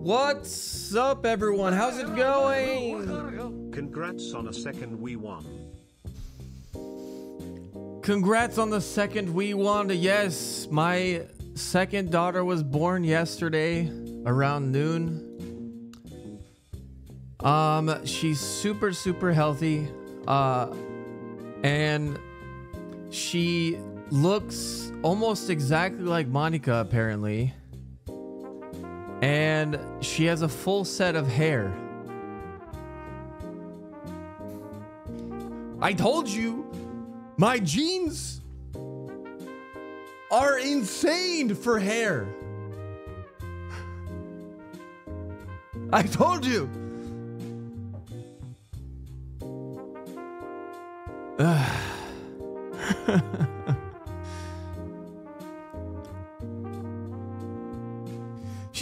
What's up, everyone? How's it going? Congrats on a second we won. Congrats on the second we won. Yes, my second daughter was born yesterday around noon. Um, she's super, super healthy. Uh, and she looks almost exactly like Monica, apparently. And she has a full set of hair. I told you, my genes are insane for hair. I told you.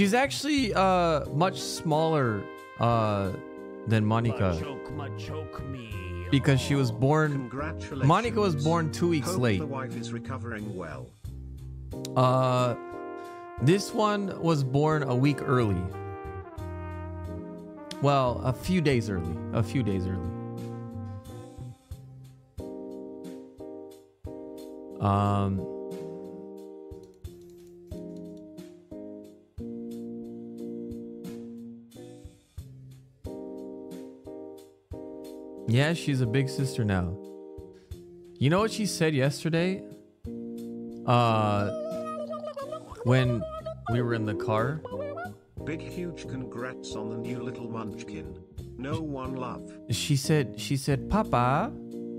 She's actually uh much smaller uh than Monica because she was born Monica was born 2 weeks Hope late. The wife is recovering well. Uh this one was born a week early. Well, a few days early. A few days early. Um Yeah, she's a big sister now. You know what she said yesterday? Uh when we were in the car? Big huge congrats on the new little munchkin. No one love. She said she said, "Papa,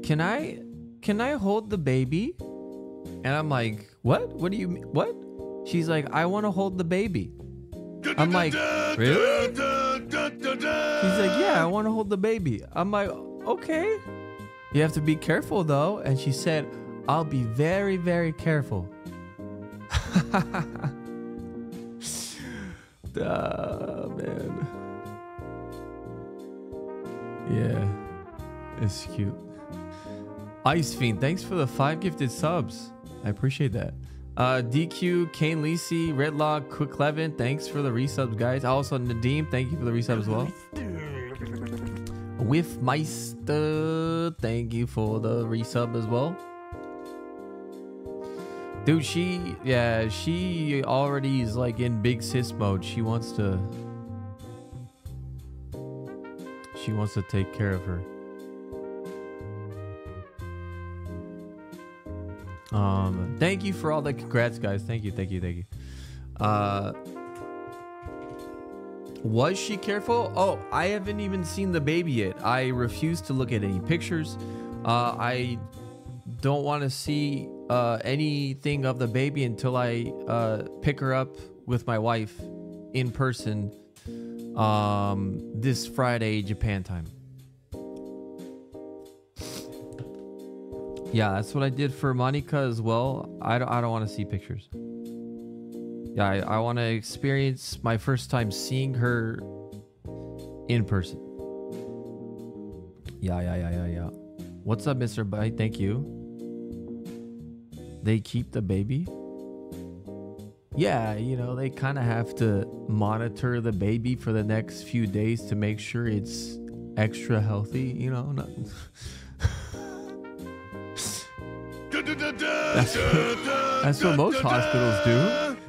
can I can I hold the baby?" And I'm like, "What? What do you mean? What?" She's like, "I want to hold the baby." I'm like, "Really?" She's like, "Yeah, I want to hold the baby." I'm like, "Okay." You have to be careful though. And she said, "I'll be very very careful." Ah, man. Yeah, it's cute. Ice Fiend, thanks for the five gifted subs. I appreciate that. Uh, DQ, Kane Lisi, Redlock, Quick Levin, thanks for the resubs, guys. Also, Nadim, thank you for the resub as well. With Meister, thank you for the resub as well. Dude, she, yeah, she already is like in big sis mode. She wants to, she wants to take care of her. Um, thank you for all the congrats, guys. Thank you, thank you, thank you. Uh, was she careful? Oh, I haven't even seen the baby yet. I refuse to look at any pictures. Uh, I don't want to see uh, anything of the baby until I uh, pick her up with my wife in person um, this Friday, Japan time. Yeah, that's what I did for Monica as well. I don't, I don't want to see pictures. Yeah, I, I want to experience my first time seeing her in person. Yeah, yeah, yeah, yeah, yeah. What's up, Mr. Bite? Thank you. They keep the baby? Yeah, you know, they kind of have to monitor the baby for the next few days to make sure it's extra healthy, you know? Not... That's, that's what most hospitals do.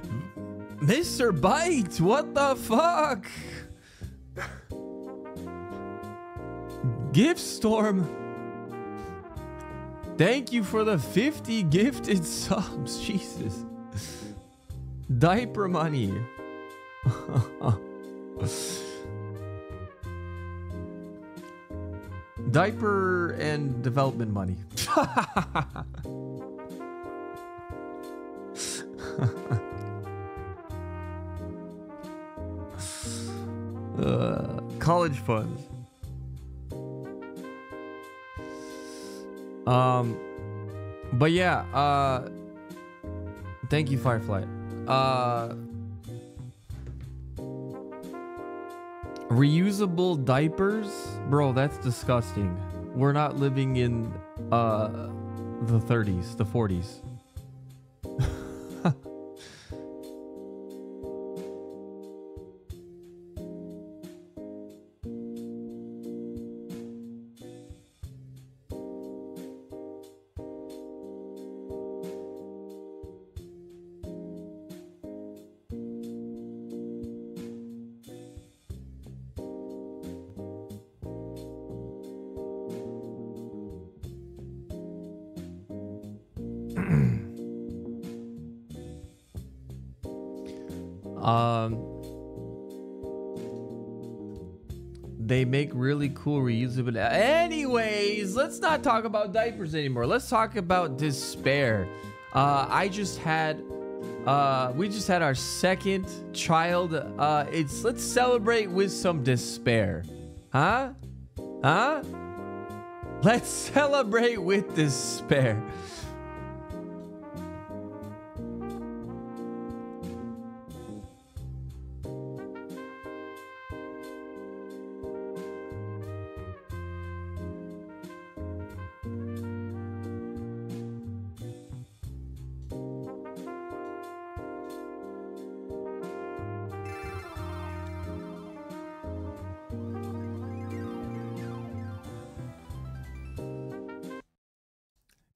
Mr. Bite, what the fuck? Gift Storm. Thank you for the 50 gifted subs. Jesus. Diaper money. Diaper and development money. uh, college funds. Um, but yeah, uh, thank you, Firefly. Uh, reusable diapers, bro. That's disgusting. We're not living in uh the 30s, the 40s. cool reusable. Anyways, let's not talk about diapers anymore. Let's talk about despair. Uh, I just had, uh, we just had our second child. Uh, it's let's celebrate with some despair, huh? Huh? Let's celebrate with despair.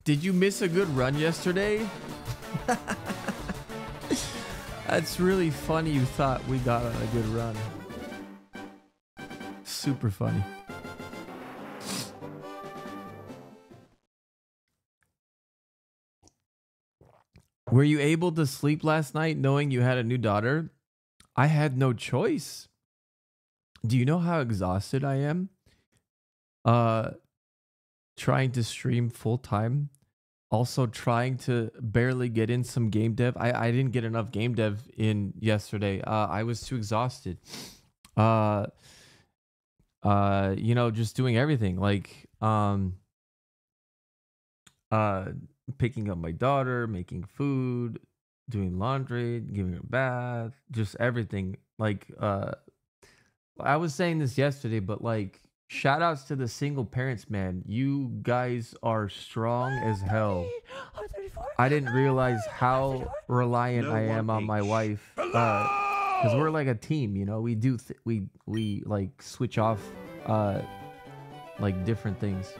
Did you miss a good run yesterday? That's really funny you thought we got on a good run. Super funny. Were you able to sleep last night knowing you had a new daughter? I had no choice. Do you know how exhausted I am? Uh trying to stream full time also trying to barely get in some game dev. I i didn't get enough game dev in yesterday. Uh i was too exhausted. Uh uh you know just doing everything. Like um uh picking up my daughter making food doing laundry giving her a bath just everything. Like uh i was saying this yesterday but like Shout outs to the single parents, man. You guys are strong as hell. I didn't realize how reliant No I am on my each. wife. Because we're like a team, you know. We do th- we we like switch off, uh, like different things.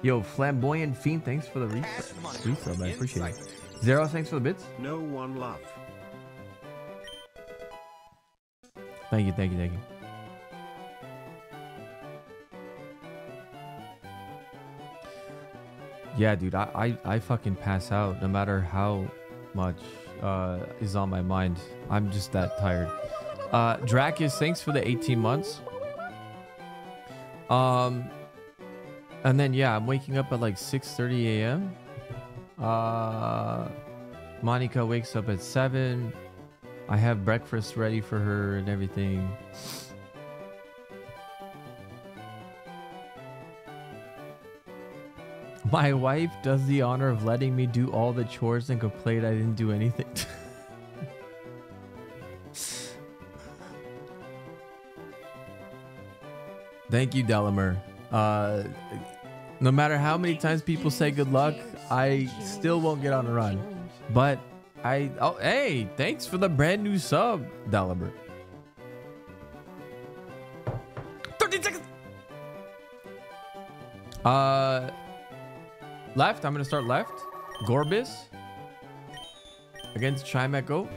Yo, flamboyant fiend, thanks for the re- resub. I appreciate it. Zero, thanks for the bits. No one love. Thank you, thank you, thank you. Yeah, dude, I, I, I fucking pass out no matter how much uh, is on my mind. I'm just that tired. Uh, Dracus, thanks for the 18 months. Um, and then yeah, I'm waking up at like 6:30 a.m. Uh, Monica wakes up at seven. I have breakfast ready for her and everything. My wife does the honor of letting me do all the chores and complain I didn't do anything. Thank you, Delamer. Uh, no matter how many times people say good luck, I still won't get on a run. But I oh hey, thanks for the brand new sub, Delamer. 13 seconds. Uh left, I'm gonna start left. Gorbis against Chimecho.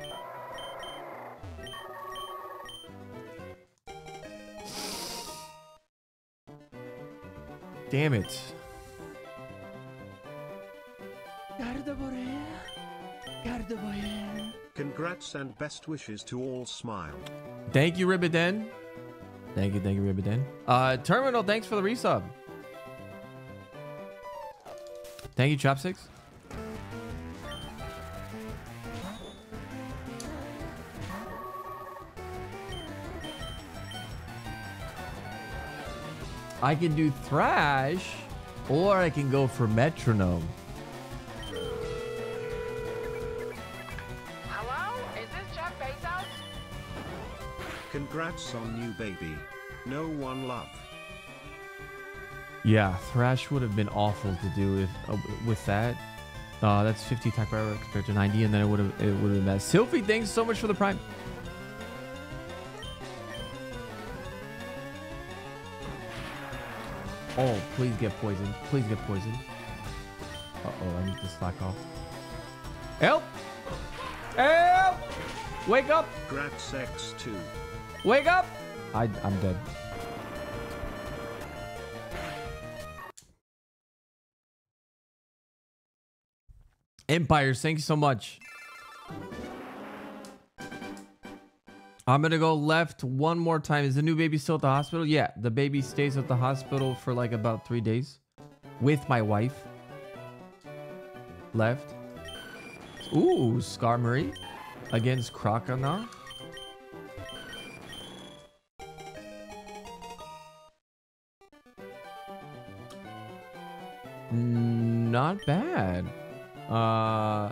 Damn it. Congrats and best wishes to all smile. Thank you, Ribiden. Thank you, thank you, Ribiden. Uh, Terminal, thanks for the resub. Thank you, Chopsticks. I can do Thrash, or I can go for Metronome. Hello? Is this Jeff Bezos? Congrats on new baby. No one love. Yeah, Thrash would have been awful to do with uh, with that. Uh, that's 50 attack power compared to 90, and then it would have it would have been bad. Sylphie, thanks so much for the prime. Oh, please get poisoned. Please get poisoned. Uh oh, I need to slack off. Help! Help! Wake up! Grats X2. Wake up! I, I'm dead. Empires, thank you so much. I'm gonna go left one more time. Is the new baby still at the hospital? Yeah, the baby stays at the hospital for like about three days with my wife. Left. Ooh, Skarmory against Krakana. Not bad. Uh.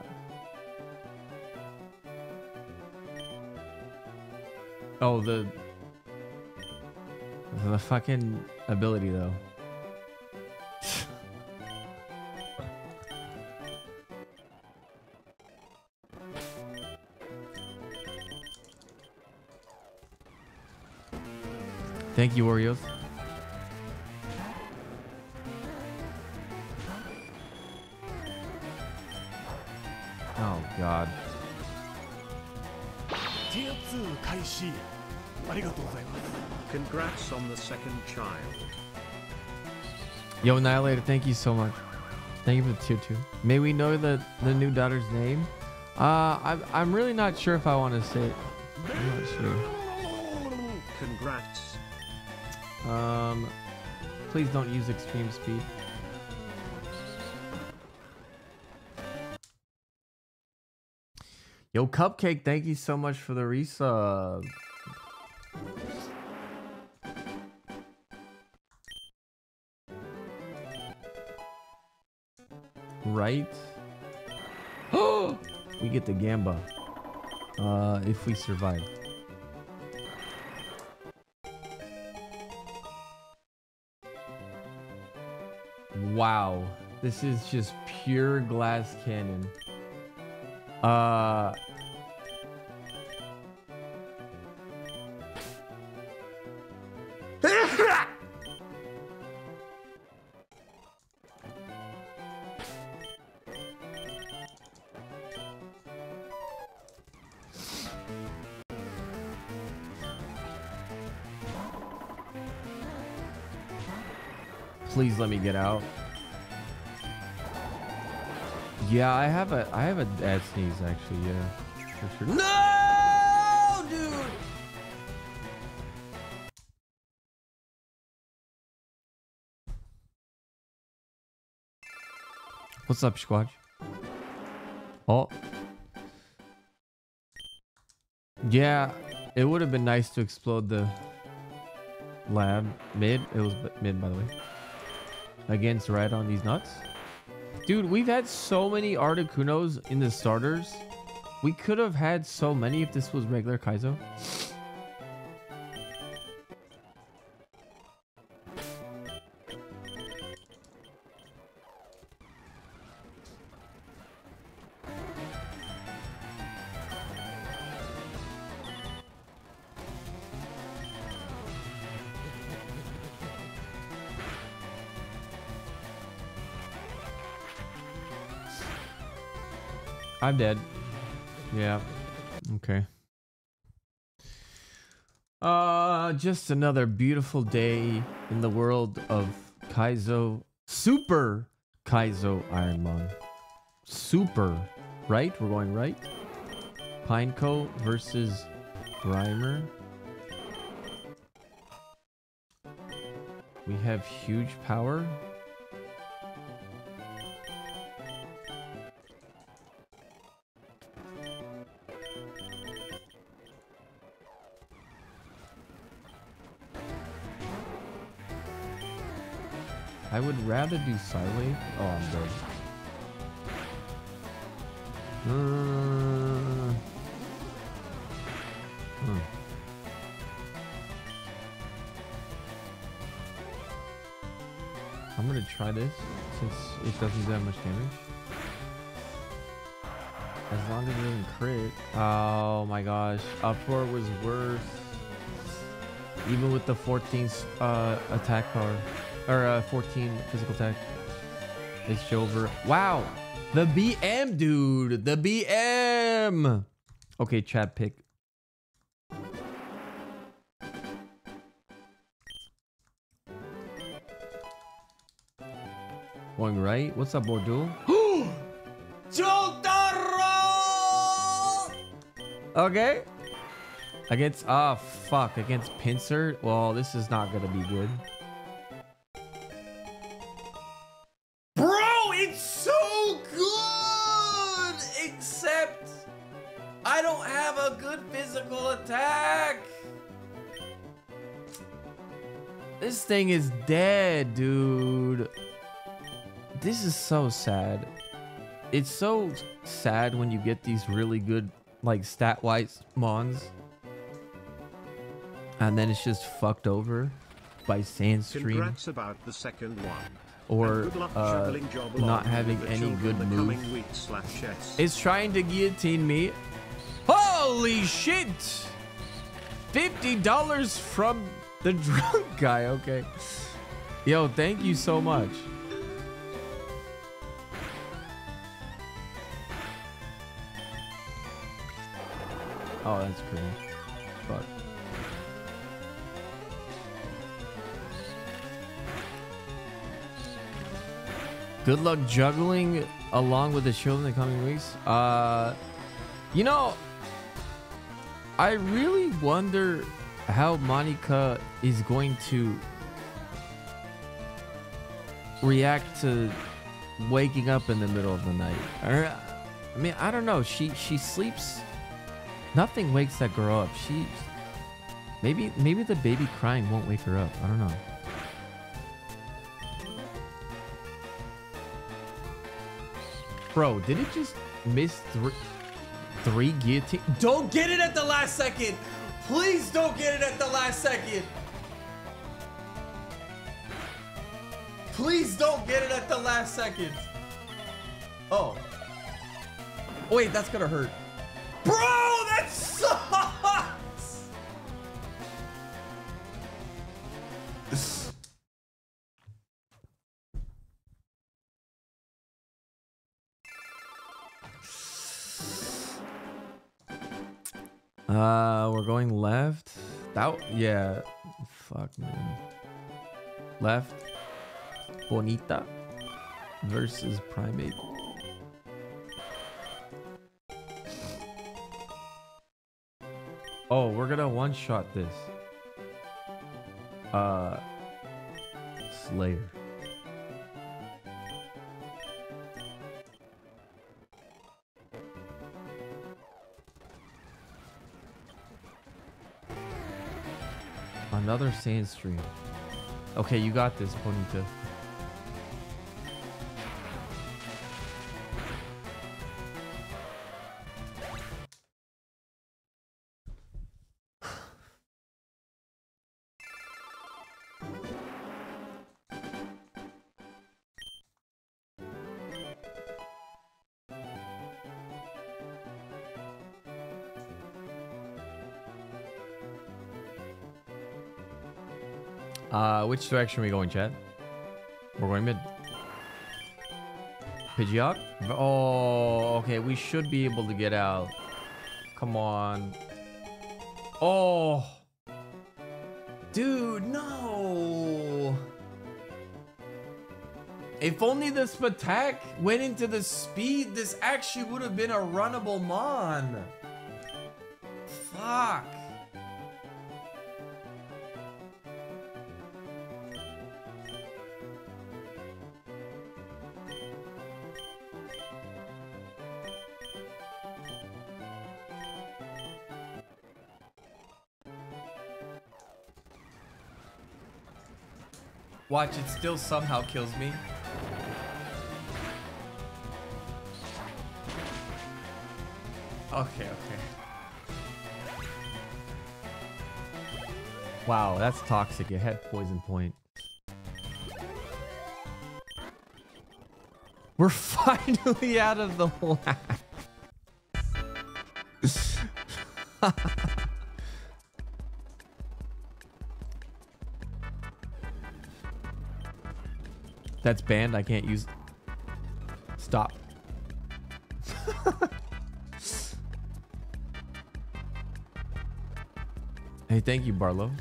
Oh, the the fucking ability though. Thank you, Oreos. 2開始ありがとうございます Congrats on the second child. Yo, Annihilator, thank you so much. Thank you for the tier two. May we know the the new daughter's name? Uh, I'm I'm really not sure if I want to say it. I'm not sure. Congrats. Um, please don't use extreme speed. Yo, Cupcake, thank you so much for the resub. Right? we get the Gamba. Uh, if we survive. Wow. This is just pure glass cannon. Uh Please let me get out. Yeah, I have a I have a bad sneeze actually, yeah. Sure. No, dude. What's up, squad? Oh. Yeah, it would have been nice to explode the lab mid. It was mid, by the way. Against red on these nuts. Dude, we've had so many Articunos in the starters. We could have had so many if this was regular Kaizo. I'm dead. Yeah. Okay. Uh, just another beautiful day in the world of Kaizo Super Kaizo Ironmon. Super, right? We're going right. Pineco versus Grimer. We have huge power. I would rather do Silent. Oh, I'm dead. Uh, hmm. I'm gonna try this since it doesn't do that much damage. As long as it doesn't crit. Oh my gosh. Uproar was worse. Even with the 14th uh, attack power. Or uh, 14 physical attack. It's over. Wow. The BM, dude. The BM. Okay, chat pick. Going right. What's up, Bordeaux? Jotaro! Okay. Against ah fuck against Pinsir. Well, this is not gonna be good. Thing is dead, dude. This is so sad. It's so sad when you get these really good, like, stat-wise mons. And then it's just fucked over by Sandstream Congrats about the second one. or And good luck uh, not having any good moves. coming week slash chess. It's trying to guillotine me. Holy shit! $50 from the drunk guy. Okay. Yo, thank you so much. Oh, that's cool. Fuck. Good luck juggling along with the children in the coming weeks. Uh, you know, I really wonder how Monica is going to react to waking up in the middle of the night. Or, uh, I mean, I don't know. She she sleeps. Nothing wakes that girl up. She maybe maybe the baby crying won't wake her up. I don't know. Bro, did it just miss three three guillotine? Don't get it at the last second. Please don't get it at the last second. Please don't get it at the last second. Oh. Wait, that's gonna hurt. Bro, that sucks! Uh, we're going left. That, yeah. Fuck, man. Left. Bonita versus Primeape. Oh, we're gonna one-shot this. Uh, Slayer. Another sand stream. Okay, you got this, Bonita. Which direction are we going, Chad? We're going mid. Pidgeot? Oh, okay. We should be able to get out. Come on. Oh. Dude, no. If only the Spatak went into the speed, this actually would have been a runnable Mon. Watch, it still somehow kills me. Okay, okay. Wow, that's toxic. It had poison point. We're finally out of the lab. That's banned. I can't use. Stop. hey, thank you, Barlow.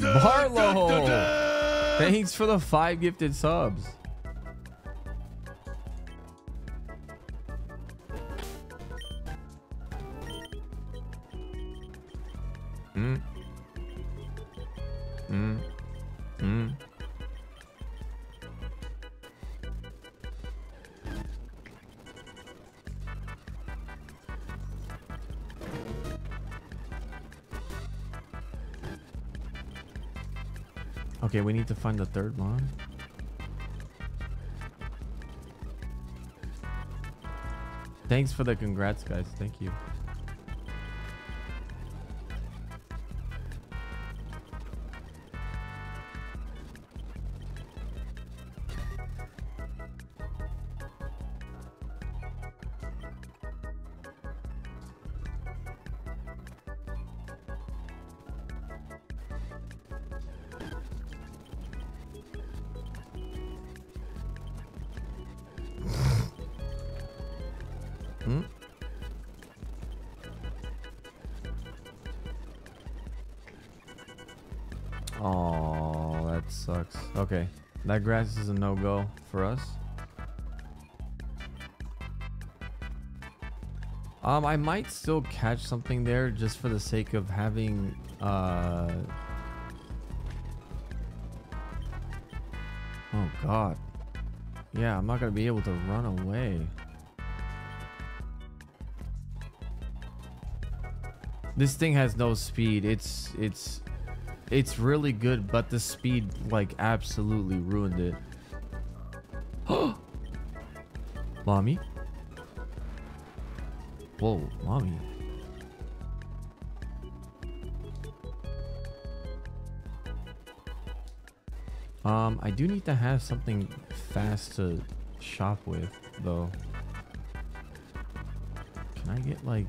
Barlow! Thanks for the five gifted subs. To find the third one. Thanks for the congrats, guys. Thank you. Grass is a no-go for us. Um, I might still catch something there just for the sake of having, uh... Oh, God. Yeah, I'm not gonna be able to run away. This thing has no speed. It's it's it's really good, but the speed like absolutely ruined it. mommy? Whoa, mommy. Um, I do need to have something fast to shop with, though. Can I get like...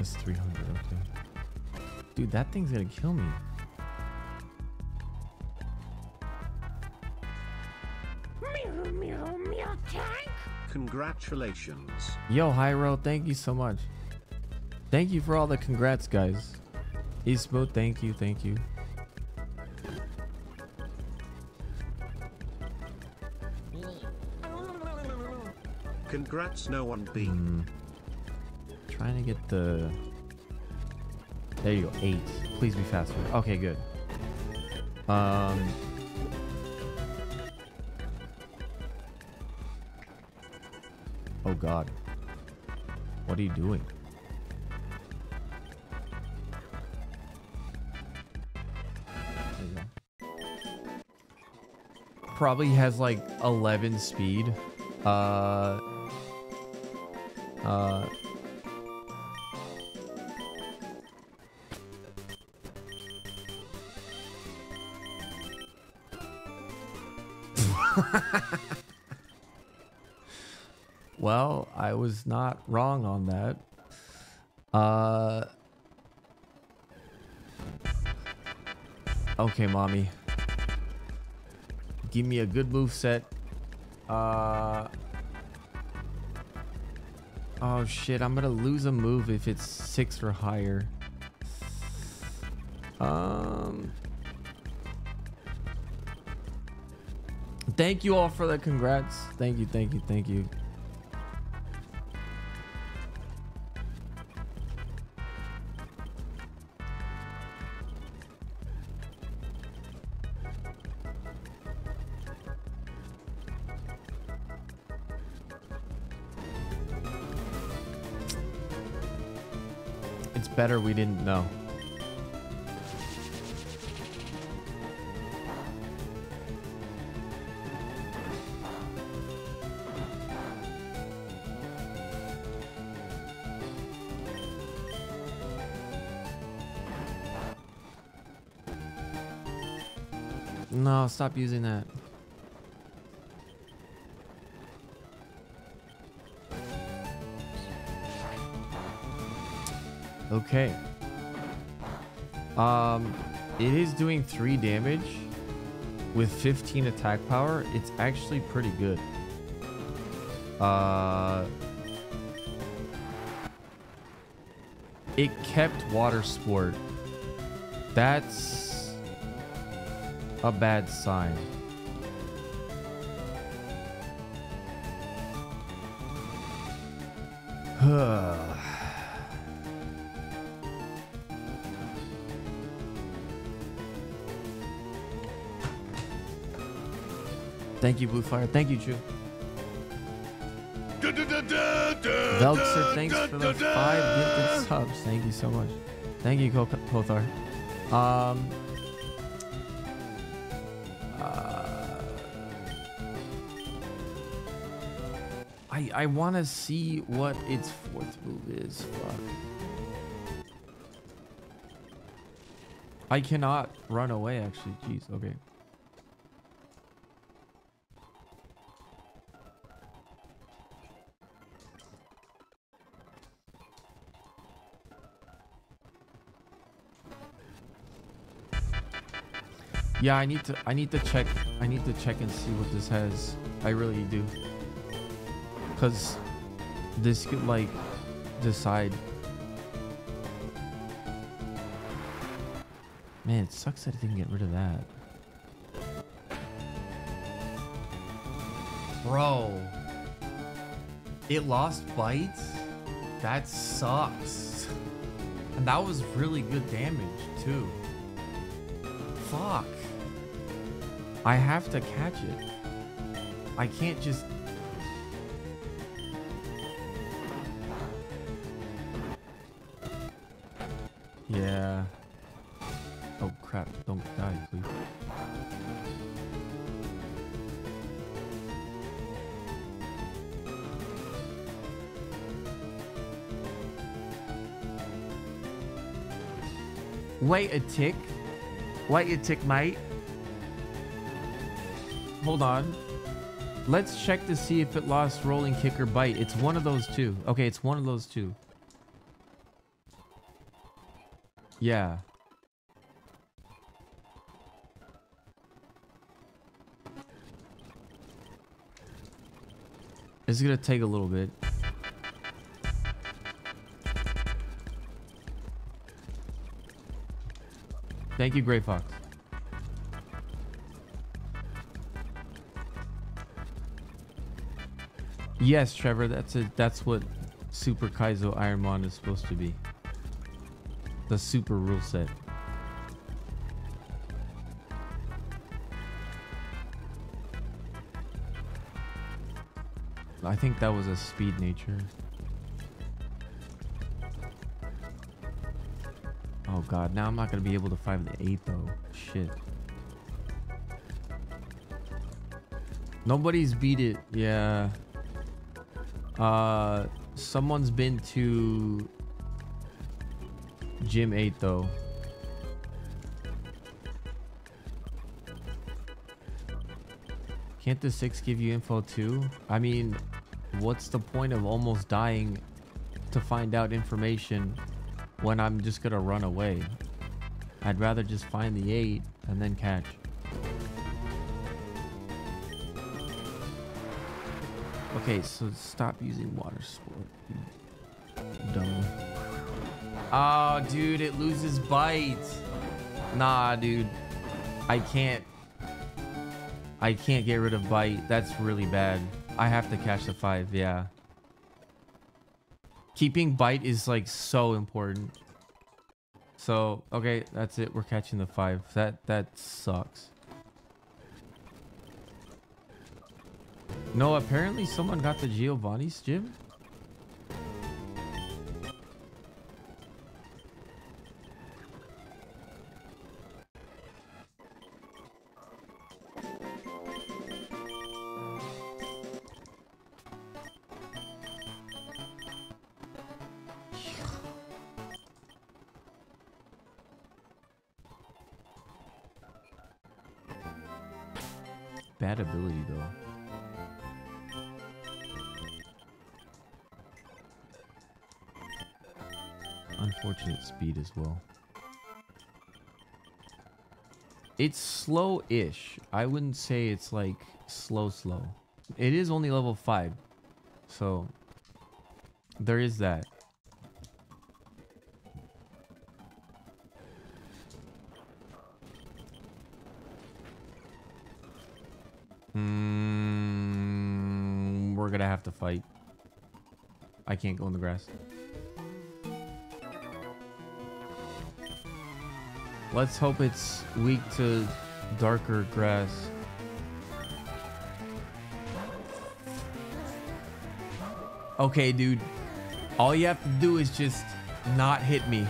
That's 300, okay. Dude, that thing's gonna kill me. Congratulations. Yo, Hyro, thank you so much. Thank you for all the congrats, guys. He's thank you, thank you. Congrats no one B. Hmm. Trying to get the... There you go, eight. Please be faster. Okay, good. Um... Oh god. What are you doing? Probably has like 11 speed. Uh... Uh... well, I was not wrong on that. Uh Okay, mommy. Give me a good move set. Uh Oh shit, I'm gonna lose a move if it's six or higher. Um Thank you all for the congrats. Thank you, thank you, thank you. It's better we didn't know. Stop using that. Okay. Um, it is doing three damage with 15 attack power. It's actually pretty good. Uh, it kept water sport. That's a bad sign. Thank you, Blue Fire. Thank you, True. Velxer, thanks for the five gifted subs. Thank you so much. Thank you, Kothar. Um, I want to see what its fourth move is. Fuck. I cannot run away. Actually, jeez. Okay. Yeah, I need to I need to check I need to check and see what this has. I really do. Cuz this could like decide. Man, it sucks that I didn't get rid of that. Bro. It lost bites? That sucks. And that was really good damage too. Fuck. I have to catch it. I can't just. Yeah. Oh crap, don't die, please. Wait a tick. Wait a tick, mate. Hold on. Let's check to see if it lost rolling kick or bite. It's one of those two. Okay, it's one of those two. Yeah. It's gonna take a little bit. Thank you, Gray Fox. Yes, Trevor, that's it. That's what Super Kaizo Ironmon is supposed to be. The super rule set. I think that was a speed nature. Oh god, now I'm not gonna be able to find the 8 though. Shit. Nobody's beat it, yeah. Uh, someone's been to Gym 8 though. Can't the 6 give you info too? I mean, what's the point of almost dying to find out information when I'm just gonna run away? I'd rather just find the 8 and then catch. Okay, so stop using water sport. Oh, dude, it loses bite. Nah, dude. I can't. I can't get rid of bite. That's really bad. I have to catch the five, yeah. Keeping bite is like so important. So, okay, that's it. We're catching the five. That that sucks. No, apparently someone got the Giovanni's gym. It's slow-ish. I wouldn't say it's like slow slow. It is only level 5. So there is that. Mm, we're gonna have to fight. I can't go in the grass. Let's hope it's weak to darker grass. Okay, dude. All you have to do is just not hit me.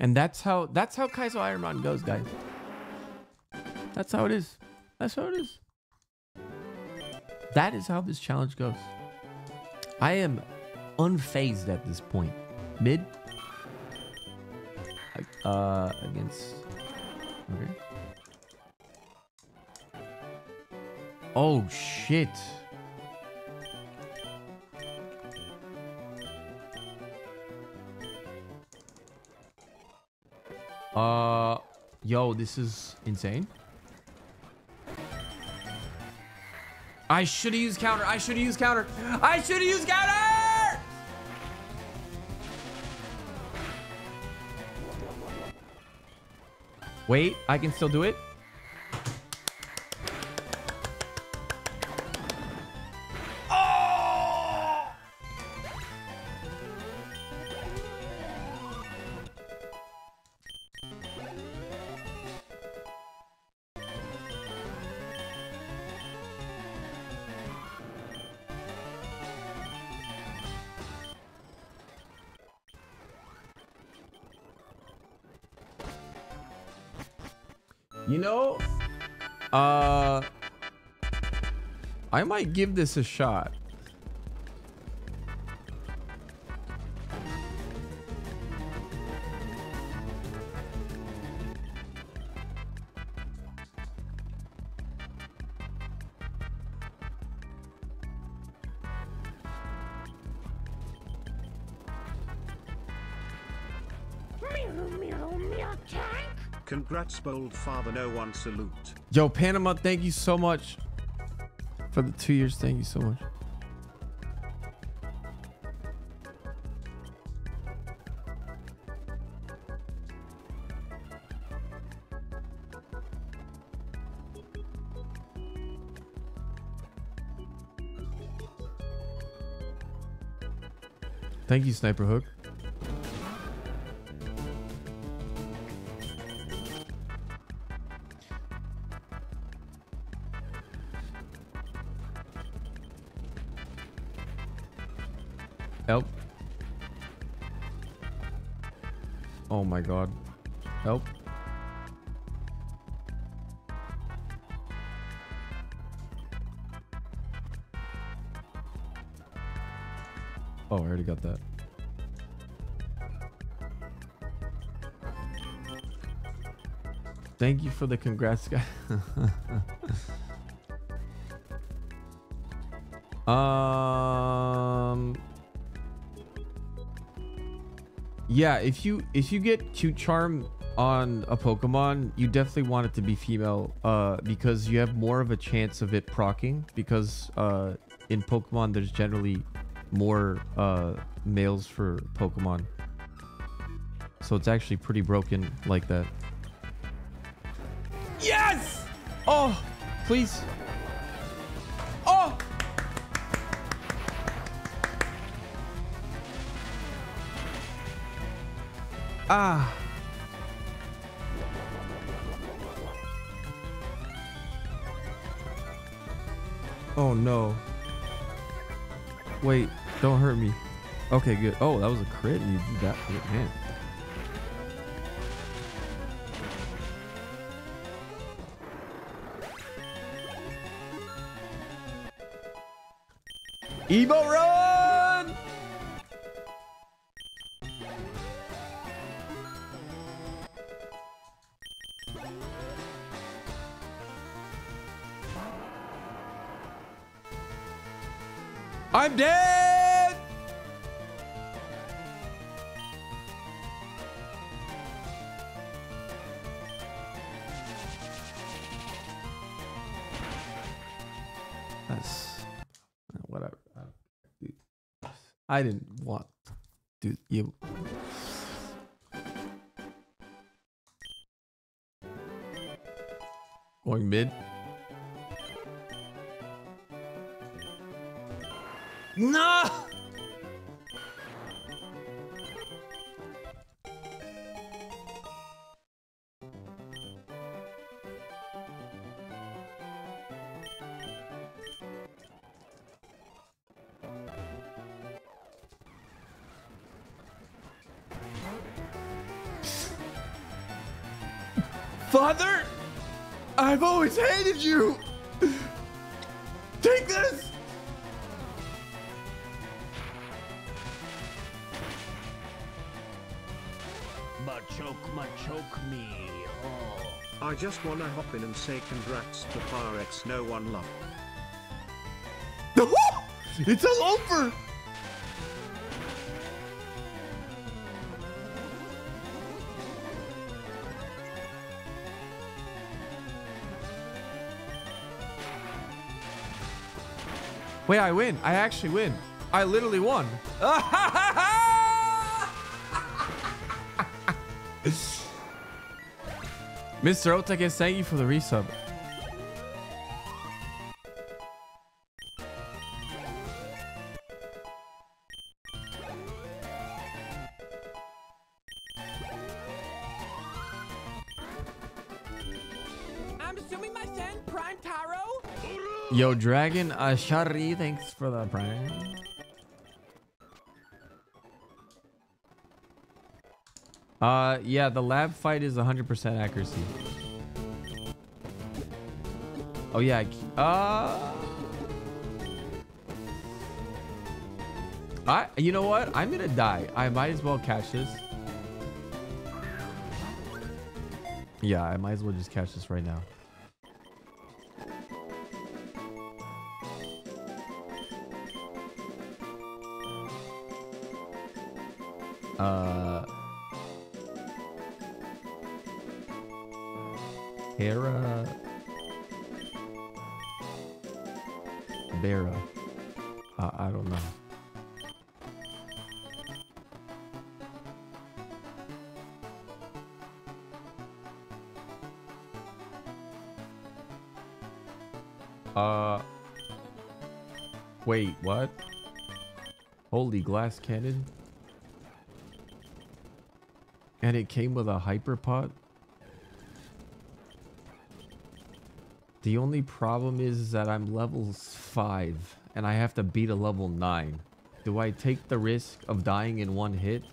And that's how that's how Kaizo Ironmon goes, guys. That's how it is. That's how it is. That is how this challenge goes. I am unfazed at this point. Mid. Uh, against. Okay. Oh shit. Uh, yo, this is insane. I should have used counter. I should have used counter. I should have used counter. Wait, I can still do it. Give this a shot. Congrats, bold father. No one salute. Yo, Panama, thank you so much for the two years. Thank you so much. Thank you, Sniper Hook. God. Help. Oh, I already got that. Thank you for the congrats, guy. Yeah, if you if you get cute charm on a Pokemon, you definitely want it to be female uh because you have more of a chance of it procking because uh in Pokemon there's generally more uh males for Pokemon. So it's actually pretty broken like that. Yes! Oh, please. Ah. Oh no. Wait, don't hurt me. Okay, good. Oh, that was a crit. You did that, man. Evo I've always hated you. Take this. Machoke, machoke me. Oh. I just wanna hop in and say congrats to Parex no one love. It's all over. Wait, I win. I actually win. I literally won. Mr. Otakes, thank you for the resub. Dragon Ashari, thanks for the prime. Uh, yeah, the lab fight is 100% accuracy. Oh, yeah. Uh... I, you know what? I'm gonna die. I might as well catch this. Yeah, I might as well just catch this right now. Uh, Hera, Vera. Uh, I don't know. Uh, wait, what? Holy glass cannon. And it came with a hyper pot. The only problem is that I'm level 5 and I have to beat a level 9. Do I take the risk of dying in one hit?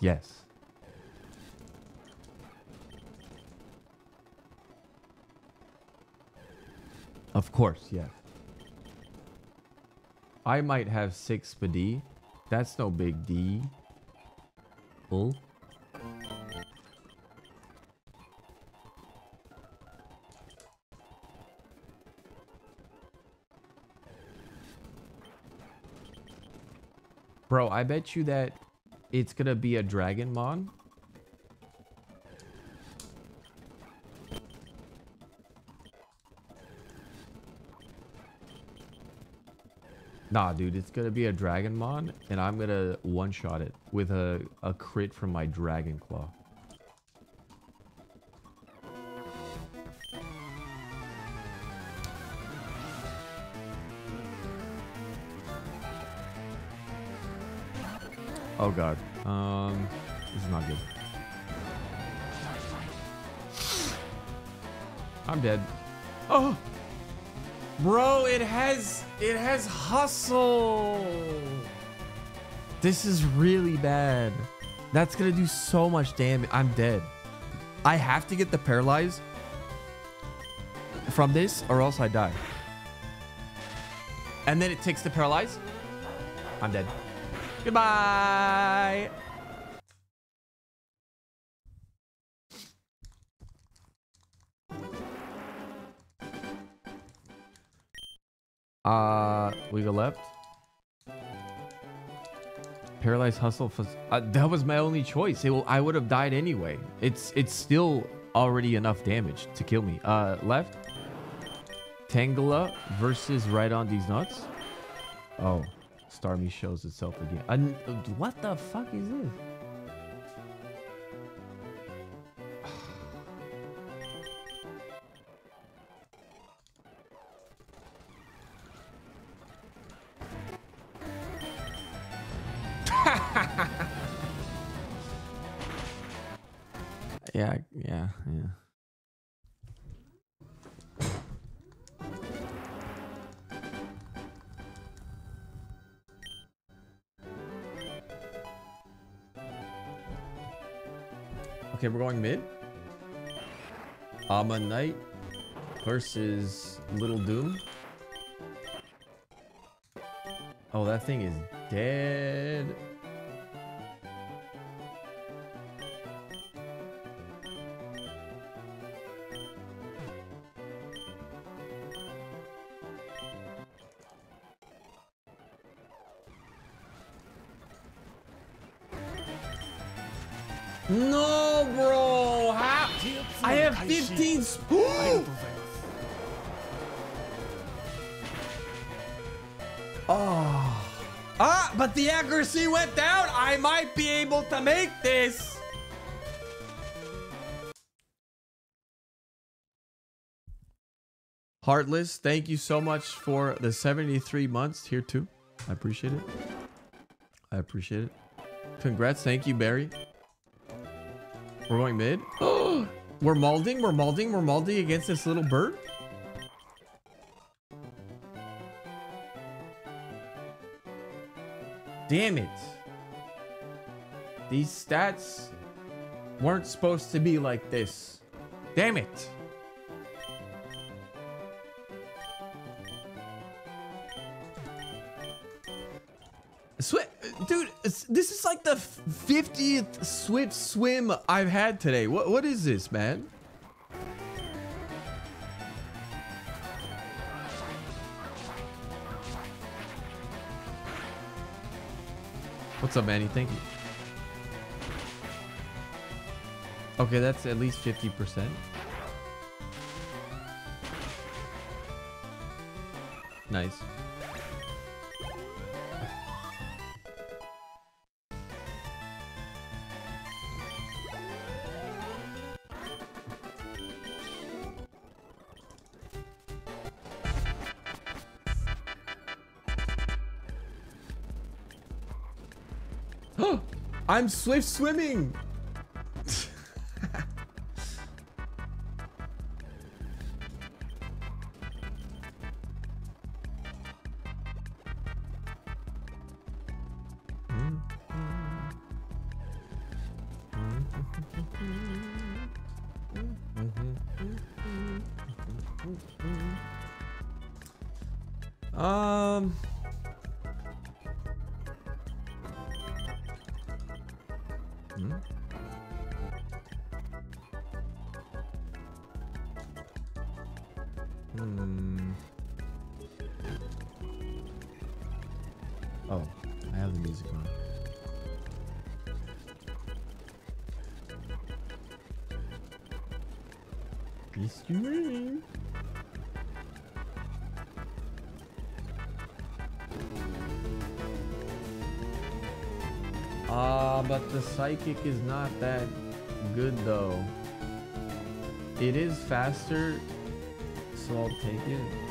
Yes. Of course, yeah. I might have 6 spadi. That's no big D. Bull. Bro, I bet you that it's gonna be a dragon mon. Nah, dude, it's gonna be a dragon mon, and I'm gonna one-shot it with a, a crit from my dragon claw. Oh god. Um, this is not good. I'm dead. Oh, bro, it has it has hustle. This is really bad. That's gonna do so much damage. I'm dead. I have to get the paralyzed from this, or else I die. And then it takes the paralyze. I'm dead. Goodbye. Paralyzed hustle. Uh, that was my only choice. It will, I would have died anyway. It's it's still already enough damage to kill me. Uh, left. Tangela versus right on these nuts. Oh, Starmie shows itself again. What the fuck is this? Okay, we're going mid. Ama Knight versus Little Doom. Oh, that thing is dead. Heartless, thank you so much for the 73 months here too. I appreciate it. I appreciate it. Congrats. Thank you, Barry. We're going mid. we're molding. We're molding. We're molding against this little bird. Damn it. These stats weren't supposed to be like this. Damn it. 50th Swift swim I've had today. What, what is this, man? What's up, Manny? Thank you. Okay, that's at least 50%. Nice. I'm swift swimming. Psychic is not that good though. It is faster, so I'll take it.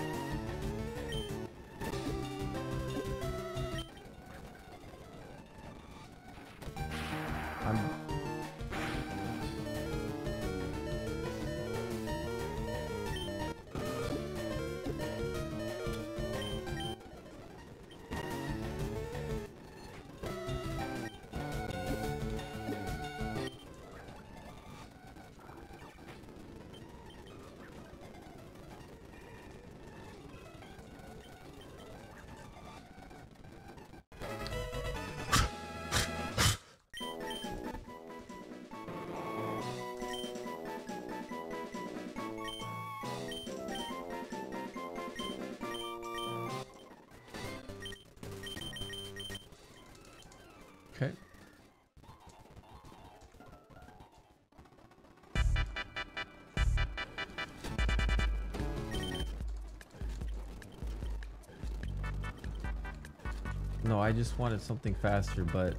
Just wanted something faster, but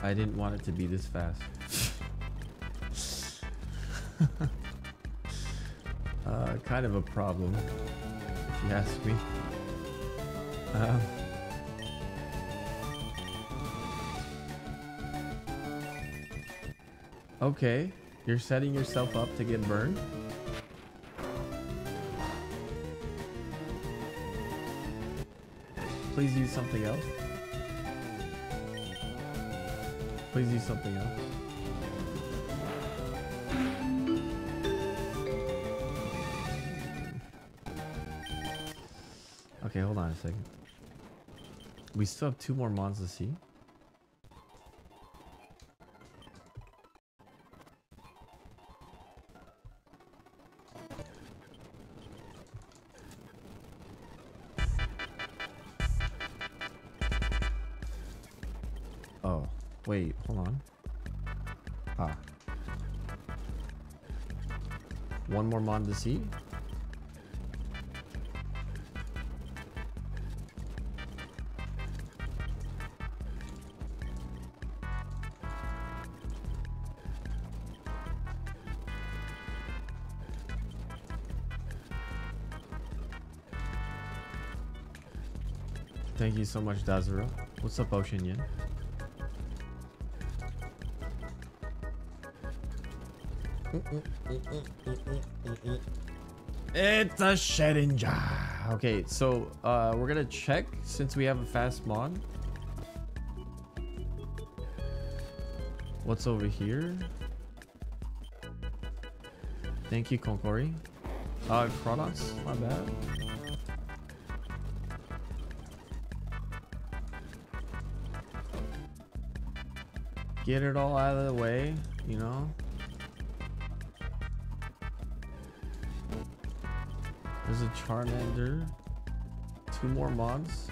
I didn't want it to be this fast. uh, kind of a problem, if you ask me. Um, okay, you're setting yourself up to get burned. Please use something else. Please use something else. Okay, hold on a second. We still have two more mons to see. To see. Thank you so much, Dazuro. What's up, Ocean Yin? It's a Shedinja. Okay, so uh, we're gonna check since we have a fast mod. What's over here? Thank you, Konkori. Uh, Chronos, my bad. Get it all out of the way, you know? There's Charmander. Two more mods.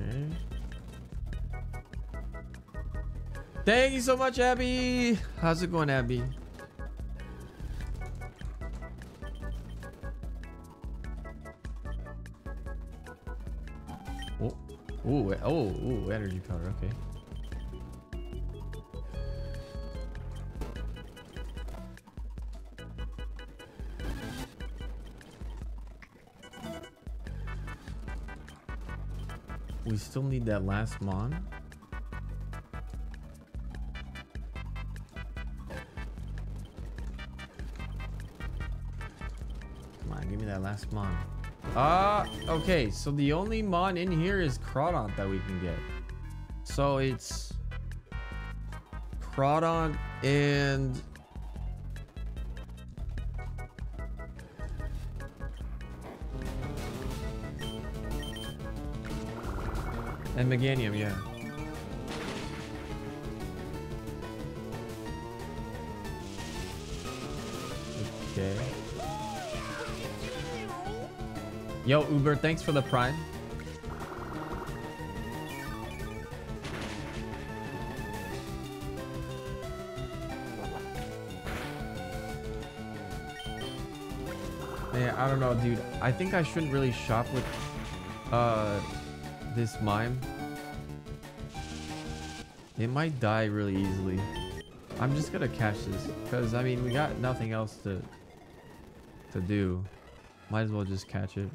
Okay. Thank you so much, Abby. How's it going, Abby? Oh, oh, oh, oh, energy powder. Okay. Still need that last mon. Come on, give me that last mon. Ah, okay. So the only mon in here is Crawdaunt that we can get. So it's Crawdaunt and Meganium, yeah. Okay. Yo, Uber, thanks for the prime. Man, I don't know, dude. I think I shouldn't really shop with uh this mime. It might die really easily. I'm just gonna catch this because I mean we got nothing else to to do. Might as well just catch it.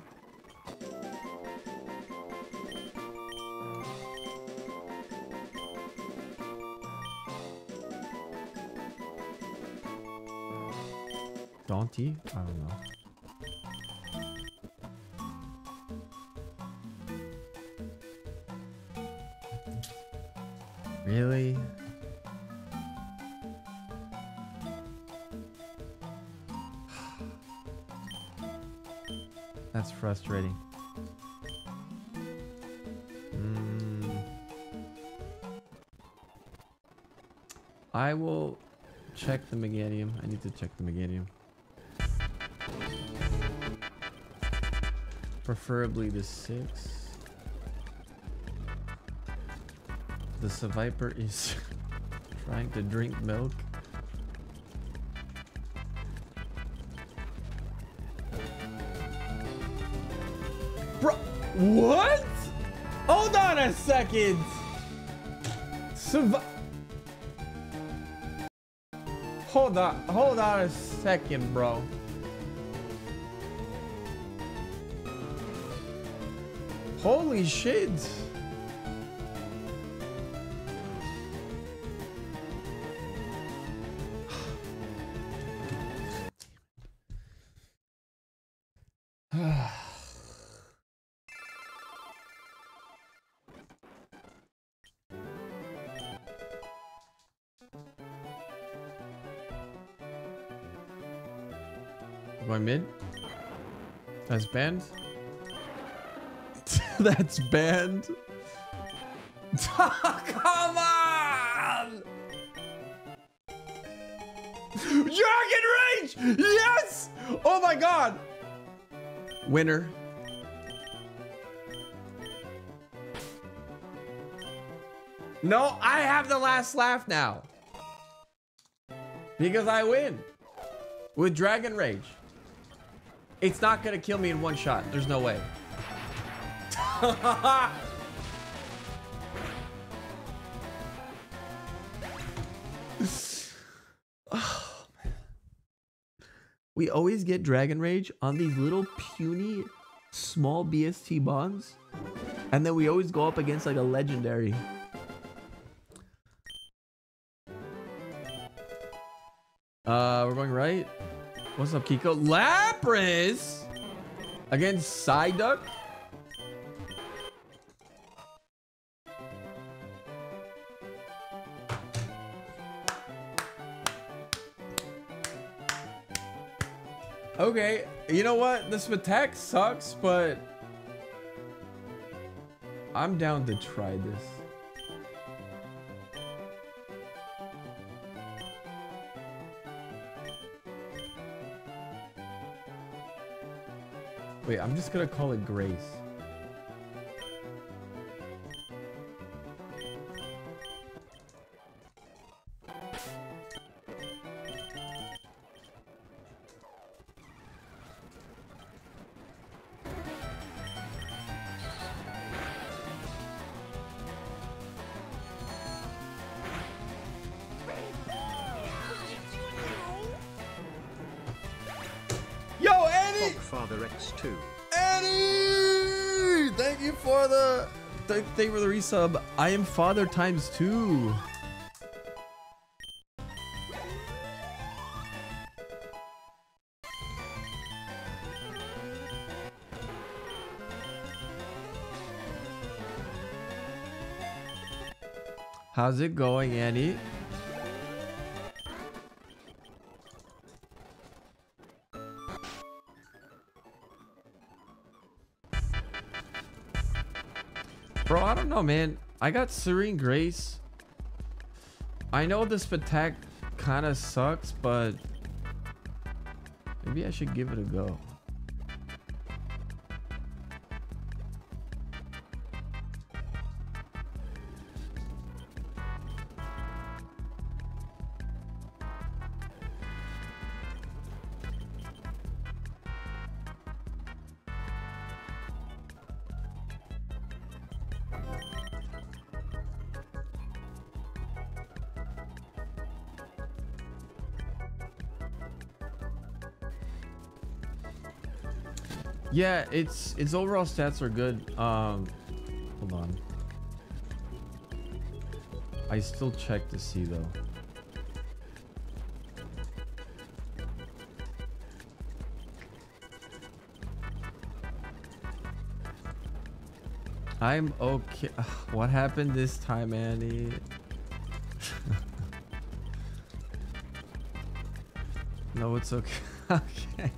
Daunty? I don't know. the Meganium? I need to check the Meganium. Preferably the 6. The Seviper is trying to drink milk. Bro, what? Hold on a second. Survive. Hold on, hold on a second, bro. Holy shit. Banned? That's banned? Come on! Dragon Rage! Yes! Oh my god! Winner. No, I have the last laugh now. Because I win. With Dragon Rage. It's not gonna kill me in one shot. There's no way. Oh, we always get Dragon Rage on these little puny small BST bonds. And then we always go up against like a legendary. Uh, we're going right. What's up, Kiko? Lapras against Psyduck. Okay, you know what? This attack sucks, but I'm down to try this. Wait, I'm just gonna call it Grace. Resub. I am father times two. How's it going, Annie? Know, man. I got Serene Grace. I know this attack kind of sucks, but maybe I should give it a go. Yeah, its its overall stats are good. Um, hold on. I still check to see though. I'm okay. What happened this time, Annie? no, it's okay. okay.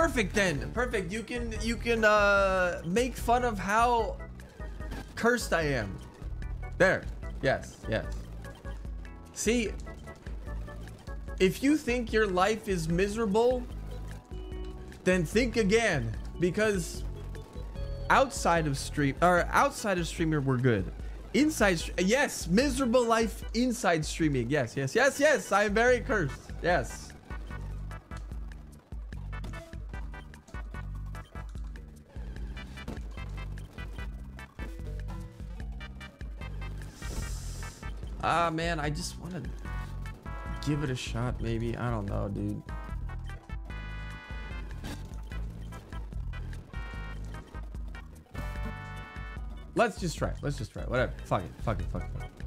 Perfect then. Perfect. You can you can uh make fun of how cursed I am. There. Yes. Yes. See, if you think your life is miserable, then think again because outside of stream or outside of streamer we're good. Inside, yes, miserable life inside streaming. Yes, yes, yes, yes. I am very cursed. Yes. Ah, man, I just want to give it a shot, maybe. I don't know, dude. Let's just try. Let's just try. Whatever. Fuck it. Fuck it. Fuck it. Fuck it. Fuck it.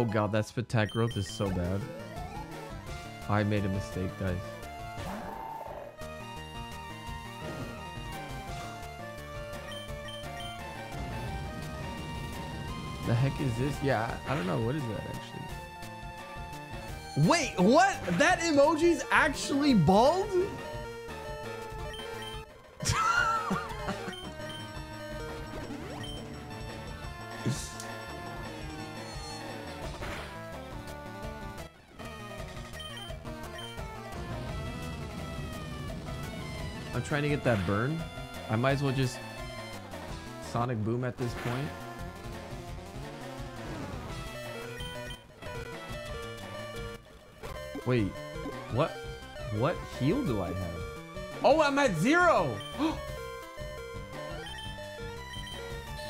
Oh god, that spectac growth is so bad. I made a mistake, guys. The heck is this? Yeah, I don't know. What is that actually? Wait, what? That emoji's actually bald? Trying to get that burn. I might as well just Sonic Boom at this point. Wait, what? What heal do I have? Oh, I'm at zero!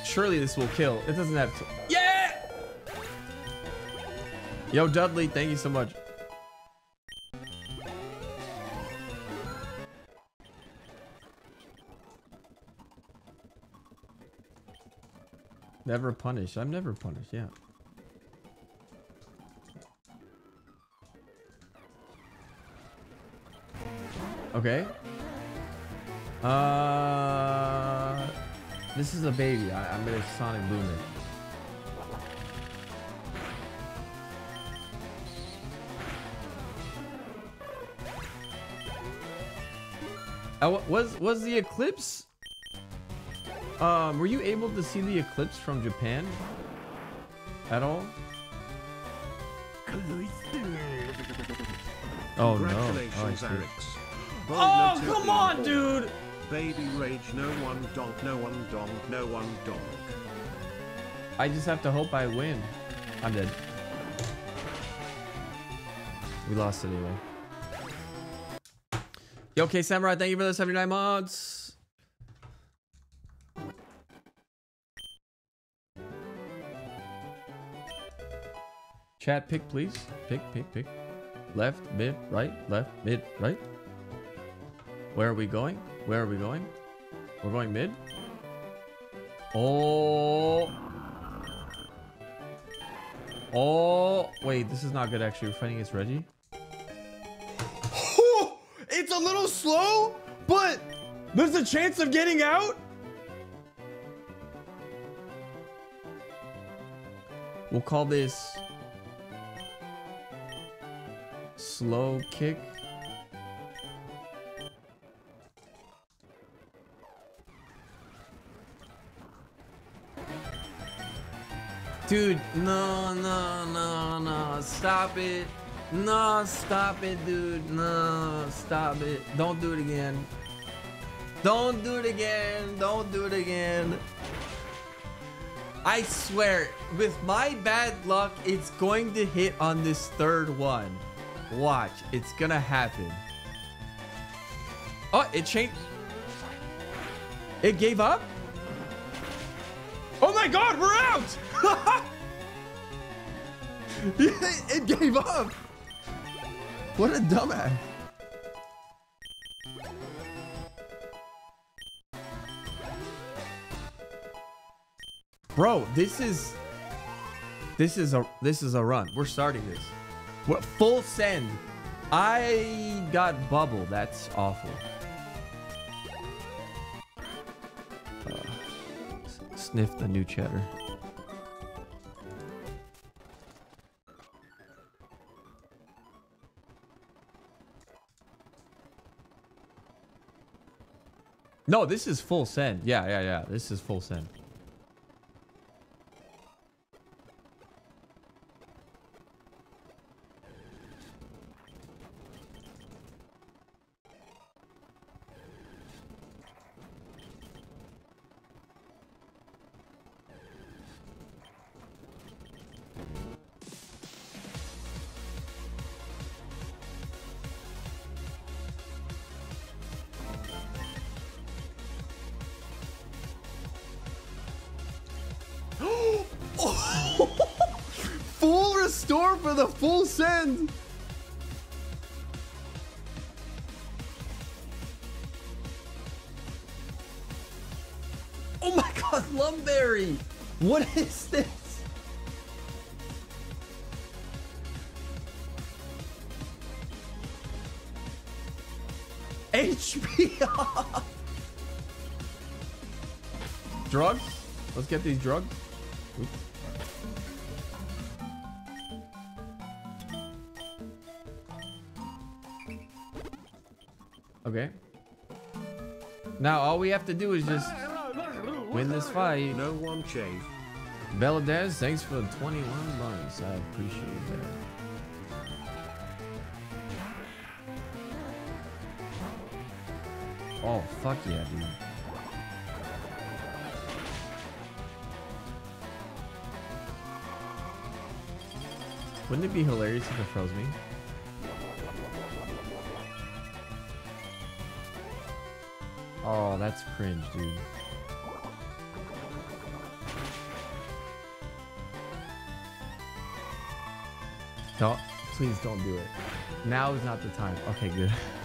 Surely this will kill. It doesn't have to. Yeah! Yo, Dudley, thank you so much. Never punished. I'm never punished, yeah. Okay. Uh, this is a baby. I, I'm gonna sonic boom it. Uh, was was the eclipse? Um, were you able to see the eclipse from Japan at all? Oh no! Oh, I Congratulations, see. Arex. Oh, come on, dude! Baby rage, no one donk, no one donk, no one donk. I just have to hope I win. I'm dead. We lost it anyway. Yo, okay, Samurai, thank you for the 79 mods. Chat, pick, please. Pick, pick, pick. Left, mid, right, left, mid, right. Where are we going? Where are we going? We're going mid. Oh. Oh, wait, this is not good actually. We're fighting against Reggie. it's a little slow, but there's a chance of getting out. We'll call this slow kick. Dude, no, no, no, no. Stop it. No, stop it, dude. No, stop it. Don't do it again. Don't do it again. Don't do it again. I swear, with my bad luck, it's going to hit on this third one. Watch, it's gonna happen. Oh, it changed. It gave up? Oh my god, we're out! it gave up. What a dumbass. Bro, this is this is a this is a run. We're starting this. Full send. I got bubble. That's awful. Uh, sniff the new cheddar. No, this is full send. Yeah, yeah, yeah. This is full send. Get these drugs. Oops. Okay. Now all we have to do is just win this fight. No one shave. Beladez, thanks for the 21 months. I appreciate that. Oh, fuck yeah, dude. Wouldn't it be hilarious if it froze me? Oh, that's cringe, dude. Don't, please don't do it. Now is not the time. Okay, good.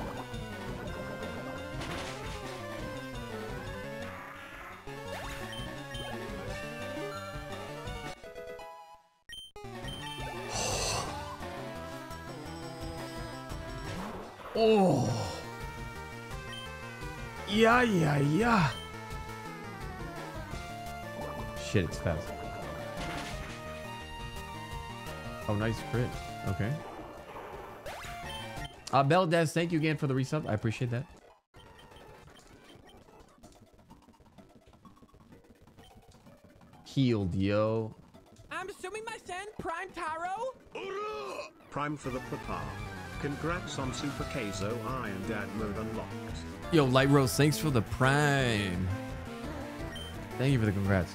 Shit, it's fast. Oh, nice crit. Okay. Uh, Bell Des, thank you again for the resub. I appreciate that. Healed, yo. I'm assuming my son, Prime Taro. Prime for the papa. Congrats on Super Kaizo Iron Dad mode unlocked. Yo, Light Rose, thanks for the prime. Thank you for the congrats.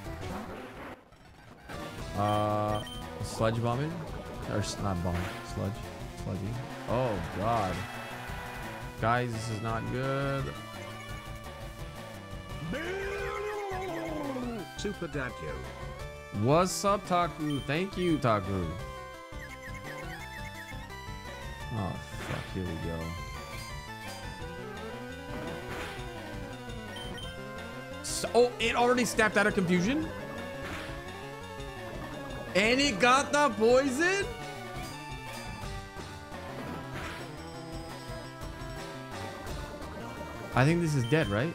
Uh, sludge bombing? Or not bomb, sludge. Sludgy. Oh, God. Guys, this is not good. Super Dad Yo. What's up, Taku? Thank you, Taku. Oh, fuck. Here we go. So, oh, it already snapped out of confusion? And he got the poison? I think this is dead, right?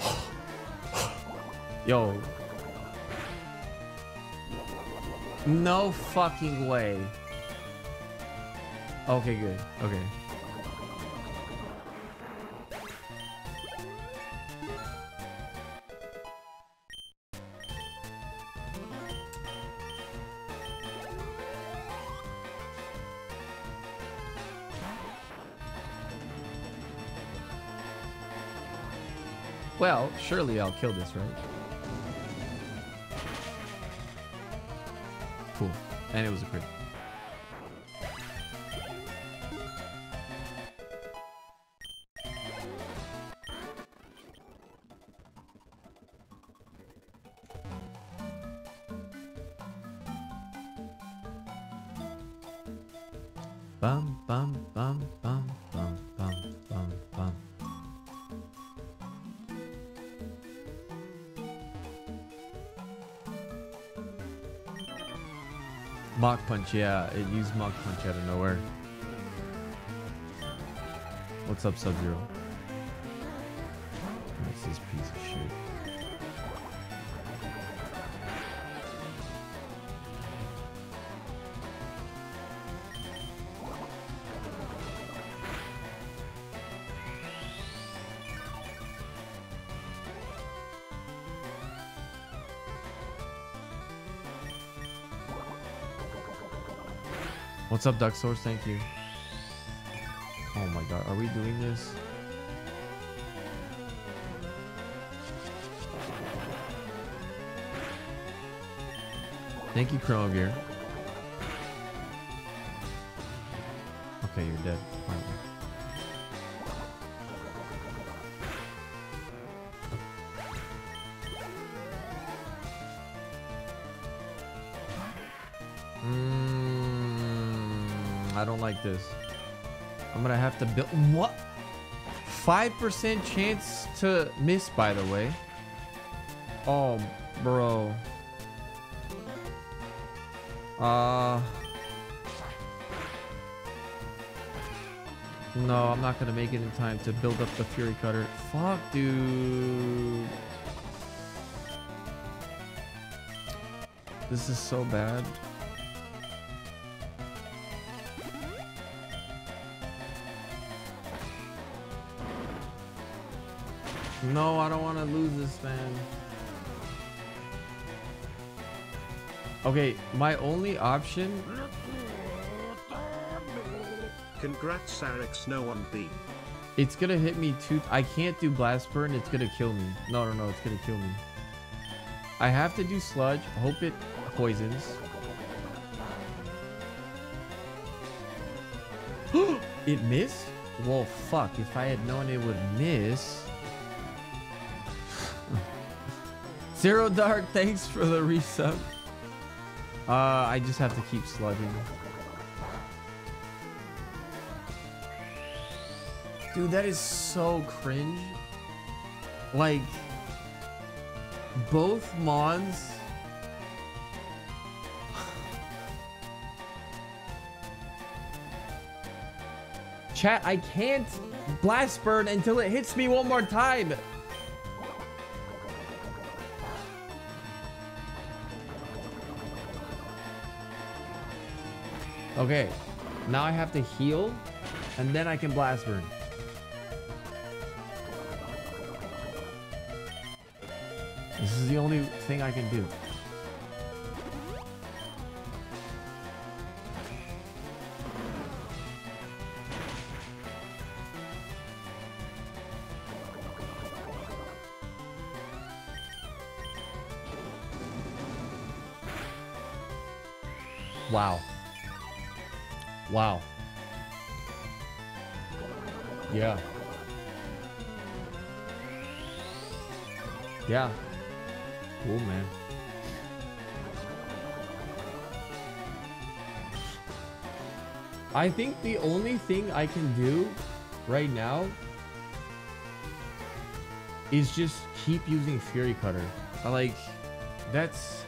Yo. No fucking way. Okay, good. Okay. Surely I'll kill this, right? Cool. And it was a crit. Punch, yeah, it used Mach punch out of nowhere. What's up, Sub What's up, Duck Source? Thank you. Oh my god, are we doing this? Thank you, Chrono Gear. Okay, you're dead. Finally. This. I'm gonna have to build. What? 5% chance to miss, by the way. Oh, bro. Uh. No, I'm not gonna make it in time to build up the Fury Cutter. Fuck, dude. This is so bad. No, I don't want to lose this, man. Okay, my only option. Congrats Sarix no one B. It's gonna hit me too. I can't do blast burn. It's gonna kill me. No, no, no. It's gonna kill me. I have to do sludge. Hope it poisons. it missed? Well, fuck. If I had known it would miss. Zero Dark, thanks for the resub. Uh, I just have to keep slugging. Dude, that is so cringe. Like, both Mons. Chat, I can't blast burn until it hits me one more time. Okay, now I have to heal, and then I can blast burn. This is the only thing I can do. I think the only thing I can do right now is just keep using Fury Cutter. Like, that's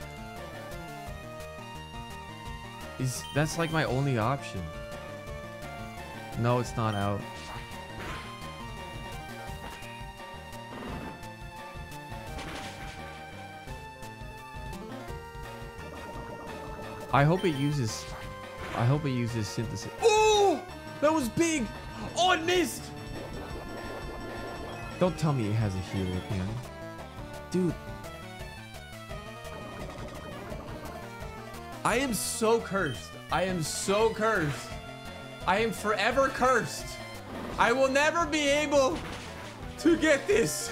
is that's like my only option. No, it's not out. I hope it uses I hope it uses synthesis. That was big! Oh, it missed! Don't tell me it has a heal at the end. Dude. I am so cursed. I am so cursed. I am forever cursed. I will never be able to get this.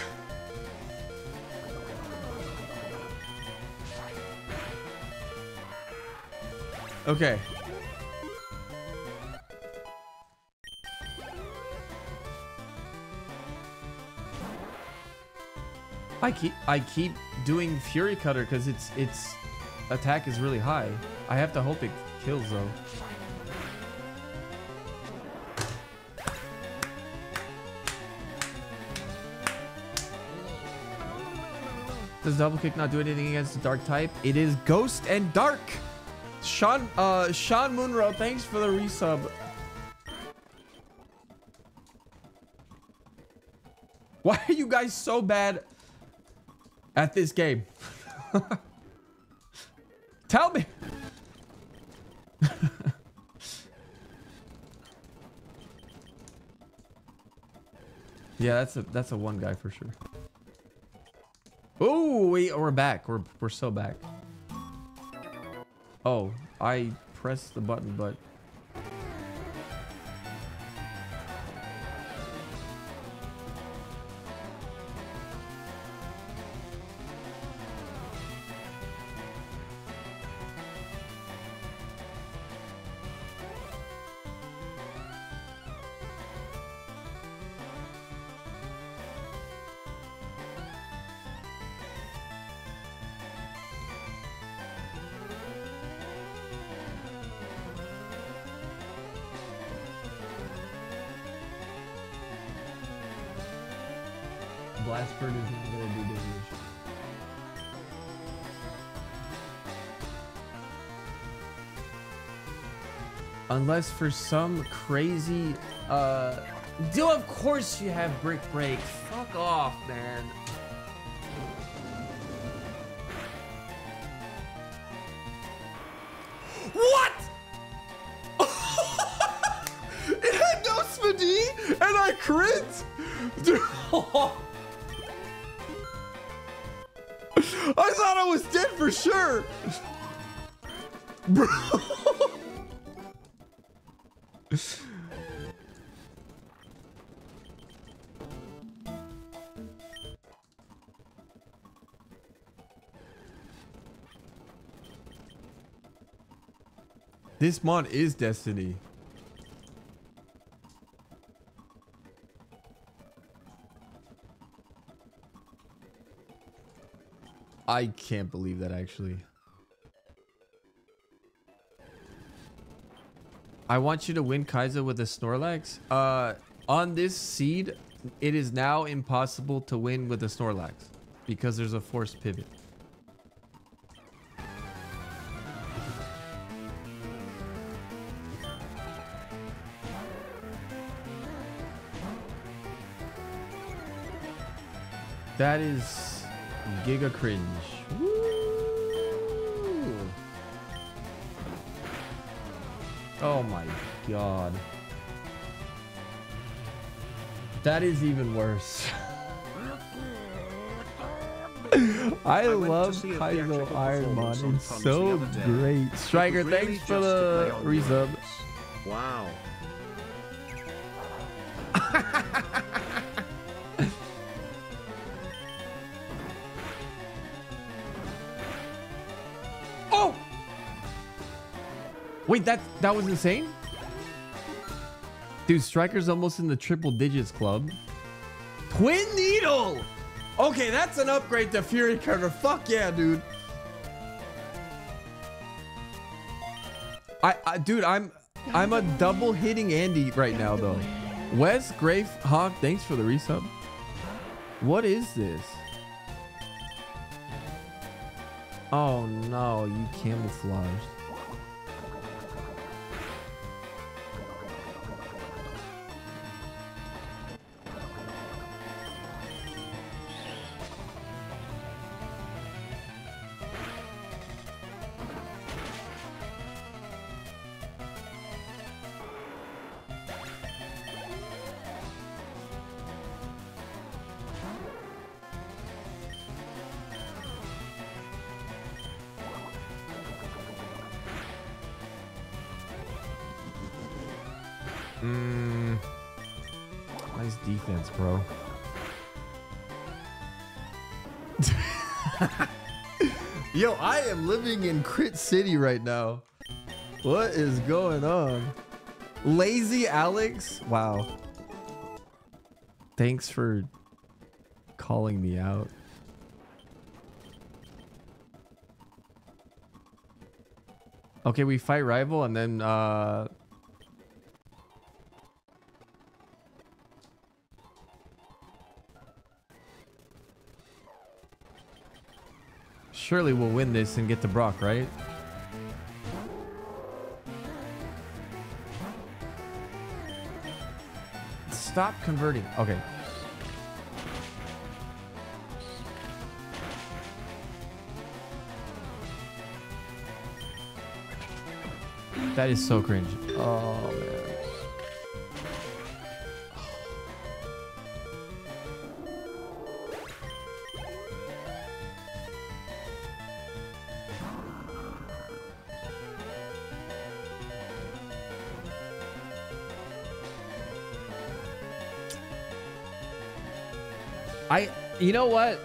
Okay. I keep I keep doing Fury Cutter because its its attack is really high. I have to hope it kills though. Does double kick not do anything against the dark type? It is ghost and dark. Sean uh Sean Munro, thanks for the resub. Why are you guys so bad? At this game? Tell me. yeah, that's a that's a one guy for sure. Oh, we we're back. We're we're so back. Oh, I pressed the button, but Unless for some crazy uh do of course you have brick break. Fuck off, man. This mod is Destiny. I can't believe that actually. I want you to win Kaiser with a Snorlax. Uh, on this seed, it is now impossible to win with a Snorlax because there's a forced pivot. That is Giga cringe. Woo! Oh my god. That is even worse. I, to love Kaizo Ironmon. It's so the other day. great. Striker, Really thanks for the resub. That that was insane? Dude, Striker's almost in the triple digits club. Twin Needle! Okay, that's an upgrade to Fury Cutter. Fuck yeah, dude. I, I dude, I'm I'm a double hitting Andy right now though. Wes Grafe Hawk, thanks for the resub. What is this? Oh no, you camouflaged. Yo, I am living in Crit City right now. What is going on? Lazy Alex? Wow. Thanks for calling me out. Okay, we fight rival and then uh Surely we'll win this and get to Brock, right? Stop converting. Okay. That is so cringe. Oh man. You know what?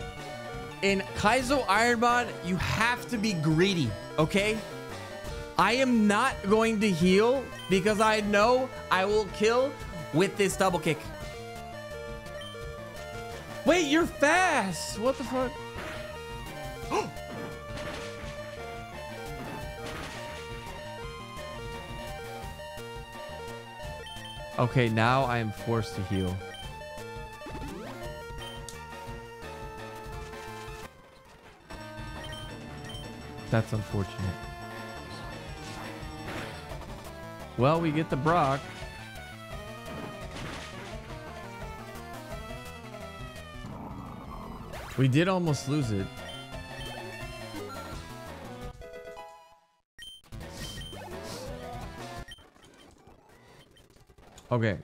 In Kaizo Ironmon, you have to be greedy, okay? I am not going to heal because I know I will kill with this double kick. Wait, you're fast. What the fuck? okay, now I am forced to heal. That's unfortunate. Well, we get the Brock. We did almost lose it. Okay.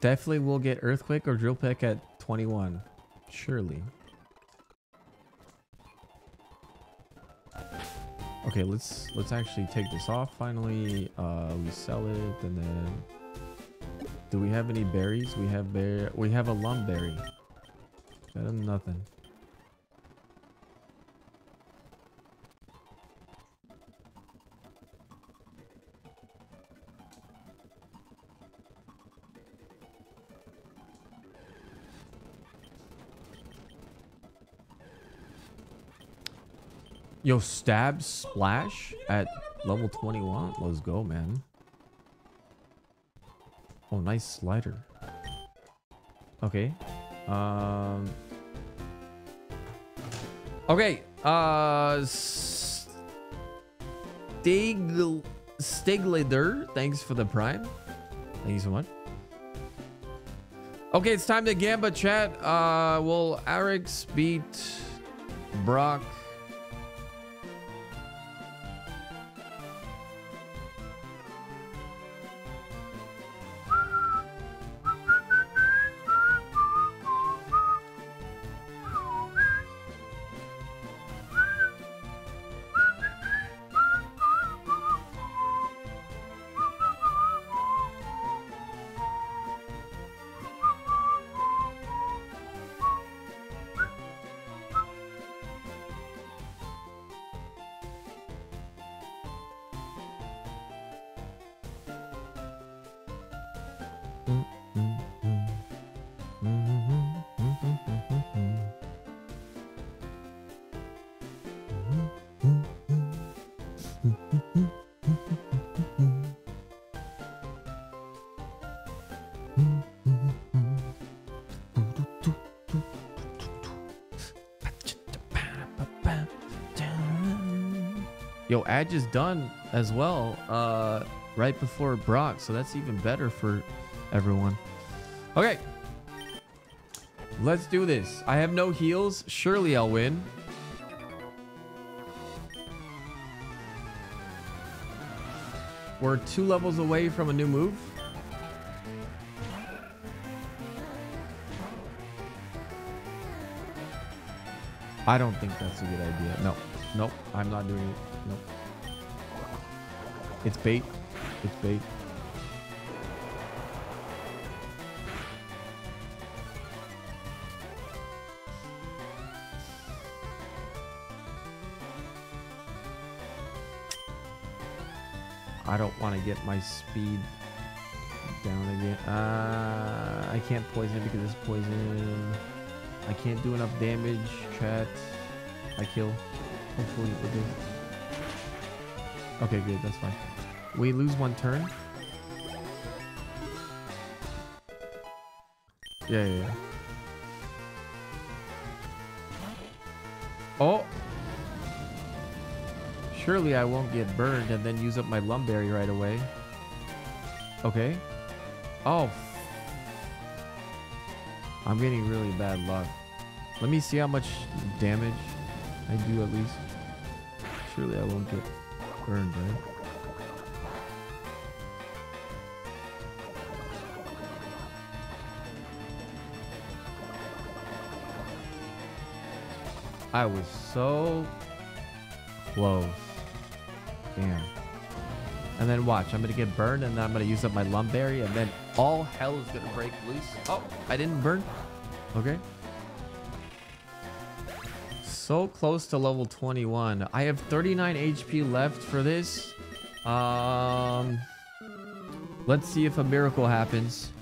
Definitely we'll get Earthquake or Drill Peck at 21. Surely. Okay, let's let's actually take this off finally. Uh we sell it and then do we have any berries? We have bear we have a lum berry. Better than nothing. Yo, stab splash at level 21. Let's go, man. Oh, nice slider. Okay. Um. Okay. Uh. Stig Stiglider, thanks for the prime. Thank you so much. Okay, it's time to Gamba chat. Uh, will Arex beat Brock? Edge is done as well, uh, right before Brock, so that's even better for everyone. Okay. Let's do this. I have no heals. Surely I'll win. We're two levels away from a new move. I don't think that's a good idea. No. Nope. I'm not doing it. Nope. It's bait. It's bait. I don't want to get my speed down again. Uh, I can't poison because it's poison. I can't do enough damage, chat. I kill. Hopefully it will do. Okay, good. That's fine. We lose one turn. Yeah, yeah, yeah. Oh. Surely I won't get burned and then use up my lumberry right away. Okay. Oh. I'm getting really bad luck. Let me see how much damage I do at least. Surely I won't get burned, right? I was so close. Damn. And then watch, I'm gonna get burned and then I'm gonna use up my lumberry and then all hell is gonna break loose. Oh, I didn't burn. Okay. So close to level 21. I have 39 HP left for this. Um, let's see if a miracle happens.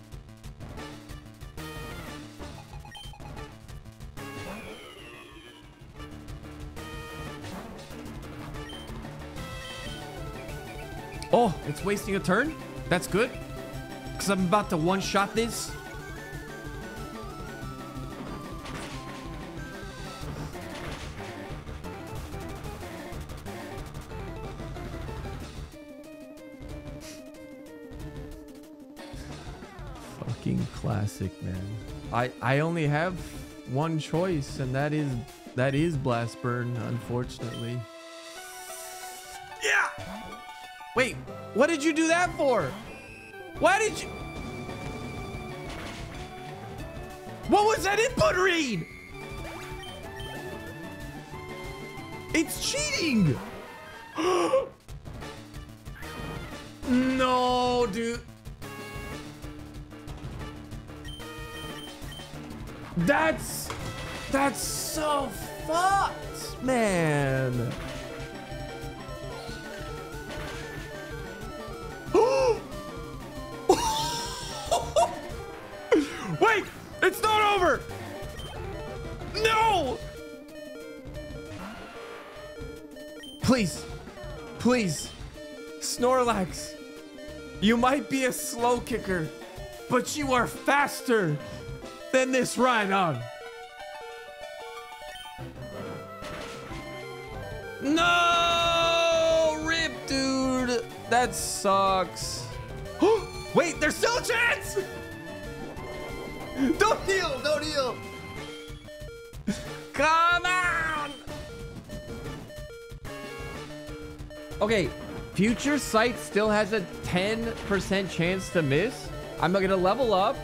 It's wasting a turn? That's good. Because I'm about to one-shot this. Fucking classic, man. I I only have one choice, and that is that is blast burn, unfortunately. What did you do that for? Why did you? What was that input read? It's cheating. no, dude. That's that's so fucked, man. You might be a slow kicker, but you are faster than this Rhydon. No, rip, dude. That sucks. Wait, there's still a chance. Don't heal, don't heal. Come on. Okay, Future Sight still has a 10% chance to miss. I'm gonna level up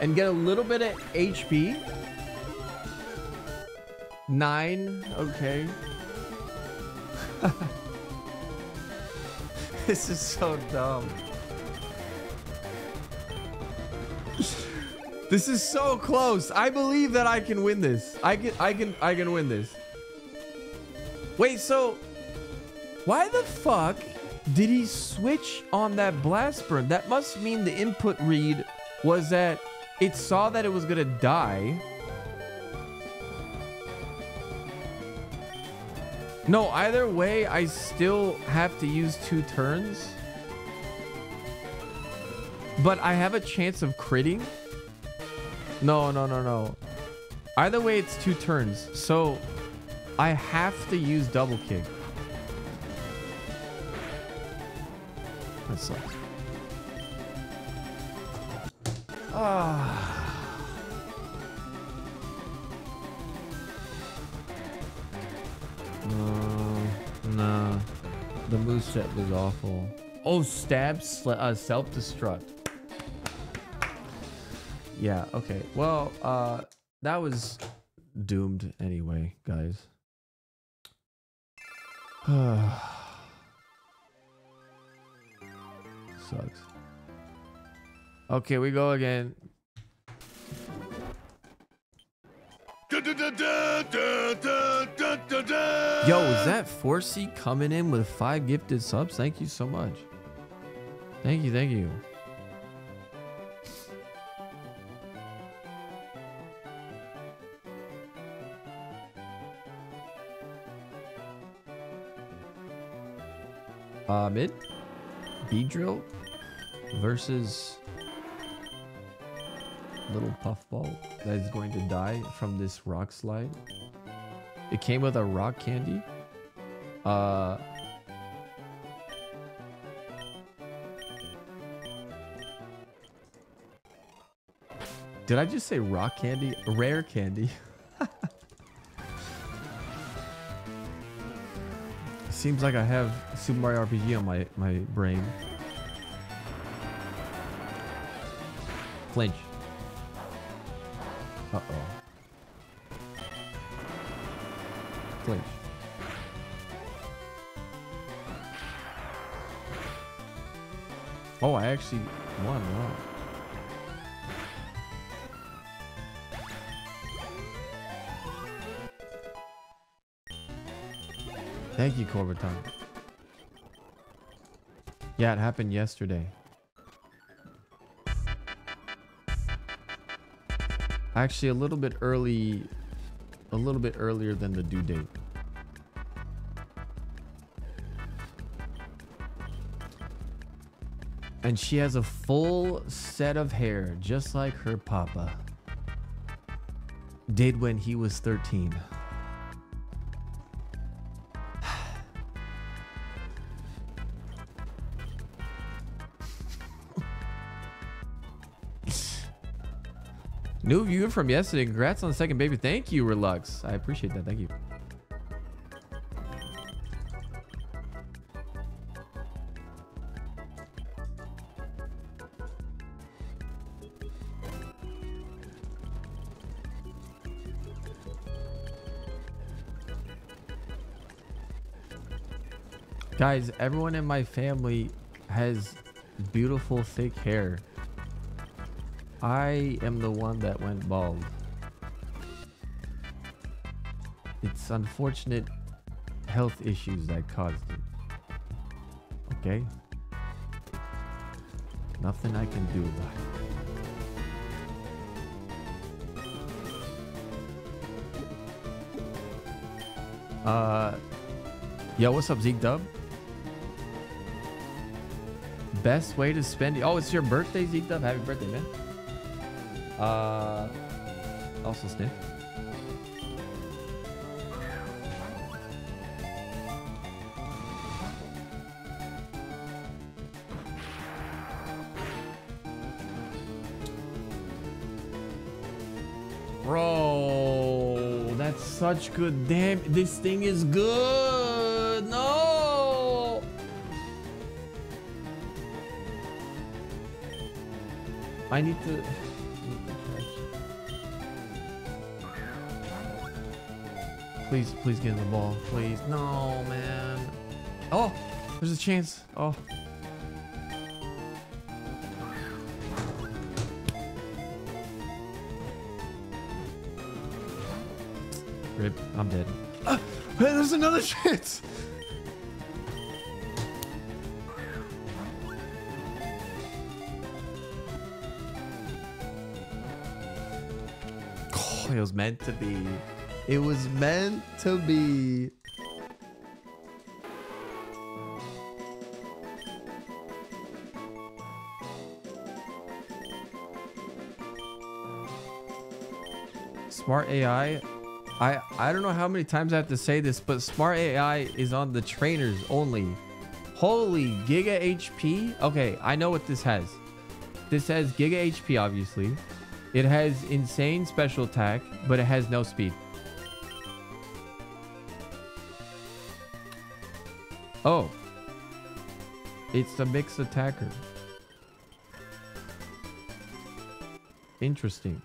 and get a little bit of HP. Nine, okay. this is so dumb. This is so close. I believe that I can win this. I can I can I can win this. Wait, so why the fuck did he switch on that blast burn? That must mean the input read was that it saw that it was gonna die. No, either way, I still have to use two turns. But I have a chance of critting. No, no, no, no. Either way, it's two turns. So I have to use double kick. That sucks. Ah. No, no. The moveset was awful. Oh, stab, uh, self-destruct. Yeah, okay. Well, uh, that was doomed anyway, guys. Sucks. Okay, we go again. Yo, is that 4C coming in with five gifted subs? Thank you so much. Thank you, thank you. Uh, mid? Beedrill versus little puffball that is going to die from this rock slide. It came with a rock candy. Uh. Did I just say rock candy? Rare candy. Seems like I have Super Mario RPG on my, my brain. Flinch. Uh-oh. Flinch. Oh, I actually won. Wow. Thank you, Corbiton. Yeah, it happened yesterday. Actually, a little bit early, a little bit earlier than the due date. And she has a full set of hair, just like her papa did when he was 13. New viewer from yesterday. Congrats on the second baby. Thank you, Relux. I appreciate that. Thank you. Guys, everyone in my family has beautiful thick hair. I am the one that went bald. It's unfortunate health issues that caused it. Okay? Nothing I can do about it. Uh, yo, what's up, Zeke Dub? Best way to spend. Oh, it's your birthday, Zeke Dub. Happy birthday, man. Uh, also sniff. Bro, that's such good. Damn, this thing is good. I need to. Please, please get in the ball. Please. No, man. Oh, there's a chance. Oh. Rip, I'm dead. Ah, hey, there's another chance. Was meant to be. It was meant to be. Smart AI. I I don't know how many times I have to say this, but smart AI is on the trainers only. Holy giga HP. Okay, I know what this has. This has giga HP obviously. It has insane special attack, but it has no speed. Oh. It's a mixed attacker. Interesting.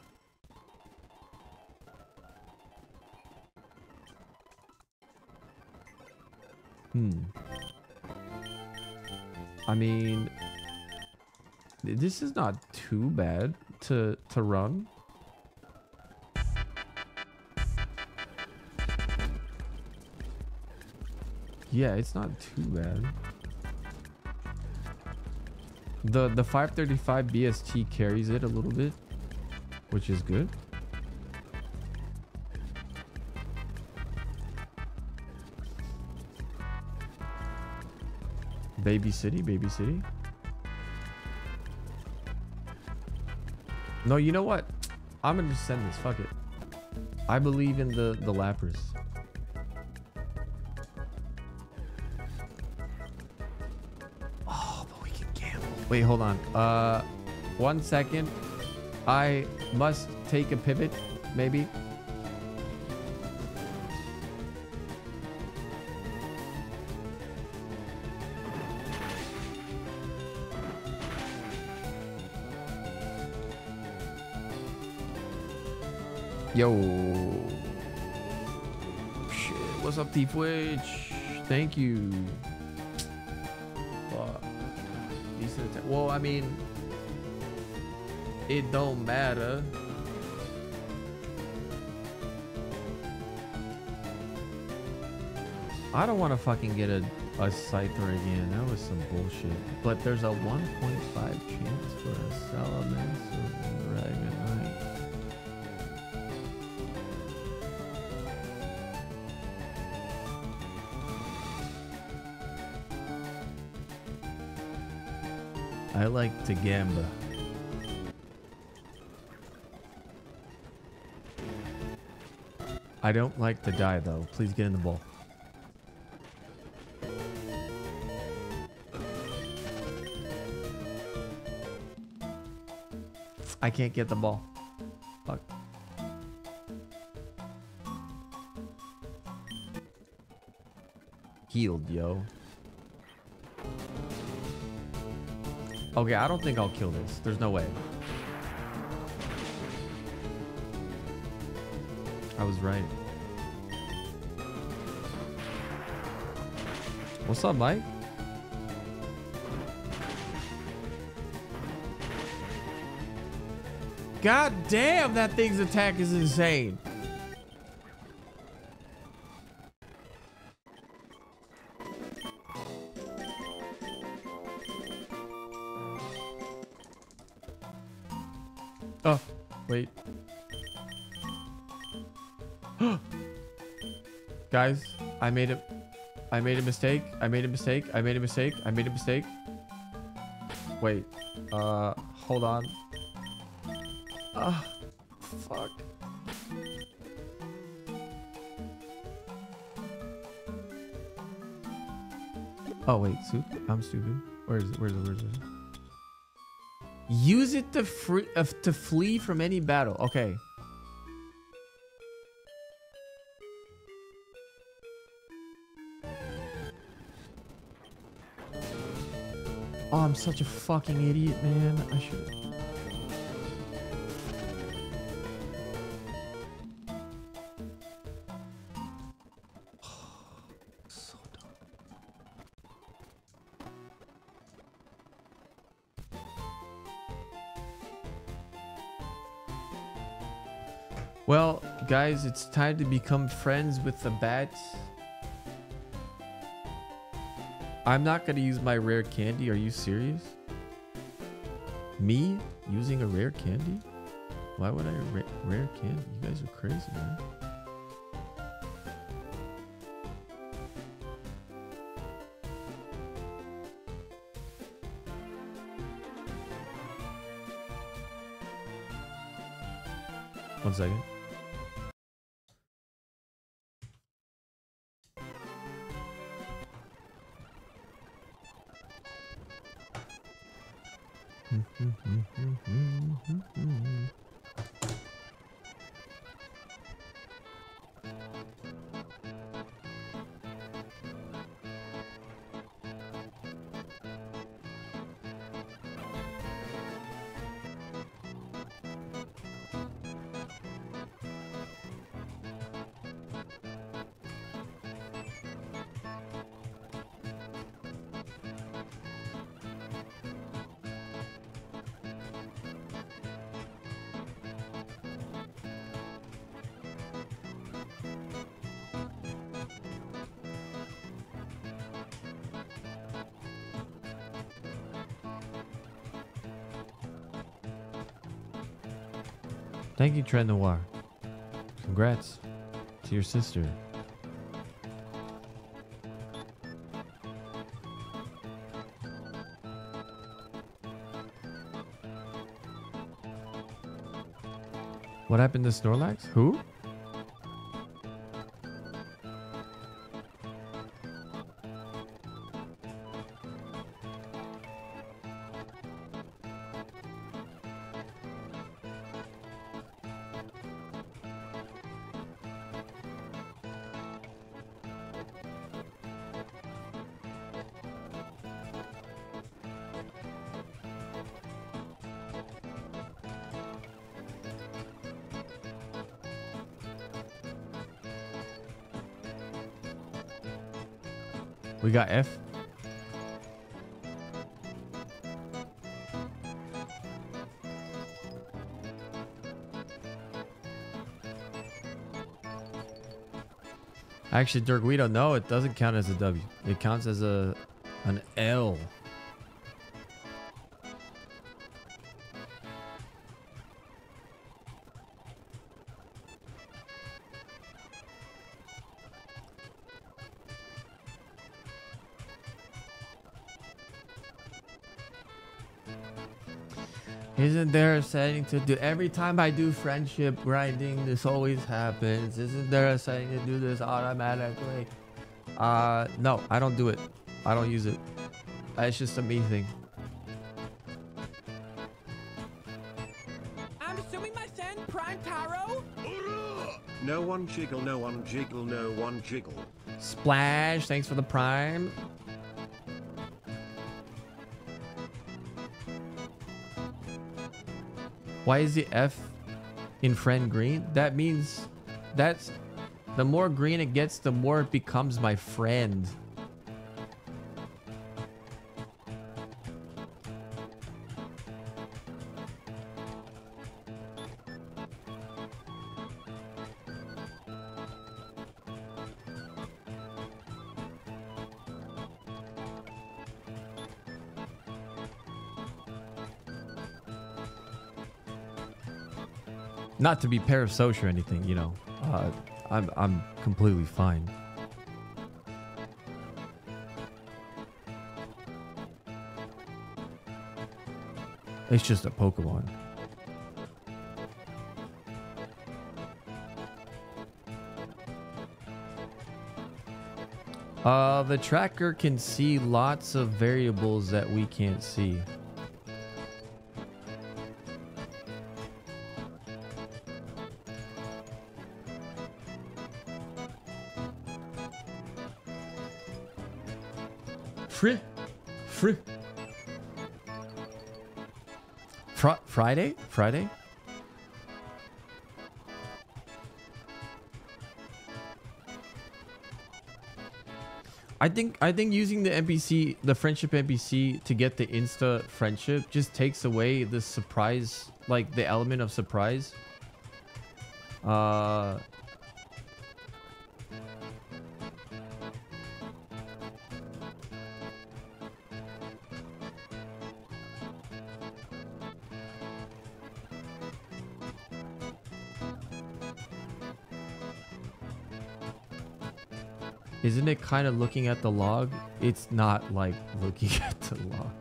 Hmm. I mean, this is not too bad to to run. Yeah, it's not too bad. The the 535 BST carries it a little bit, which is good. Baby City, Baby City. No, you know what? I'm gonna just send this. Fuck it. I believe in the the lappers. Oh, but we can gamble. Wait, hold on. Uh, one second. I must take a pivot, maybe. Yo. Shit. What's up, Twitch? Thank you. Fuck. Well, I mean, it don't matter. I don't want to fucking get a, a Scyther again. That was some bullshit. But there's a 1.5 chance for a Salamence or I like to gamba. I don't like to die though. Please get in the ball. I can't get the ball. Fuck. Healed, yo. Okay, I don't think I'll kill this. There's no way. I was right. What's up, Mike? God damn, that thing's attack is insane. I made a I made a mistake. I made a mistake. I made a mistake. I made a mistake. Wait. Uh hold on. Ah, fuck. Oh wait, soup. I'm stupid. Where is it? Where's it? Where's it? Use it to free uh, to flee from any battle. Okay. I'm such a fucking idiot, man. I should. Well, guys, it's time to become friends with the bats. I'm not gonna use my rare candy. Are you serious? Me using a rare candy? Why would I ra rare candy? You guys are crazy, man. One second. Thank you, Trent Noir. Congrats to your sister. What happened to Snorlax? Who? F. Actually, Dirk, we don't know. It doesn't count as a W. It counts as a an L. Isn't there a setting to do every time I do friendship grinding this always happens? Isn't there a setting to do this automatically? Uh no, I don't do it. I don't use it. It's just a me thing. I'm assuming my son, Prime Taro. No one jiggle, no one jiggle, no one jiggle. Splash, thanks for the prime. Why is the F in friend green? That means that's the more green it gets, the more it becomes my friend. Not to be parasocial or anything, you know. Uh, I'm I'm completely fine. It's just a Pokemon. Uh, the tracker can see lots of variables that we can't see. Fri Friday? Friday? I think I think using the NPC, the friendship NPC to get the insta friendship just takes away the surprise, like the element of surprise. Uh Isn't it kind of looking at the log? It's not like looking at the log.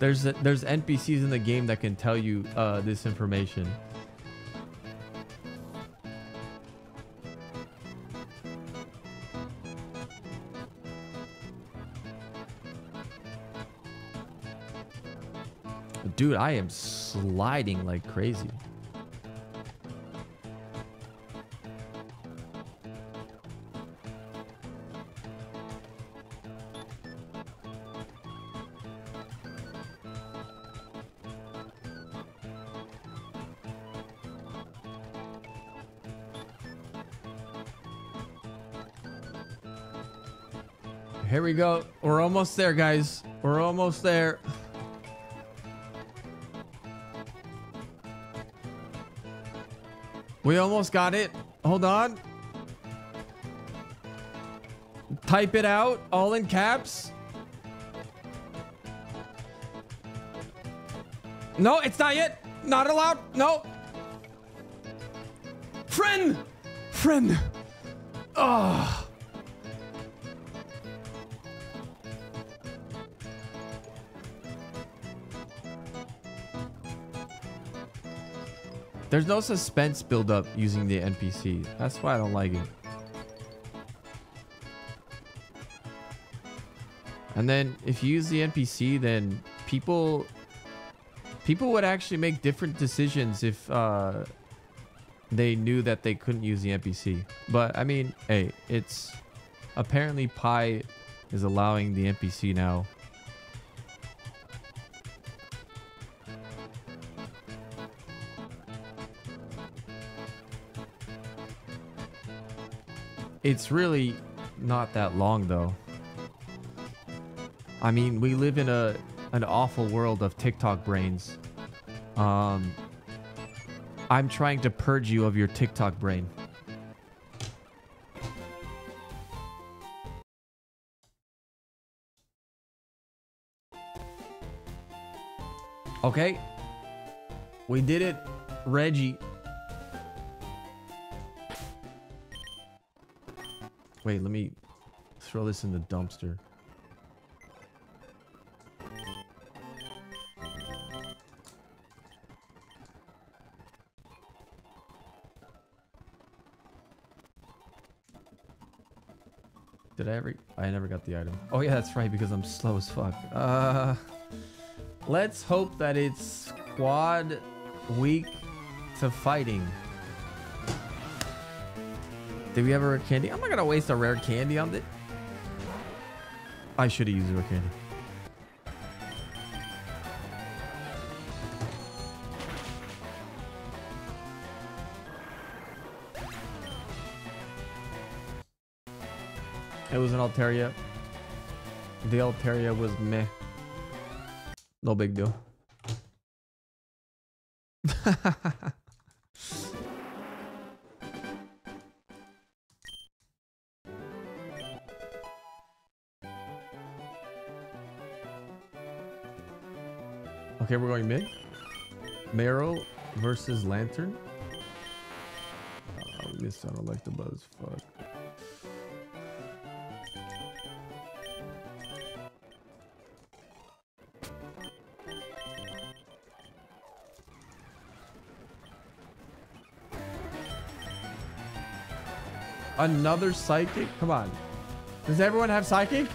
there's there's NPCs in the game that can tell you uh, this information. Dude, I am sliding like crazy. We go. We're almost there, guys. We're almost there. We almost got it. Hold on. Type it out, all in caps. No, it's not yet. Not allowed. No. Friend. Friend. Ah. There's no suspense buildup using the NPC. That's why I don't like it. And then if you use the NPC, then people people would actually make different decisions if uh, they knew that they couldn't use the NPC. But I mean, hey, it's apparently Pi is allowing the NPC now. It's really not that long though. I mean, we live in a an awful world of TikTok brains. Um, I'm trying to purge you of your TikTok brain. Okay. We did it, Reggie. Wait, let me throw this in the dumpster. Did I ever? I never got the item. Oh yeah, that's right because I'm slow as fuck. Uh, let's hope that it's squad weak to fighting. Did we have a rare candy? I'm not gonna waste a rare candy on this. I should have used a rare candy. It was an Altaria. The Altaria was meh. No big deal. Lanturn. Oh, we missed out on like the buzz. Fuck. Another psychic? Come on. Does everyone have psychic?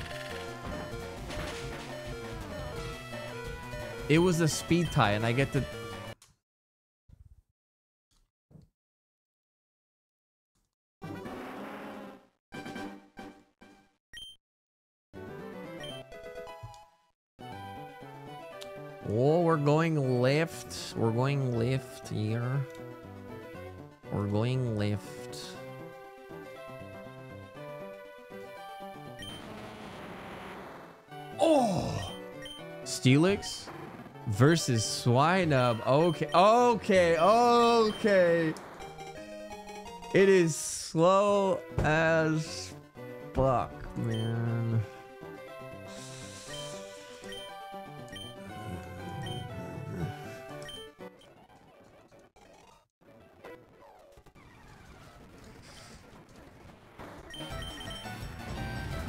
It was a speed tie and I get to... versus Swinub. Okay, okay, okay. It is slow as fuck, man.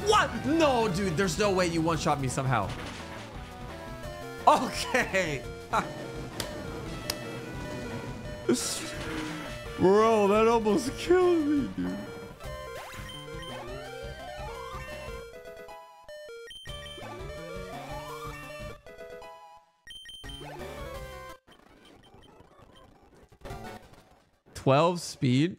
What? No, dude, there's no way you one-shot me somehow. Okay. Bro, that almost killed me, dude. Twelve speed.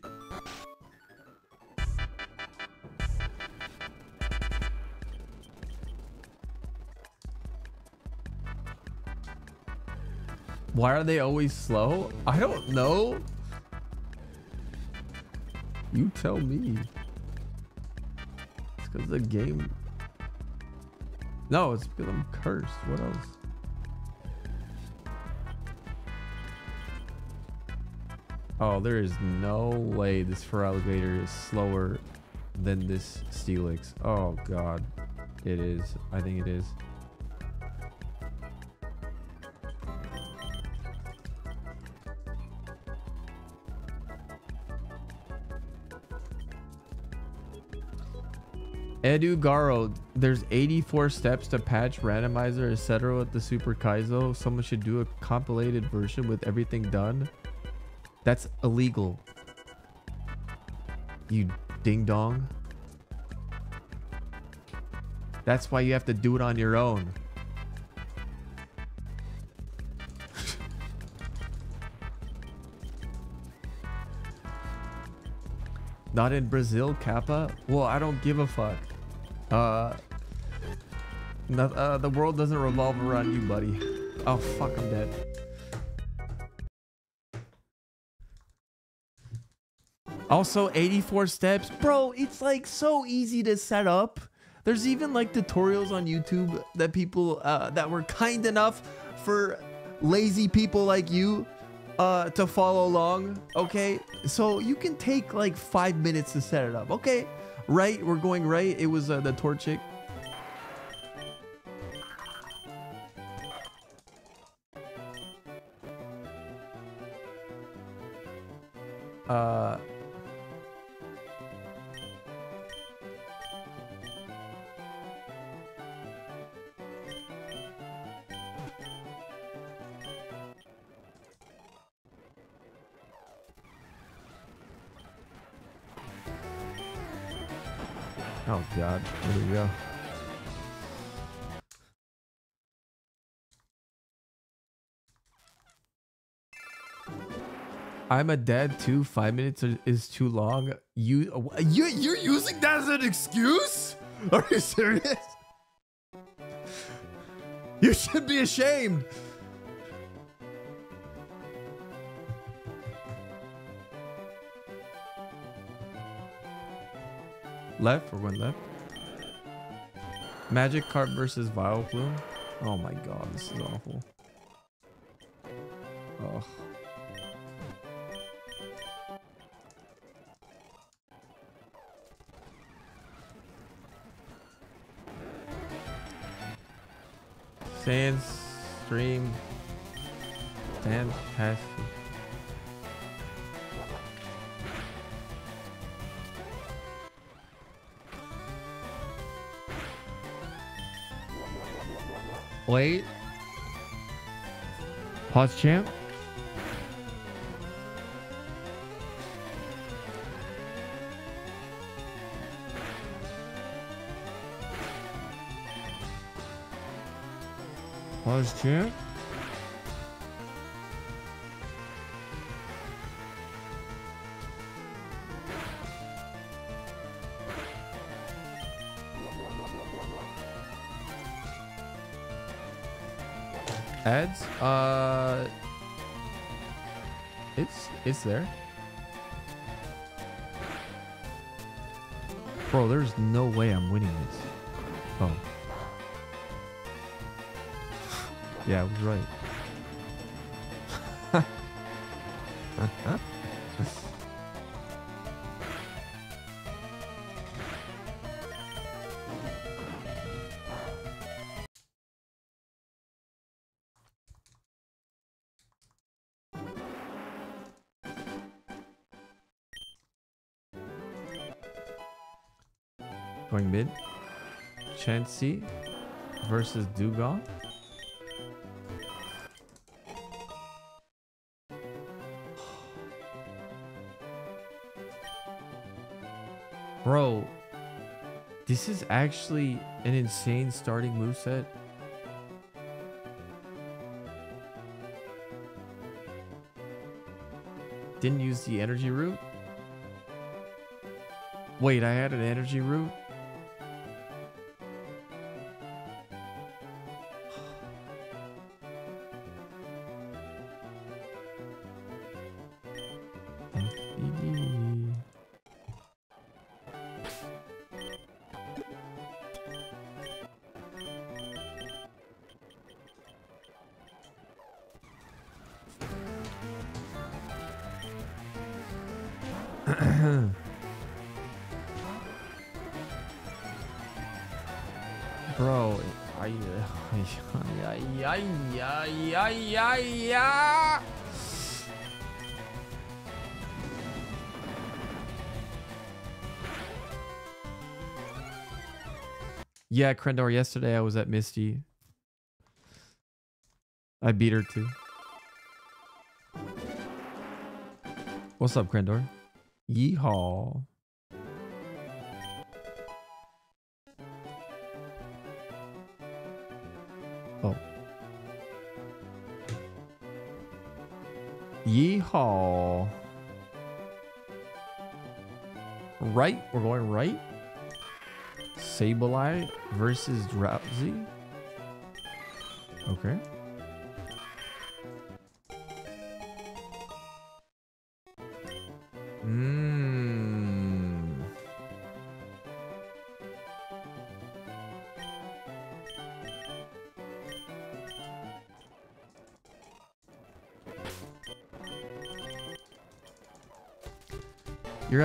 Why are they always slow? I don't know. You tell me. It's because the game. No, it's because I'm cursed. What else? Oh, there is no way this Feraligatr is slower than this Steelix. Oh, God. It is. I think it is. Edugaro, there's 84 steps to patch randomizer, etc. with the Super Kaizo. Someone should do a compilated version with everything done. That's illegal. You ding dong. That's why you have to do it on your own. Not in Brazil, Kappa? Well, I don't give a fuck. Uh, uh, the world doesn't revolve around you, buddy. Oh, fuck, I'm dead. Also, 84 steps. Bro, it's like so easy to set up. There's even like tutorials on YouTube that people uh, that were kind enough for lazy people like you uh, to follow along. Okay, so you can take like five minutes to set it up. Okay, right? We're going right. It was uh, the Torchic. I'm a dad too. Five minutes is- too long. You, you, you're using that as an excuse? Are you serious? You should be ashamed. Left or one left? Magikarp versus Vileplume. Oh my god, this is awful. Sand stream. Fantastic. Wait. Pause champ. Champ. Ads? Uh, it's it's there. Bro, there's no way I'm winning this. Oh. Yeah, was right. Going mid. Chansey versus Dewgong. This is actually an insane starting moveset. Didn't use the energy root. Wait, I had an energy root? Yeah, Krendor, yesterday I was at Misty. I beat her too. What's up, Krendor? Yeehaw. Oh. Yeehaw. Right? We're going right? Sableye versus Drowzee. Okay.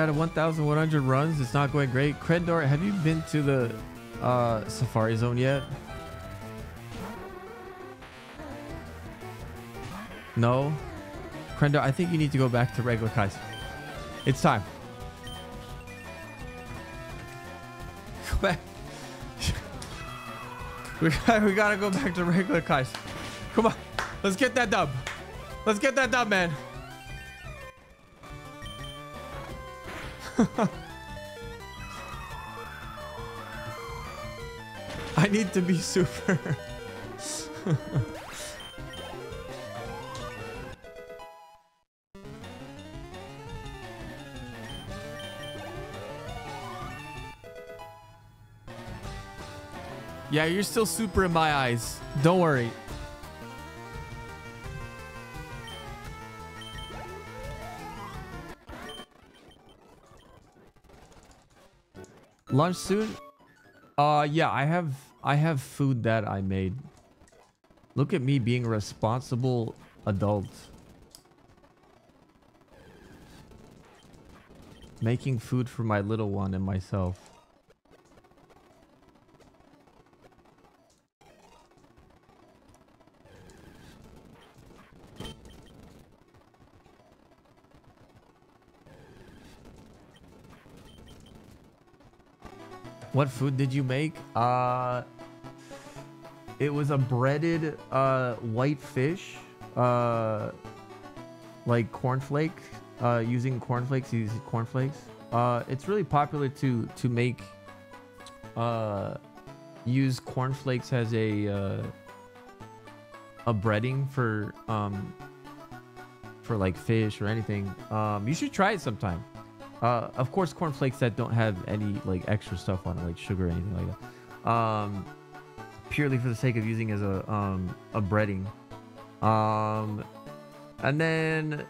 At a 1,100 runs. It's not going great. Krendor, have you been to the uh, Safari Zone yet? No? Krendor, I think you need to go back to regular Kaizo. It's time. Go back. we, got, we gotta go back to regular Kaizo. Come on. Let's get that dub. Let's get that dub, man. I need to be super. yeah, you're still super in my eyes. Don't worry. Lunch soon? Uh yeah, I have I have food that I made. Look at me being a responsible adult. Making food for my little one and myself. What food did you make? Uh it was a breaded uh white fish uh like cornflake uh using cornflakes using cornflakes. Uh it's really popular to to make uh use cornflakes as a uh a breading for um for like fish or anything. Um you should try it sometime. Uh, of course, cornflakes that don't have any like extra stuff on it, like sugar or anything like that. Um, purely for the sake of using as a um a breading. Um, and then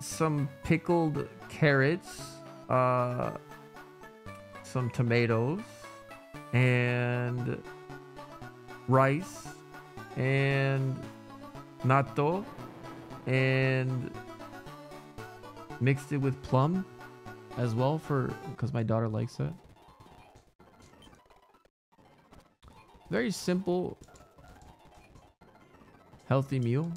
some pickled carrots, uh, some tomatoes, and rice, and natto, and mixed it with plum as well for because my daughter likes it. Very simple, healthy meal.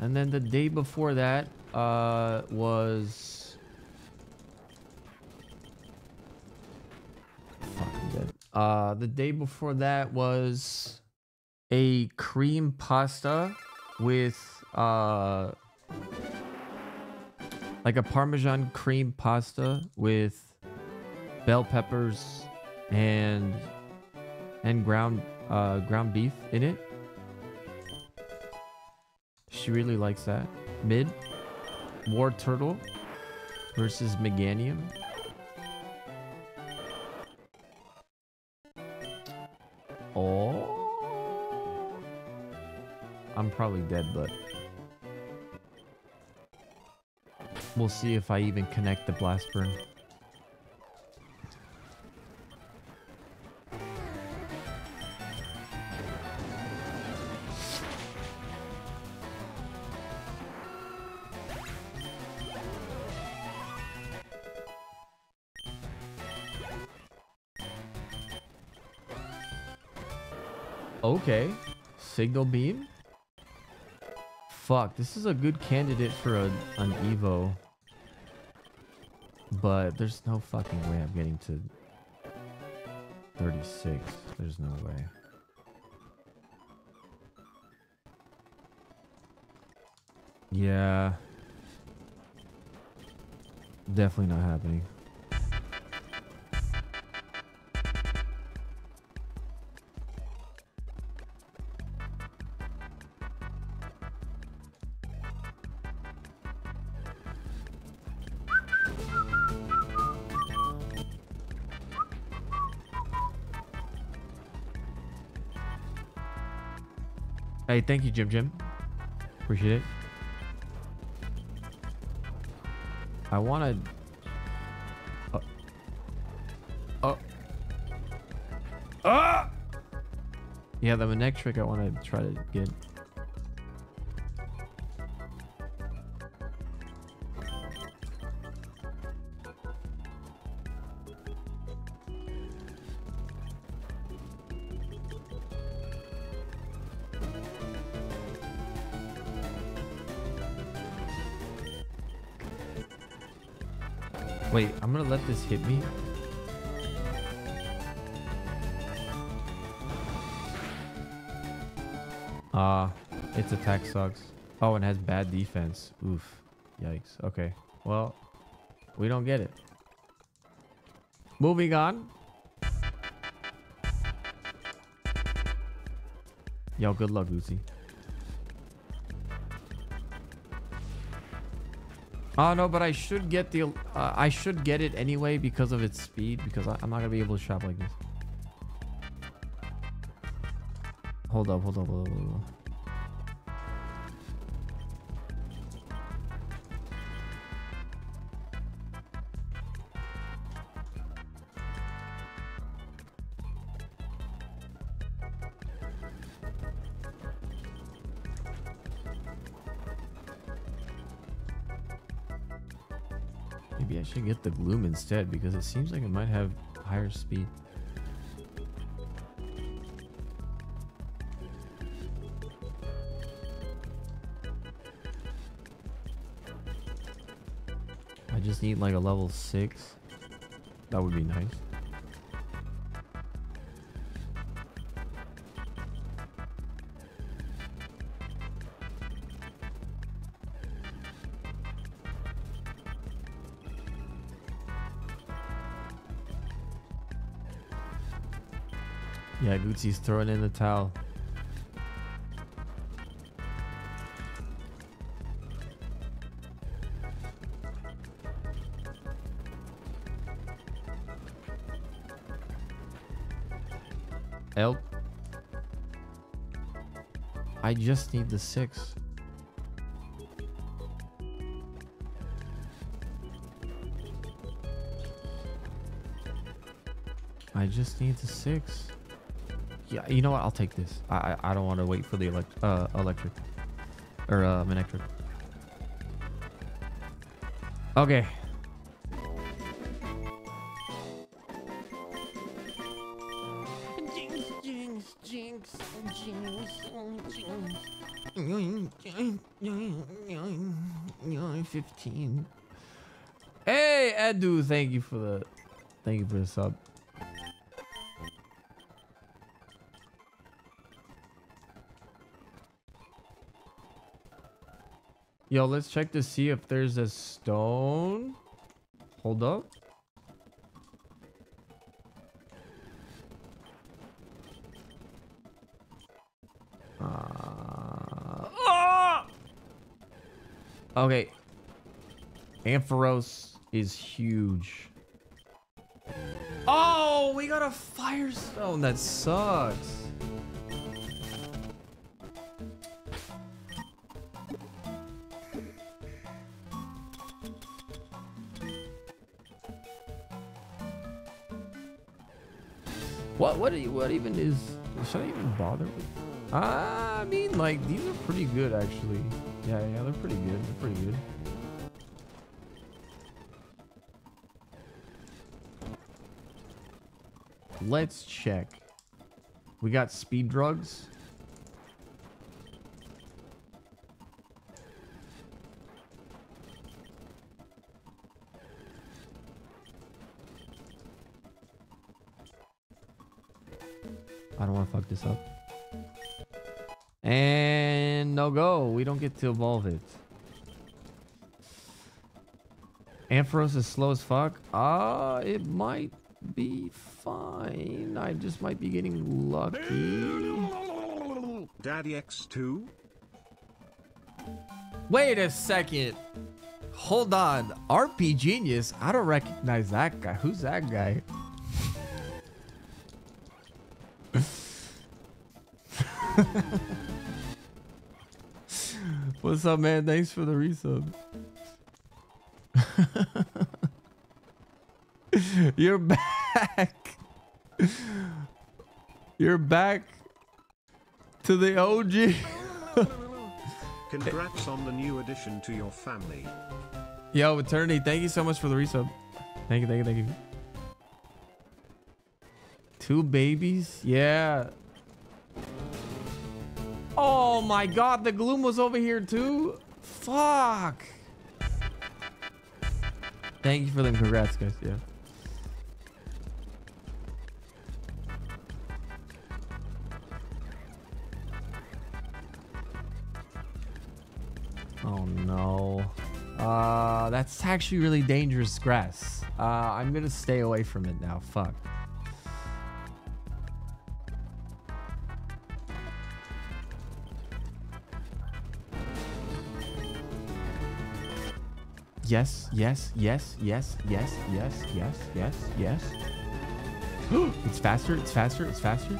And then the day before that uh, was Uh, the day before that was a cream pasta with uh, like a Parmesan cream pasta with bell peppers and and ground uh, ground beef in it. She really likes that. Mid, Wartortle versus Meganium. I'm probably dead, but we'll see if I even connect the blast burn. Okay. Signal beam? Fuck, this is a good candidate for a, an Evo. But there's no fucking way I'm getting to 36. There's no way. Yeah. Definitely not happening. Hey, thank you, Jim Jim. Appreciate it. I want to... Oh. Uh, oh! Uh, ah! Uh. Yeah, the next trick I want to try to get... hit me. Ah, its attack sucks. Oh, and has bad defense. Oof. Yikes. Okay. Well, we don't get it. Moving on. Yo, good luck, Lucy. Oh no, but I should get the. Uh, I should get it anyway because of its speed. Because I, I'm not gonna be able to shop like this. Hold up, hold up, hold up, hold up. Instead because it seems like it might have higher speed. I just need like a level 6. That would be nice. Yeah, Gucci's throwing in the towel. Help. I just need the six. I just need the six. Yeah, you know what? I'll take this. I I, I don't want to wait for the elect uh electric or uh electric. Okay. Fifteen. Hey, Edu, thank you for the thank you for the sub. Yo, let's check to see if there's a stone. Hold up. Uh, ah! Okay. Ampharos is huge. Oh, we got a firestone. That sucks. What you, what even is should I even bother with? Hmm. I mean like these are pretty good actually. Yeah, yeah, they're pretty good. They're pretty good. Let's check. We got speed drugs. I don't want to fuck this up. And no go. We don't get to evolve it. Ampharos is slow as fuck. Uh, it might be fine. I just might be getting lucky. Daddy X2? Wait a second. Hold on. RP Genius? I don't recognize that guy. Who's that guy? What's up, man? Thanks for the resub. You're back. You're back to the OG. Congrats on the new addition to your family. Yo, Eternity, thank you so much for the resub. Thank you, thank you, thank you. Two babies? Yeah. Oh my god, the gloom was over here too? Fuck. Thank you for them. Congrats, guys. Yeah. Oh no. Uh, that's actually really dangerous grass. Uh, I'm gonna stay away from it now. Fuck. Yes, yes, yes, yes, yes, yes, yes, yes, yes. it's faster, it's faster, it's faster.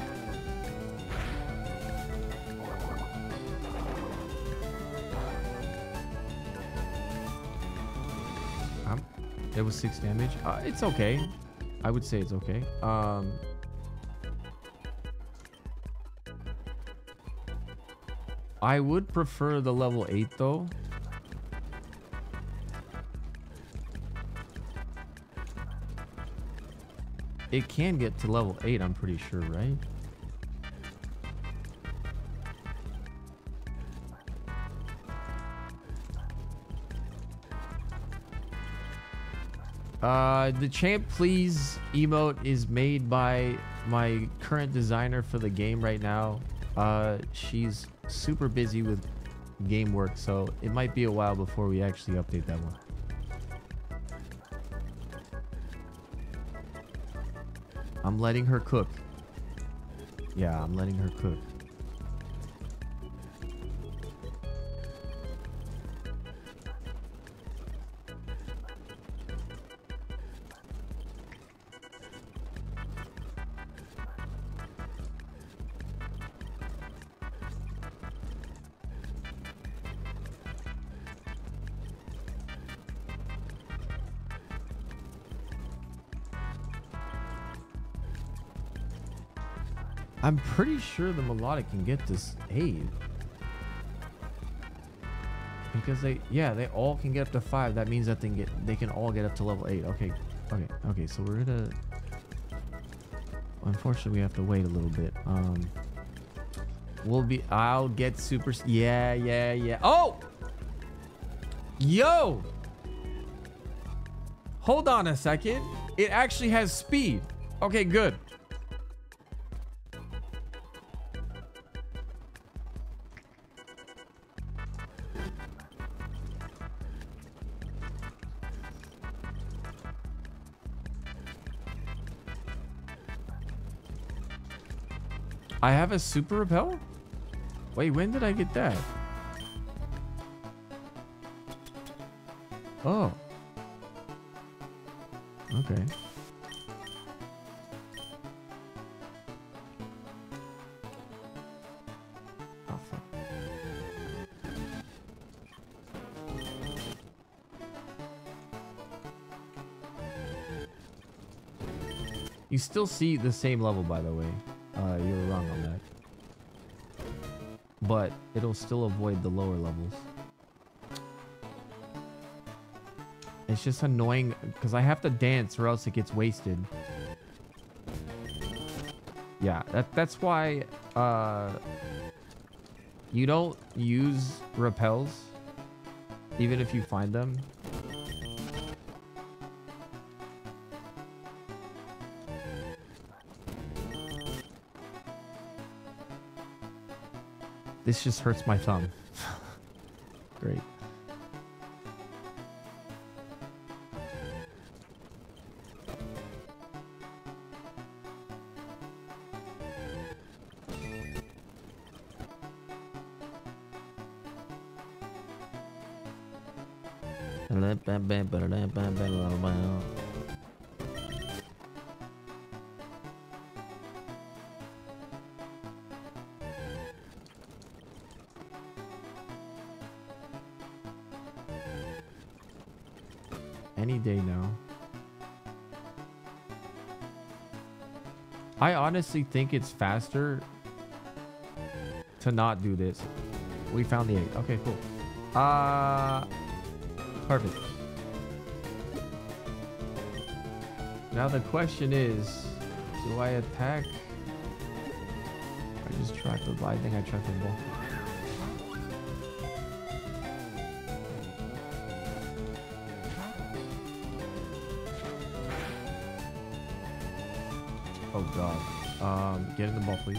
Um, it was six damage. Uh, it's okay. I would say it's okay. Um, I would prefer the level eight though. It can get to level 8, I'm pretty sure, right? Uh, the champ please emote is made by my current designer for the game right now. Uh, she's super busy with game work, so it might be a while before we actually update that one. I'm letting her cook. Yeah, I'm letting her cook. I'm pretty sure the melodic can get this eight. Because they, yeah, they all can get up to five. That means that they can get, they can all get up to level eight. Okay, okay, okay. So we're gonna. Unfortunately, we have to wait a little bit. Um, we'll be. I'll get super. Yeah, yeah, yeah. Oh, yo. Hold on a second. It actually has speed. Okay, good. I have a super repel? Wait, when did I get that? Oh. Okay. Oh. You still see the same level, by the way. It'll still avoid the lower levels. It's just annoying because I have to dance or else it gets wasted. Yeah, that that's why uh you don't use repels even if you find them. This just hurts my thumb. Great. Honestly think it's faster to not do this. We found the egg. Okay, cool. Uh, perfect. Now the question is, do I attack? I just the. I think I track them both. Get in the ball, please.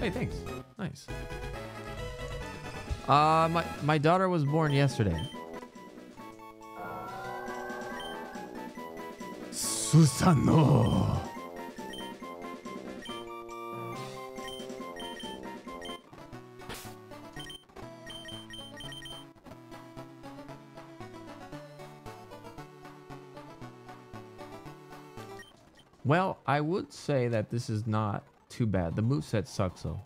Hey, thanks. Nice. Uh, my my daughter was born yesterday. Susano. I would say that this is not too bad. The moveset sucks though.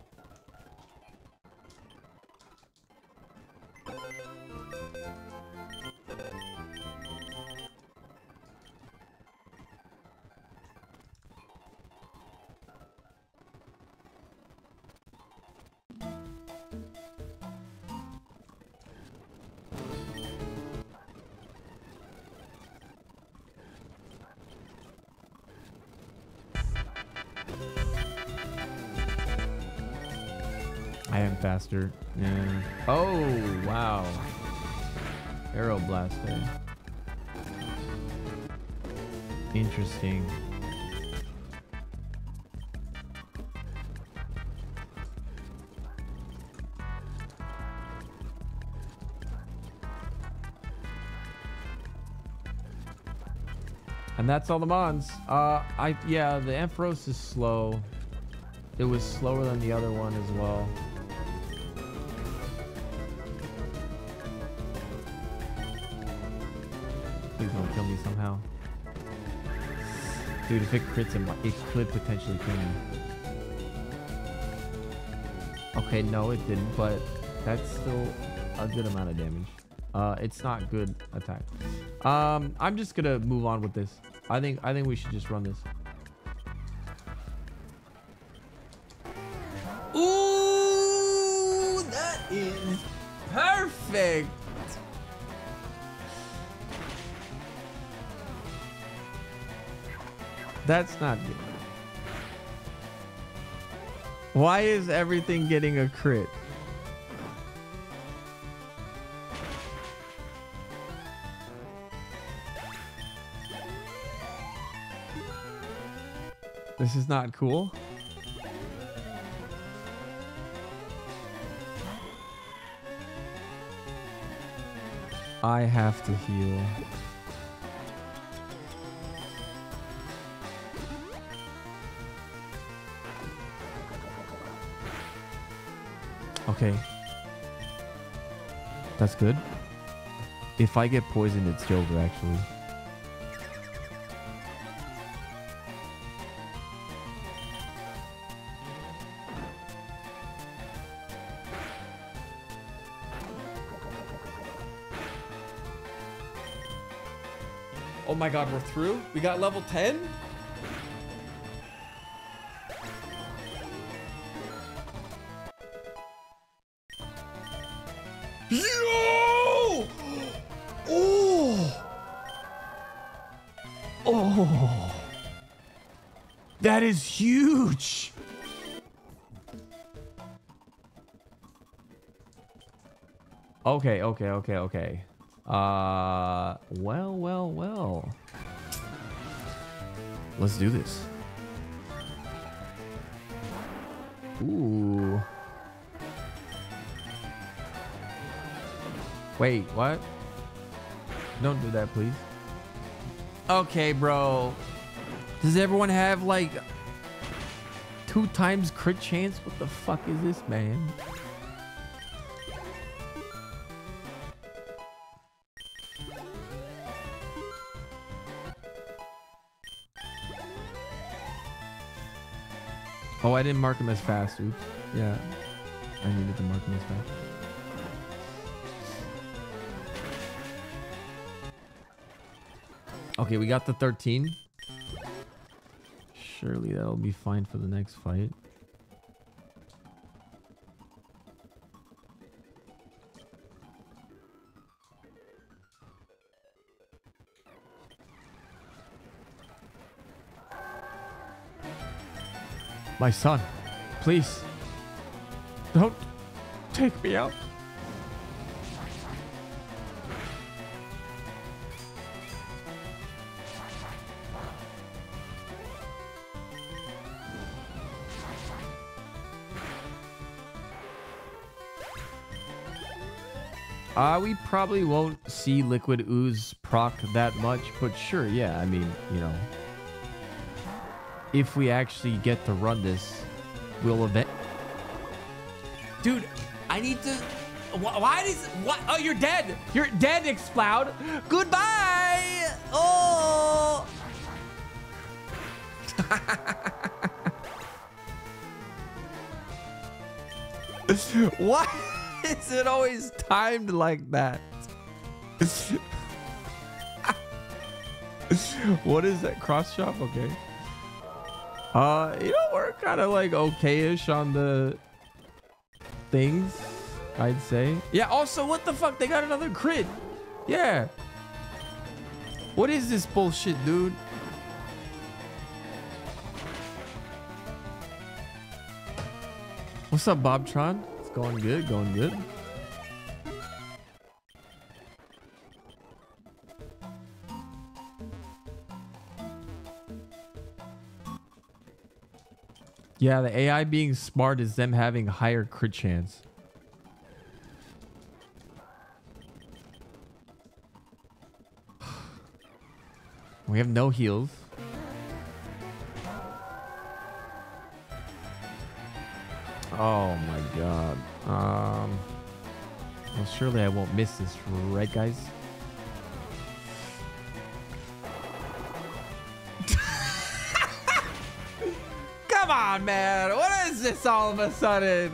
Faster. Yeah. Oh, wow. Arrow blaster. Interesting. And that's all the mons. Uh, I yeah, the Ampharos is slow. It was slower than the other one as well. Kill me somehow. Dude, if it crits him, it could potentially kill me. Okay, no, it didn't, but that's still a good amount of damage. Uh, it's not good attack. Um, I'm just gonna move on with this. I think I think we should just run this. Ooh, that is perfect. That's not good. Why is everything getting a crit? This is not cool. I have to heal. That's good. If I get poisoned, it's over, actually. Oh my god, we're through? We got level 10? Okay, okay, okay, okay. Uh, well, well, well. Let's do this. Ooh. Wait, what? Don't do that, please. Okay, bro. Does everyone have like two times crit chance? What the fuck is this, man? Oh, I didn't mark him as fast. Oops. Yeah. I needed to mark him as fast. Okay, we got the 13. Surely that'll be fine for the next fight. My son, please, don't take me out. Uh, we probably won't see Liquid Ooze proc that much, but sure, yeah, I mean, you know. If we actually get to run this, we'll event. Dude, I need to. Wh- Why does. What? Oh, you're dead! You're dead, Explode! Goodbye! Oh! Why is it always timed like that? what is that cross chop? Okay. Uh, you know we're kind of like okay-ish on the things. I'd say. Yeah. Also, what the fuck? They got another crit. Yeah. What is this bullshit, dude? What's up, Bobtron? It's going good, going good. Yeah, the AI being smart is them having higher crit chance. We have no heals. Oh my god. Um. Well, surely I won't miss this, right, guys? Man. What is this all of a sudden?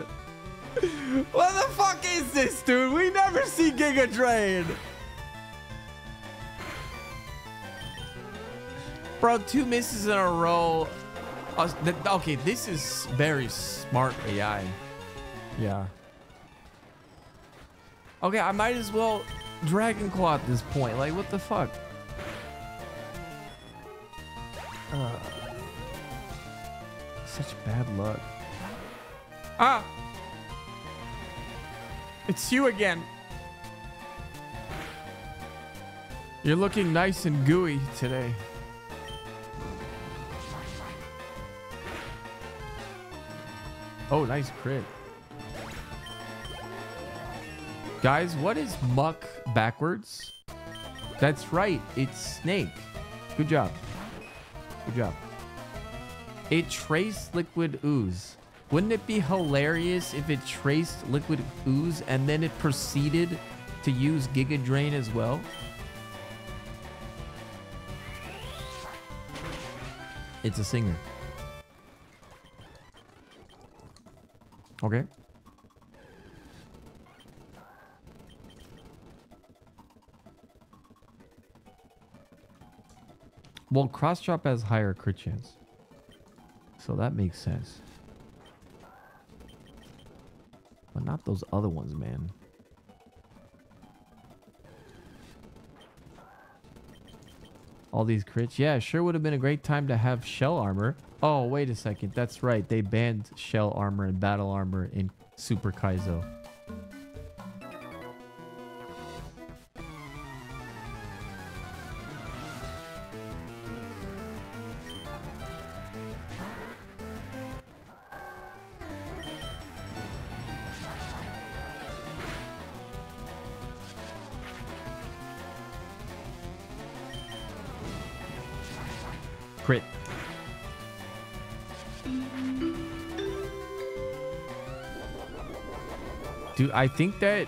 What the fuck is this, dude? We never see Giga Drain. Bro, two misses in a row. Uh, okay, this is very smart AI. Yeah. Okay, I might as well Dragon Claw at this point. Like, what the fuck? Bad luck. Ah! It's you again. You're looking nice and gooey today. Oh, nice crit. Guys, what is muck backwards? That's right, it's snake. Good job. Good job. It traced liquid ooze. Wouldn't it be hilarious if it traced liquid ooze and then it proceeded to use Giga Drain as well? It's a singer. Okay. Well, cross chop has higher crit chance. So that makes sense. But not those other ones, man. All these crits. Yeah, sure would have been a great time to have shell armor. Oh, wait a second. That's right. They banned shell armor and battle armor in Super Kaizo. I think that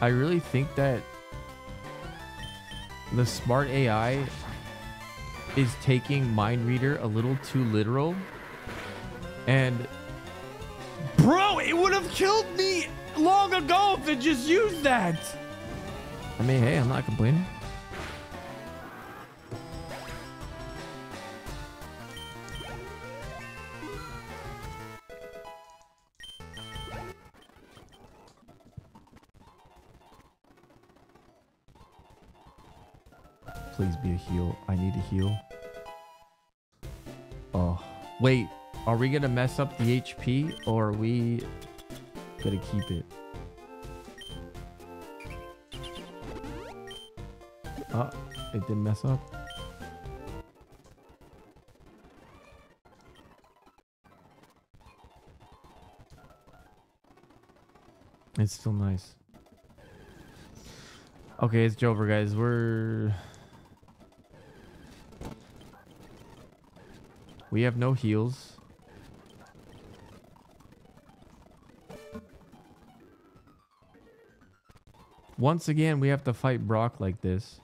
I really think that the smart AI is taking Mind Reader a little too literal. And Bro, it would have killed me long ago if it just used that. I mean, hey, I'm not complaining. Heal. Oh, wait. Are we gonna mess up the HP or are we gonna keep it? Oh, it didn't mess up. It's still nice. Okay, it's Jover, guys. We're we have no heals. Once again, we have to fight Brock like this.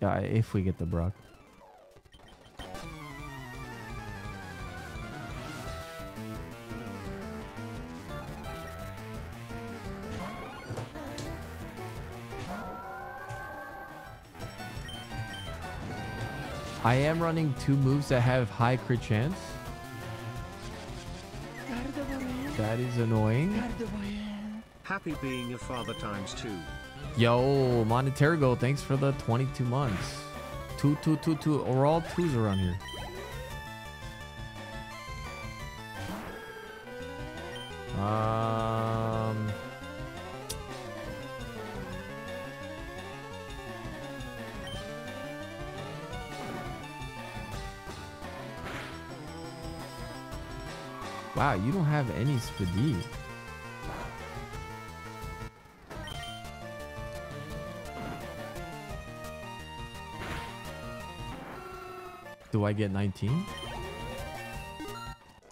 Yeah, if we get the Brock. I am running two moves that have high crit chance. That is annoying. Happy being a father times two. Yo, Monetargo, thanks for the 22 months. Two, two, two, two. We're all twos around here. Have any speed. Do I get 19?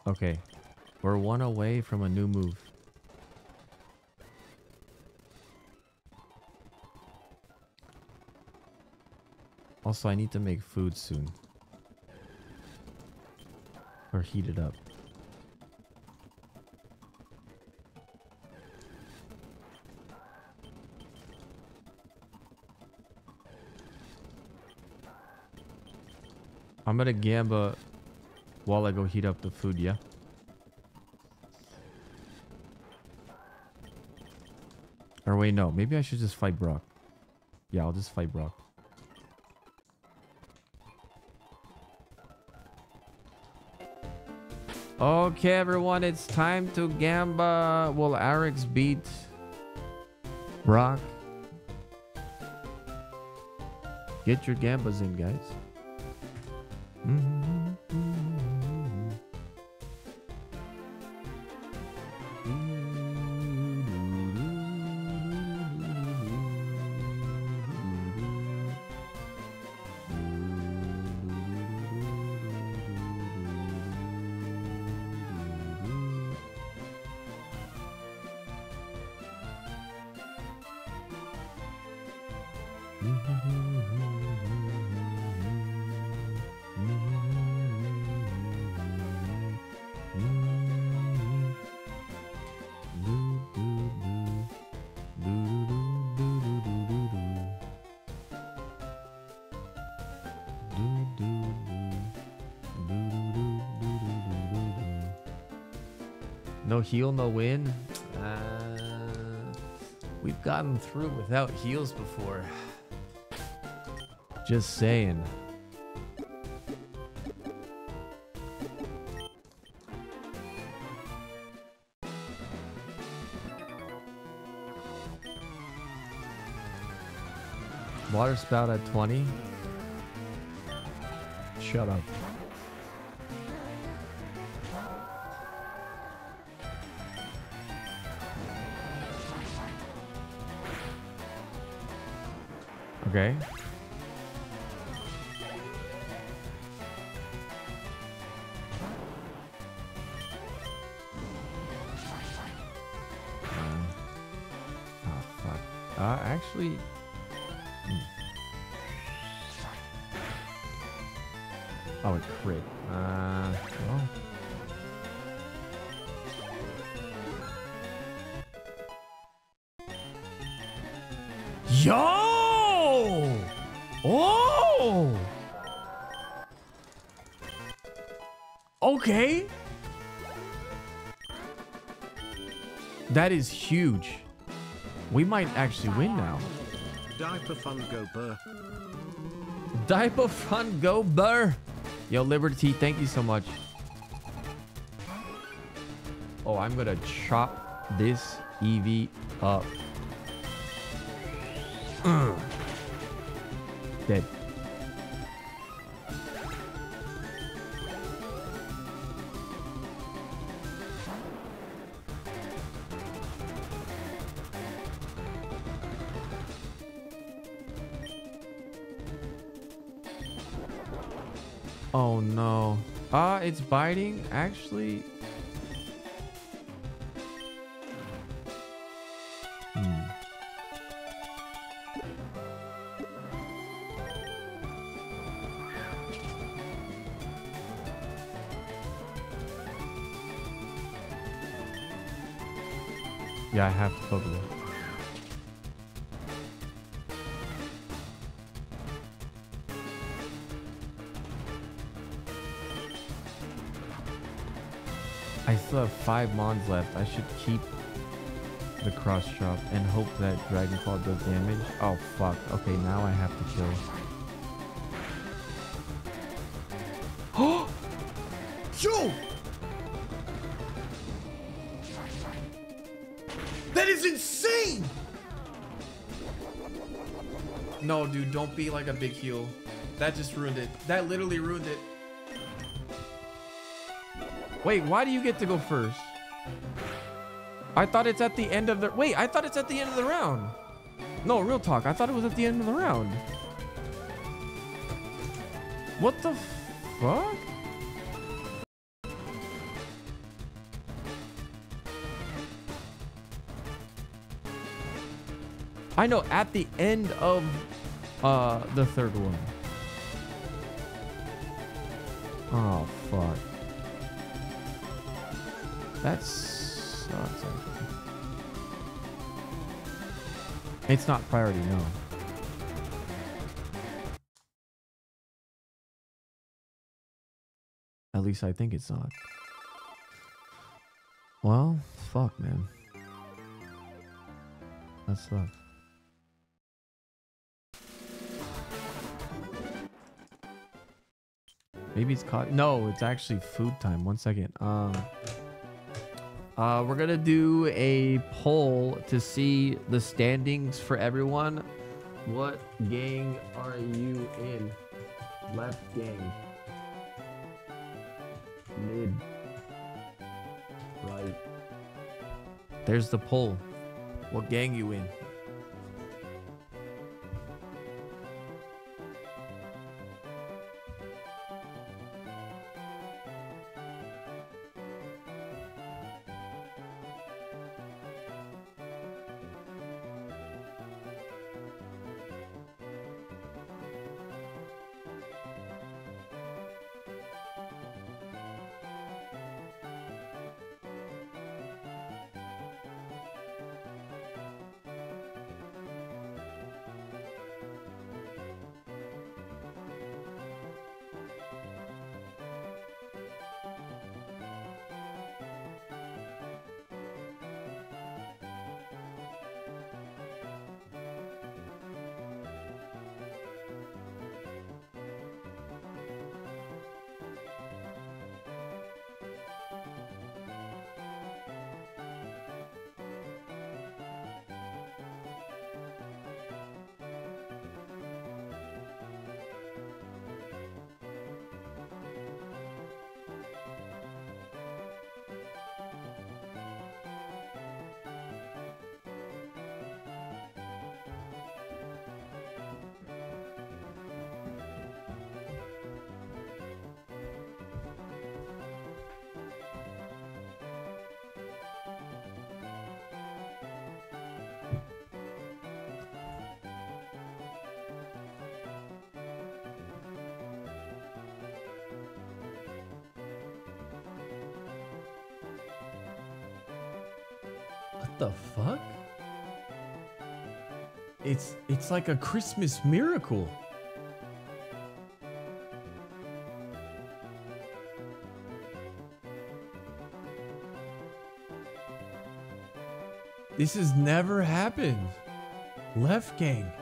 Okay. We're one away from a new move. Also, I need to make food soon. Or heat it up. I'm gonna gamba while I go heat up the food, yeah? Or wait, no. Maybe I should just fight Brock. Yeah, I'll just fight Brock. Okay, everyone, it's time to gamba. Will Arex beat Brock? Get your gambas in, guys. No heal, no win. Uh, we've gotten through without heals before. Just saying. Water spout at 20. Shut up. Okay. Um, oh. Uh, actually. hmm. Oh, it crit. Uh, That is huge. We might actually win now. diaper fun go burr. Diaper fun go burr. Yo, Liberty, thank you so much. Oh, I'm gonna chop this Eevee up. Dead. It's biting. Actually. Hmm. Yeah, I have to Pokeball. Five Mons left. I should keep the cross chop and hope that Dragon Claw does damage. Oh fuck. Okay, now I have to kill. Oh! Yo! That is insane! No, dude, don't be like a big heal. That just ruined it. That literally ruined it. Wait, why do you get to go first? I thought it's at the end of the... Wait, I thought it's at the end of the round. No, real talk. I thought it was at the end of the round. What the fuck? I know, at the end of uh, the third one. Oh, fuck. That It's not priority, no. At least I think it's not. Well, fuck, man. That sucks. Maybe it's caught. No, it's actually food time. One second. Um, uh, Uh, we're gonna do a poll to see the standings for everyone. What gang are you in? Left gang. Mid. Right. There's the poll. What gang you in? like a Christmas miracle. This has never happened. Left gang.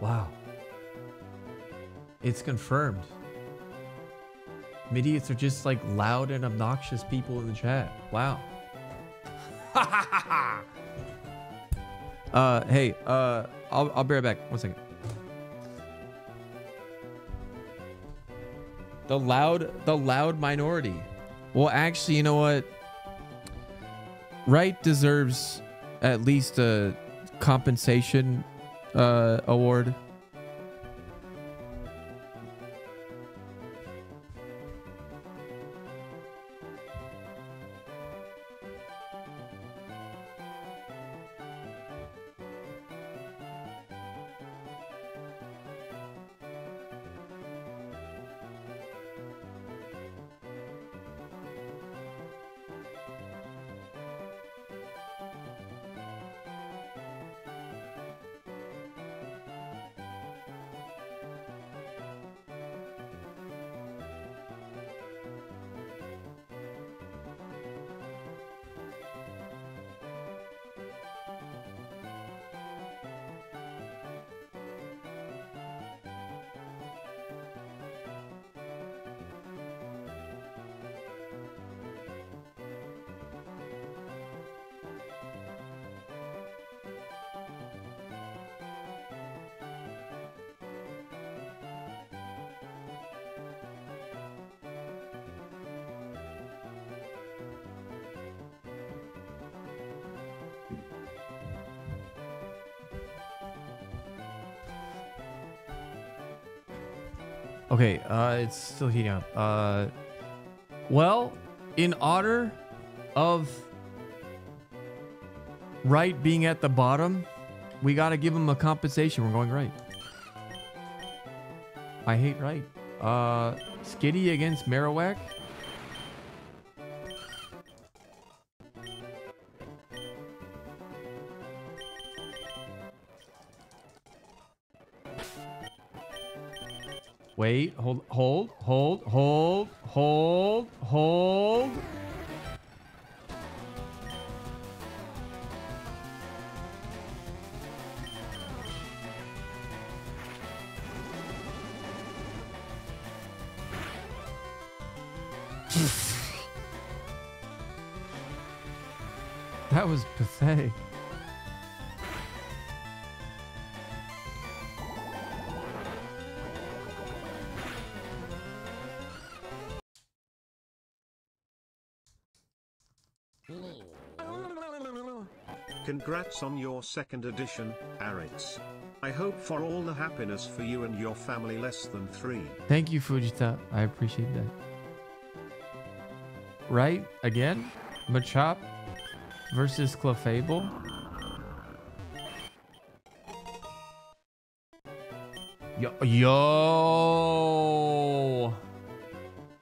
Wow. It's confirmed. Midiots are just like loud and obnoxious people in the chat. Wow. Uh, hey, uh, I'll, I'll be right back. One second. The loud, the loud minority. Well, actually, you know what? Right deserves at least a compensation uh, award. Okay, uh, it's still heating up. Uh, well, in honor of right being at the bottom, we gotta give him a compensation. We're going right. I hate right. Uh, Skitty against Marowak. Wait, hold, hold, hold, hold, Congrats on your second edition, Aritz. I hope for all the happiness for you and your family less than three. Thank you, Fujita. I appreciate that. Right? Again? Machop versus Clefable? Yo, yo!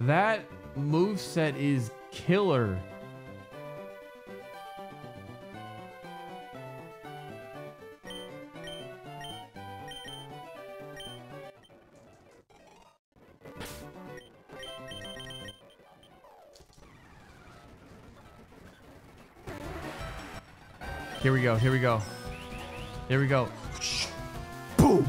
That move set is killer. Here we go. Here we go. Boom.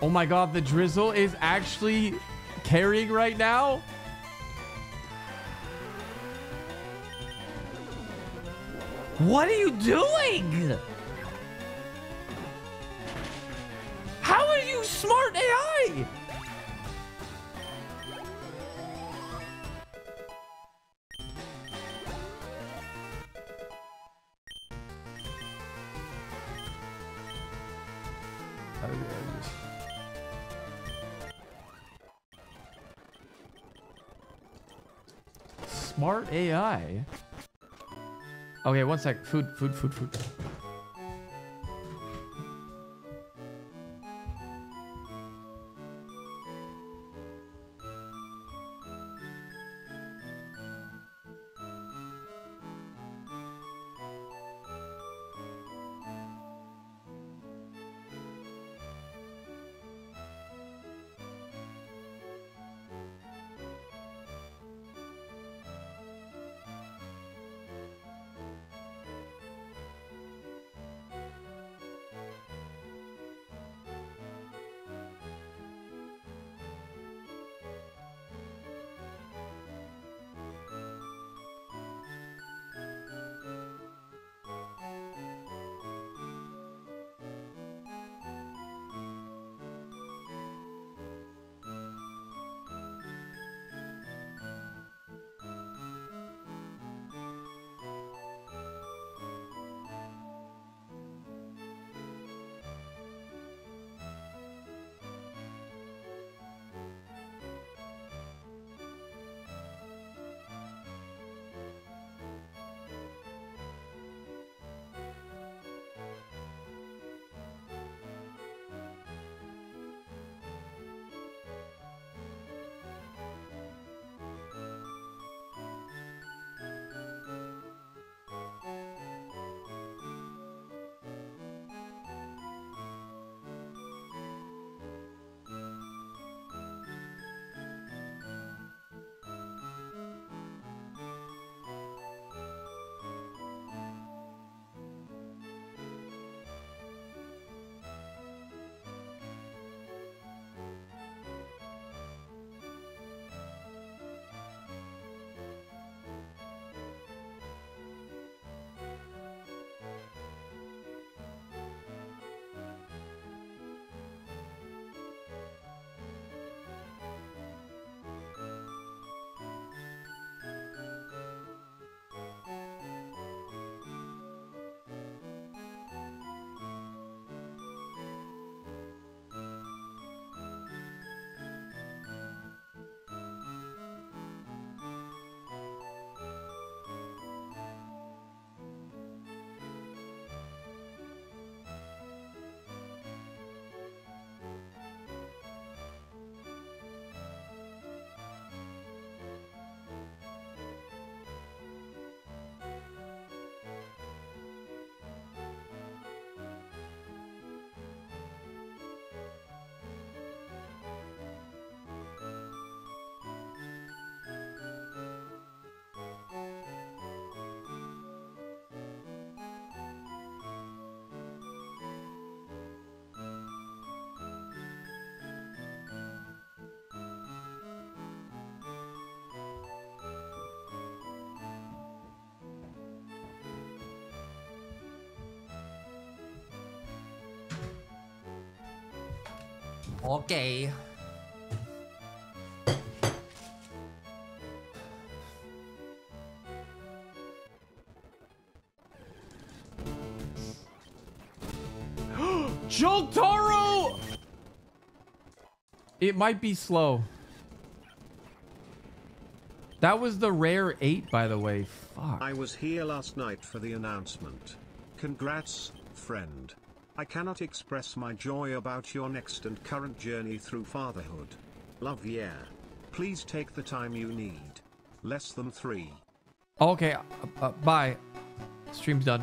Oh my god, the drizzle is actually carrying right now? What are you doing? AI. Okay, one sec. Food, food, food, food. Okay. Jotaro! It might be slow. That was the rare 8, by the way. Fuck. I was here last night for the announcement. Congrats, friend. I cannot express my joy about your next and current journey through fatherhood. Love yeah. Please take the time you need. Less than three. Okay, uh, uh, bye. Stream's done.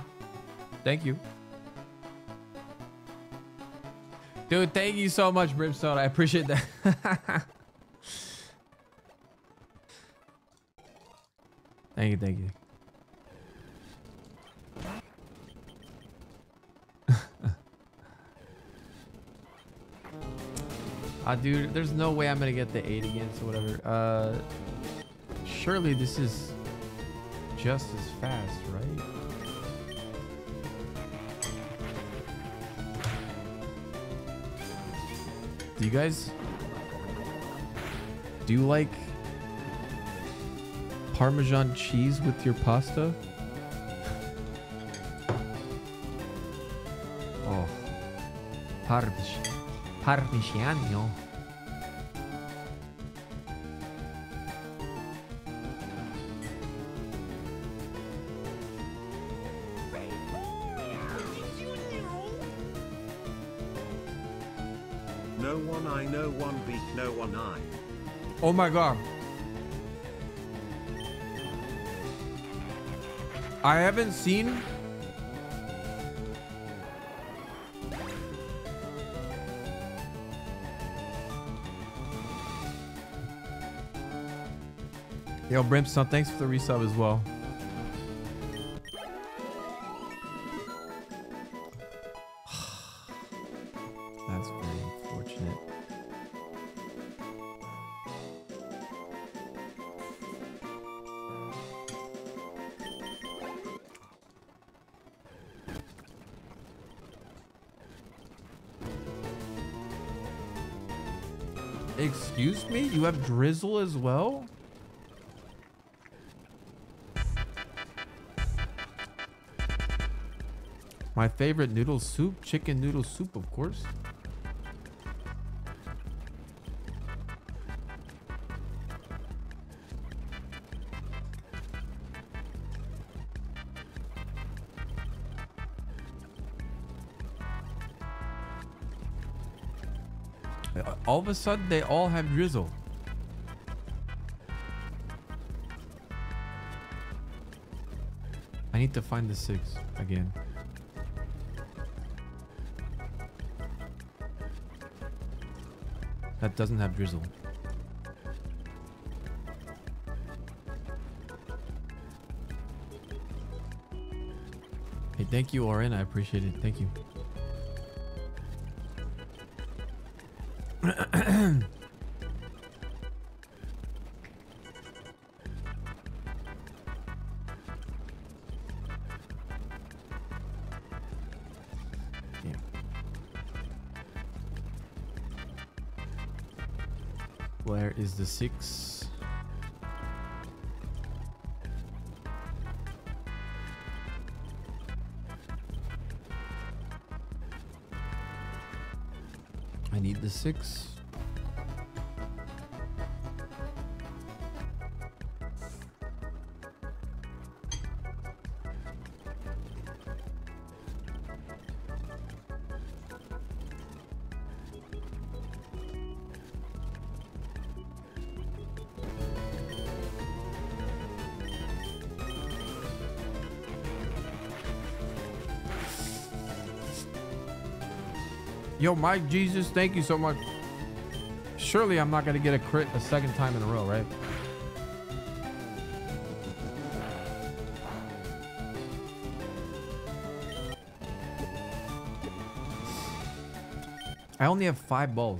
Thank you. Dude, thank you so much, Brimstone. I appreciate that. thank you, thank you. Ah, dude, there's no way I'm gonna get the 8 again, so whatever. Uh, surely this is just as fast, right? Do you guys do you like Parmesan cheese with your pasta? Oh, Parmesan, Parmigiano. No one I no one beat no one I. Oh my god. I haven't seen Yo, Brimstone, thanks for the resub as well. That's very unfortunate. Excuse me? You have drizzle as well? My favorite noodle soup, chicken noodle soup, of course. Uh, All of a sudden, they all have drizzle. I need to find the six again. That doesn't have drizzle. Hey, thank you, Oren. I appreciate it. Thank you. Six? I need the six. Mike Jesus, thank you so much. Surely I'm not gonna get a crit a second time in a row, right? I only have five balls.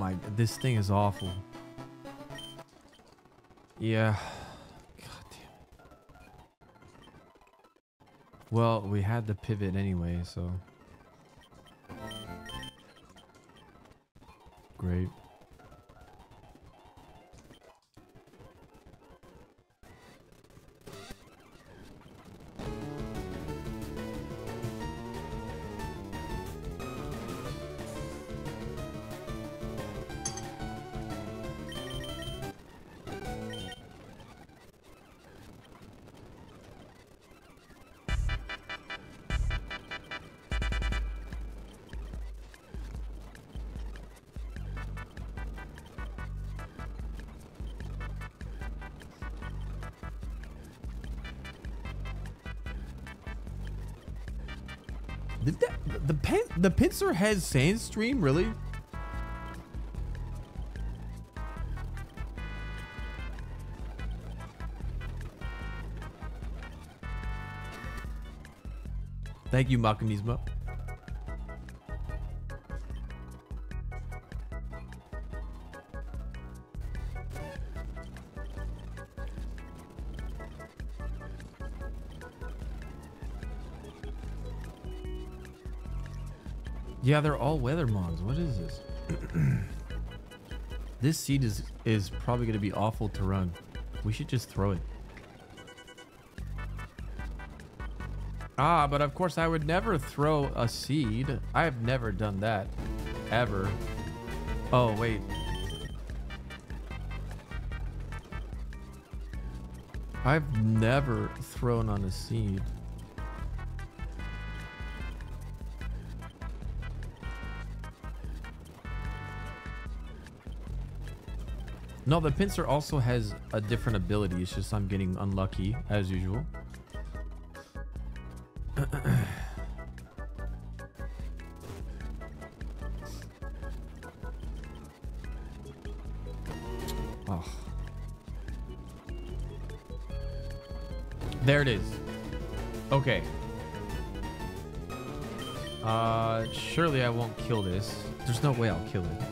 my, this thing is awful. Yeah. God damn it. Well, we had the pivot anyway, so. The Pinsir has sand stream really? Thank you, Makanismo. Yeah, they're all weather mods. What is this? this seed is is probably going to be awful to run. We should just throw it. Ah, but of course I would never throw a seed. I have never done that. Ever. Oh, wait. I've never thrown on a seed. No, the Pinsir also has a different ability. It's just I'm getting unlucky as usual. oh. There it is. Okay. Uh, surely I won't kill this. There's no way I'll kill it.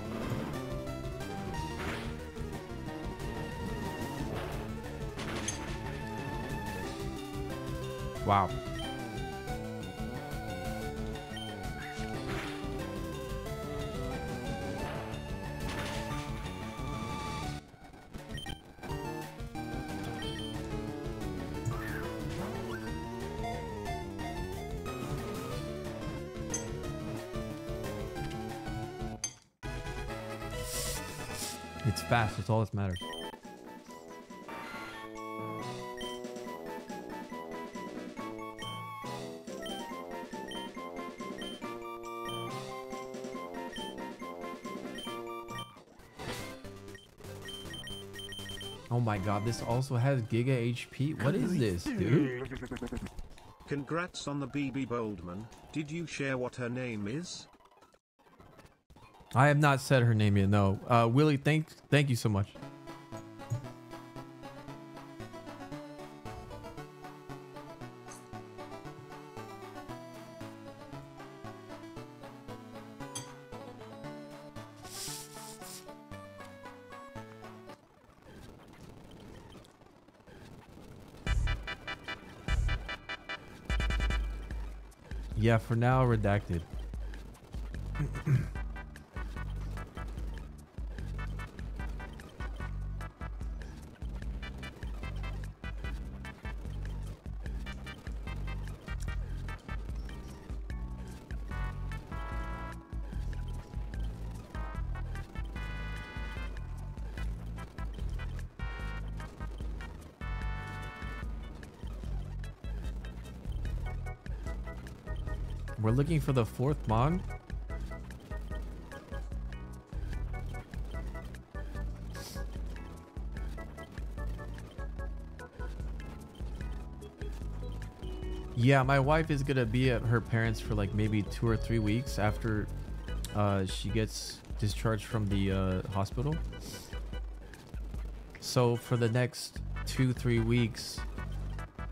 Wow. It's fast, that's all that matters. My god, this also has Giga HP. What is this, dude? Congrats on the BB Boldman. Did you share what her name is? I have not said her name yet. No, uh, Willie, thank thank you so much. Yeah, for now, redacted. Looking for the fourth mod. Yeah, my wife is gonna be at her parents for like maybe two or three weeks after uh, she gets discharged from the uh, hospital. So for the next two, three weeks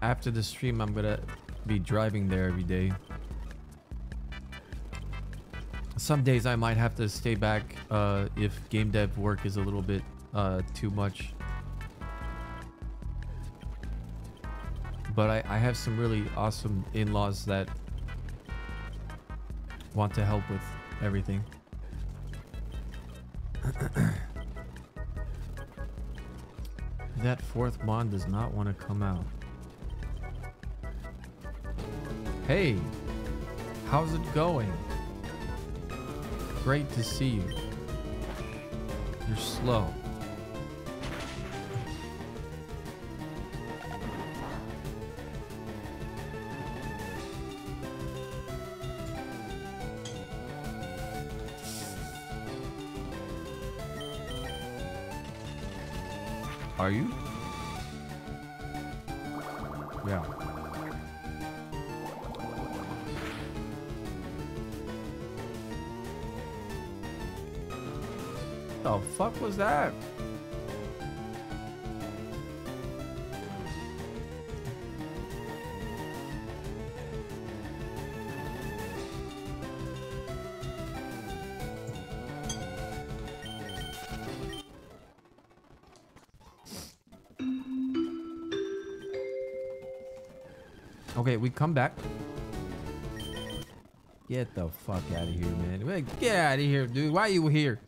after the stream, I'm gonna be driving there every day. Some days I might have to stay back uh, if game dev work is a little bit uh, too much. But I, I have some really awesome in-laws that want to help with everything. that fourth bond does not want to come out. Hey, how's it going? Great to see you. You're slow. Are you? Fuck was that? Okay, we come back. Get the fuck out of here, man. Get out of here, dude. Why are you here?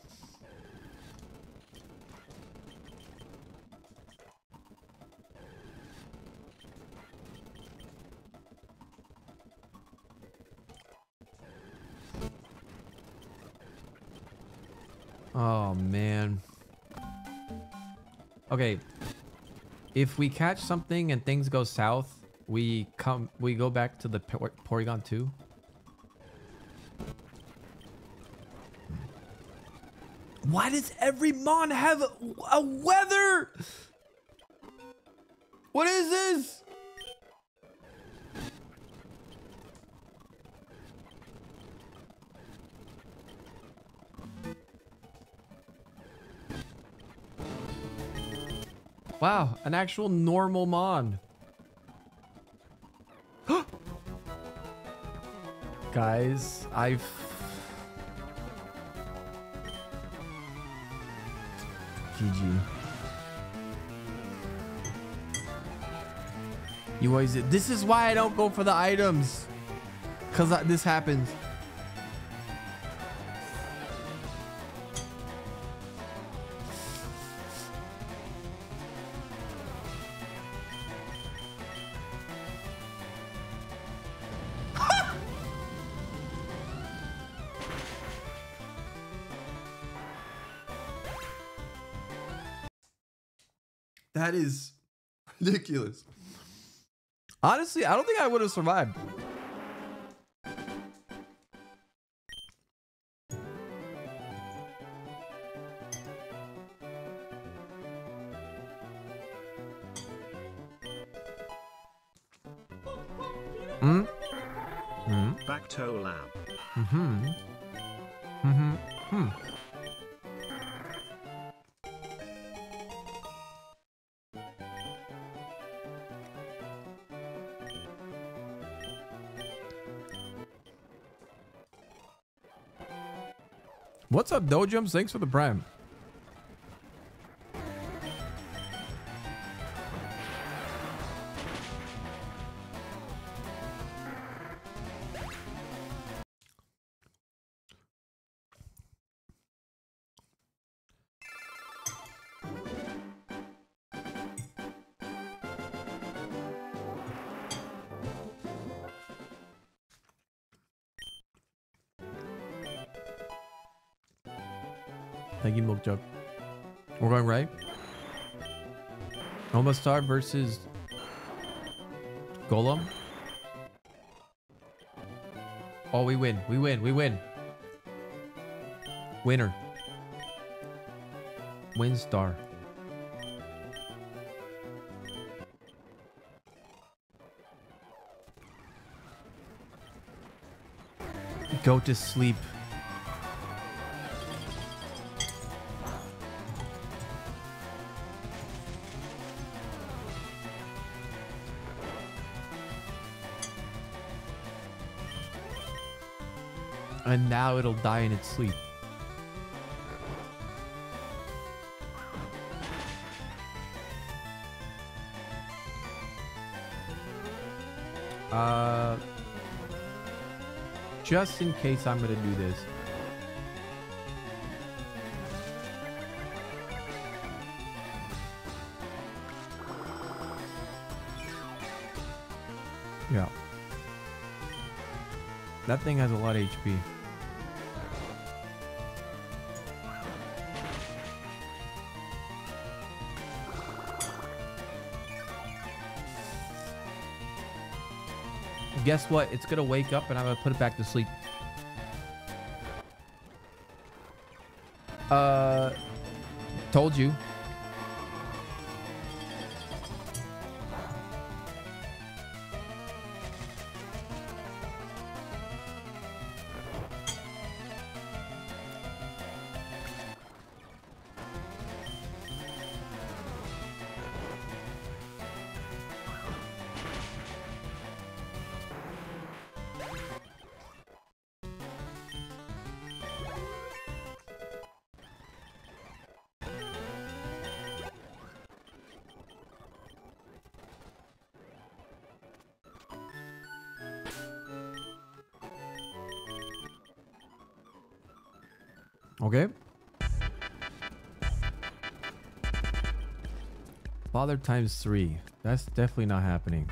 If we catch something and things go south, we come we go back to the Por- Porygon 2. Why does every mon have a, a weather? An actual normal mon. Guys, I've GG. You always this is why I don't go for the items. Cause this happens. Honestly, I don't think I would have survived. What's up, Dojums? Thanks for the prime. Thank you, Milk Jug. We're going right. Almost Star versus Golem. Oh, we win. We win. We win. Winner. Win star. Go to sleep. And now it'll die in its sleep. Uh, just in case I'm gonna do this. Yeah. That thing has a lot of HP. Guess what? It's gonna wake up and I'm gonna put it back to sleep. Uh, told you. Father times three. That's definitely not happening.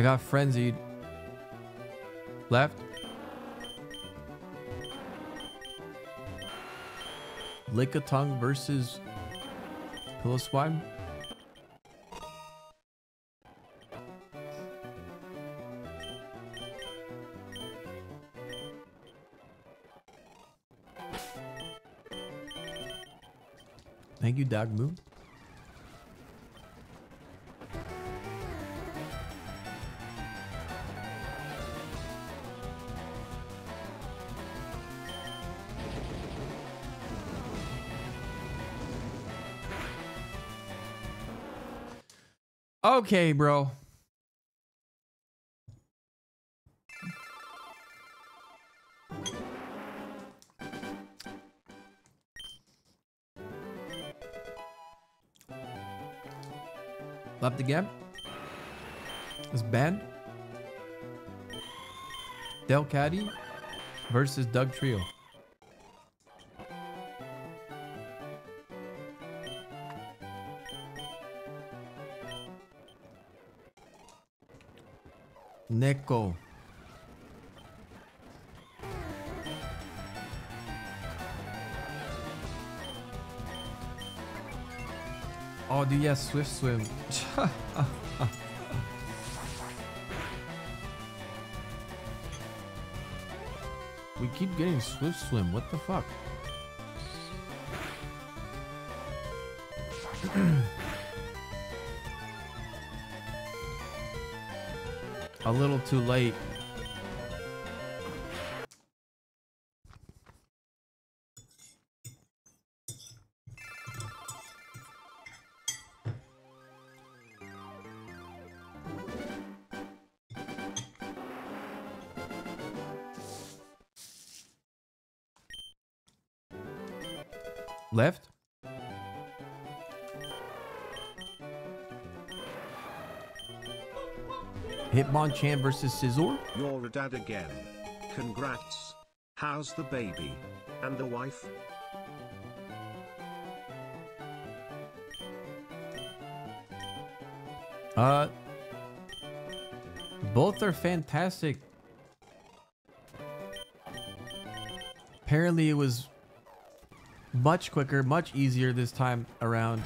I got frenzied. Left. Lickitung versus Pillow Squad. Thank you, Dog Moo. Okay, bro. Left again. It's Ben. Delcatty versus Dugtrio. Neko. Oh, dude, yeah, Swift Swim. we keep getting Swift Swim. What the fuck? A little too late. Hitmonchan versus Scizor. You're a dad again. Congrats. How's the baby? And the wife? Uh, both are fantastic. Apparently, it was much quicker, much easier this time around.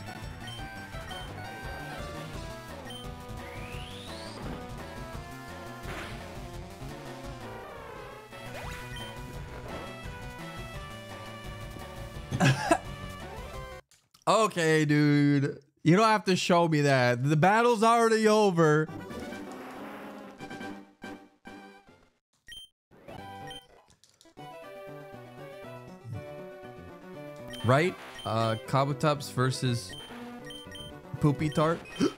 Okay, dude. You don't have to show me that. The battle's already over. Right? Uh, Kabutops versus Poopy Tart.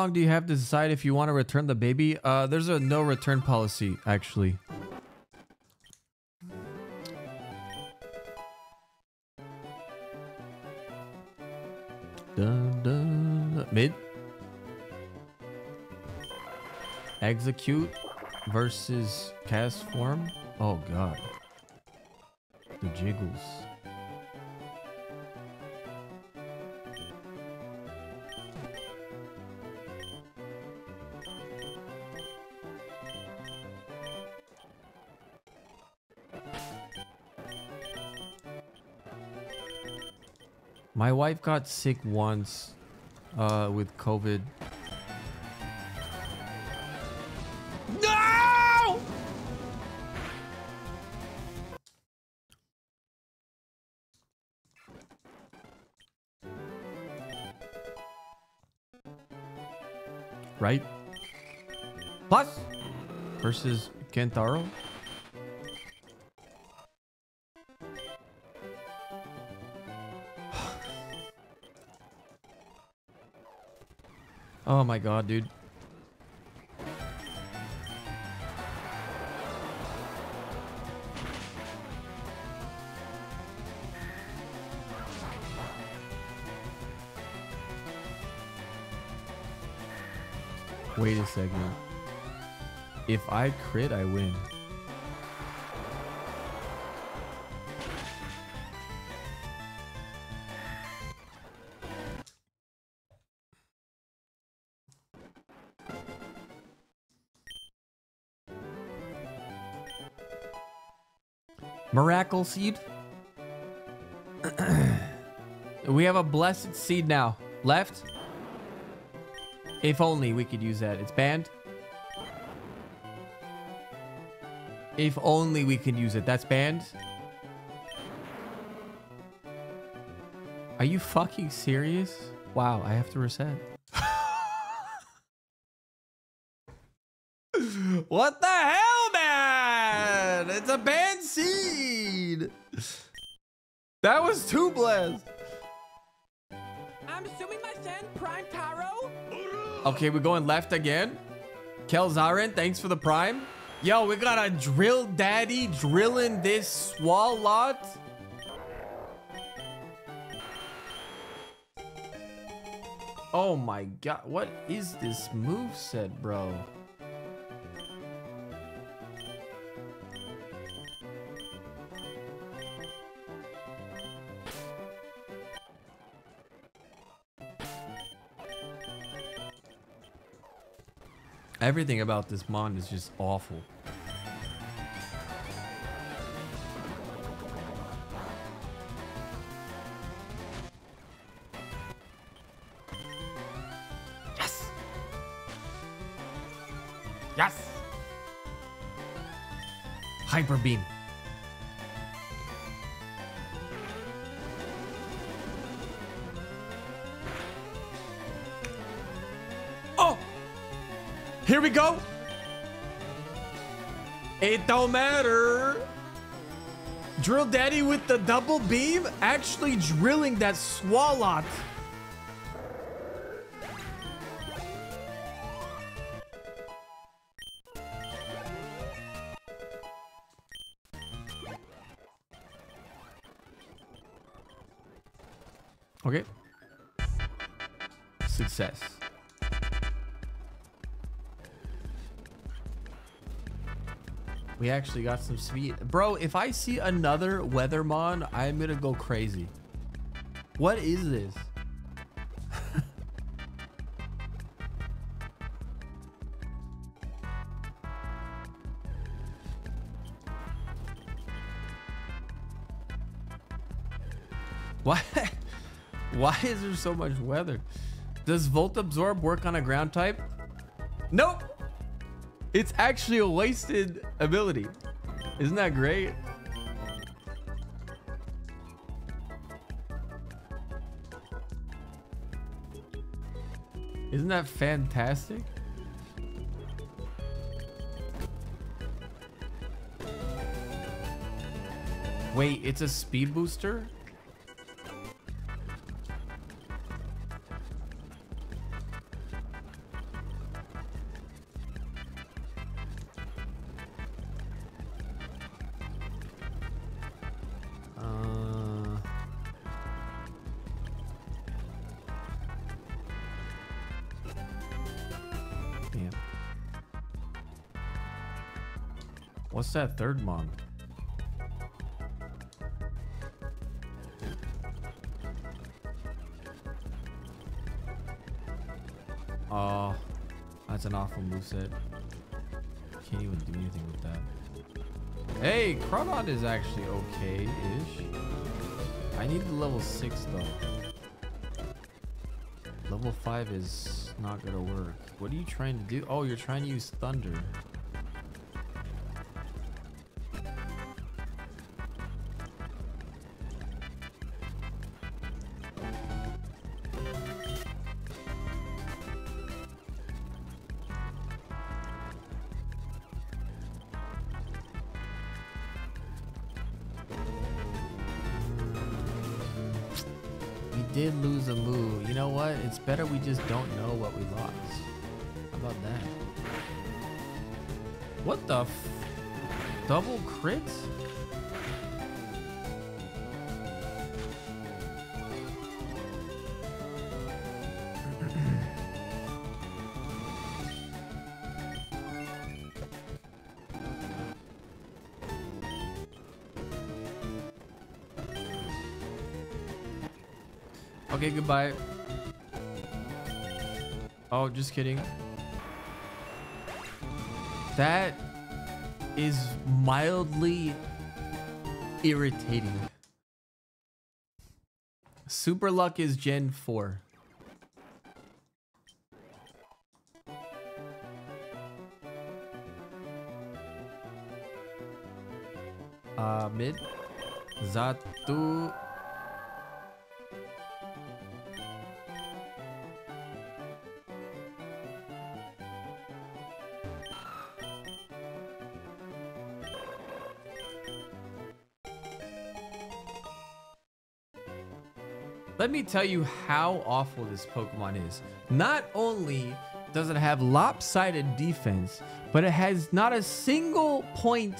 long do you have to decide if you want to return the baby? Uh, there's a no return policy, actually. Dun, dun, mid. Exeggcute versus Castform. Oh god. The jiggles. Wife got sick once uh, with COVID. No! Right? Plus versus Kentaro. Oh my god, dude. Wait a second. If I crit, I win. Miracle seed. we have a blessed seed now. Left. If only we could use that. It's banned. If only we could use it. That's banned. Are you fucking serious? Wow, I have to reset. Was too blessed. I'm assuming my son, Prime Taro? Okay, we're going left again. Kelzaren, thanks for the prime. Yo, we got a drill daddy drilling this Swalot. Oh my god, what is this move set, bro? Everything about this Mon is just awful. Yes! Yes! Hyper beam. We go. It don't matter. Drill Daddy with the double beam actually drilling that swalot. Okay. Success. We actually got some sweet. Bro, if I see another Weathermon, I'm gonna go crazy. What is this? Why? Why is there so much weather? Does Volt Absorb work on a ground type? Nope. It's actually a wasted ability. Isn't that great? Isn't that fantastic? Wait, it's a speed booster? What's that third mon? Oh, that's an awful moveset. Can't even do anything with that. Hey, Cronod is actually okay-ish. I need the level 6 though. Level 5 is not gonna work. What are you trying to do? Oh, you're trying to use Thunder. We did lose a move. You know what? It's better we just don't know what we lost. How about that? What the Double crits? Goodbye. Oh, just kidding. That is mildly irritating. Super Luck is Gen 4. Uh, mid. Xatu. Let me tell you how awful this Pokemon is. Not only does it have lopsided defense, but it has not a single point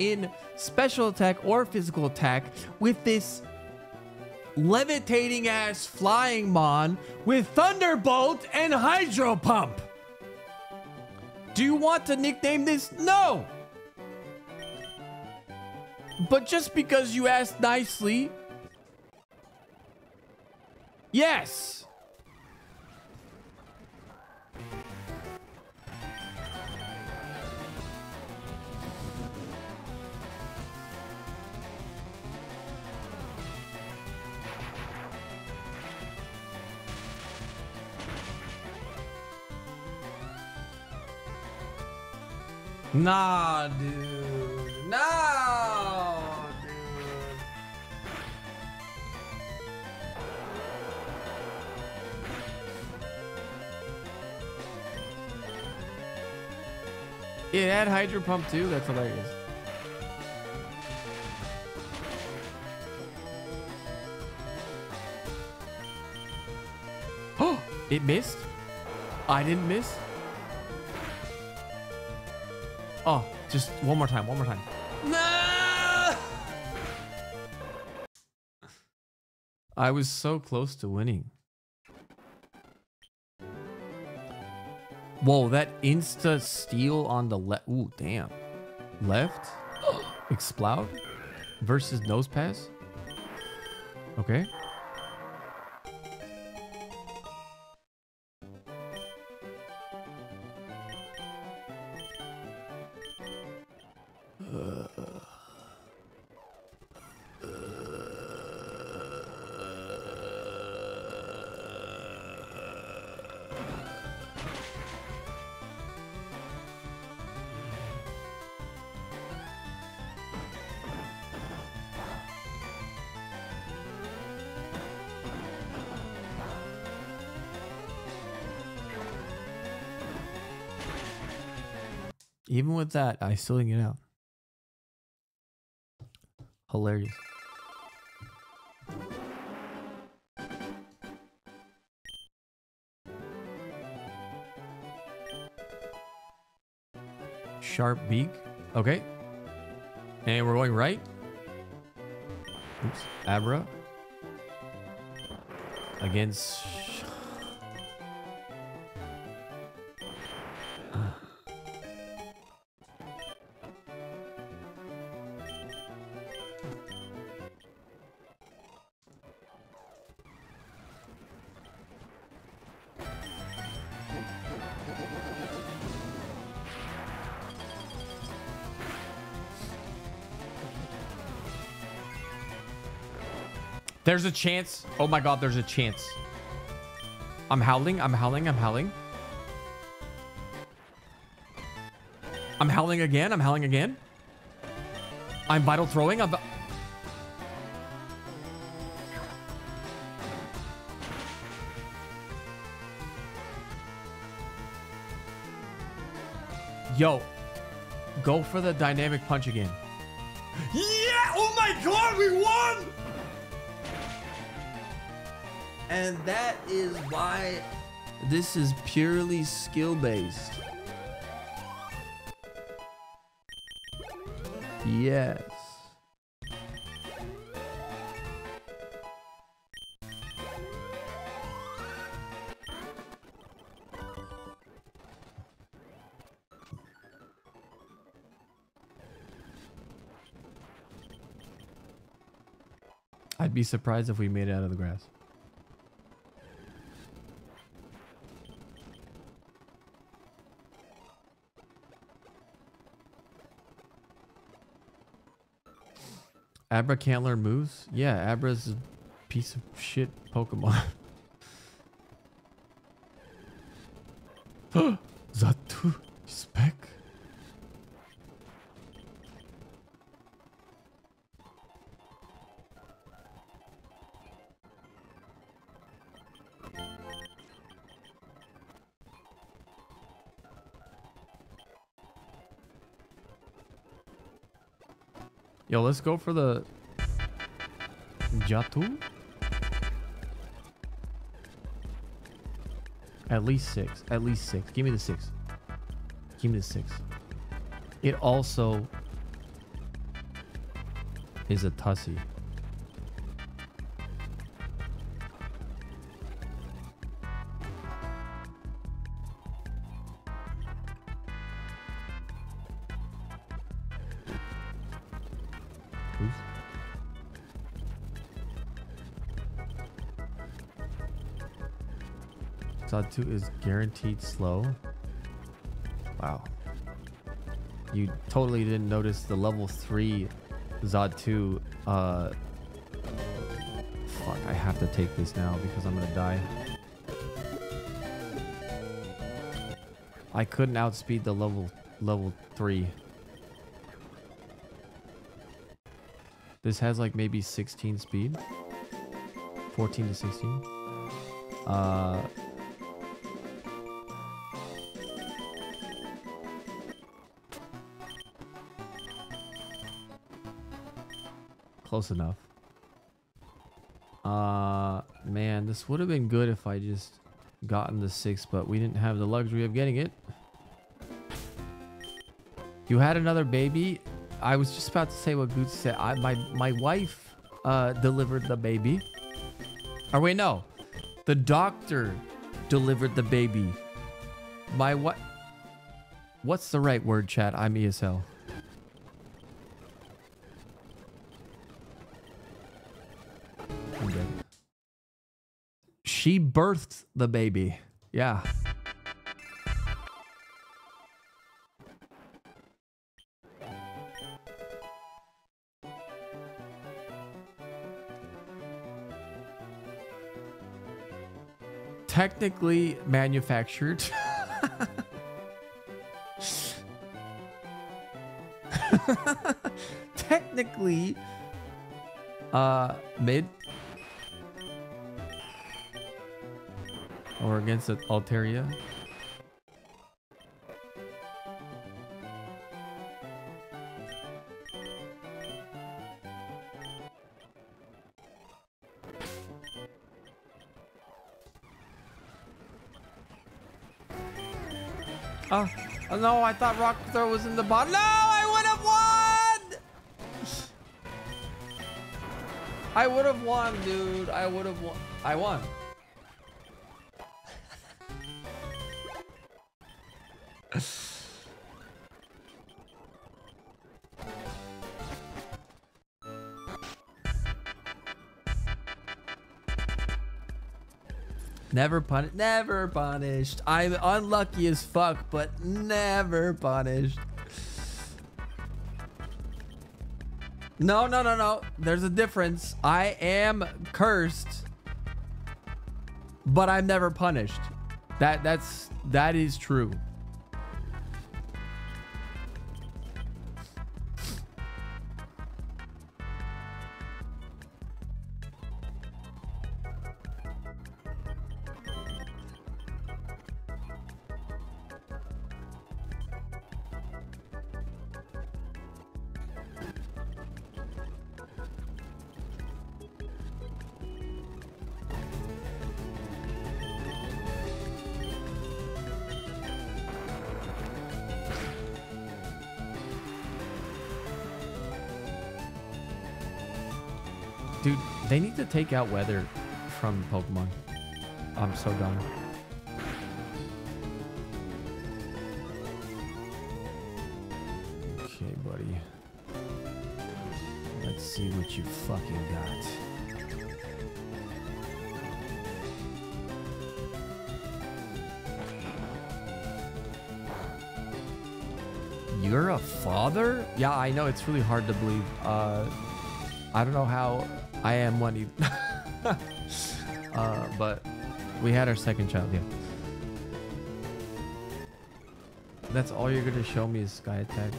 in special attack or physical attack with this levitating ass flying mon with Thunderbolt and Hydro Pump. Do you want to nickname this? No. But just because you asked nicely, Yes. Nah, dude. Nah. It had hydro pump too. That's hilarious. Oh, it missed. I didn't miss. Oh, just one more time. One more time. No. I was so close to winning. Whoa, that insta steal on the left. Ooh, damn. Left? Explode? Versus Nosepass? Okay. That, I still didn't get out. Hilarious. Sharp beak. Okay. And we're going right. Oops. Abra. Against There's a chance. Oh my god, there's a chance. I'm howling, I'm howling, I'm howling. I'm howling again, I'm howling again. I'm vital throwing, I'm... Yo, go for the dynamic punch again. Yeah! Oh my god, we won! And that is why this is purely skill based. Yes. I'd be surprised if we made it out of the grass. Abra can't learn moves? Yeah, Abra's a piece of shit Pokemon. let's go for the Xatu. At least six. At least six. Give me the six. Give me the six. It also is a Tussie. Xatu is guaranteed slow. Wow. You totally didn't notice the level 3 Zod 2. Uh, fuck, I have to take this now because I'm gonna die. I couldn't outspeed the level level 3. This has like maybe 16 speed. 14 to 16. Uh close enough. Uh, man, this would have been good if I just gotten the six, but we didn't have the luxury of getting it. You had another baby. I was just about to say what Goots said. I, my my wife uh, delivered the baby. Or wait, no, the doctor delivered the baby. My what? What's the right word, chat? I'm ESL. She birthed the baby. Yeah. Technically manufactured. Technically uh mid or against Altaria. Oh, ah, oh, no, I thought Rock Throw was in the bottom. No, I would have won! I would have won, dude. I would have won. I won. Never punished. Never punished. I'm unlucky as fuck, but never punished. No, no, no, no. There's a difference. I am cursed, but I'm never punished. That that's that is true. Take out weather from Pokemon. I'm so done. Okay, buddy. Let's see what you fucking got. You're a father? Yeah, I know it's really hard to believe. Uh, I don't know how I am one uh, but we had our second child, yeah. That's all you're gonna show me is Sky Attack.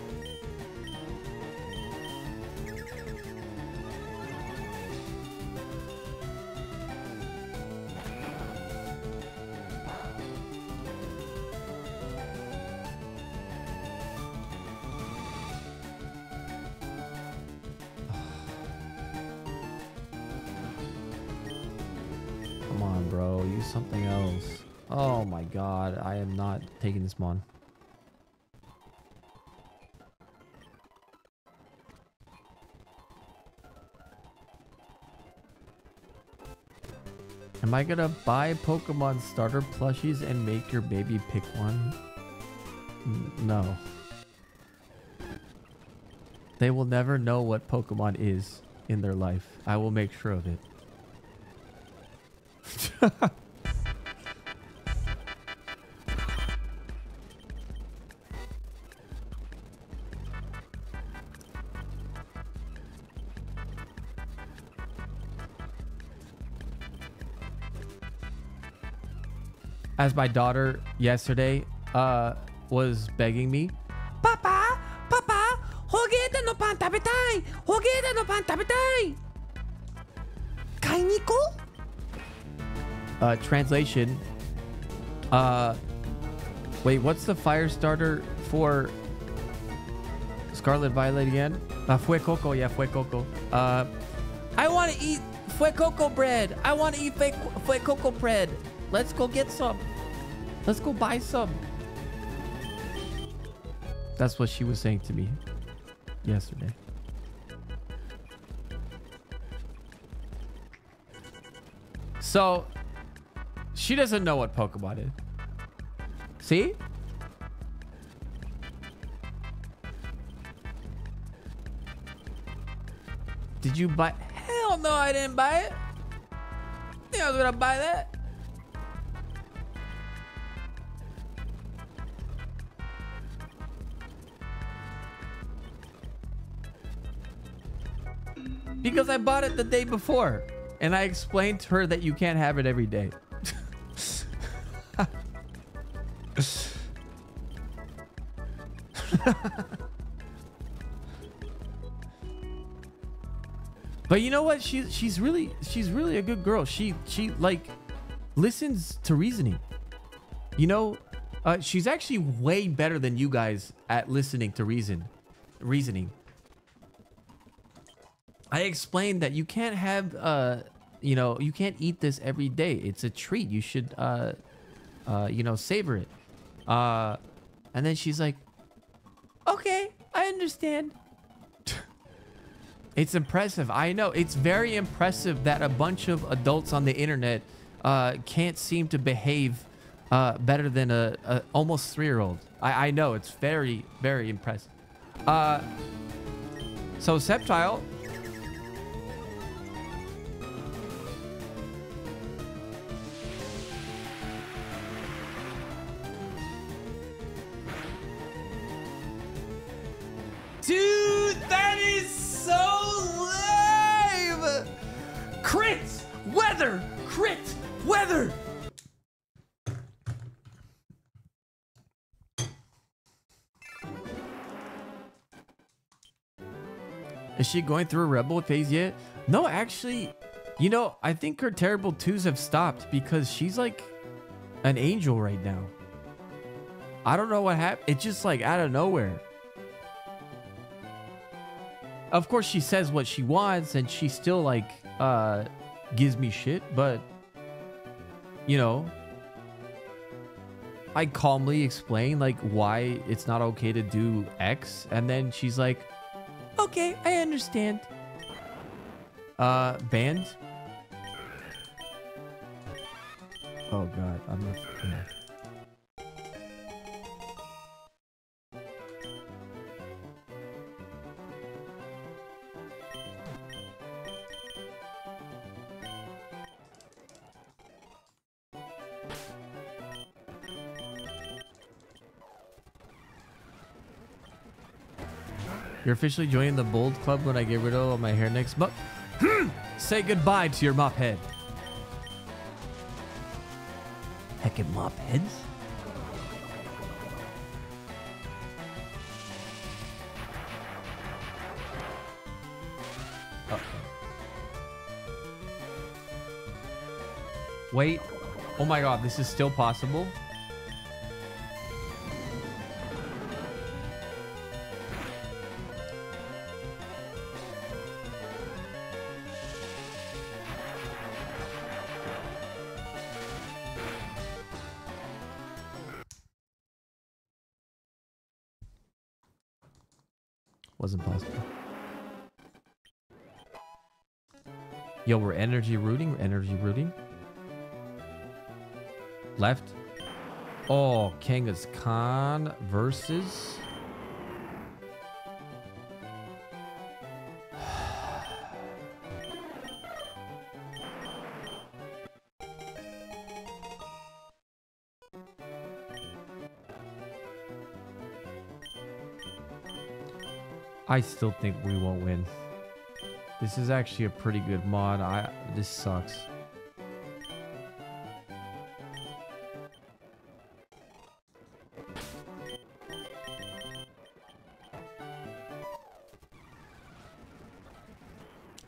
This mon. Am I gonna buy Pokemon starter plushies and make your baby pick one? N- No. They will never know what Pokemon is in their life. I will make sure of it. As my daughter yesterday uh was begging me, Papa, Papa, hogeeta no pan tabetai! Hogeeta no pan tabetai! Kai ko? uh translation uh wait what's the fire starter for Scarlet Violet again. Uh, Fuecoco. Yeah, Fuecoco. Uh, I want to eat Fuecoco bread. I want to eat fue, Fuecoco bread. Let's go get some. Let's go buy some. that's what she was saying to me yesterday. So, she doesn't know what Pokemon is. See? Did you buy? Hell no, I didn't buy it. Think I was gonna buy that? Because I bought it the day before. And I explained to her that you can't have it every day. but you know what? She's she's really she's really a good girl. She she like listens to reasoning. You know, uh, she's actually way better than you guys at listening to reason, reasoning. I explained that you can't have, uh, you know, you can't eat this every day. It's a treat. You should, uh, uh, you know, savor it. Uh, and then she's like, Okay, I understand. it's impressive. I know. It's very impressive that a bunch of adults on the internet, uh, can't seem to behave, uh, better than a, a almost three-year-old. I, I know. It's very, very impressive. Uh, so Sceptile she going through a rebel phase yet? No, actually, you know, I think her terrible twos have stopped because she's like an angel right now. I don't know what happened. It's just like out of nowhere. Of course, she says what she wants and she still like uh gives me shit, but you know, I calmly explain like why it's not okay to do X and then she's like, Okay, I understand. Uh, band. Oh god, I'm not. You're officially joining the bold club when I get rid of all my hair next month. Hmm. Say goodbye to your mop head. Heckin' mop heads? Wait. Oh my god, this is still possible? Yo, we're energy rooting. Energy rooting. Left. Oh, Kangaskhan versus. I still think we won't win. This is actually a pretty good mod. I this sucks.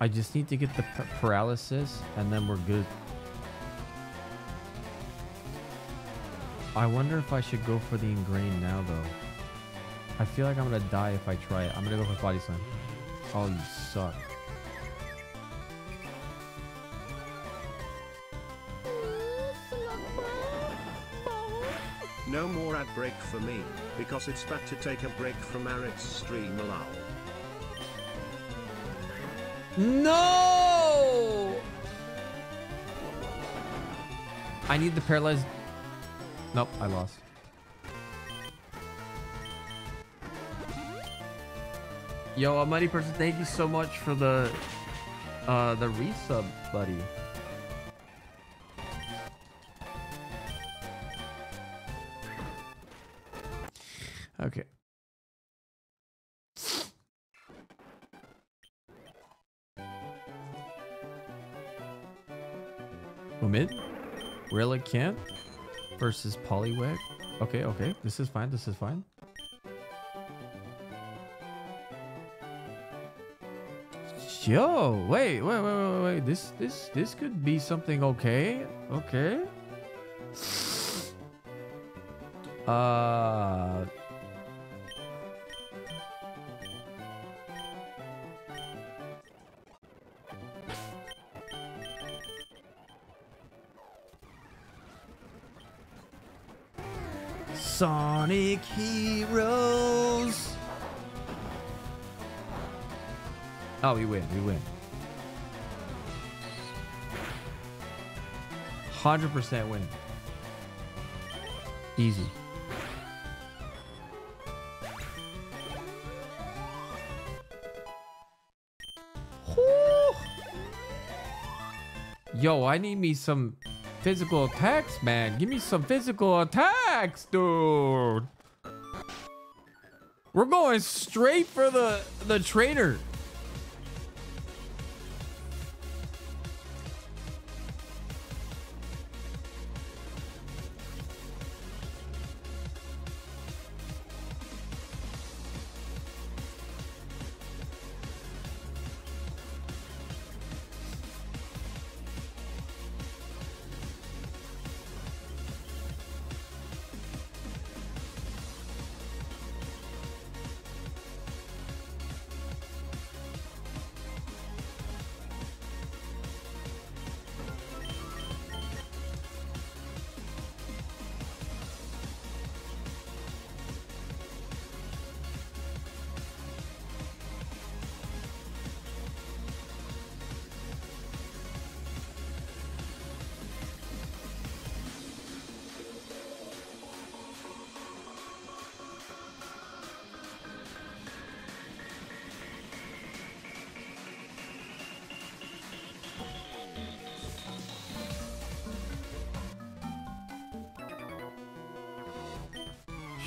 I just need to get the paralysis and then we're good. I wonder if I should go for the ingrained now though. I feel like I'm gonna die if I try it. I'm gonna go for body slam. Oh, you suck. No more ad break for me, because it's bad to take a break from Arit's stream allow. No! I need the paralyzed. Nope, I lost. Yo, a money person, thank you so much for the uh the resub, buddy. Camp versus Poliwag. Okay, okay. This is fine. This is fine. Yo, wait, wait, wait, wait, wait. This, this, this could be something okay. Okay. Uh. Sonic Heroes. Oh, we win. We win. 100% win. Easy. Whew. Yo, I need me some physical attacks, man. Give me some physical attacks, dude. We're going straight for the the trainer.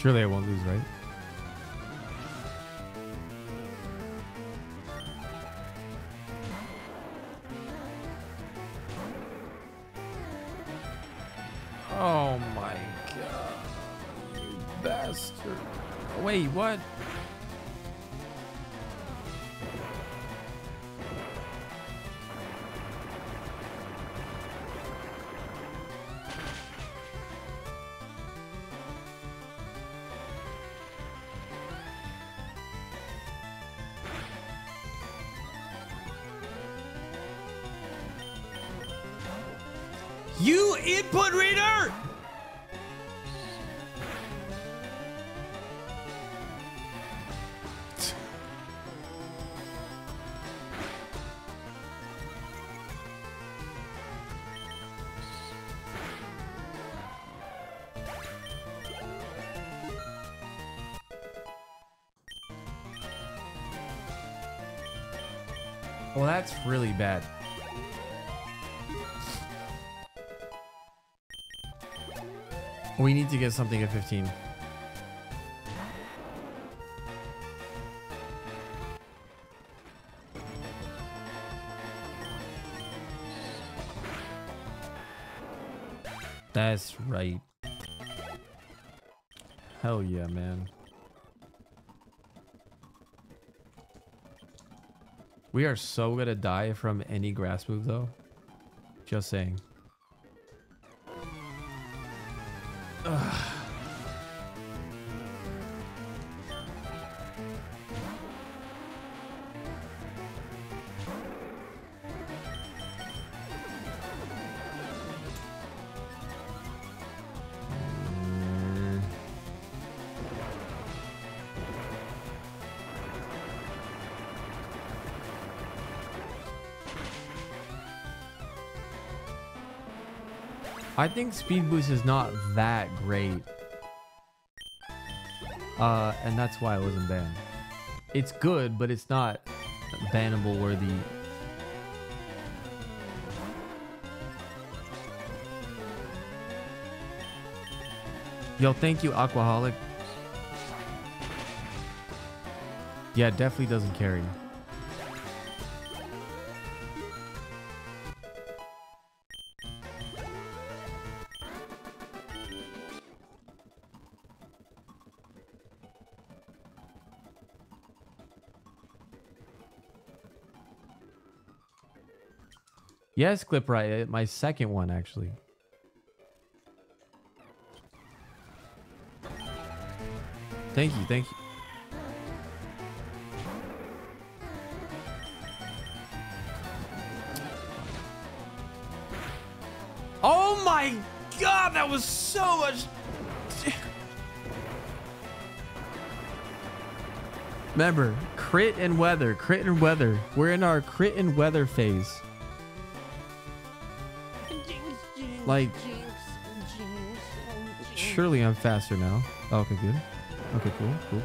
Surely I won't lose, right? Well, that's really bad. We need to get something at 15. That's right. Hell yeah, man. We are so gonna die from any grass move though. Just saying. I think Speed Boost is not that great. Uh, and that's why it wasn't banned. It's good, but it's not bannable worthy. Yo, thank you, Aquaholic. Yeah, it definitely doesn't carry. Yes, Clip right. Uh, my second one, actually. Thank you, thank you. Oh my god, that was so much. Remember, crit and weather, crit and weather. We're in our crit and weather phase. Like, surely I'm faster now. Oh, okay, good. Okay, cool, cool,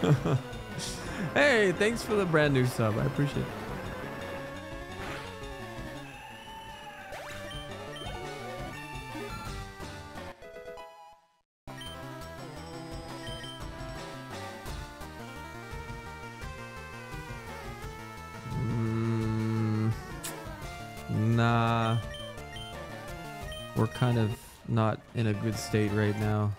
cool, cool. hey, thanks for the brand new sub. I appreciate it. In a good state right now.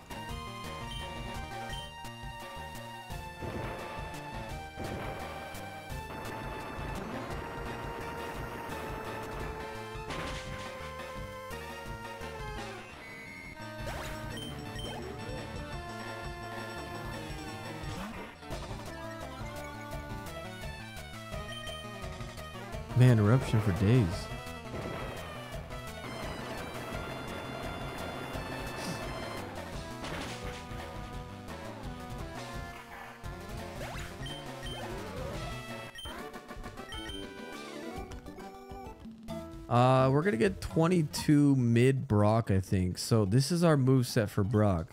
22 mid Brock, I think. So this is our move set for Brock.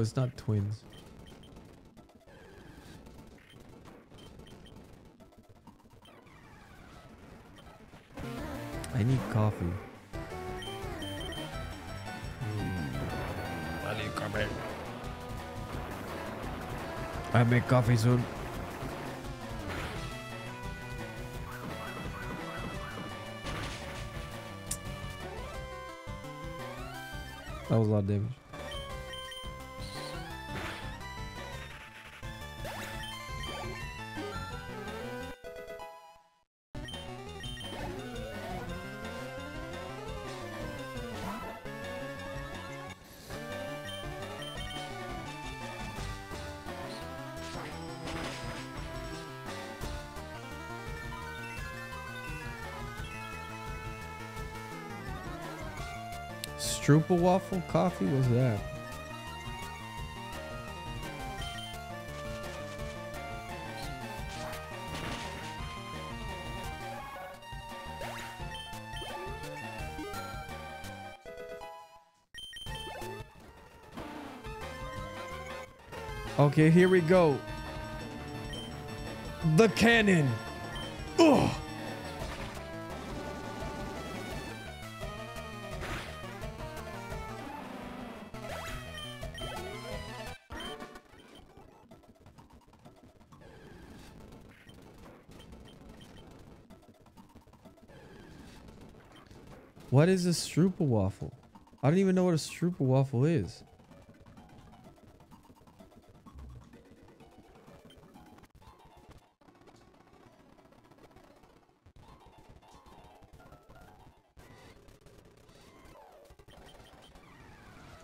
It's not twins. I need coffee. Hmm. I need coffee. I make coffee soon. That was a lot of damage. Stroopa waffle coffee? What's that? Okay, here we go. The cannon. Ugh. What is a Stroopel waffle? I don't even know what a Stroopel waffle is.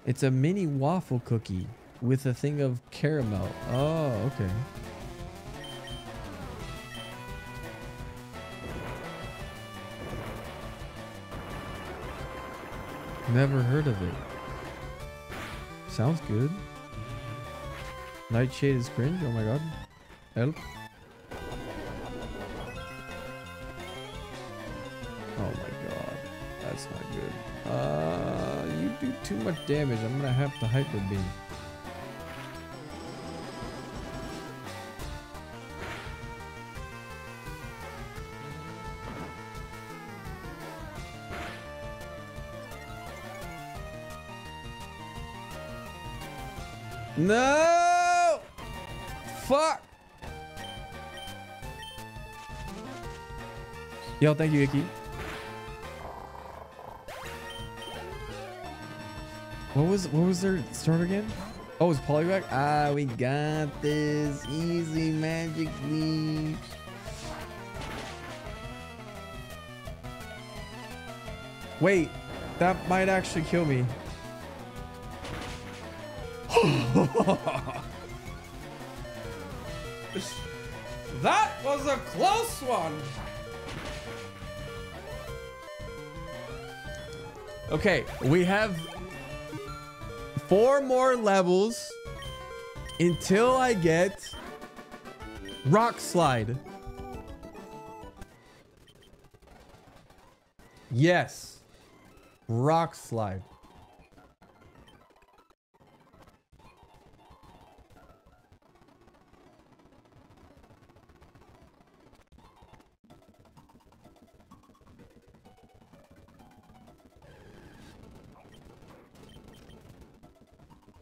It's a mini waffle cookie with a thing of caramel. Oh, okay. Never heard of it. Sounds good. Nightshade is cringe. Oh my god. Help. Oh my god. That's not good. Uh, you do too much damage. I'm gonna have to hyper beam. No! Fuck! Yo, thank you, Icky. What was what was their start again? Oh, it's Polyback? Ah, we got this. Easy magic leap. Wait, that might actually kill me. that was a close one. Okay, we have four more levels until I get rock slide. Yes, rock slide.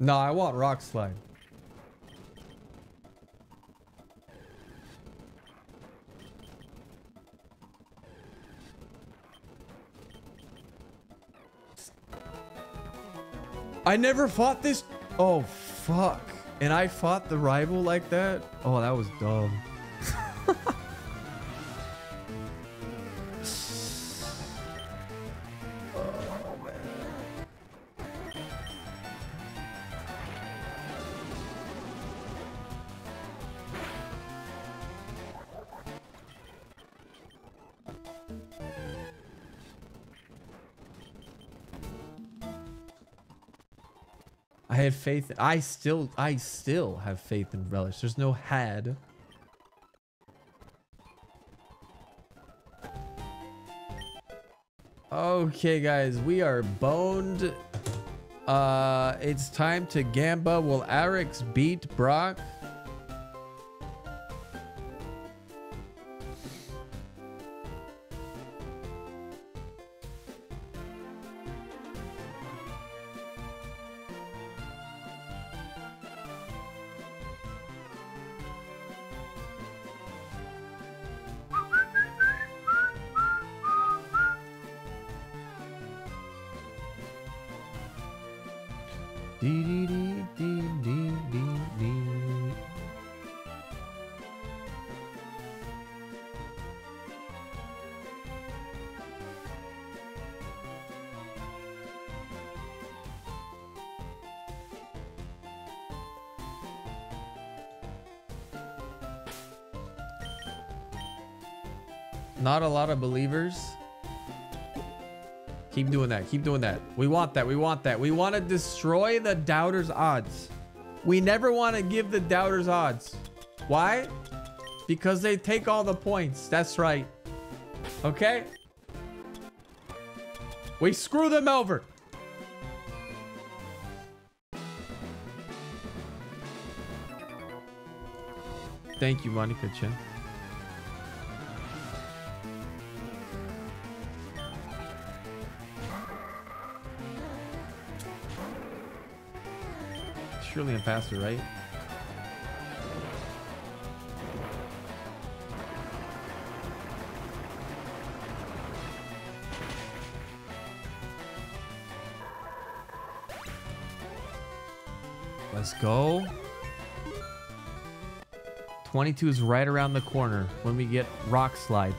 No, I want rock slide. I never fought this. Oh, fuck. And I fought the rival like that? Oh, that was dumb. Faith. I still, I still have faith in Relish. There's no had. Okay, guys, we are boned. Uh, it's time to Gamba. Will Arex beat Brock? Believers. Keep doing that. Keep doing that. We want that. We want that. We want to destroy the doubters' odds. We never want to give the doubters odds. Why? Because they take all the points. That's right. Okay? We screw them over. Thank you, Monica Chen. Surely I'm faster, right? Let's go. 22 is right around the corner when we get rock slide.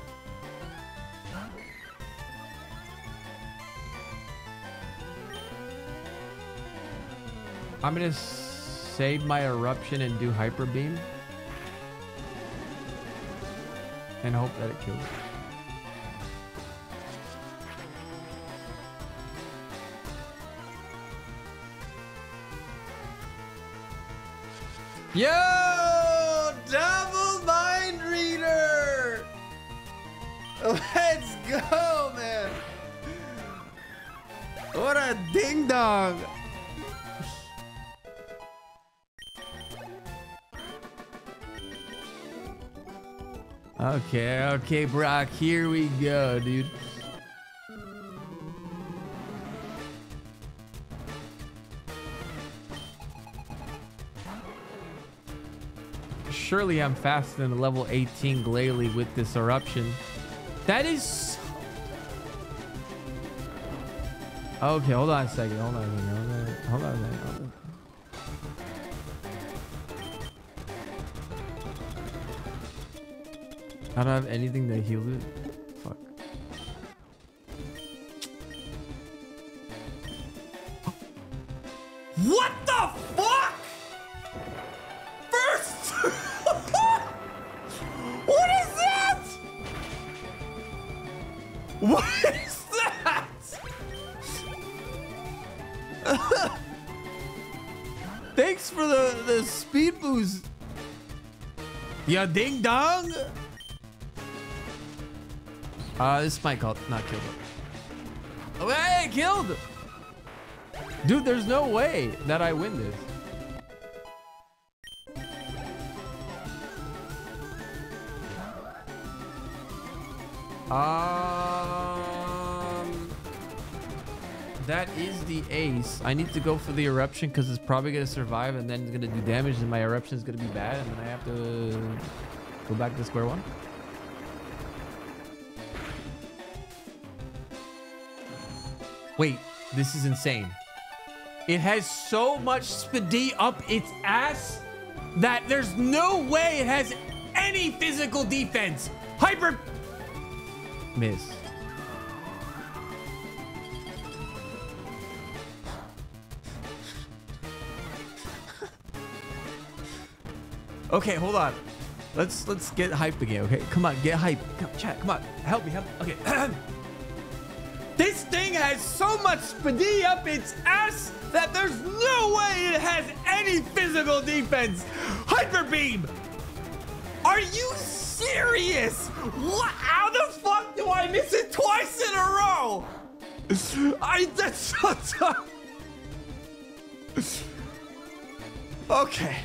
I'm gonna save my eruption and do hyper beam. And hope that it kills. Yo! Double mind reader! Let's go, man! What a ding dong! Okay, okay, Brock, here we go, dude. Surely I'm faster than a level 18 Glalie with this eruption. That is... Okay, hold on a second. Hold on a second. Hold on, hold on a second. I don't have anything that heals it. Might call not kill it. Oh, hey, killed. Dude, there's no way that I win this. Um, that is the ace. I need to go for the eruption because it's probably gonna survive and then it's gonna do damage, and my eruption is gonna be bad, and then I have to go back to square one. Wait, this is insane. It has so much speed up its ass that there's no way it has any physical defense. Hyper. Miss. Okay, hold on. Let's let's get hype again. Okay, come on, get hype. Come, chat, come on, help me, help. Me. Okay. this thing has so much speed up its ass that there's no way it has any physical defense. Hyper beam. Are you serious? What? How the fuck do I miss it twice in a row? I that's so tough. Okay.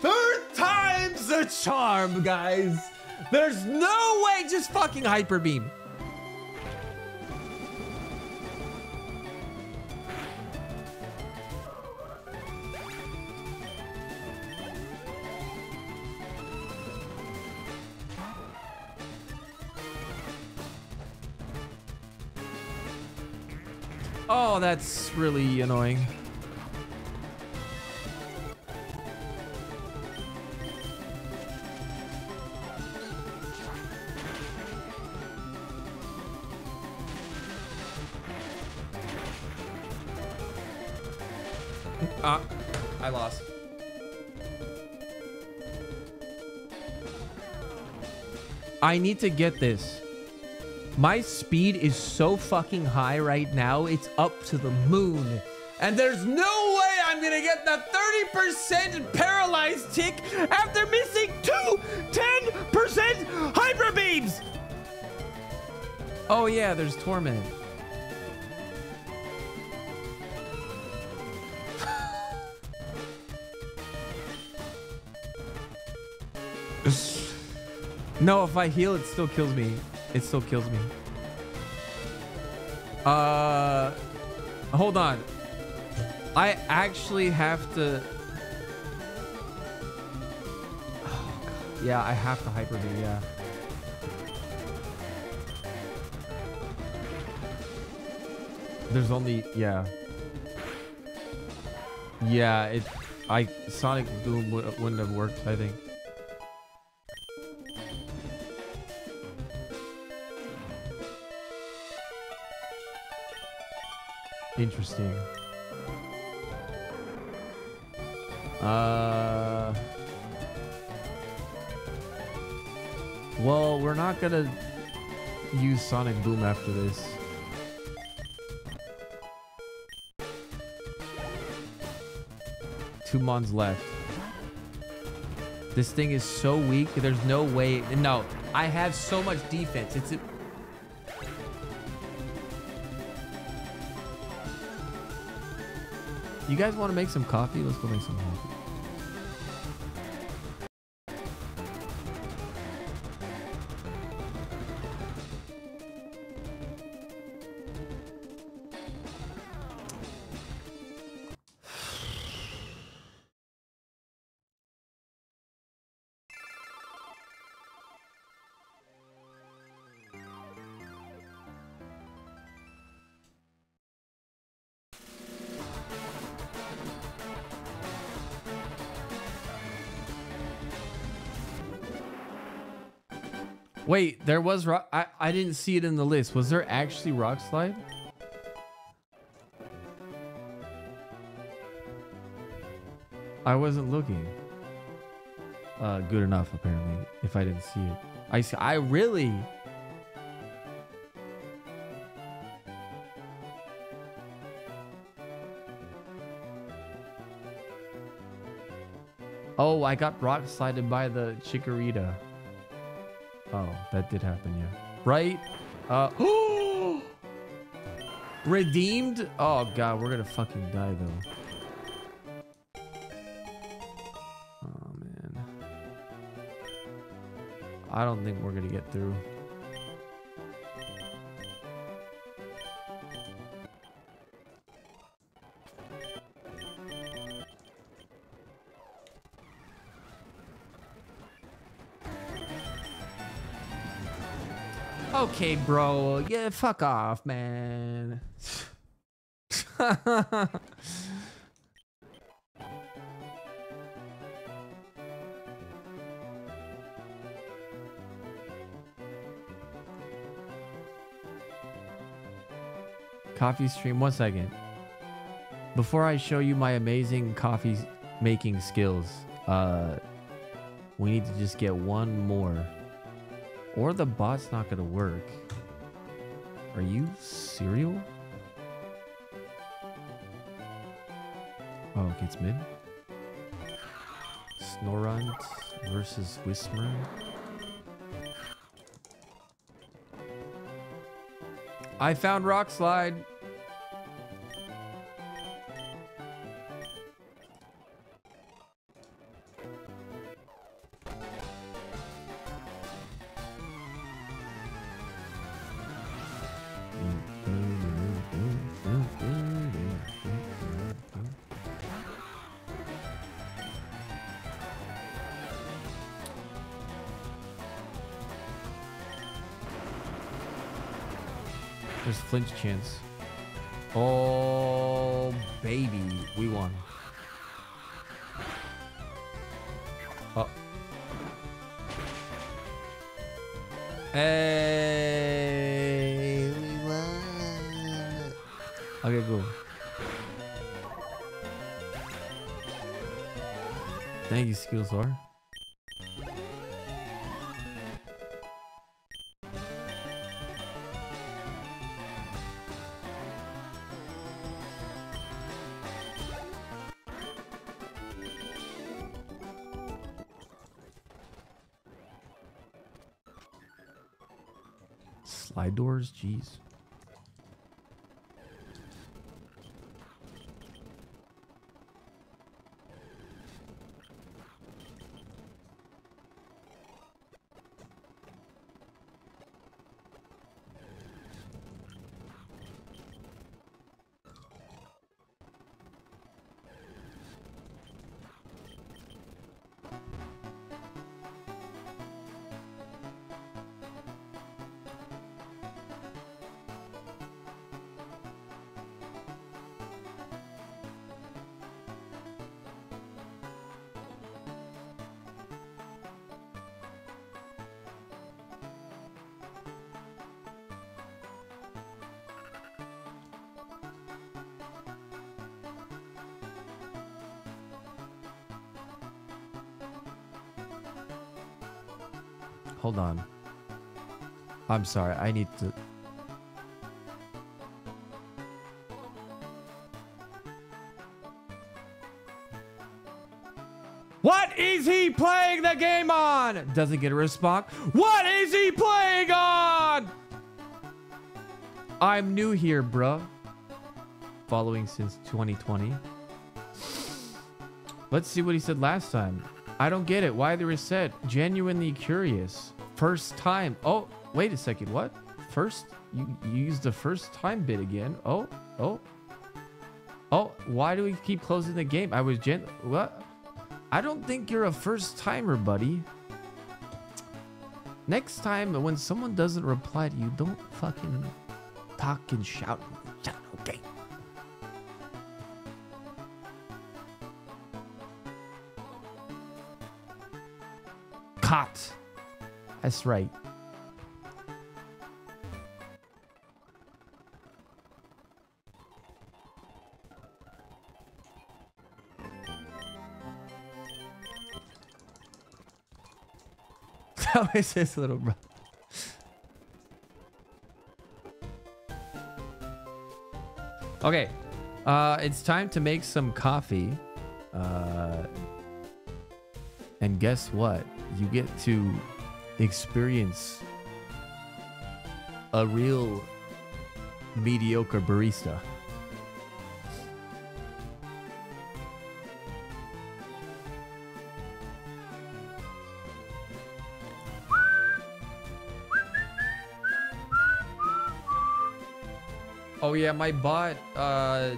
Third time's the charm, guys. There's no way just fucking hyper beam. Oh, that's really annoying. Ah, I lost. I need to get this. My speed is so fucking high right now, it's up to the moon. And there's no way I'm gonna get the 30% paralyzed tick after missing two 10% hyper beams! Oh yeah, there's torment. no, if I heal, it still kills me. It still kills me. Uh, hold on. I actually have to. Oh, God. Yeah, I have to hyper beam. Yeah. There's only yeah. Yeah, it. I Sonic Boom would, wouldn't have worked. I think. Interesting. Uh. Well, we're not gonna use Sonic Boom after this. Two mons left. This thing is so weak. There's no way. No, I have so much defense. It's. You guys want to make some coffee? Let's go make some coffee. Wait, there was rock. I, I didn't see it in the list. Was there actually rock slide? I wasn't looking. Uh, good enough apparently. If I didn't see it, I. I really. Oh, I got rock slided by the Chikorita. Oh, that did happen, yeah. Right? Uh, redeemed? Oh god, we're gonna fucking die though. Oh man. I don't think we're gonna get through. Okay, bro. Yeah, fuck off, man. coffee stream. One second. Before I show you my amazing coffee making skills, uh, we need to just get one more. Or the bot's not gonna work. Are you serial? Oh, okay, it's mid. Snorunt versus Whismur. I found Rock Slide. Flinch chance. Oh, baby. We won. Oh. Hey. We won. Okay, cool. Thank you, Skillsar. Hold on. I'm sorry. I need to. What is he playing the game on? Doesn't get a response. What is he playing on? I'm new here, bruh. Following since 2020. Let's see what he said last time. I don't get it. Why the reset? Genuinely curious. First time. Oh, wait a second. What? First? You, you the first time bit again. Oh, oh. Oh, why do we keep closing the game? I was gen. What? I don't think you're a first timer, buddy. Next time, when someone doesn't reply to you, don't fucking talk and shout. Okay? Caught. That's right. How is this little bro? Okay, uh, it's time to make some coffee. Uh, and guess what? You get to experience a real mediocre barista. Oh yeah, my bot uh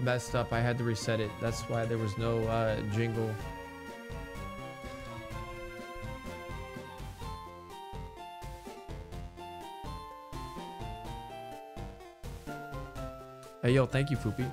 messed up. I had to reset it. That's why there was no uh jingle. Hey yo, thank you, Fupi.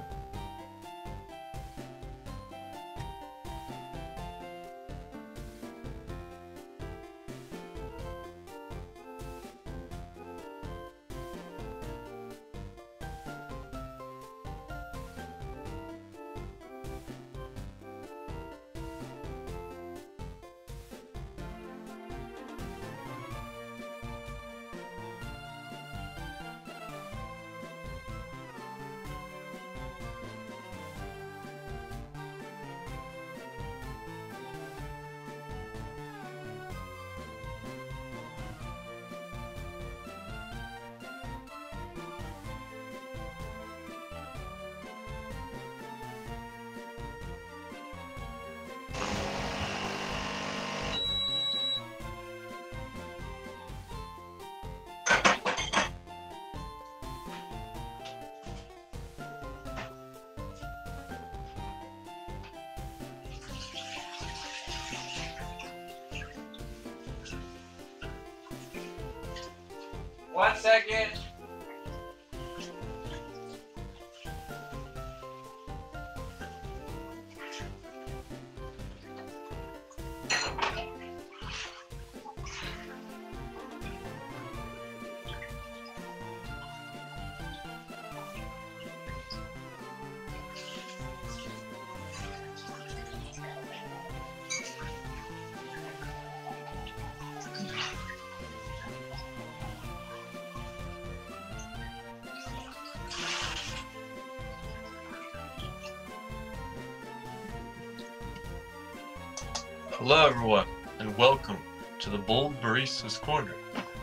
The Bold Barista's Corner.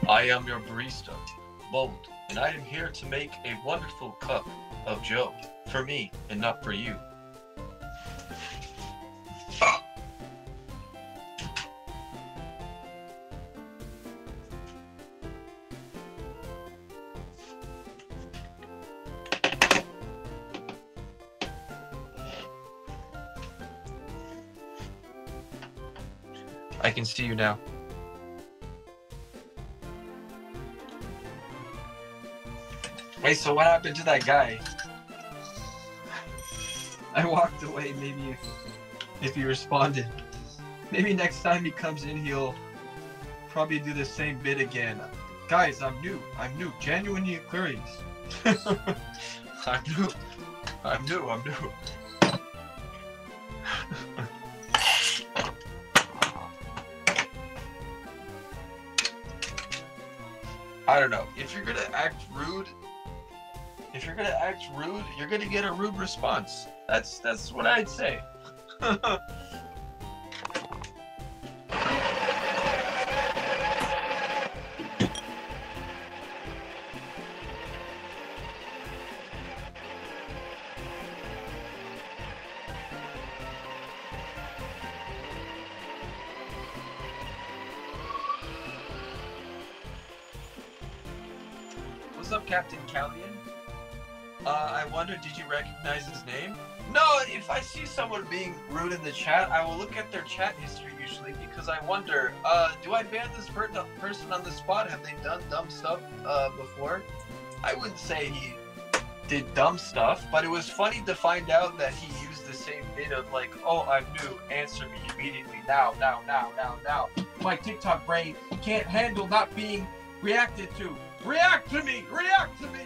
I am your barista, Bold, and I am here to make a wonderful cup of Joe for me and not for you. I can see you now. Wait, so what happened to that guy? I walked away, maybe if, he responded. Maybe next time he comes in, he'll probably do the same bit again. Guys, I'm new. I'm new. Genuinely curious. I'm new. I'm new. I'm new. I don't know. If you're gonna act if you're gonna act rude, you're gonna get a rude response. That's that's what I'd say. What's up, Captain Callian? Recognize his name? No, if I see someone being rude in the chat, I will look at their chat history usually because I wonder, uh, do I ban this per- person on the spot? Have they done dumb stuff uh, before? I wouldn't say he did dumb stuff, but it was funny to find out that he used the same bit of like, oh, I'm new, answer me immediately, now, now, now, now, now. My TikTok brain can't handle not being reacted to. React to me! React to me!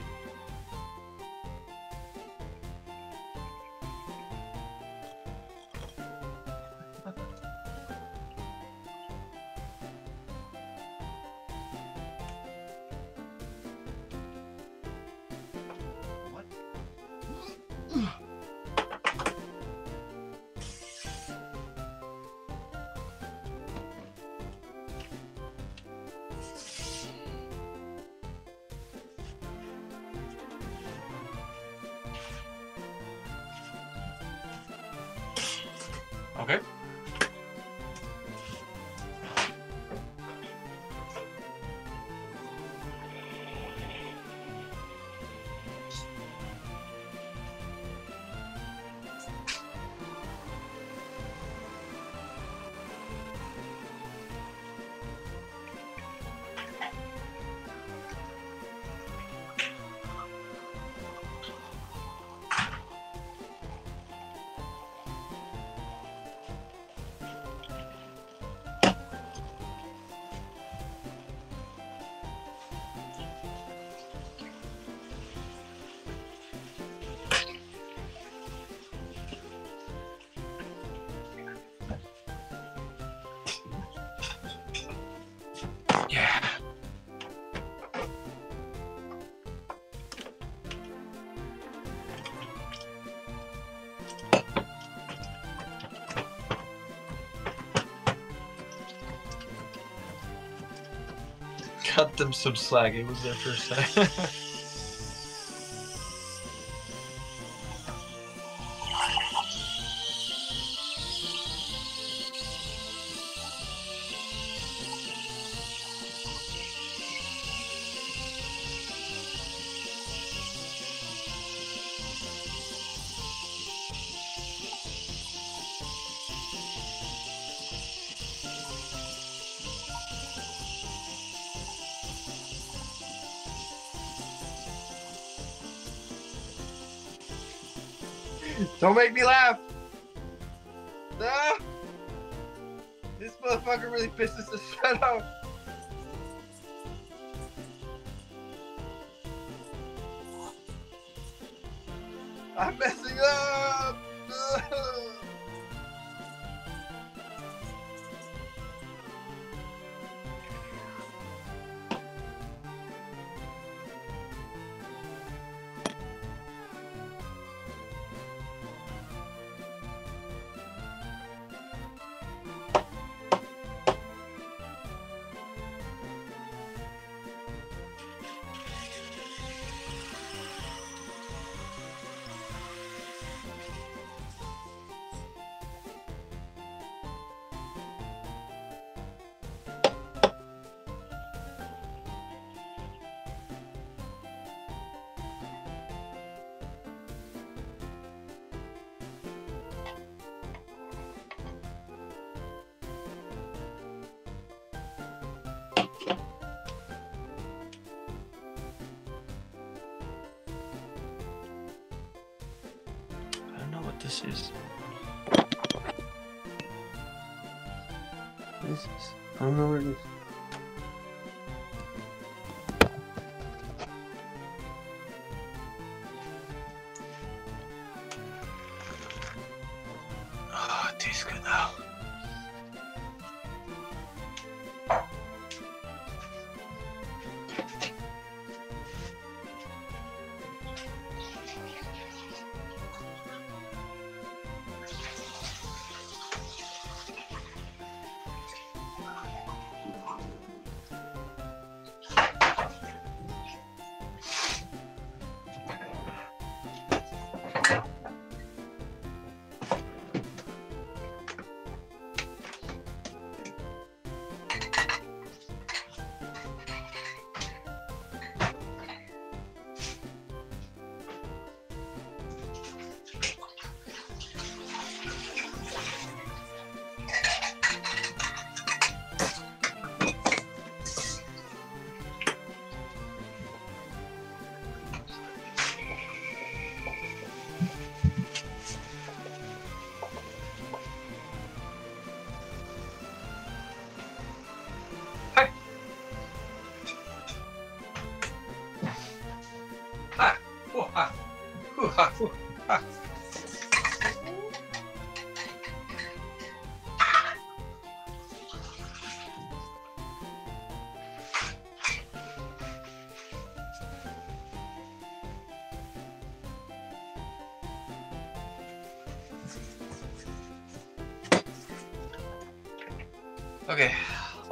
Them some slack. It was their first time. Don't make me laugh. Ah! This motherfucker really pisses the shit out.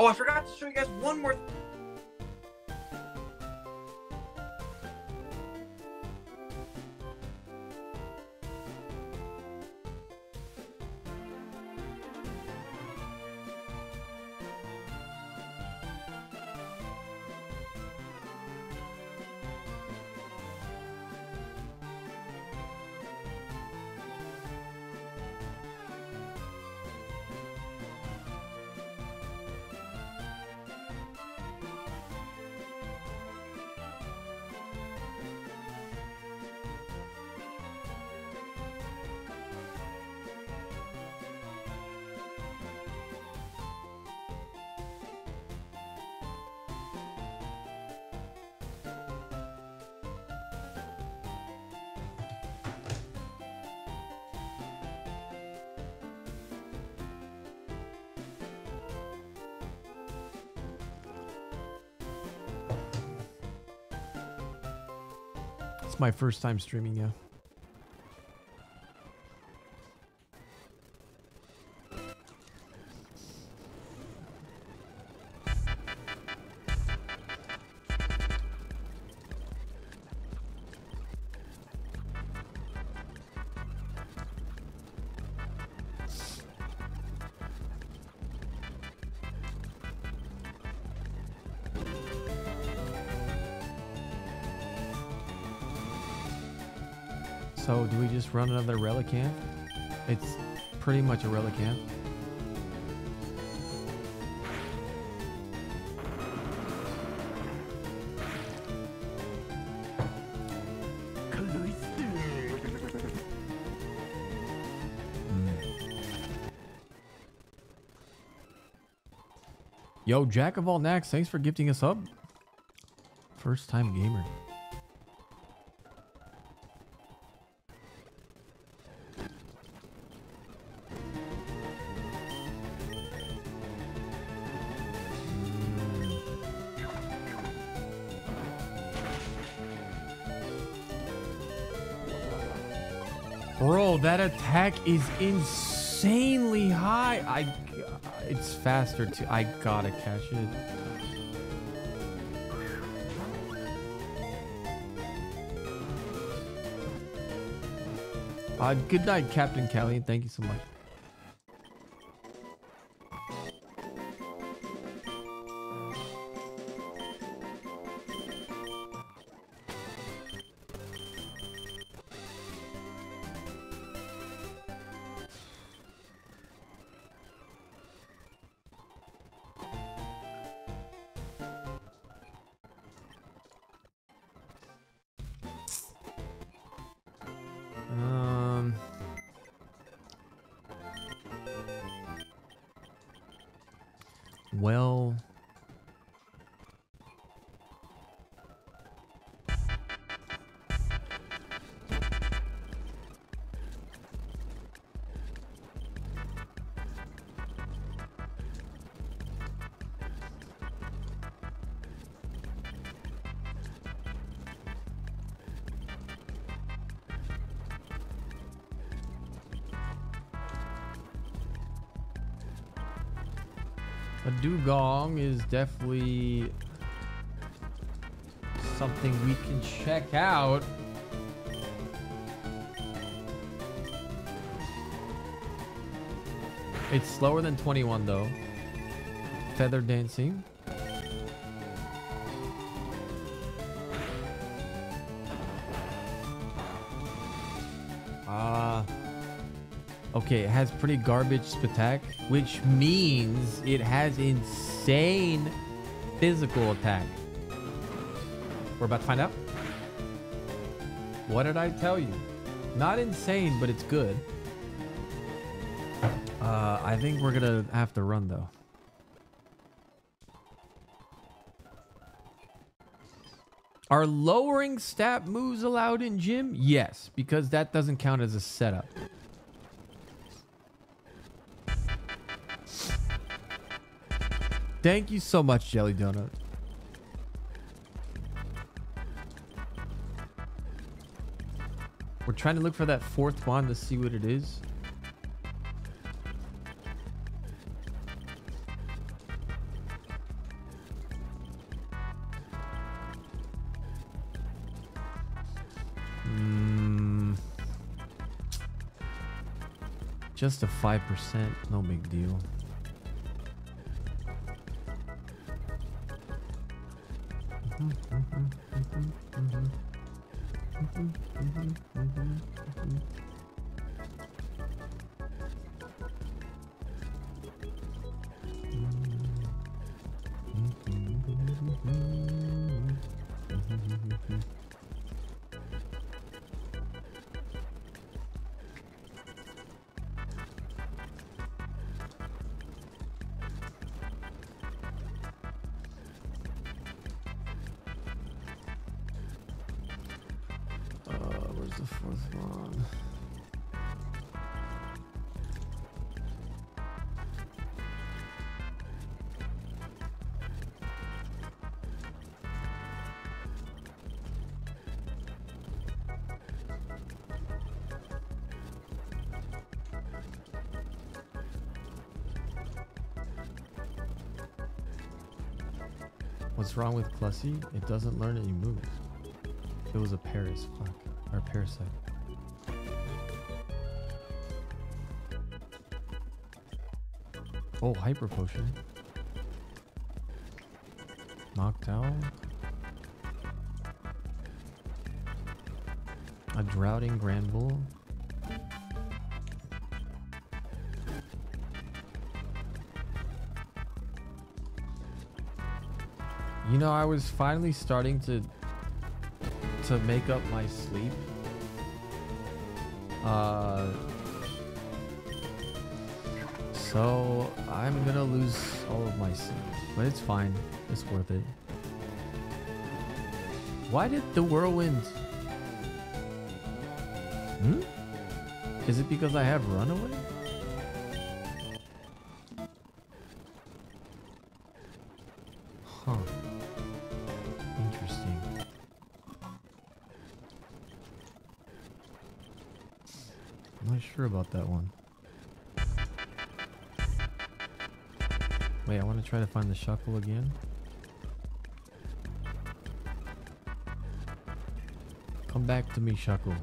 Oh, I forgot to show you guys one more. My first time streaming, yeah. So do we just run another Relicanth? It's pretty much a Relicanth. Yo, Jack of all knacks, thanks for gifting us up. First time gamer. Bro, that attack is insanely high. I, it's faster too. I gotta catch it. Uh, good night, Captain Kelly. Thank you so much. A Dewgong is definitely something we can check out. It's slower than 21 though. Feather dancing. Okay, it has pretty garbage attack, which means it has insane physical attack. We're about to find out. What did I tell you? Not insane, but it's good. Uh, I think we're gonna have to run though. Are lowering stat moves allowed in gym? Yes, because that doesn't count as a setup. Thank you so much, Jelly Donut. We're trying to look for that fourth bond to see what it is. Hmm. Just a 5%, no big deal. Wrong with Clussy? It doesn't learn any moves. It was a Paras, fuck. Or parasite. Oh, hyper potion. Knocked out. A droughting Granbull. You know, I was finally starting to to make up my sleep. Uh, so I'm gonna lose all of my sleep, but it's fine. It's worth it. Why did the whirlwind? Hmm? Is it because I have runaway? That one. Wait, I want to try to find the shuckle again. Come back to me, shuckle.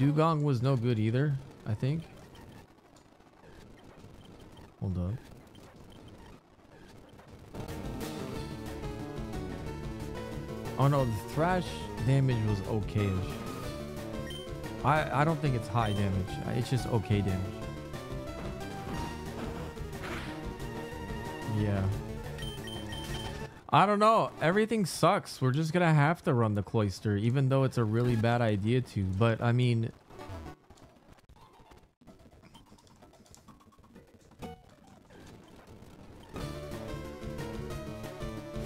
Dugong was no good either, I think. Hold up. Oh no, the thrash damage was okayish. I I don't think it's high damage. It's just okay damage. Yeah. I don't know. Everything sucks. We're just gonna have to run the Cloyster, even though it's a really bad idea to. But I mean,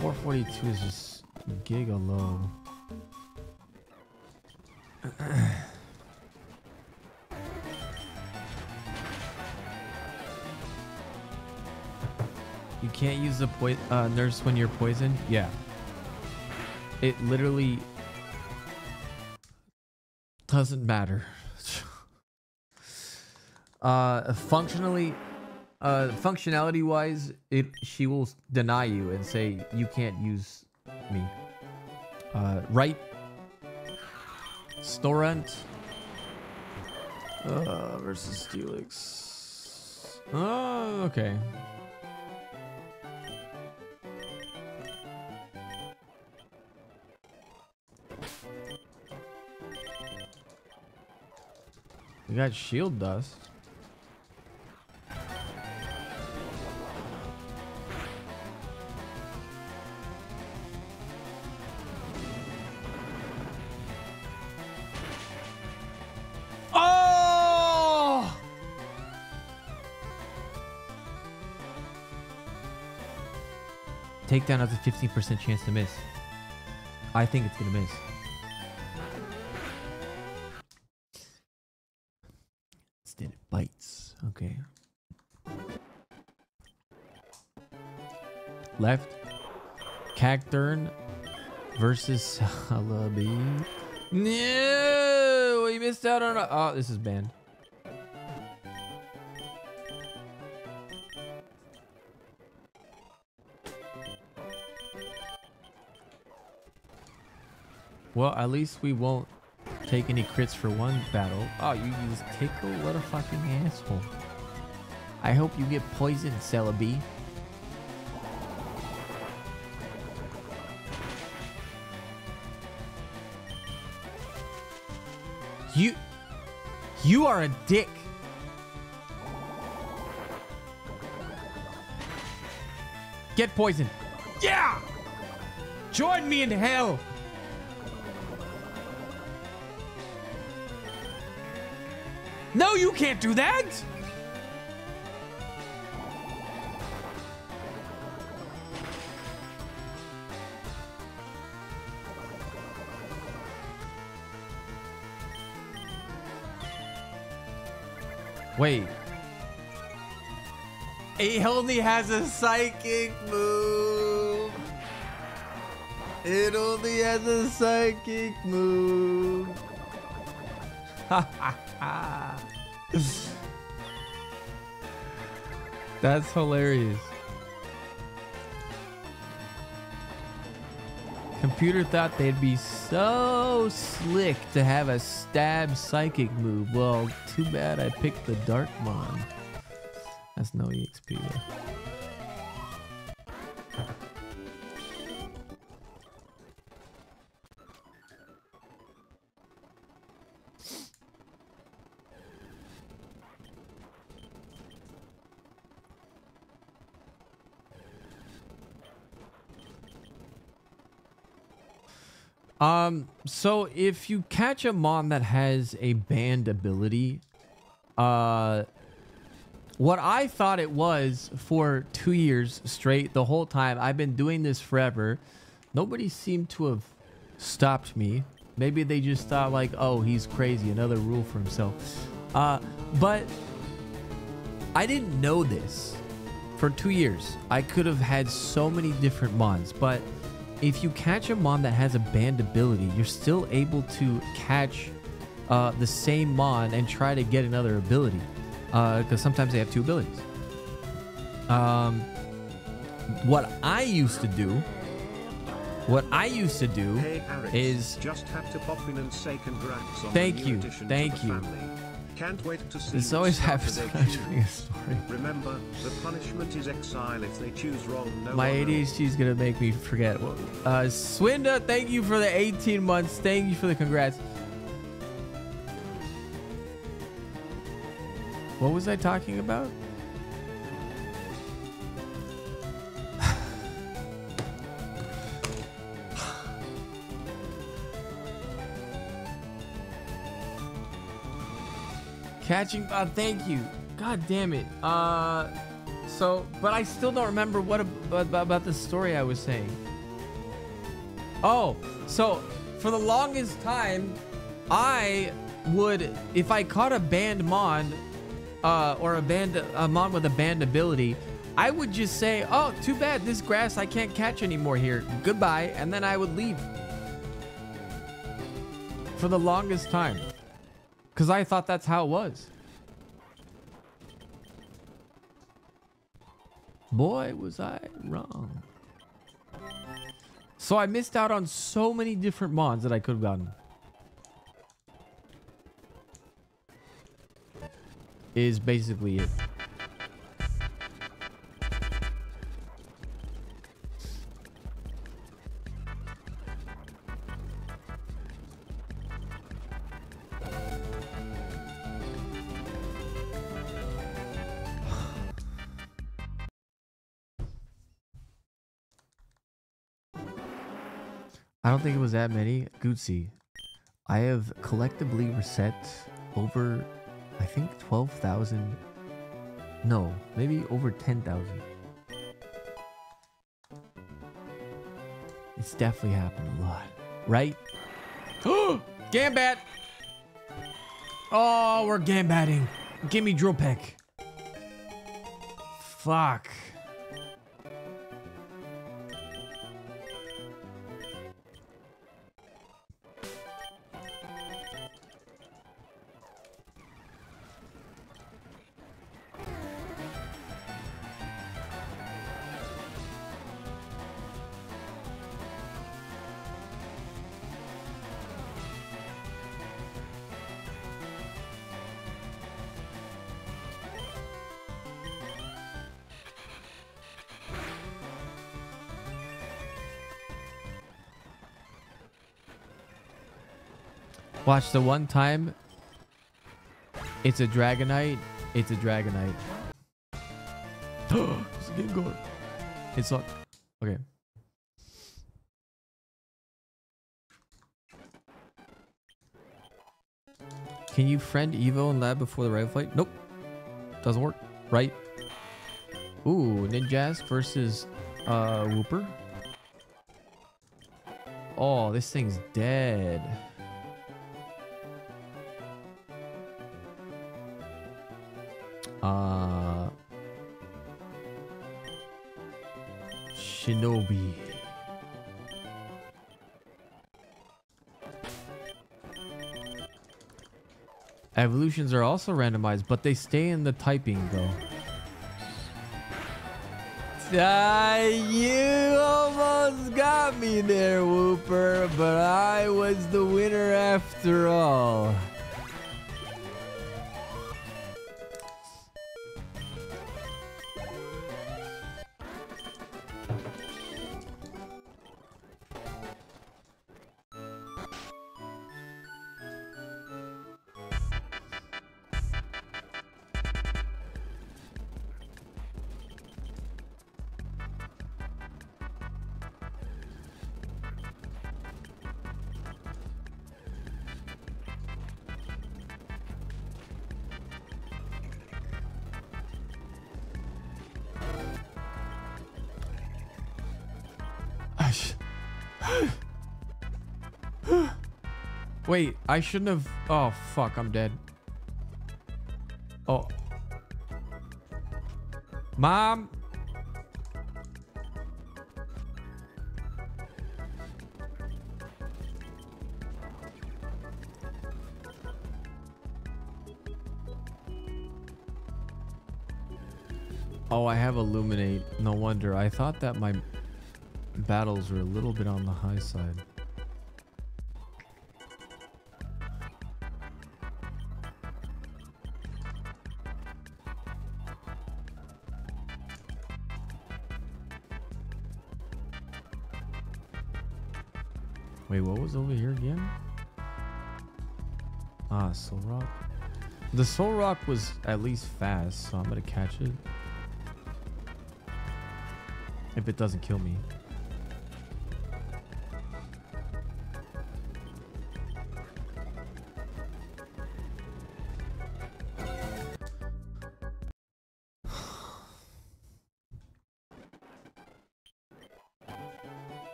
four forty two is just giga low. Can't the poi- uh, nurse when you're poisoned. Yeah. It literally doesn't matter. uh, functionally, uh, functionality wise, it she will deny you and say you can't use me. Uh, right. Storant. Uh, versus Steelix. Oh, okay. Got shield dust. Oh! Takedown has a 15% chance to miss. I think it's gonna miss. Left. Cacturne versus Celebi. No, we missed out on. A, oh, this is banned. Well, at least we won't take any crits for one battle. Oh, you use tickle? What a fucking asshole. I hope you get poisoned, Celebi. You are a dick. Get poisoned. Yeah! Join me in hell! No, you can't do that! Wait. He only has a psychic move. It only has a psychic move. That's hilarious. Computer thought they'd be so slick to have a stab psychic move. Well, too bad I picked the Darkmon. That's no EXP so if you catch a mon that has a banned ability, uh, what I thought it was for two years straight, the whole time, I've been doing this forever. Nobody seemed to have stopped me. Maybe they just thought like, oh, he's crazy, another rule for himself. Uh, but I didn't know this for two years. I could have had so many different mons, but if you catch a mon that has a banned ability, you're still able to catch uh, the same mon and try to get another ability. Because uh, sometimes they have two abilities. Um, what I used to do, what I used to do Hey Alex, is just had to pop in and say congrats on Thank you, thank you. family. Can't wait to see this always happens I'm a story. Remember, the punishment is exile if they choose wrong. No My. ADHD is gonna make me forget. Uh, Swinda, thank you for the 18 months. Thank you for the congrats. What was I talking about? Catching. Uh, thank you. God damn it. Uh, so, but I still don't remember what ab- about, the story I was saying. Oh, so for the longest time, I would, if I caught a banned mon, uh, or a band, a mon with a banned ability, I would just say, "Oh, too bad. This grass I can't catch anymore here. Goodbye," and then I would leave. For the longest time, because I thought that's how it was. Boy, was I wrong. So I missed out on so many different mods that I could have gotten. Is basically it. I don't think it was that many. Gucci. I have collectively reset over, I think, 12,000. No, maybe over 10,000. It's definitely happened a lot. Right? Gambat! Oh, we're gambatting. Give me drill peck. Fuck. Watch the one time. It's a Dragonite. It's a Dragonite. it's getting going. It's not. Okay. Can you friend Evo and Lab before the rival fight? Nope. Doesn't work. Right. Ooh, Ninjask versus uh Wooper. Oh, this thing's dead. Uh Shinobi. Evolutions are also randomized, but they stay in the typing though. Ah, you almost got me there, Wooper, but I was the winner after all. I shouldn't have. Oh, fuck, I'm dead. Oh. Mom. Oh, I have illuminate. No wonder. I thought that my battles were a little bit on the high side. Was over here again? Ah, Solrock. The Solrock was at least fast, so I'm gonna catch it. If it doesn't kill me.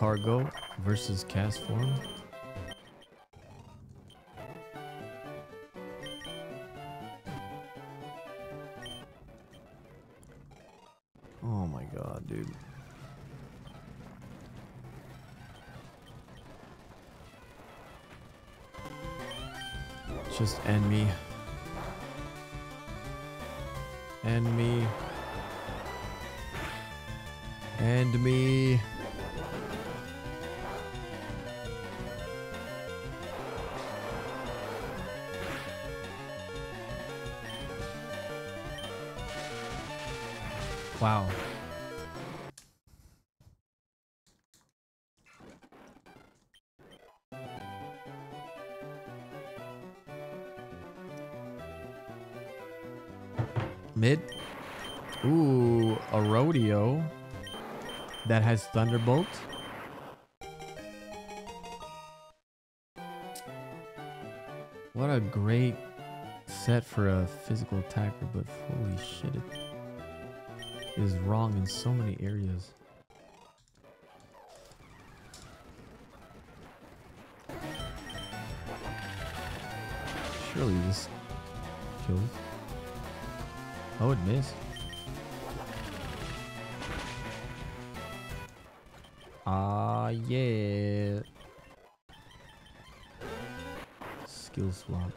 Cargo versus Castform. Has Thunderbolt. What a great set for a physical attacker, but holy shit, it is wrong in so many areas. Surely this kills. Oh, it missed. Ah, yeah. Skill swap.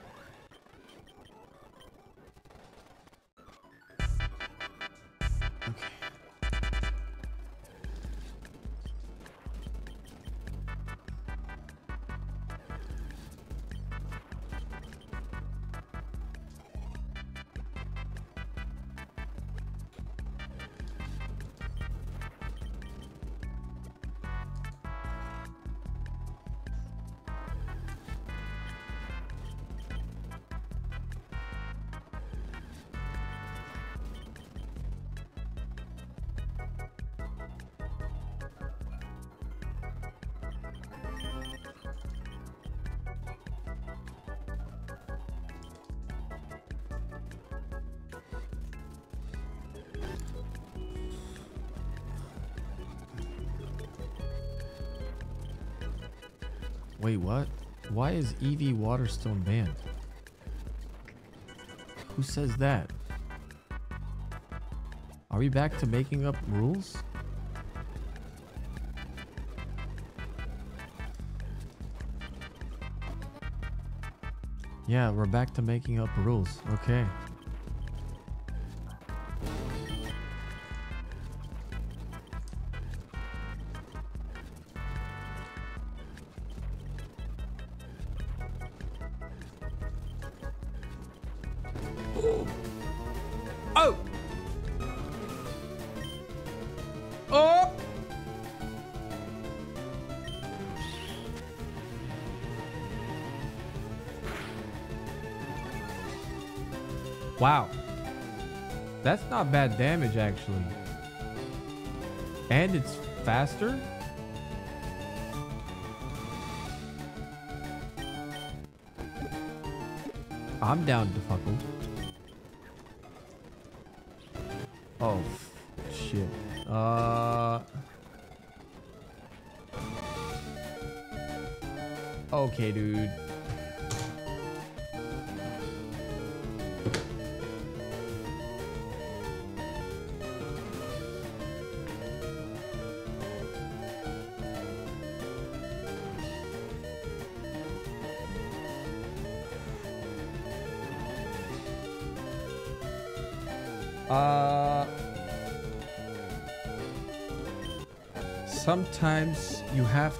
Is Eevee Waterstone banned? Who says that? Are we back to making up rules? Yeah, we're back to making up rules. Okay. Bad damage, actually. And it's faster? I'm down to fuck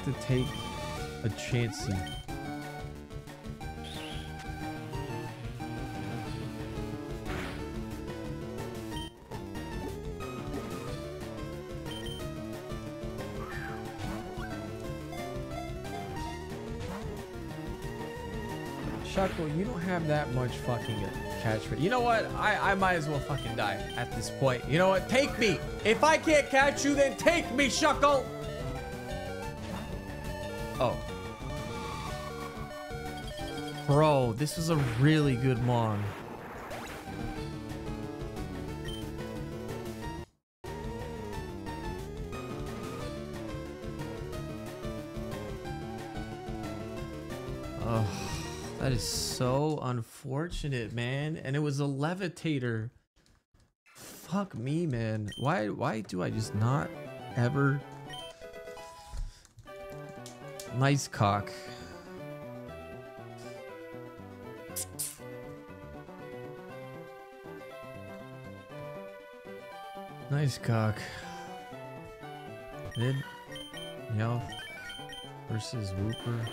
to take a chancey. Shuckle, you don't have that much fucking catch rate. You know what? I, I might as well fucking die at this point. You know what? Take me. If I can't catch you, then take me, Shuckle. This was a really good Mon. Oh, that is so unfortunate, man. And it was a levitator. Fuck me, man. Why why do I just not ever Nice cock. Nice cock. Mid. Meowth versus Wooper.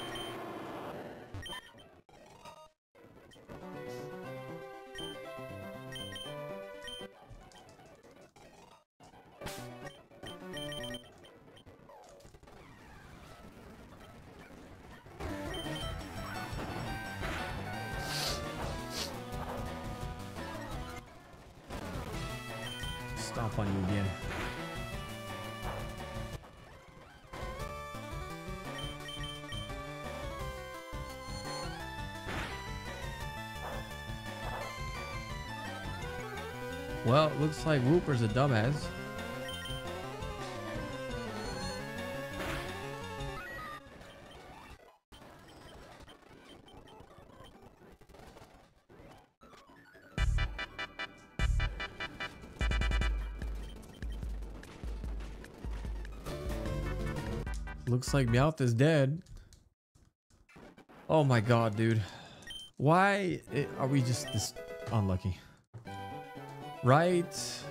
Looks like Wooper's a dumbass. Looks like Meowth is dead. Oh my god, dude. Why are we just this unlucky? Right.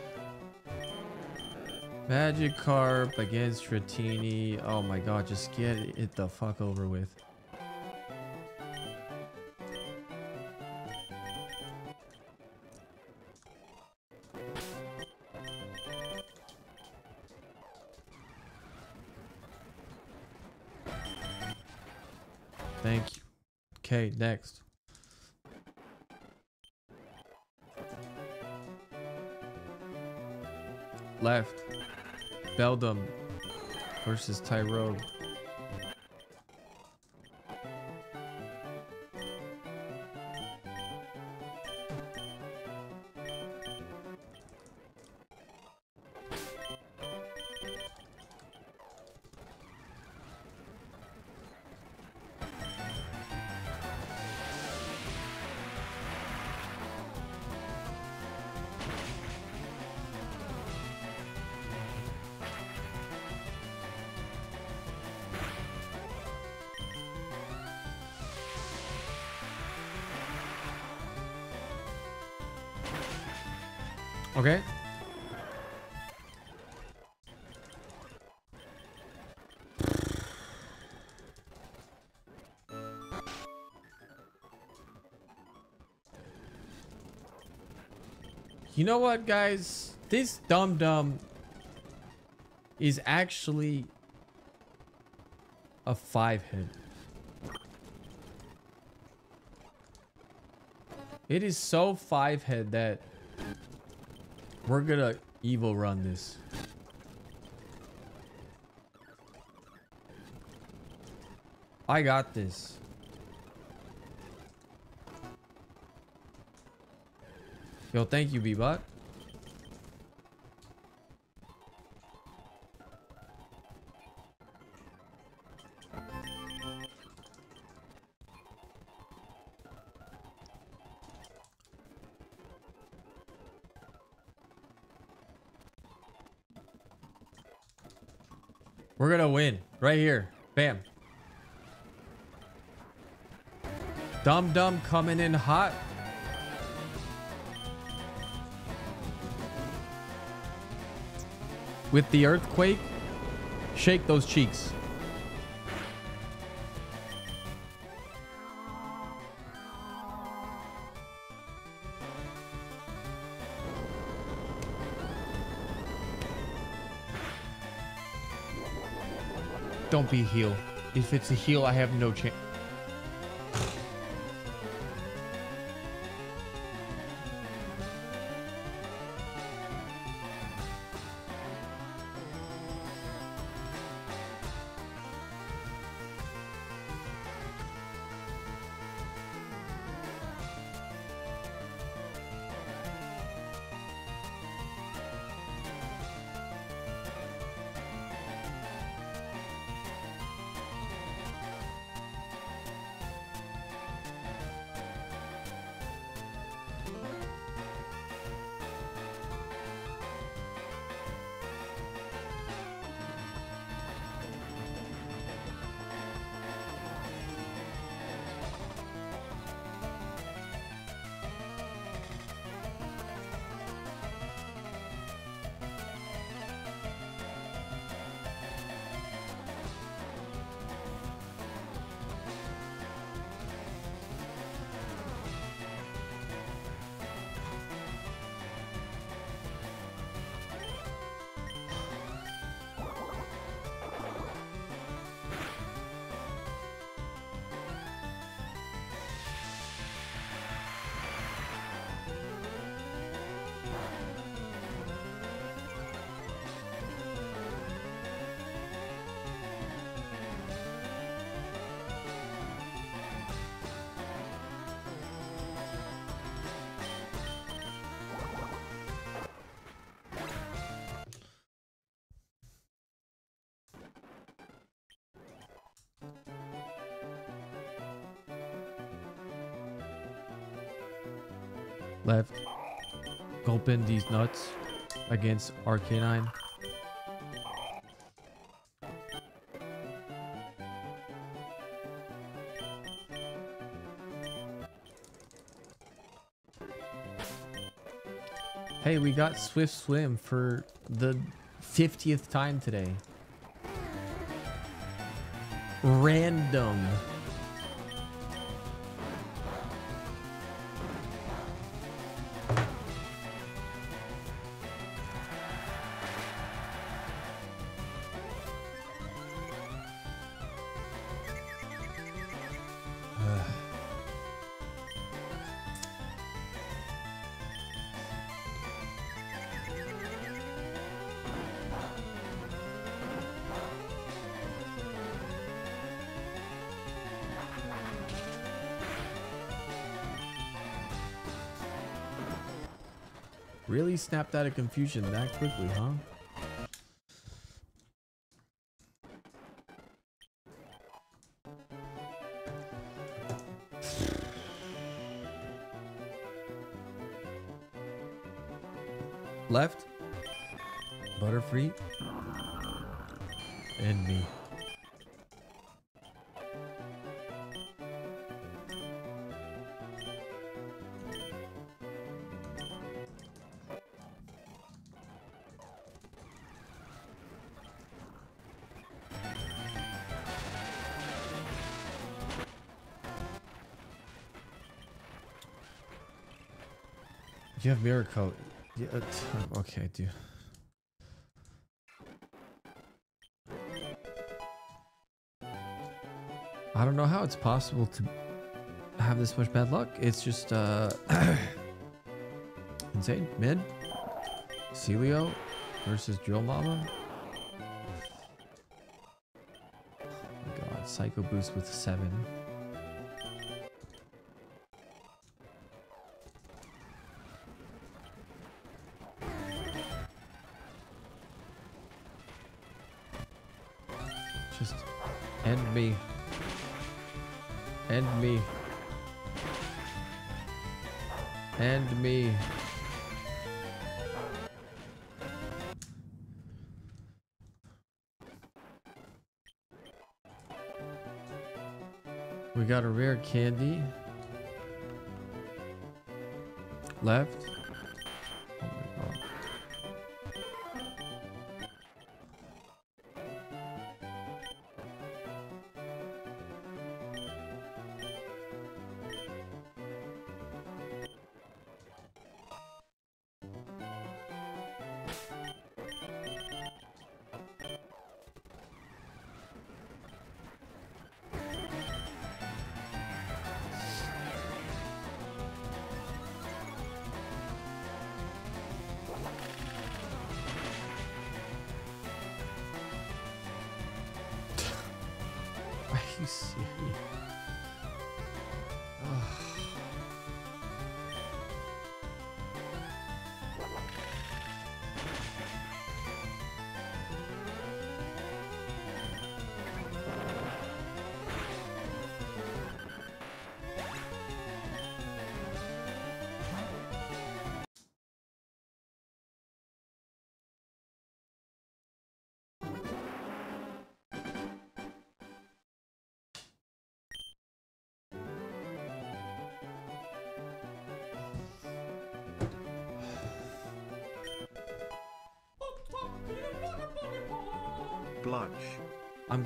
Magikarp against Dratini. Oh my god, just get it the fuck over with. Thank you. Okay, next. Left. Beldum versus Tyrogue. Know what, guys? This dum dum is actually a five hit. It is so five head that we're gonna evil run this. I got this. Yo, thank you, Bebot. We're gonna win right here. Bam. Dum Dum coming in hot. With the earthquake, shake those cheeks. Don't be heal. If it's a heal, I have no chance. Left. Gulping these nuts against Arcanine. Hey, we got Swift Swim for the 50th time today. Random. Snapped out of confusion that quickly, huh? You have mirror coat. Yeah, uh, okay, dude. I don't know how it's possible to have this much bad luck. It's just uh insane. Mid. Celio versus Drill Mama. Oh my god, Psycho Boost with seven. Me. End me. End me. We got a rare candy.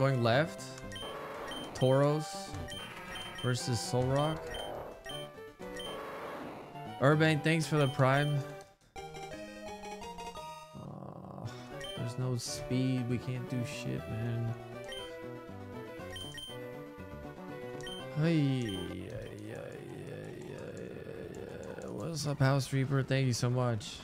Going left. Tauros versus Solrock. Urbane, thanks for the prime. There's no speed. We can't do shit, man. Hey, What's up, House Reaper? Thank you so much.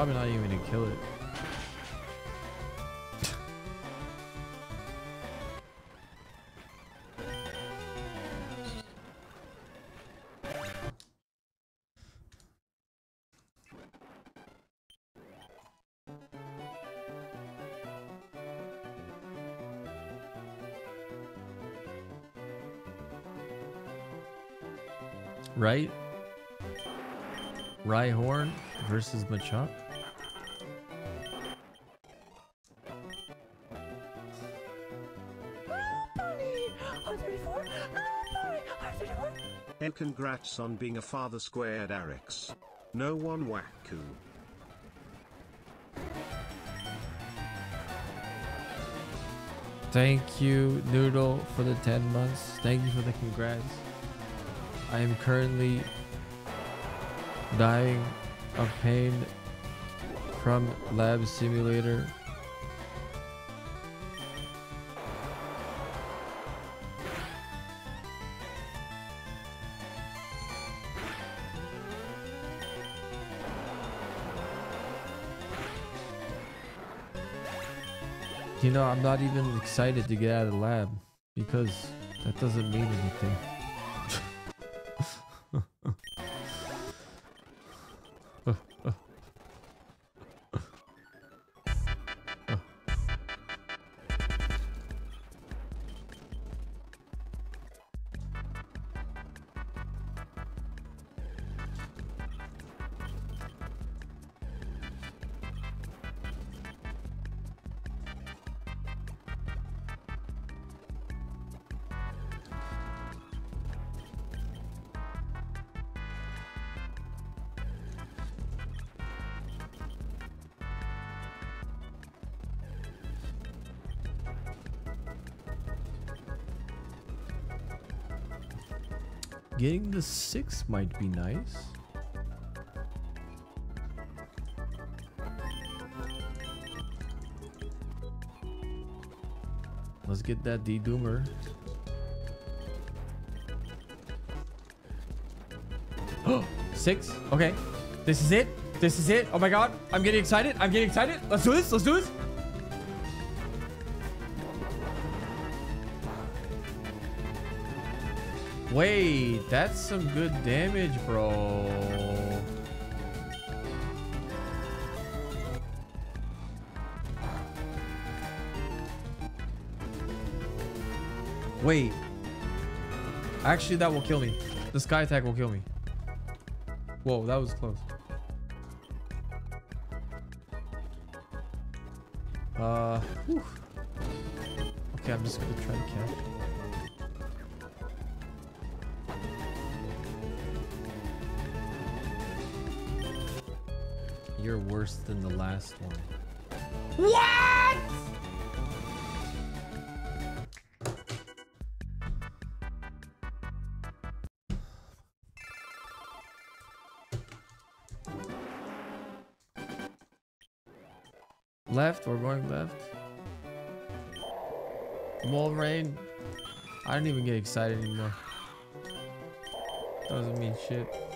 probably not even gonna kill it. right? Rhyhorn versus Machop? Congrats on being a father squared Arex. No one wacku. Thank you, Noodle, for the 10 months. Thank you for the congrats. I am currently dying of pain from Lab Simulator. I'm not even excited to get out of the lab because that doesn't mean anything. The six might be nice. Let's get that D Doomer. Oh, six. Okay. This is it. This is it. Oh my god. I'm getting excited. I'm getting excited. Let's do this. Let's do this. Wait, that's some good damage, bro. Wait. Actually, that will kill me. The sky attack will kill me. Whoa, that was close. Uh, whew. Okay, I'm just gonna try to catch. Worse than the last one. What? Left, we're going left. Mole rain. I don't even get excited anymore. That doesn't mean shit.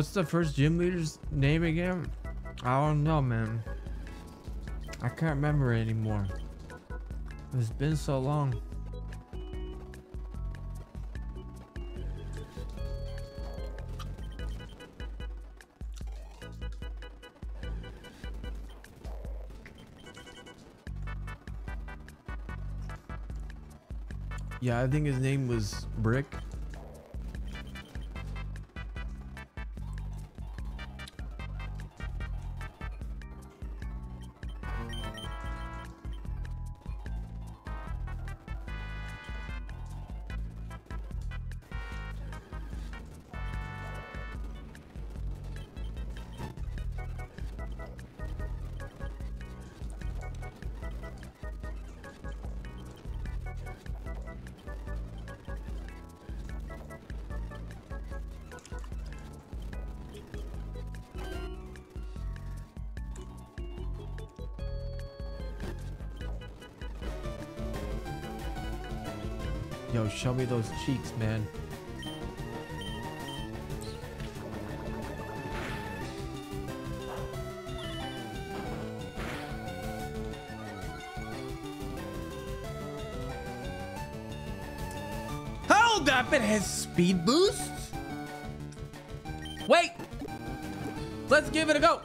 What's the first gym leader's name again? I don't know, man. I can't remember anymore. It's been so long. Yeah, I think his name was Brick. Show me those cheeks, man. Hold up, it has speed boost. Wait, let's give it a go.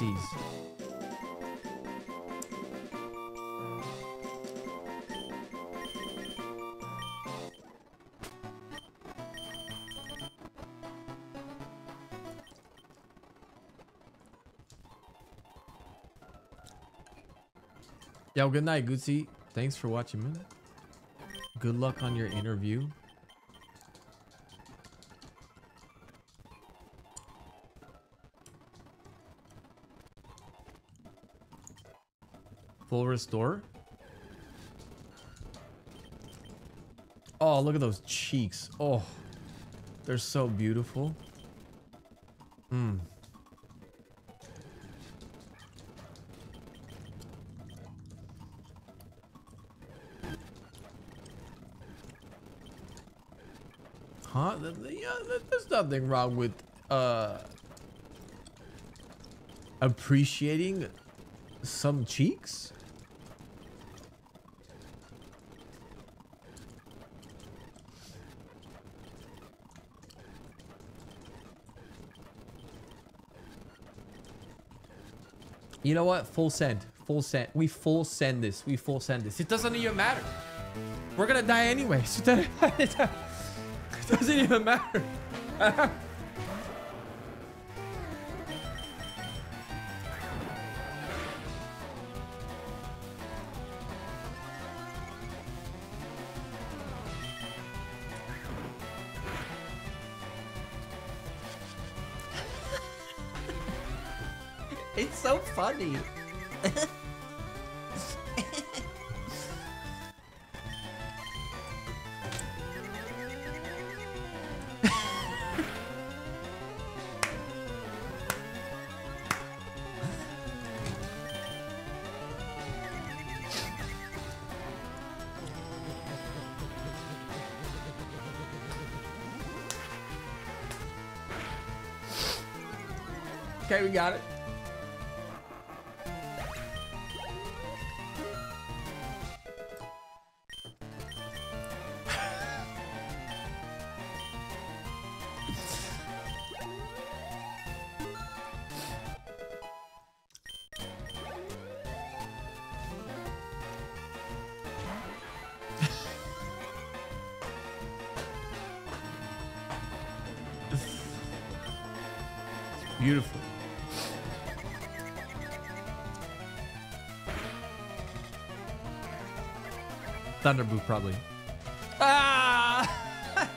Yo, good night, Gucci. Thanks for watching, man. Good luck on your interview. Full restore. Oh, look at those cheeks. Oh, they're so beautiful. Hmm. Huh? Yeah, there's nothing wrong with uh appreciating some cheeks. You know what? Full send. Full send. We full send this. We full send this. It doesn't even matter. We're gonna die anyway. So it doesn't even matter. okay, we got it. Thunderbolt probably. Ah!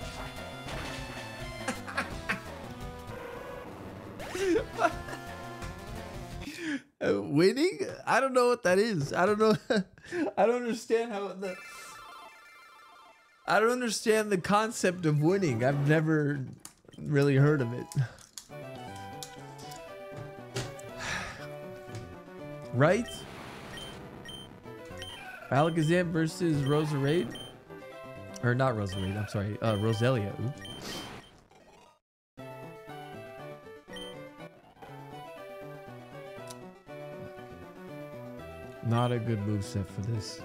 Uh, winning? I don't know what that is. I don't know. I don't understand how the. I don't understand the concept of winning. I've never really heard of it. Right? Alakazam versus Roserade? Or not Roserade, I'm sorry. Uh, Roselia. Not a good move set for this.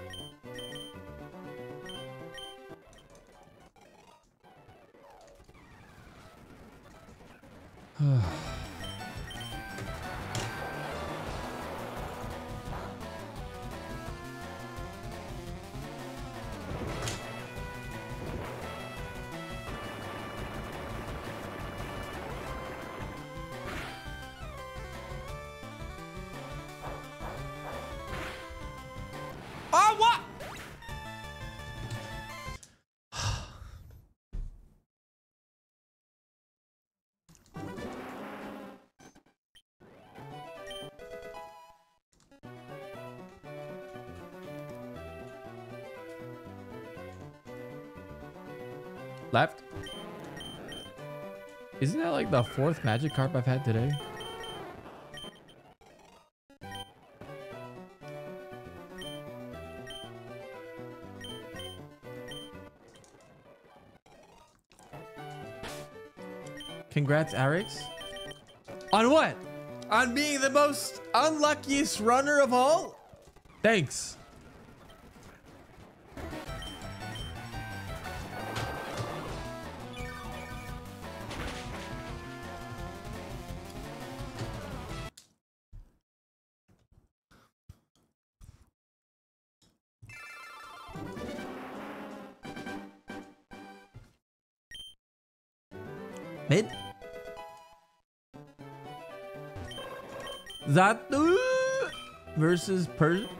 Like the fourth Magikarp I've had today? Congrats, Arex. On what? On being the most unluckiest runner of all? Thanks. Versus Per.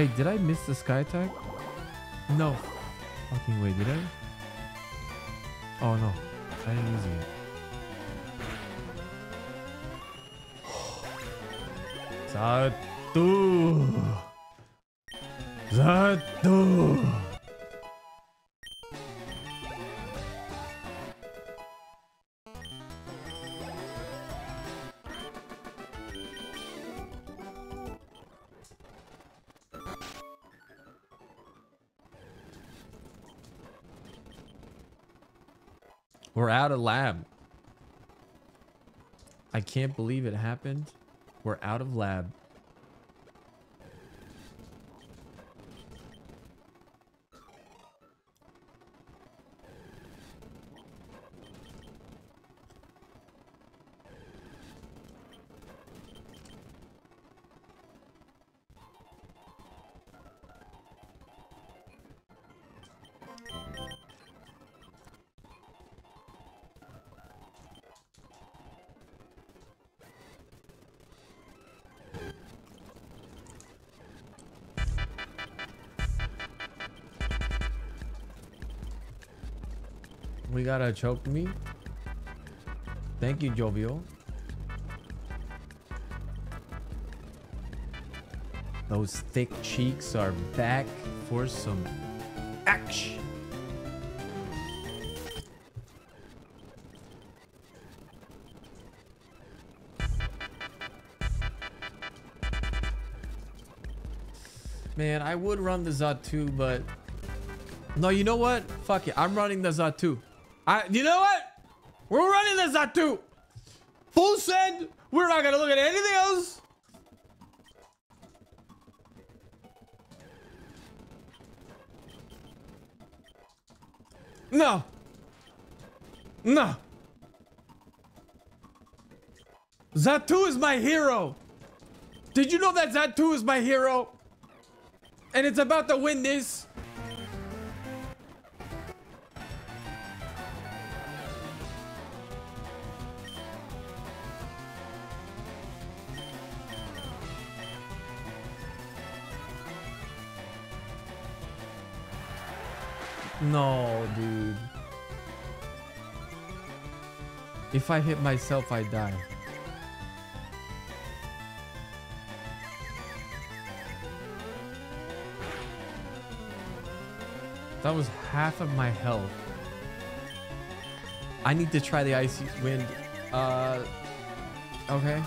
Wait, did I miss the sky attack? No. Fucking wait, did I? Oh no, I didn't use it. Xatu. Xatu. Can't believe it happened. We're out of lab. Gotta choke me. Thank you, Jovial. Those thick cheeks are back for some action. Man, I would run the Xatu, but no, you know what? Fuck it. I'm running the Xatu. I you know what? We're running the Xatu. Full send. We're not gonna look at anything else. No. No. Xatu is my hero. Did you know that Xatu is my hero? And it's about to win this. If I hit myself, I die. That was half of my health. I need to try the icy wind. Uh, okay.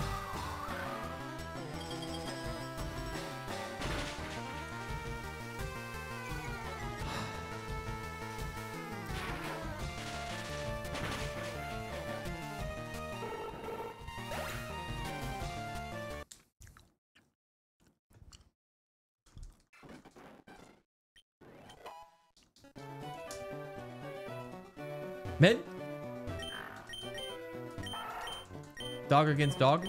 Against dog.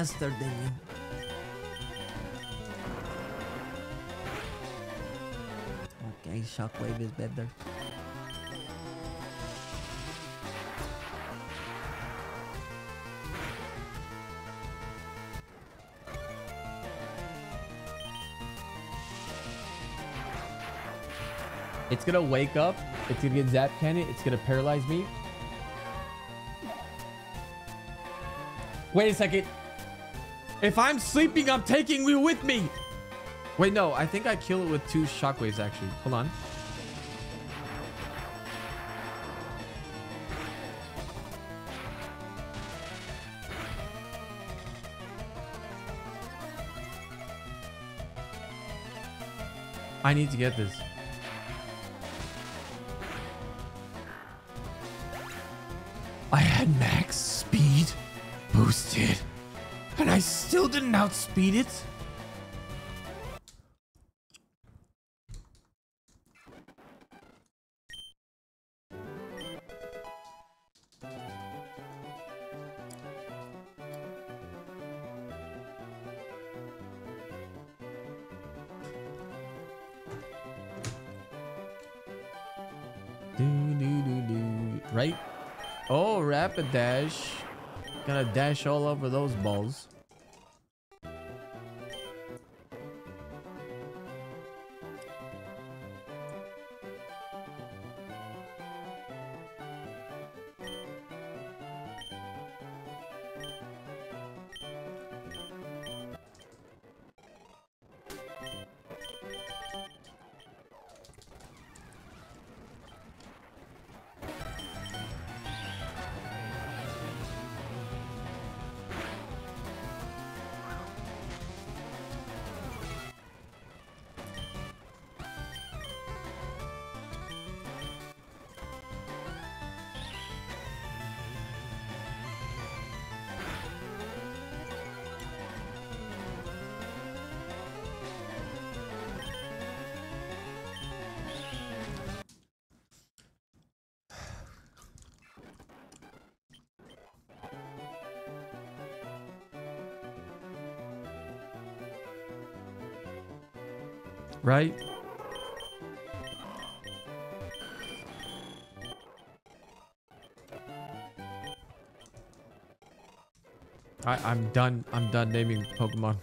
Faster than you. Okay, shockwave is better. It's gonna wake up. It's gonna get zap cannon. It's gonna paralyze me. Wait a second. If I'm sleeping, I'm taking you with me. Wait, no. I think I kill it with two shockwaves, actually. Hold on. I need to get this. Didn't it. Do, do, do, do. Right? Oh, rapid dash. Gonna dash all over those balls. Right? I, I'm done. I'm done naming Pokemon.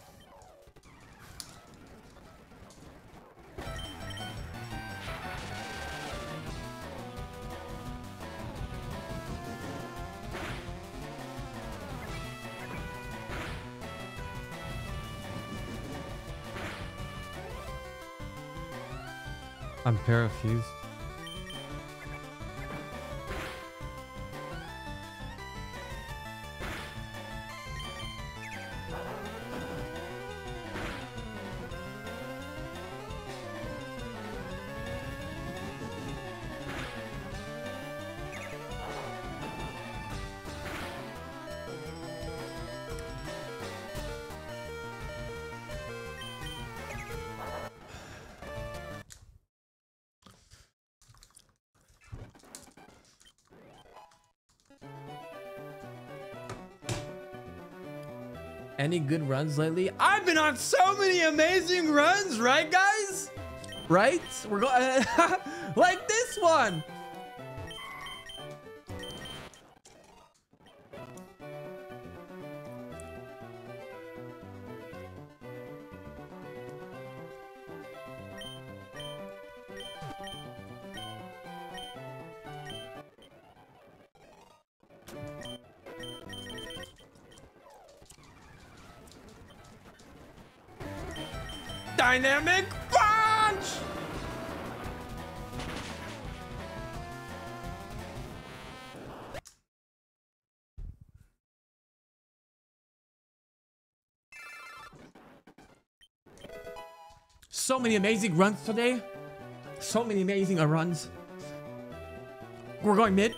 I'm parafused. Any good runs lately? I've been on so many amazing runs, right, guys? Right? We're going like this one. Many amazing runs today. So many amazing runs. We're going mid.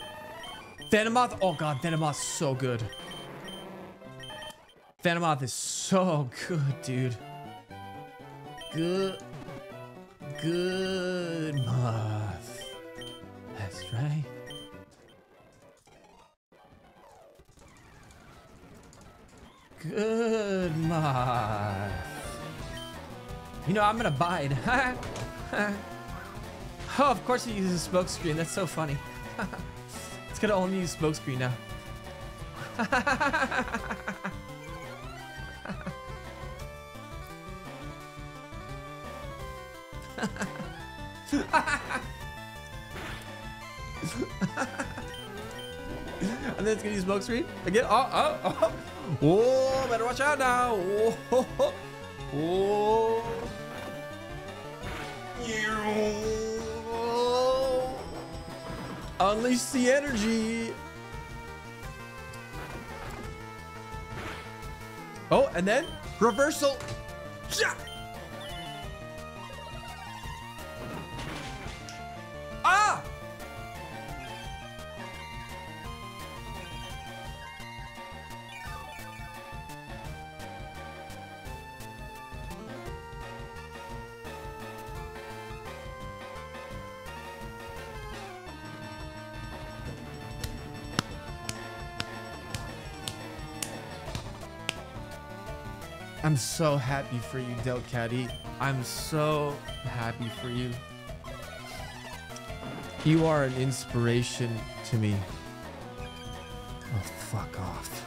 Venomoth. Oh god, Venomoth's so good. Venomoth is so good, dude. Good. Good. You know, I'm gonna bide. oh, of course he uses a smokescreen. That's so funny. it's gonna only use smokescreen now. and then it's gonna use smoke screen again. Oh, oh, oh. Oh, better watch out now. Oh. oh. Unleash the energy. Oh, and then reversal. I'm so happy for you, Delcatty. I'm so happy for you. You are an inspiration to me. Oh, fuck off.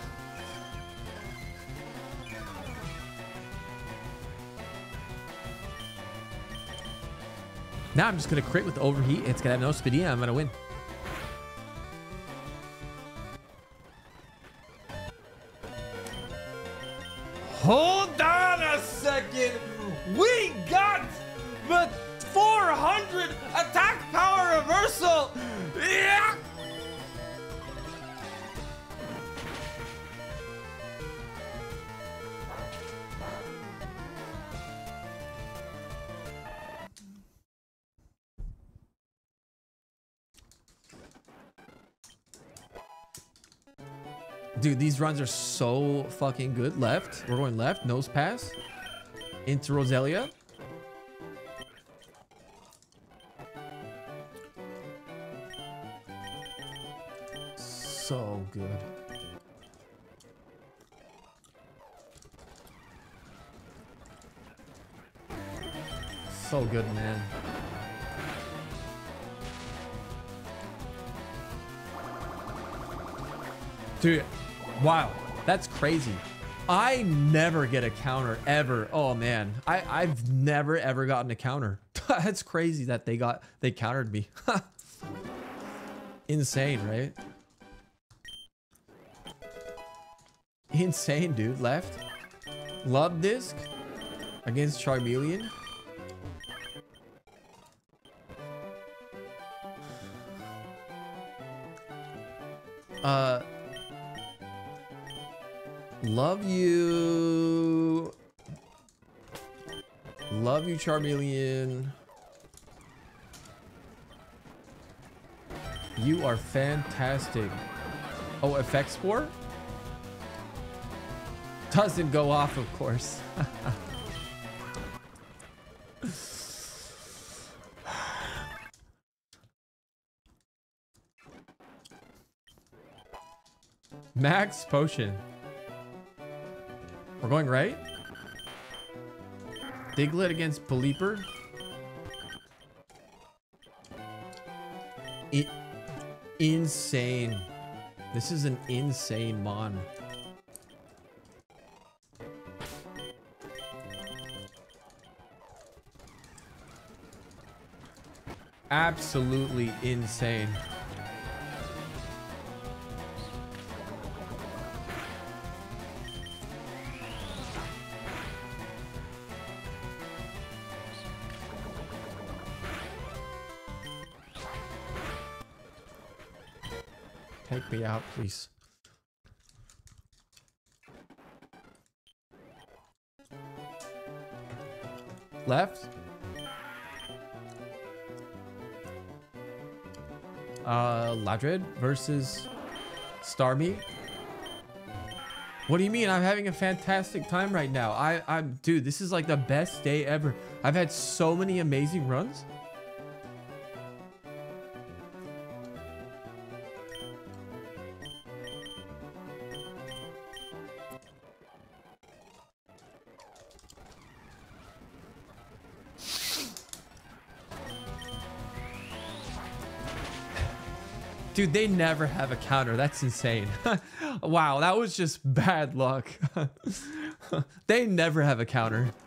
Now I'm just gonna crit with overheat. It's gonna have no speed. I'm gonna win. Runs are so fucking good. Left. We're going left. Nosepass. Into Roselia. Wow. That's crazy. I never get a counter ever. Oh man. I, I've never ever gotten a counter. That's crazy that they got they countered me. Insane, right? Insane, dude. Left. Luvdisc against Charmeleon. Uh Love you. Love you, Charmeleon. You are fantastic. Oh, effect spore? Doesn't go off, of course. Max potion. We're going right. Diglett against Bleeper. I insane. This is an insane mon. Absolutely insane. Please. Left. Uh, Ladred versus Starmie. What do you mean? I'm having a fantastic time right now. I, I'm, dude, this is like the best day ever. I've had so many amazing runs. Dude, they never have a counter. That's insane. wow, that was just bad luck. they never have a counter.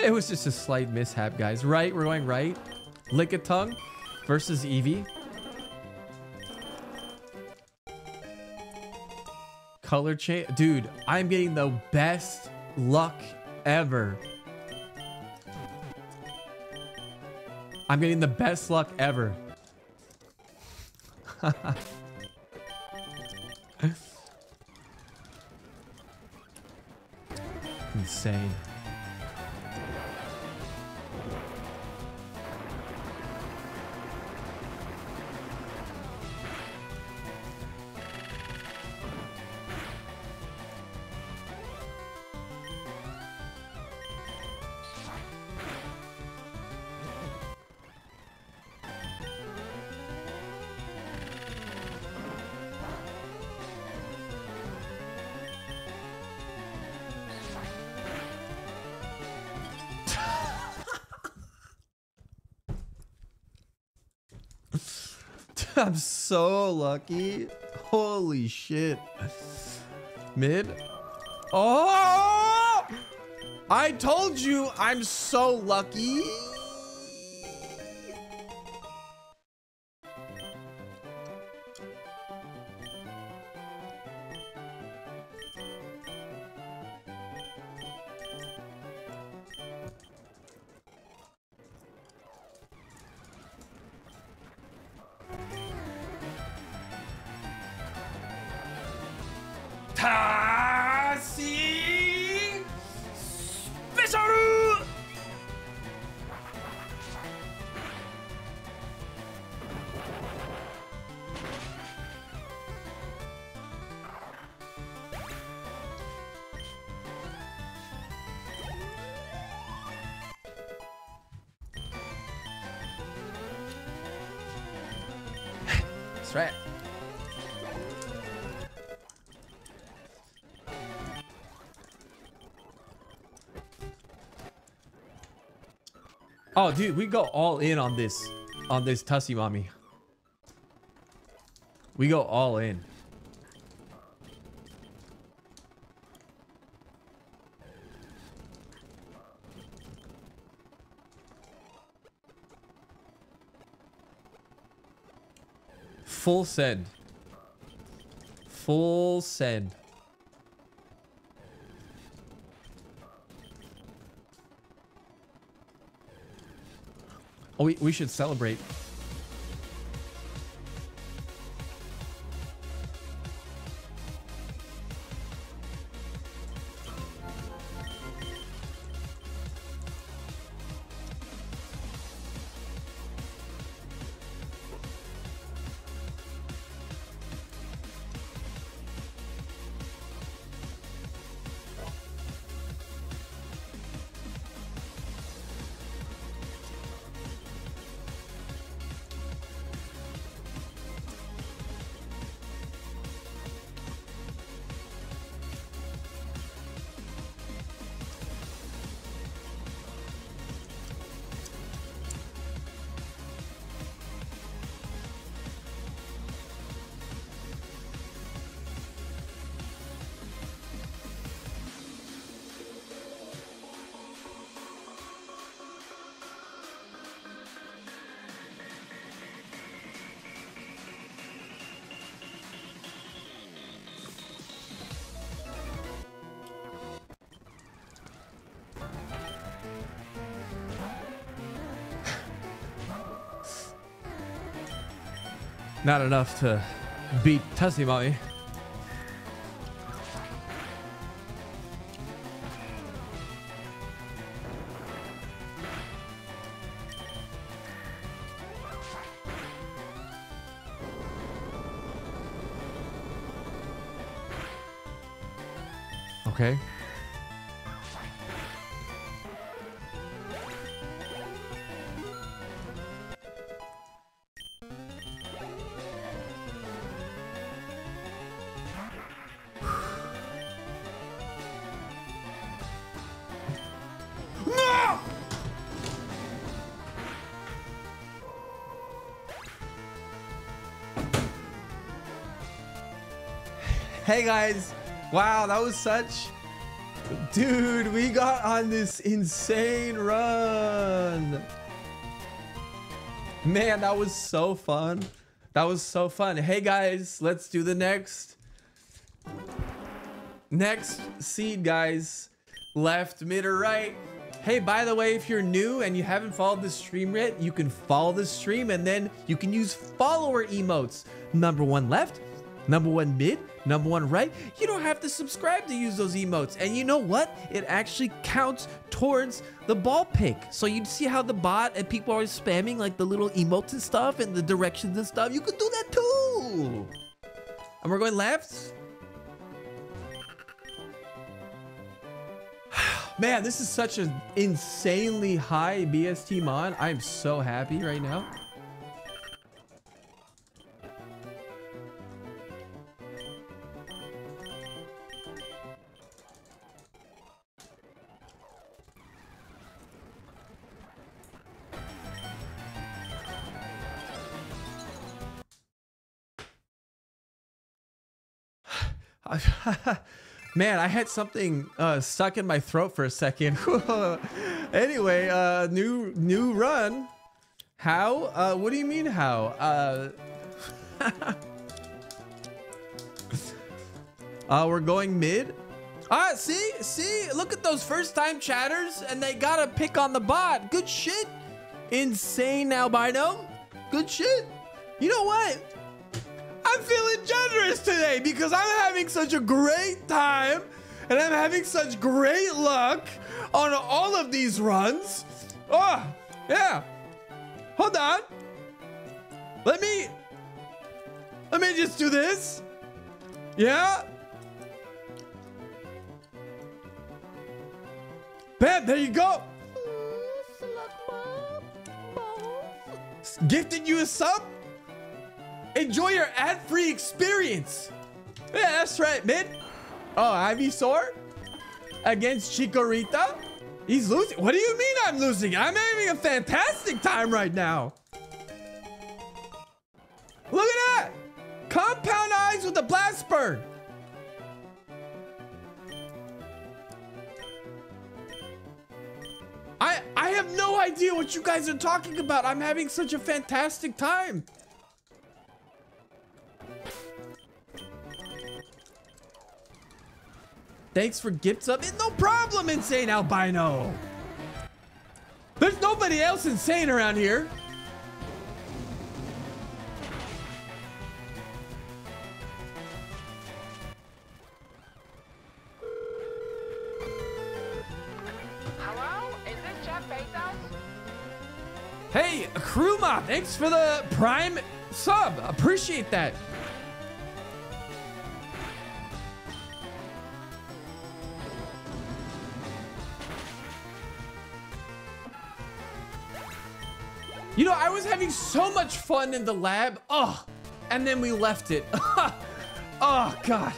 It was just a slight mishap, guys. Right, we're going right. Lickitung versus Eevee. Color change. Dude, I'm getting the best luck ever. I'm getting the best luck ever. Insane. So lucky. Holy shit. Mid. Oh! I told you I'm so lucky. Oh, dude, we go all in on this, on this Tussie Mommy. We go all in. Full send. Full send. Oh, we, we should celebrate. Not enough to beat Tussie Mommy. Hey guys. Wow, that was such Dude, we got on this insane run. Man, that was so fun. That was so fun. Hey guys, let's do the next next seed, guys. Left, mid, or right. Hey, by the way, if you're new and you haven't followed the stream yet, you can follow the stream and then you can use follower emotes. Number one left, number one mid, number one right. You don't have to subscribe to use those emotes. And you know what? It actually counts towards the ball pick. So you see how the bot and people are spamming like the little emotes and stuff and the directions and stuff. You could do that too. And we're going left. Man, this is such an insanely high BST mod. I'm so happy right now. Man, I had something uh, stuck in my throat for a second. anyway, uh, new new run. How? Uh, what do you mean how? Uh, uh, we're going mid. Ah, see, see, look at those first time chatters, and they got a pick on the bot. Good shit. Insane albino. Good shit. You know what? I'm feeling generous today because I'm having such a great time and I'm having such great luck on all of these runs. Oh, yeah. Hold on. Let me, let me just do this. Yeah. Bam, there you go. Gifted you a sub? Enjoy your ad-free experience. Yeah, that's right, mid. Oh, Ivysaur against Chikorita. He's losing. What do you mean I'm losing? I'm having a fantastic time right now. Look at that. Compound eyes with a blast burn. I I have no idea what you guys are talking about. I'm having such a fantastic time. Thanks for gifts up. No problem, Insane Albino. There's nobody else insane around here. Hello? Is this Jeff Bezos? Hey, Kruma, thanks for the prime sub. Appreciate that. You know, I was having so much fun in the lab. Oh, and then we left it. oh, God.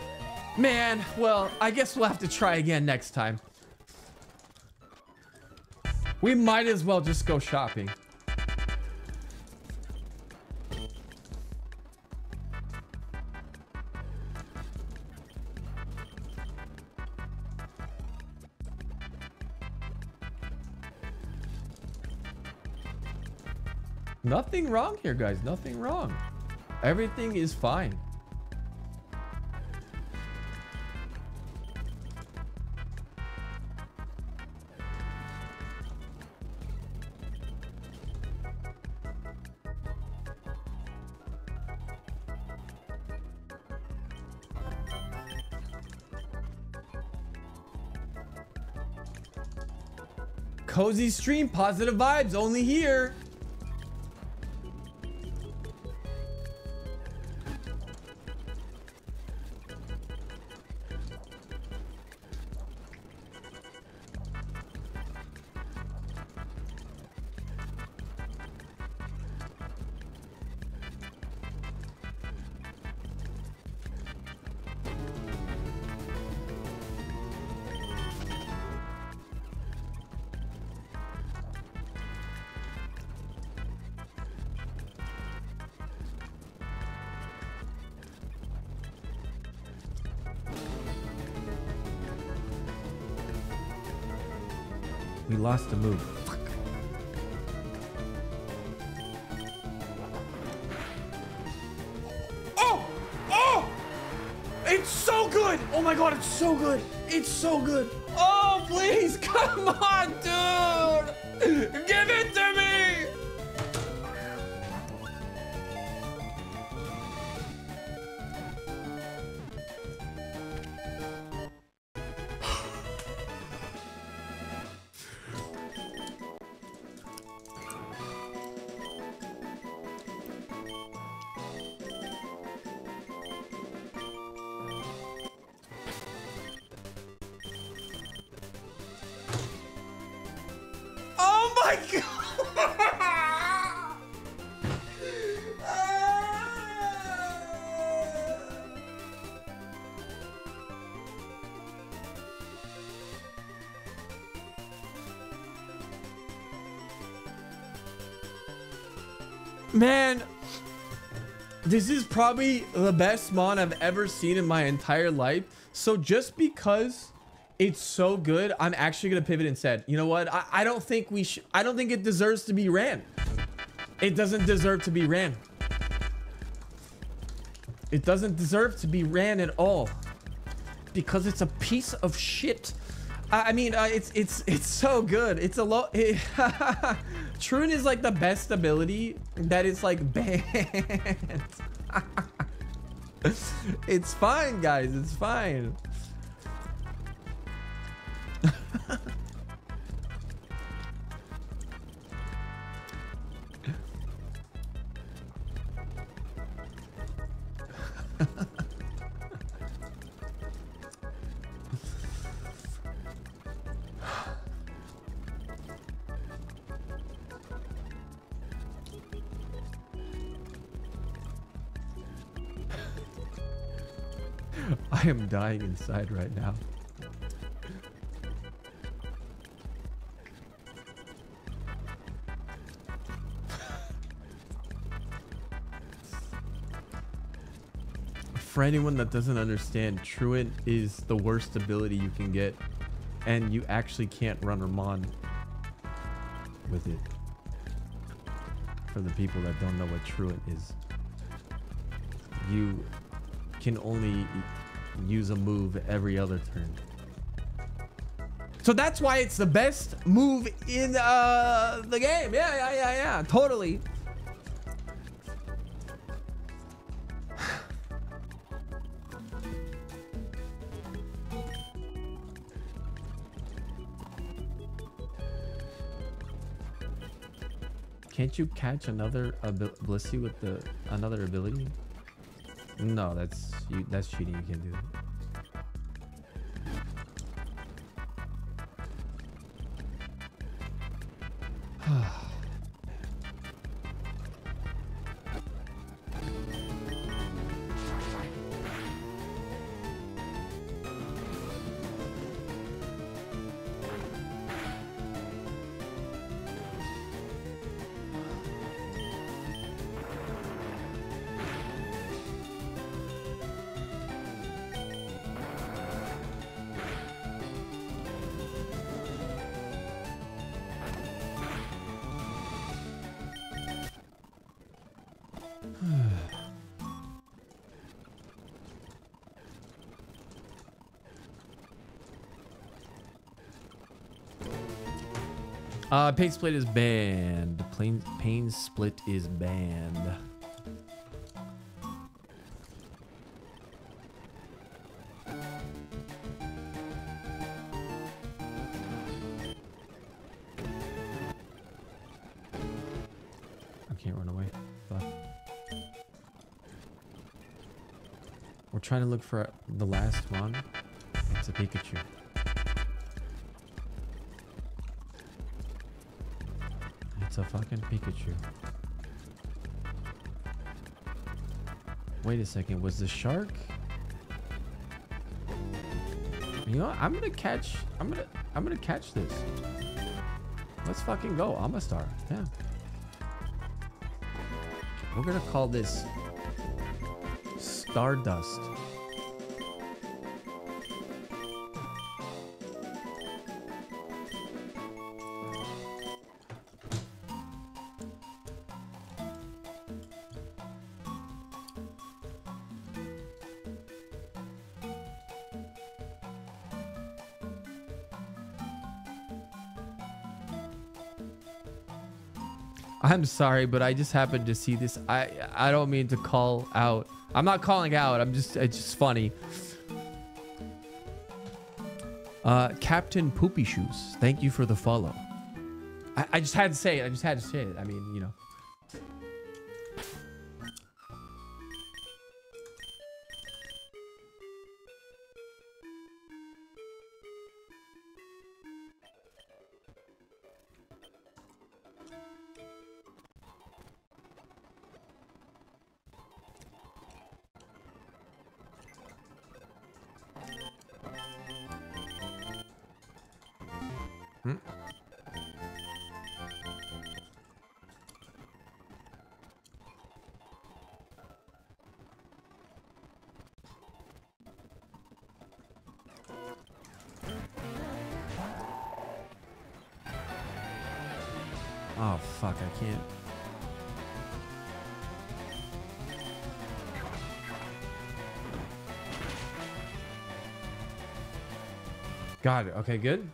Man, well, I guess we'll have to try again next time. We might as well just go shopping. Nothing wrong here, guys. Nothing wrong. Everything is fine. Cozy stream, positive vibes only here. Lost a move. Fuck. Oh! Oh! It's so good! Oh my god, it's so good! It's so good! Oh, please, come on, dude! Give it to this is probably the best mon I've ever seen in my entire life. So just because it's so good, I'm actually gonna pivot and said, you know what? I, I don't think we should. I don't think it deserves to be ran. It doesn't deserve to be ran. It doesn't deserve to be ran at all because it's a piece of shit. I I mean, uh, it's it's it's so good. It's a lot. It, Truant is like the best ability that is like banned. it's fine, guys. It's fine. Dying inside right now. For anyone that doesn't understand, Truant is the worst ability you can get, and you actually can't run Ramon with it. For the people that don't know what Truant is, you can only use a move every other turn. So that's why it's the best move in uh, the game. Yeah, yeah, yeah, yeah. Totally. Can't you catch another abil- Blissey with the another ability? No, that's you. That's cheating. You can't do that. Uh, pain split is banned. Pain, pain split is banned. I can't run away. We're trying to look for the last one. It's a Pikachu. It's a fucking Pikachu. Wait a second, was the shark? You know, what? I'm gonna catch. I'm gonna. I'm gonna catch this. Let's fucking go. I'm a star. Yeah. We're gonna call this Stardust. I'm sorry, but I just happened to see this. I I don't mean to call out. I'm not calling out. I'm just it's just funny. Uh, Captain Poopy Shoes, thank you for the follow. I, I just had to say it. I just had to say it. I mean, you know. Got it. Okay, good.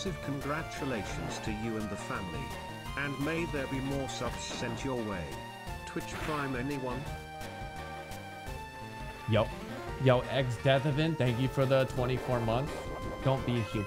Massive congratulations to you and the family. And may there be more subs sent your way. Twitch Prime anyone? Yo, yo, ex death event. Thank you for the 24 months. Don't be a heel,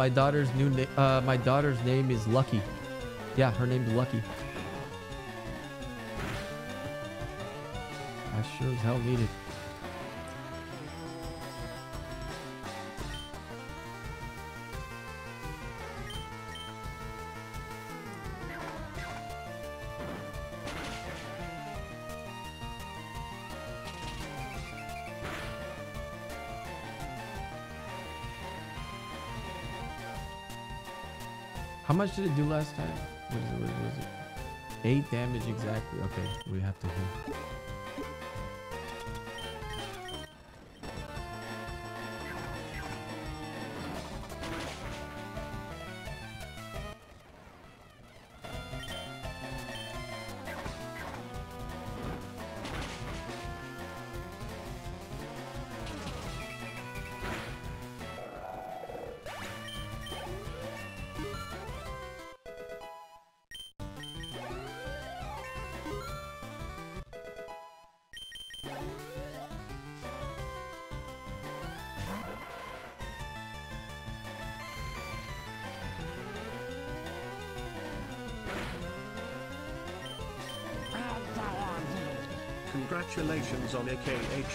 my daughter's new name. Uh, my daughter's name is Lucky. Yeah, her name's Lucky. I sure as hell need it. Much did it do last time? What is it? What is it? Eight damage exactly. Okay, we have to heal.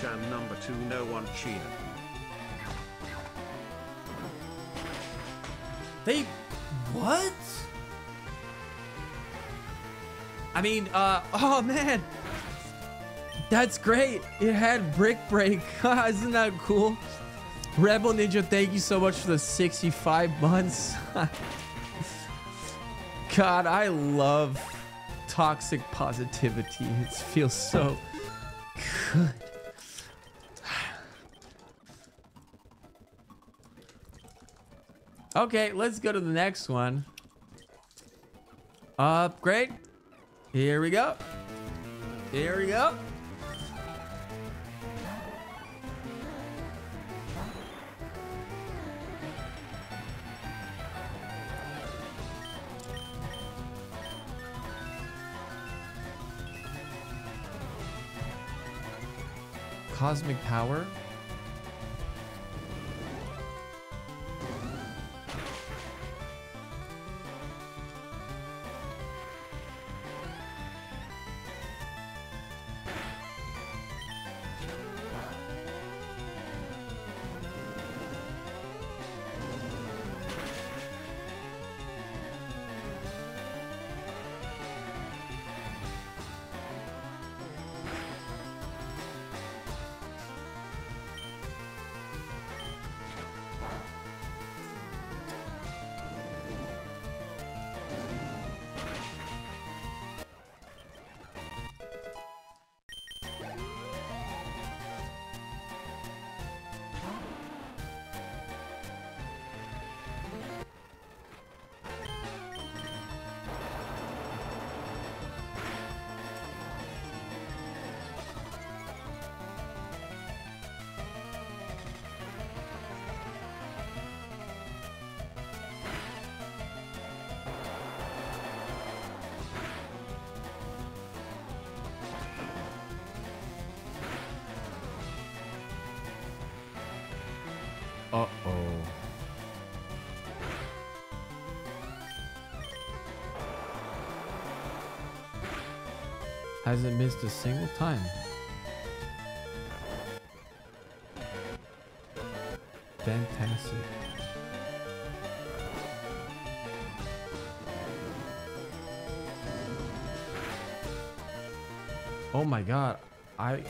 Chan number 2 no one cheer. They what? I mean, uh oh man. That's great. It had brick break. Isn't that cool? Rebel Ninja, thank you so much for the 65 months. God, I love toxic positivity. It feels so good. Okay, let's go to the next one. Upgrade. Here we go. Here we go. Cosmic power. Hasn't missed a single time. Fantastic. Oh my god, I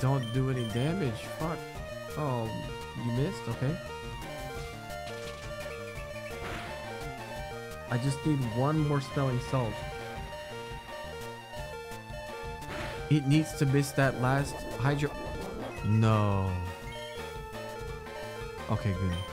don't do any damage. Fuck. Oh, you missed? Okay. I just need one more smelling salt. It needs to miss that last hydro. No. Okay, good.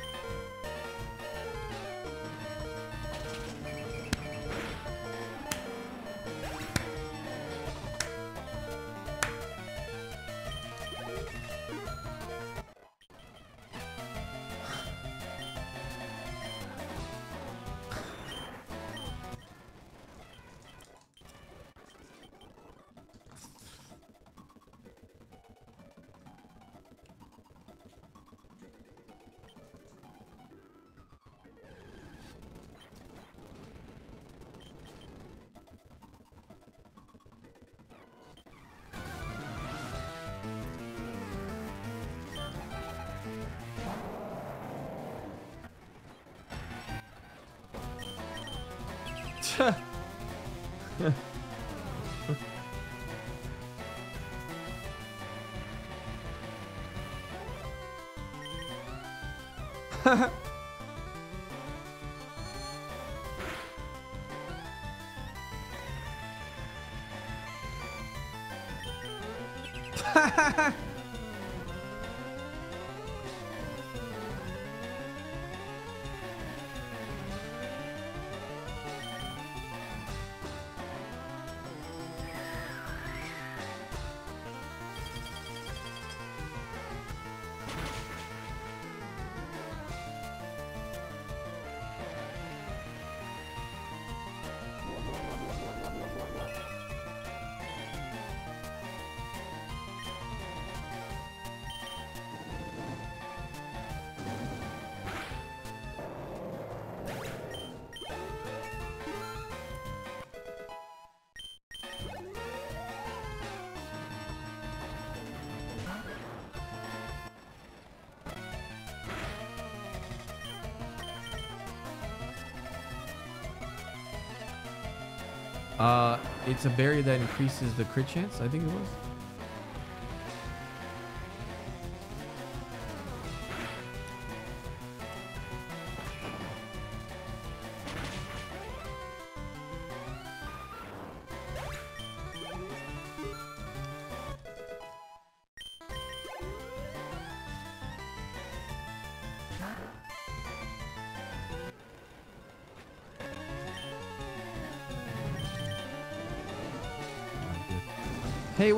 Uh, it's a barrier that increases the crit chance. I think it was.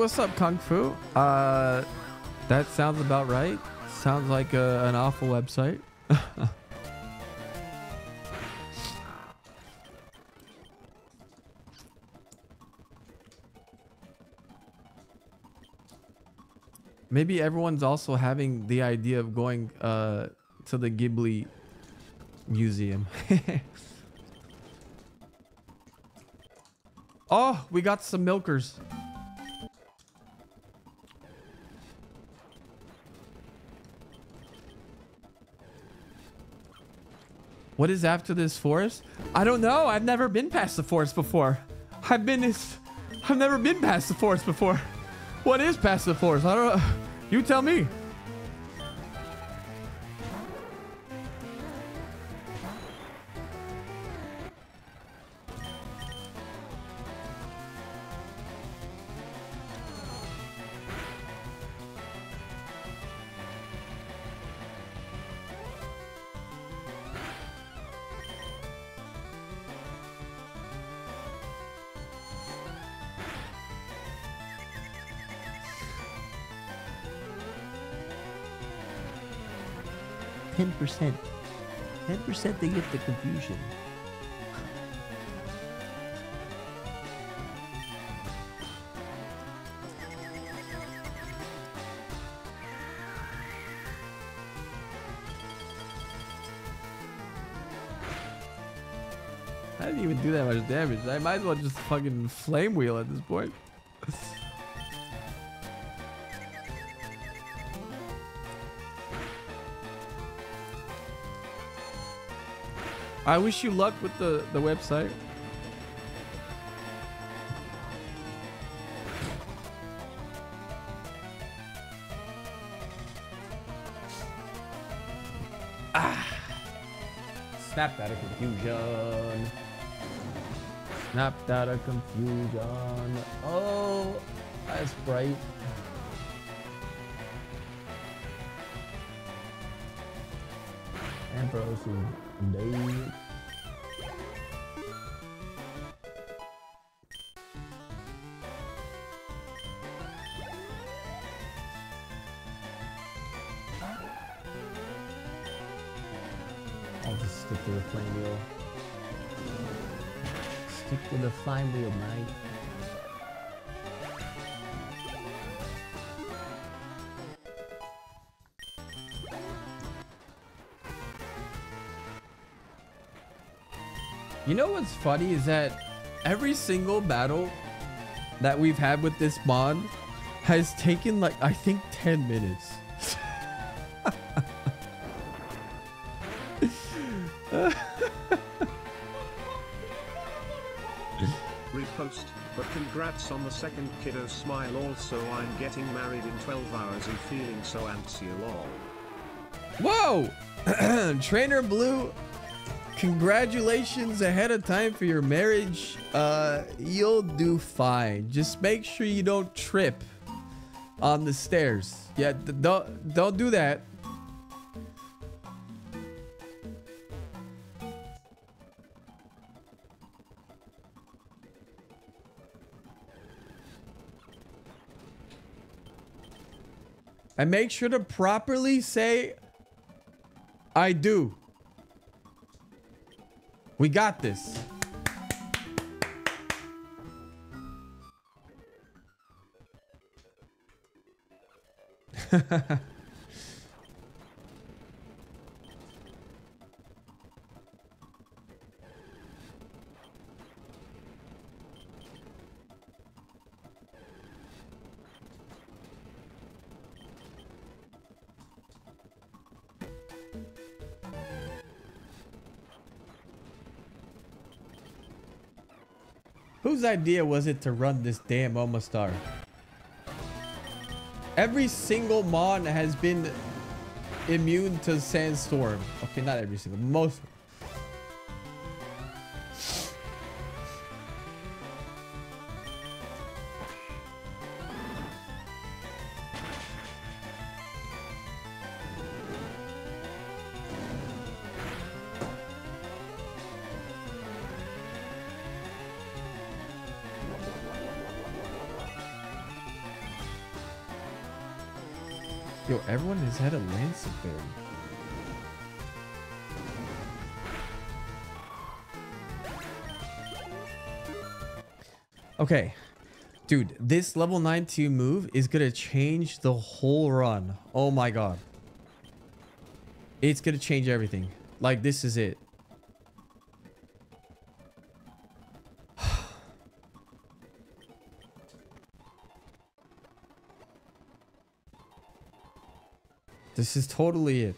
What's up, Kung Fu? Uh, that sounds about right. Sounds like a, an awful website. Maybe everyone's also having the idea of going uh, to the Ghibli museum. oh, we got some milkers. What is after this forest? I don't know. I've never been past the forest before. I've been this. I've never been past the forest before. What is past the forest? I don't know. You tell me. Ten percent. Ten percent they get the confusion. I didn't even do that much damage. I might as well just fucking flame wheel at this point. I wish you luck with the, the website. Ah. Snapped out of confusion. Snapped out of confusion. Oh, that's bright. Ambrose is dead. I'll just stick to the flame wheel. Stick to the flame wheel, mate. You know what's funny is that every single battle that we've had with this mod has taken like I think 10 minutes. Repost, but congrats on the second kiddo smile also I'm getting married in 12 hours and feeling so antsy lol. Whoa! Trainer Blue, congratulations ahead of time for your marriage. Uh, you'll do fine. Just make sure you don't trip on the stairs. Yeah, don't don't do that. And make sure to properly say I do. We got this. Whose idea was it to run this damn Omastar? Every single Mon has been immune to Sandstorm. Okay, not every single, most. Had a Lansat Berry. Okay. Dude, this level 92 move is gonna change the whole run. Oh my god. It's gonna change everything. Like, this is it. This is totally it.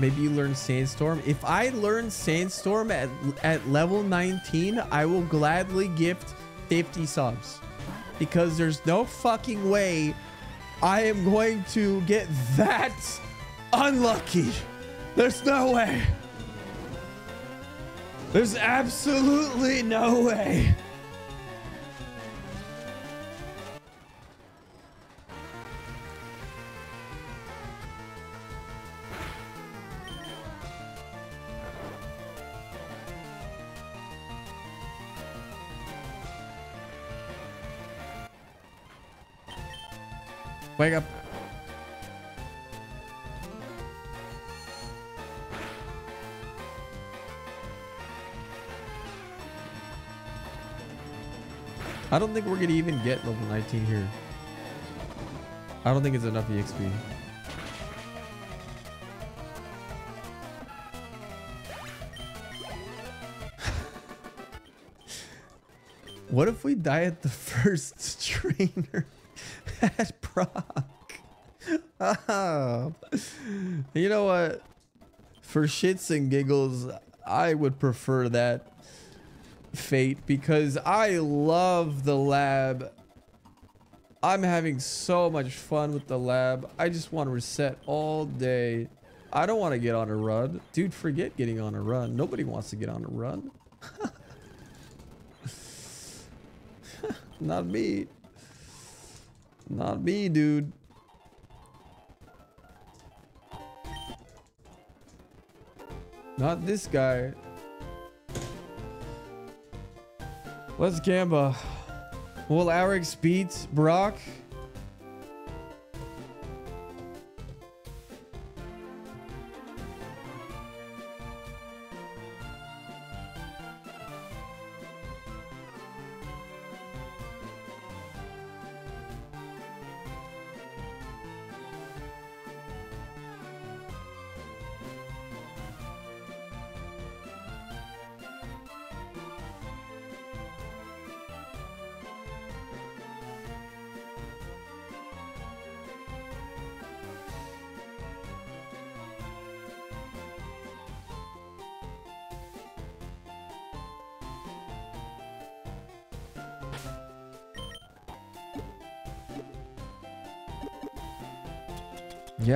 Maybe you learn Sandstorm. If I learn Sandstorm at, at level 19, I will gladly gift 50 subs. Because there's no fucking way I am going to get that unlucky. There's no way. There's absolutely no way. Wake up. Don't think we're gonna even get level 19 here. I don't think it's enough EXP. what if we die at the first trainer at Brock? You know what? For shits and giggles, I would prefer that fate because I love the lab. I'm having so much fun with the lab. I just want to reset all day. I don't want to get on a run. Dude, forget getting on a run. Nobody wants to get on a run. Not me. Not me, dude. Not this guy. Let's Gamba. Will Alex beat Brock?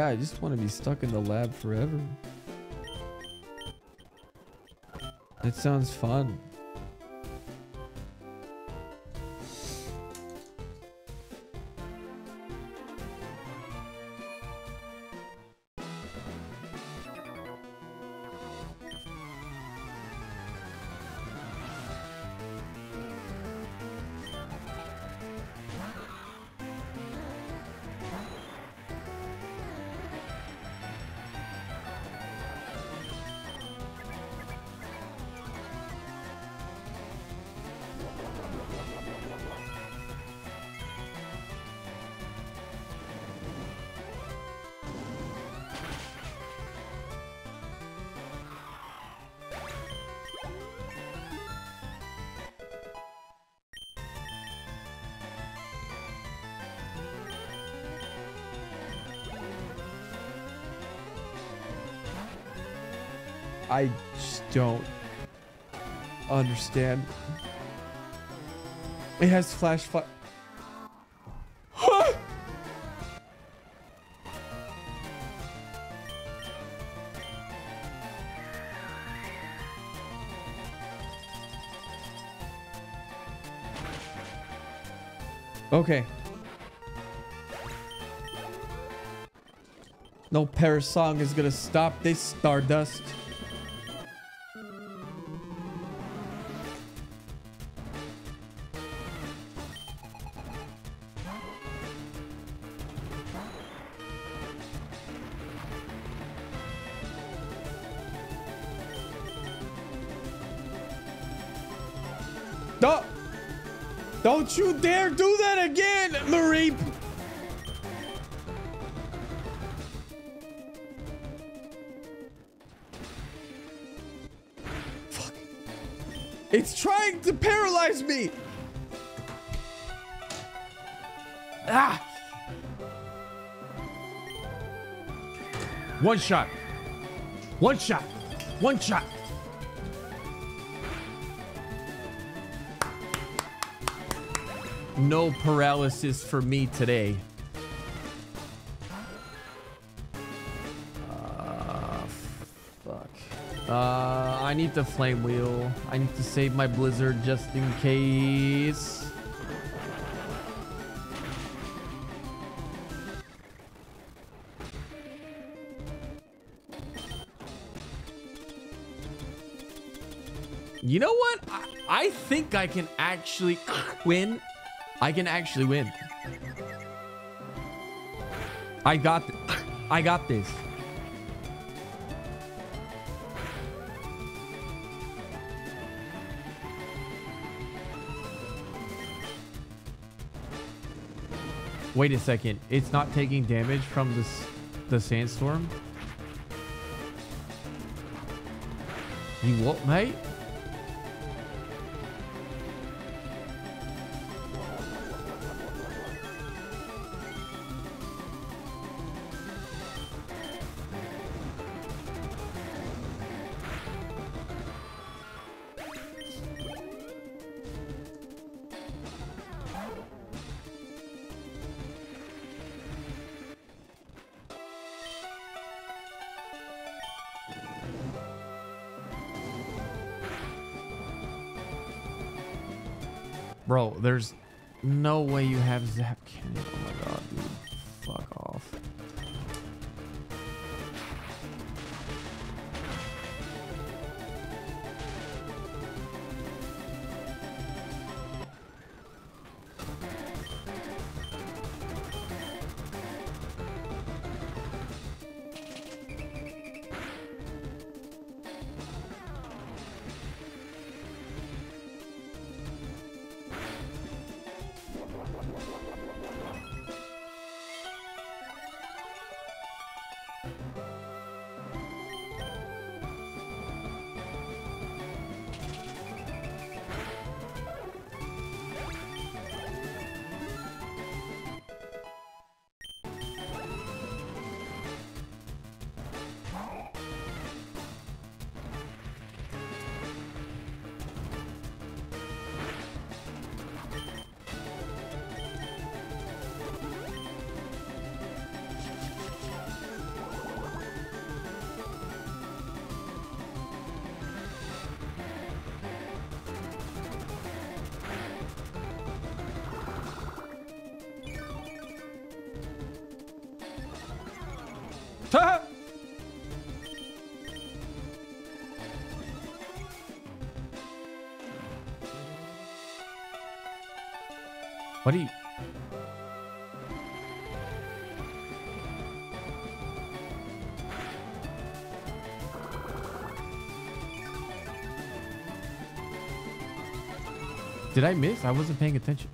Yeah, I just want to be stuck in the lab forever. That sounds fun. Understand. It has flash fire. Okay. No Paris song is gonna stop this Stardust. Shot. One shot. One shot. No paralysis for me today. Uh, fuck. Uh, I need the flame wheel. I need to save my blizzard just in case. You know what? I, I think I can actually win. I can actually win. I got th- I got this. Wait a second. It's not taking damage from this the sandstorm? You what, mate? Way you have What do you... Did I miss? I wasn't paying attention.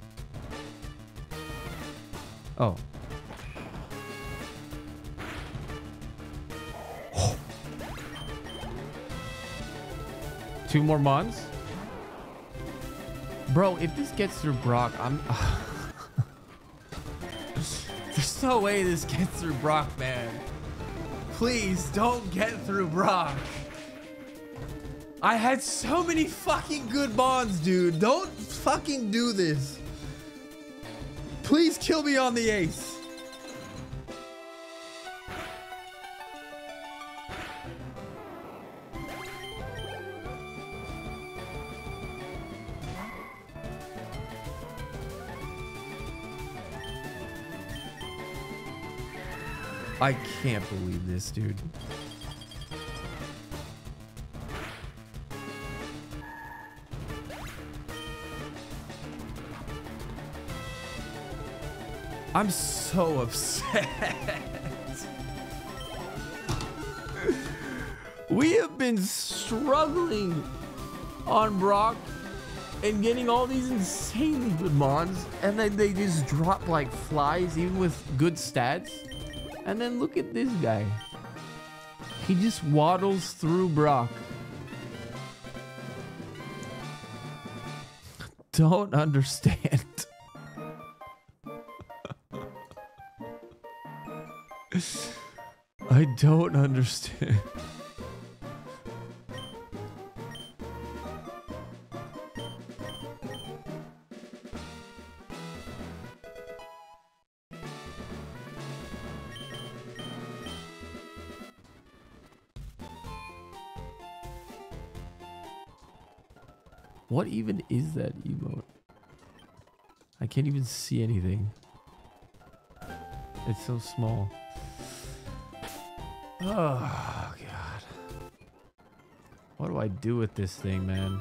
Oh. Two more months? Bro, if this gets through Brock, I'm... There's no way this gets through Brock, man. Please, don't get through Brock. I had so many fucking good bonds, dude. Don't fucking do this. Please kill me on the ace. I can't believe this, dude. I'm so upset. we have been struggling on Brock and getting all these insanely good mons, and then they just drop like flies, even with good stats. And then look at this guy. He just waddles through Brock. Don't understand. I don't understand. Even is that emote? I can't even see anything. It's so small. Oh, God. What do I do with this thing, man?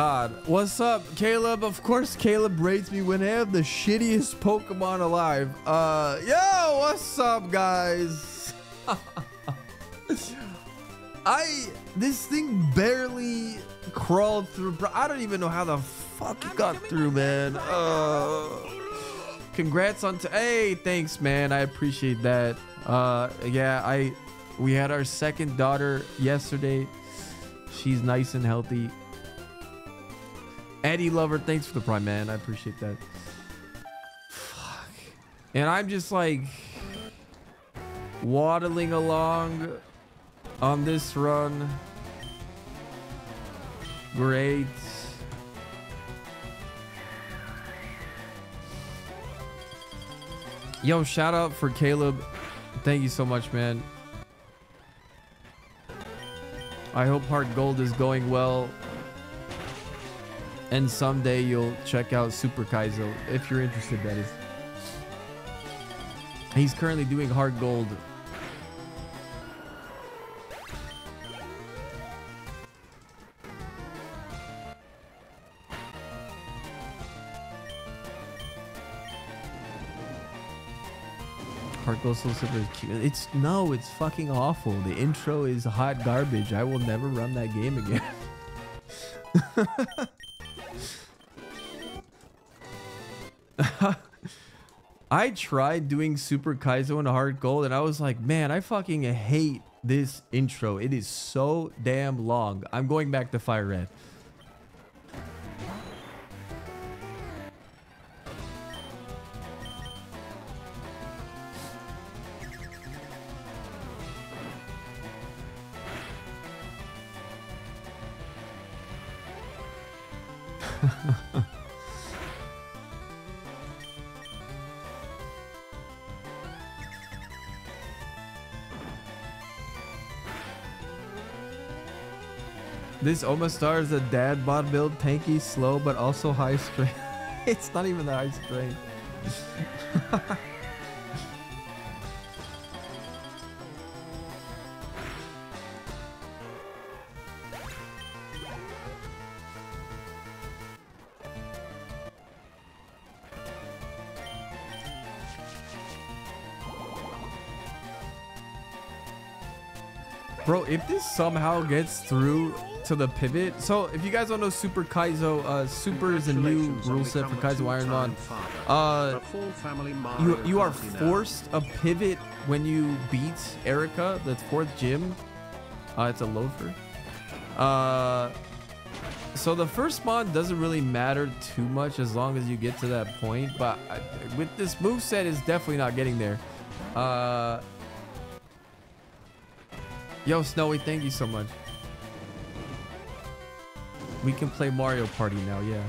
God. What's up, Caleb? Of course, Caleb rates me when I have the shittiest Pokemon alive. Uh, yo, what's up, guys? I, this thing barely crawled through. I don't even know how the fuck it got through, man. Uh, congrats on, hey, thanks, man. I appreciate that. Uh, yeah, I, we had our second daughter yesterday. She's nice and healthy. Eddie Lover, thanks for the prime, man. I appreciate that. Fuck. And I'm just like waddling along on this run. Great. Yo, shout out for Caleb. Thank you so much, man. I hope Heart Gold is going well. And someday you'll check out Super Kaizo if you're interested, that is. He's currently doing Hard Gold. Hard Gold Soul Silver is cute. It's no, it's fucking awful. The intro is hot garbage. I will never run that game again. I tried doing Super Kaizo and Hard Gold, and I was like, man, I fucking hate this intro. It is so damn long. I'm going back to Fire Red. This Omastar is a dad bod build, tanky, slow, but also high strength. it's not even the high strength. Bro, if this somehow gets through to the pivot. So if you guys don't know Super Kaizo, uh, Super is a new rule set for Kaizo a Ironmon. Uh, A full family you you are forced a pivot when you beat Erika, the fourth gym. Uh, it's a loafer. Uh, so the first spawn doesn't really matter too much as long as you get to that point. But I, with this move set, is definitely not getting there. Uh, yo, Snowy, thank you so much. We can play Mario Party now, yeah.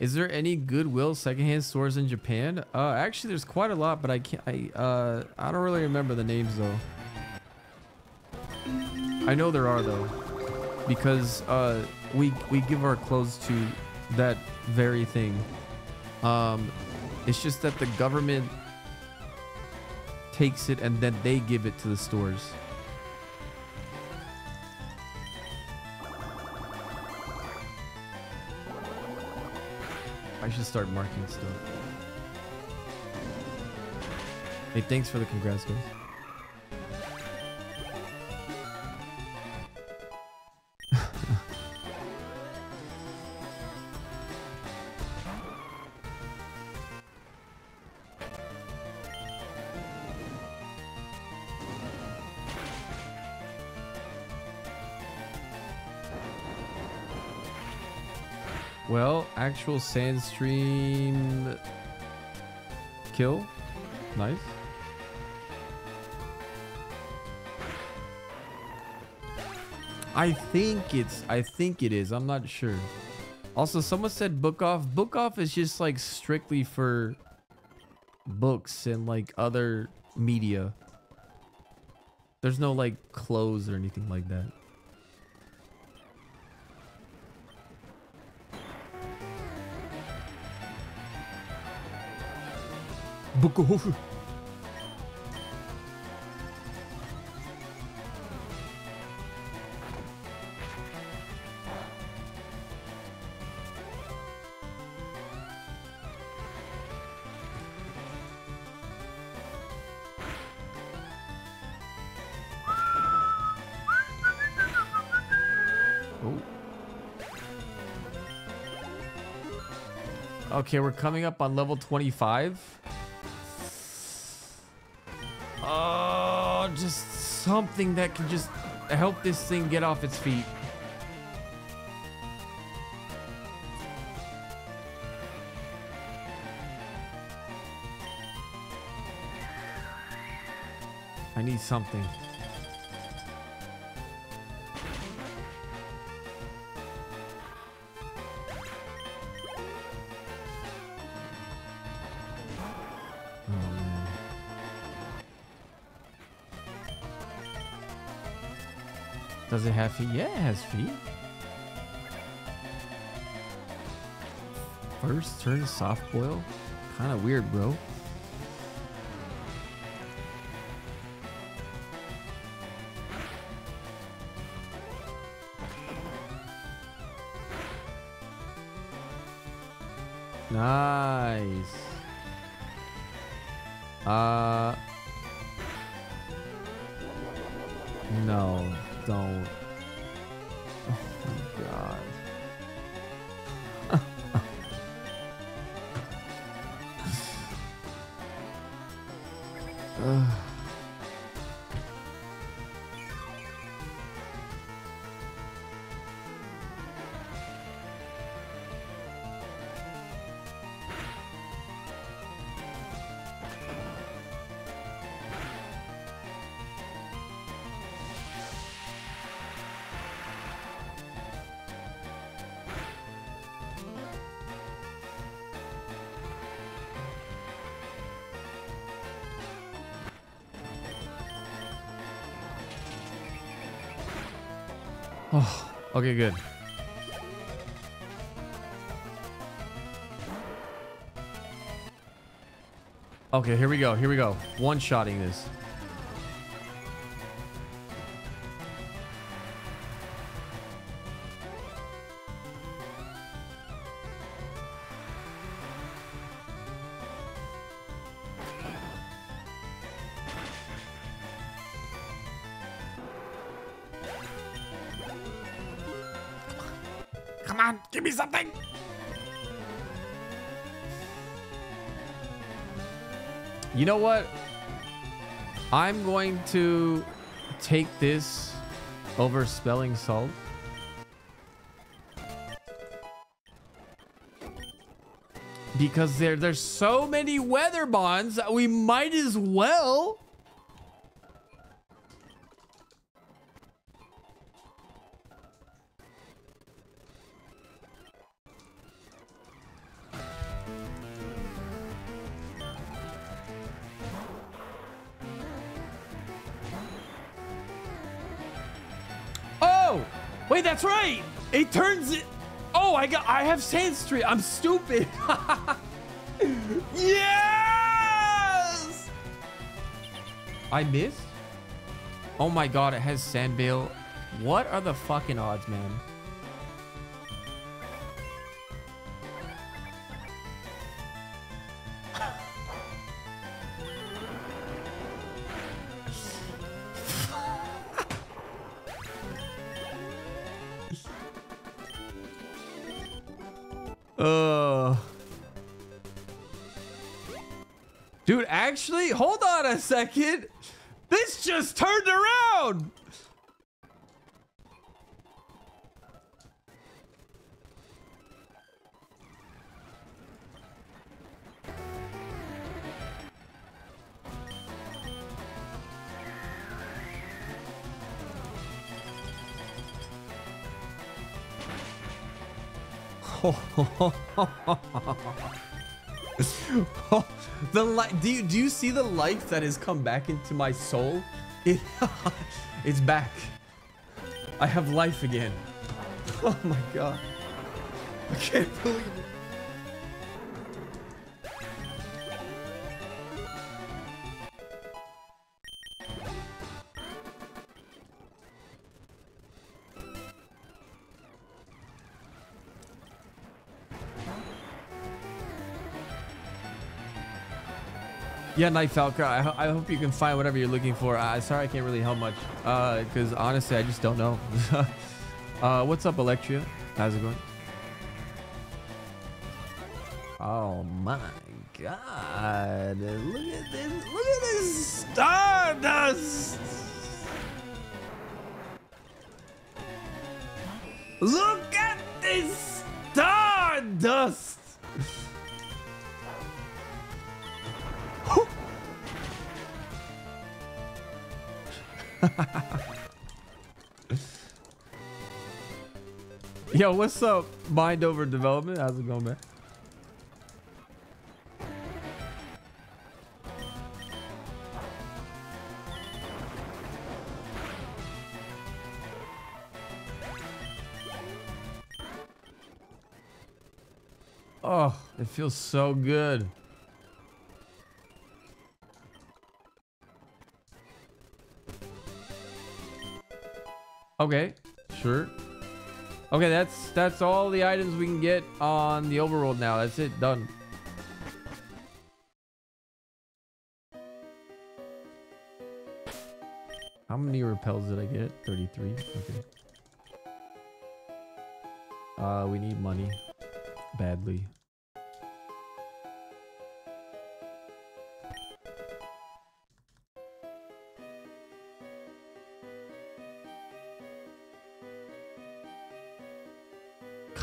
Is there any Goodwill secondhand stores in Japan? Uh, actually, there's quite a lot, but I can't. I uh, I don't really remember the names though. I know there are though, because uh, we we give our clothes to that very thing. Um, it's just that the government takes it and then they give it to the stores. I should start marking stuff. Hey, thanks for the congrats, guys. Actual sandstream kill. Nice. I think it's I think it is. I'm not sure. Also, someone said book off. Book off is just like strictly for books and like other media. There's no like clothes or anything like that. Oh. Okay, we're coming up on level 25. Something that can just help this thing get off its feet. I need something. Does it have feet? Yeah, it has feet. First turn soft boil? Kind of weird, bro. Okay, good. Okay, here we go. Here we go. One shotting this. I'm going to take this over smelling salt. Because there there's so many weather bonds, that we might as well. That's right. It turns it. Oh, I got. I have Sand Stream. I'm stupid. yes. I missed? Oh my god, it has Sand Veil. What are the fucking odds, man? Actually, hold on a second. This just turned around. the light. Do you do you see the life that has come back into my soul? It, it's back. I have life again. Oh my god! I can't believe it. Yeah, Night Falcon. I, ho- I hope you can find whatever you're looking for. Uh, sorry, I can't really help much. Uh, because honestly, I just don't know. uh, what's up, Electria? How's it going? Yo, what's up, Mind Over Development? How's it going, man? Oh, it feels so good. Okay, sure. Okay, that's that's all the items we can get on the overworld now. That's it, done. How many repels did I get? 33. Okay. Uh, we need money badly.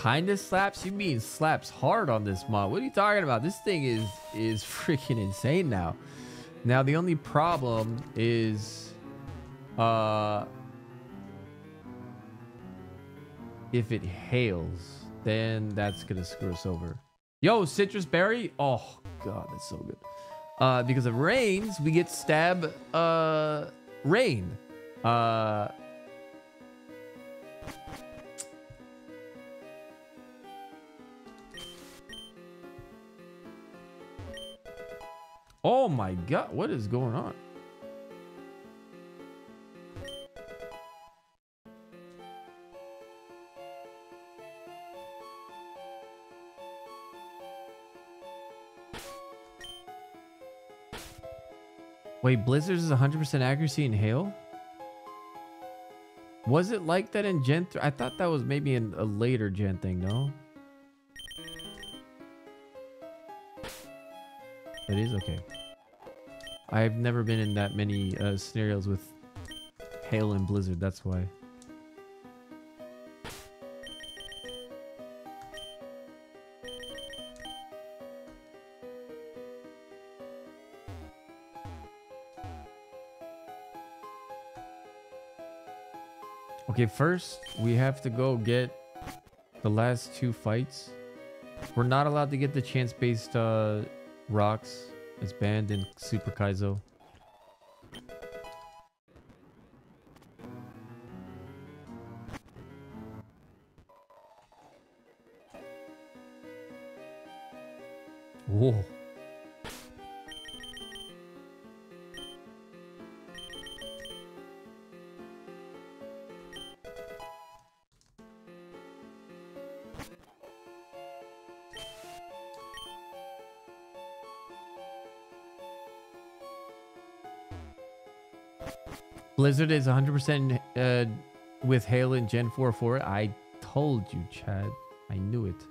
Kinda slaps? You mean slaps hard on this mod? What are you talking about? This thing is is freaking insane now. Now the only problem is uh if it hails, then that's gonna screw us over. Yo, Sitrus Berry. Oh god, that's so good. Uh because of rains, we get stab uh rain. Uh Oh my god, what is going on? Wait, blizzards is 100% accuracy in hail? Was it like that in Gen 3? I thought that was maybe in a later Gen thing, no? It is okay. I've never been in that many uh, scenarios with hail and blizzard, that's why. Okay, first we have to go get the last two fights. We're not allowed to get the chance-based uh, rocks. It's banned in Super Kaizo. Blizzard is 100% uh, with Halo in Gen 4 for it. I told you, Chad. I knew it.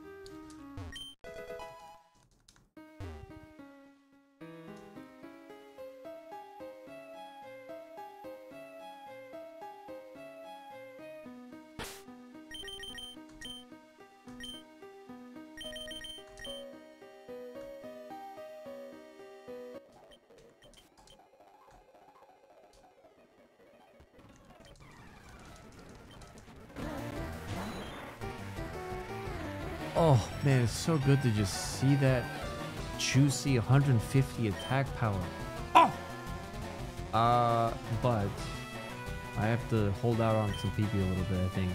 So good to just see that juicy 150 attack power. Oh! Uh, but I have to hold out on some PP a little bit, I think.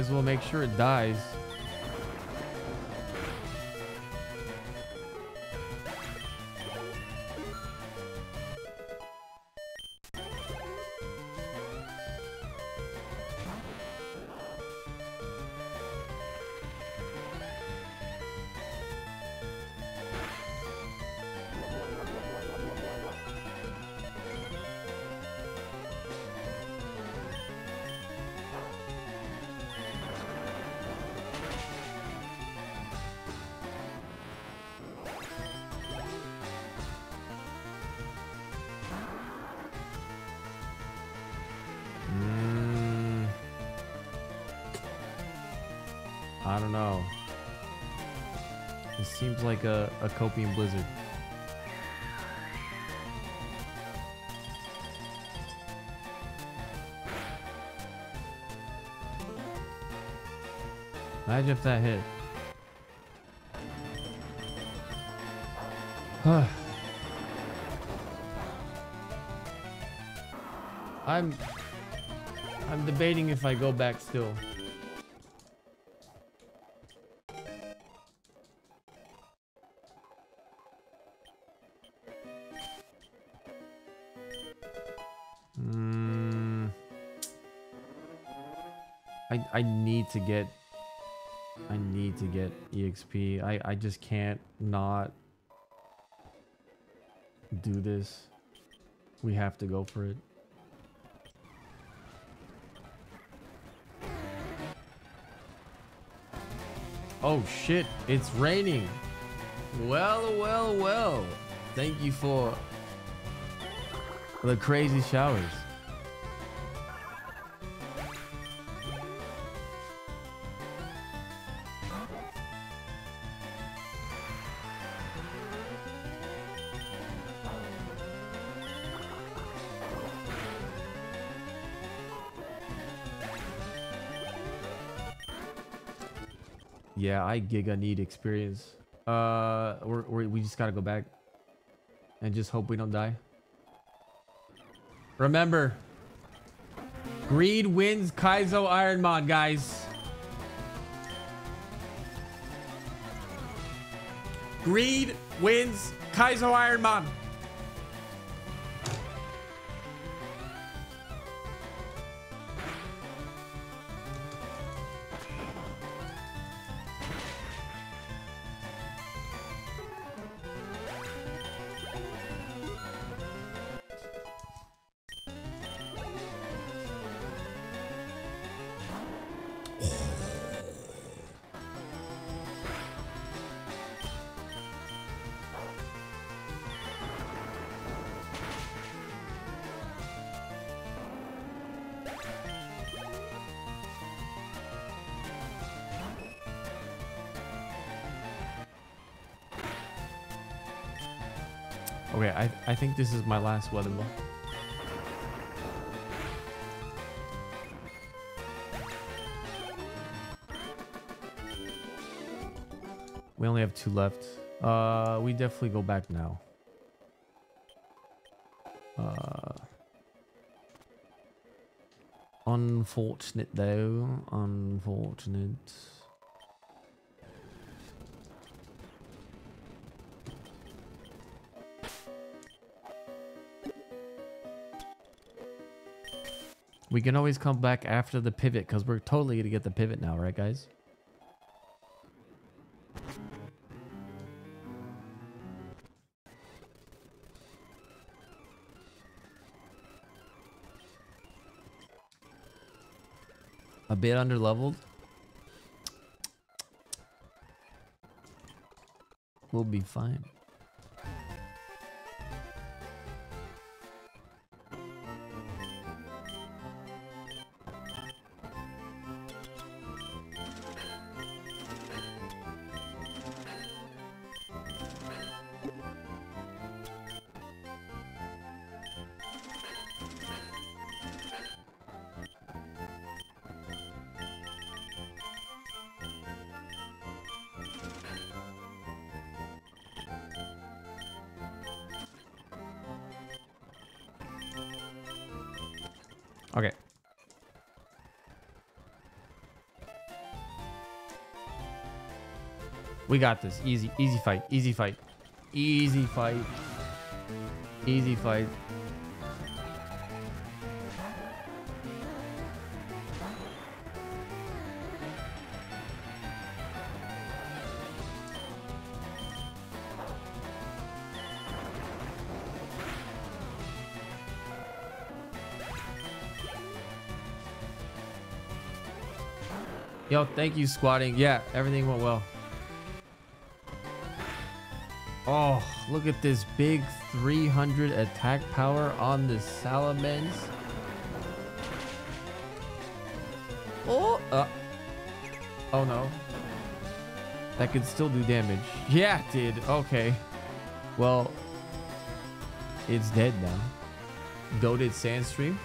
As well make sure it dies. A, copium blizzard. Imagine if that hit. I'm I'm debating if I go back still. I need to get I need to get EXP. I I just can't not do this. We have to go for it. Oh shit, it's raining. Well, well, well. Thank you for the crazy showers. Yeah, I giga need experience. Uh, we're, we're, we just gotta go back and just hope we don't die. Remember, greed wins Kaizo Ironmon, guys. Greed wins Kaizo Ironmon. Think this is my last weather ball. We only have two left. Uh, we definitely go back now. Uh, unfortunate though. Unfortunate. We can always come back after the pivot because we're totally going to get the pivot now, right, guys? A bit under leveled. We'll be fine. Got this. Easy, easy fight. Easy fight. Easy fight. Easy fight. Yo, thank you, squatting. Yeah, everything went well. Look at this big 300 attack power on the Salamence. Oh, uh, oh no. That could still do damage. Yeah, it did. Okay. Well, it's dead now. Goaded Sandstream.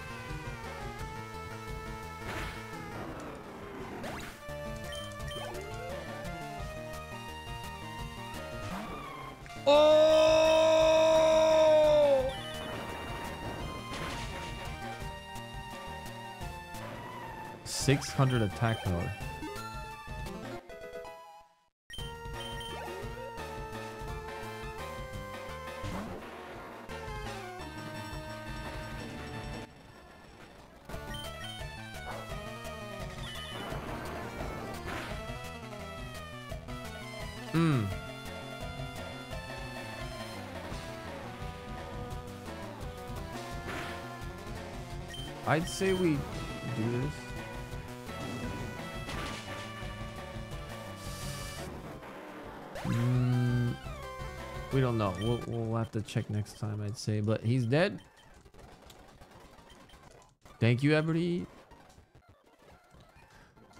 600 attack power. Hmm. I'd say we have to check next time, I'd say. But he's dead. Thank you, everybody.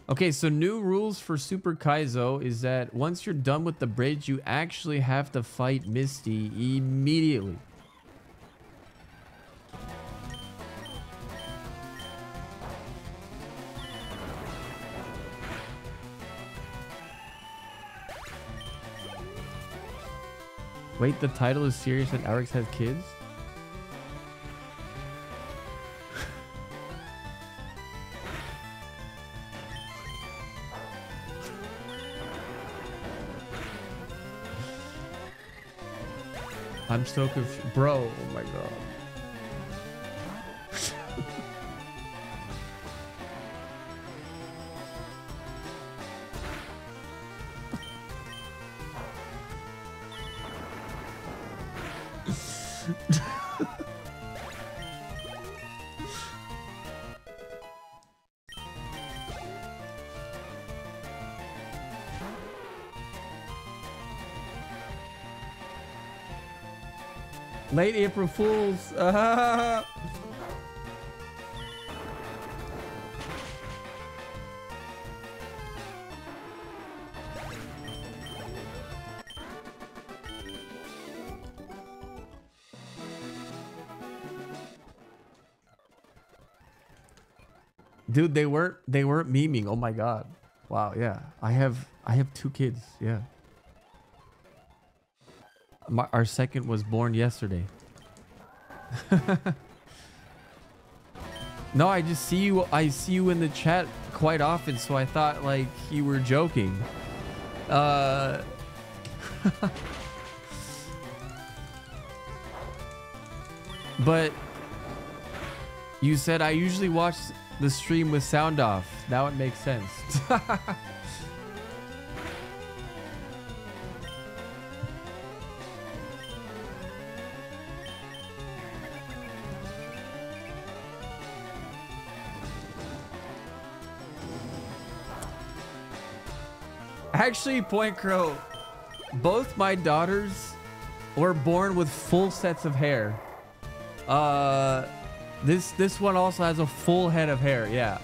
Okay, so new rules for Super Kaizo is that once you're done with the bridge, you actually have to fight Misty immediately. Wait, the title is serious and Alex has kids? I'm so confused. Bro, oh my god. Late April Fools. Uh-huh. Dude, they weren't they weren't memeing. Oh my god. Wow, yeah. I have I have two kids. Yeah. My, our second was born yesterday. no, I just see you. I see you in the chat quite often, so I thought like you were joking. Uh. but you said I usually watch the stream with sound off. Now it makes sense. Actually, PointCrow, both my daughters were born with full sets of hair. Uh, this this one also has a full head of hair. Yeah.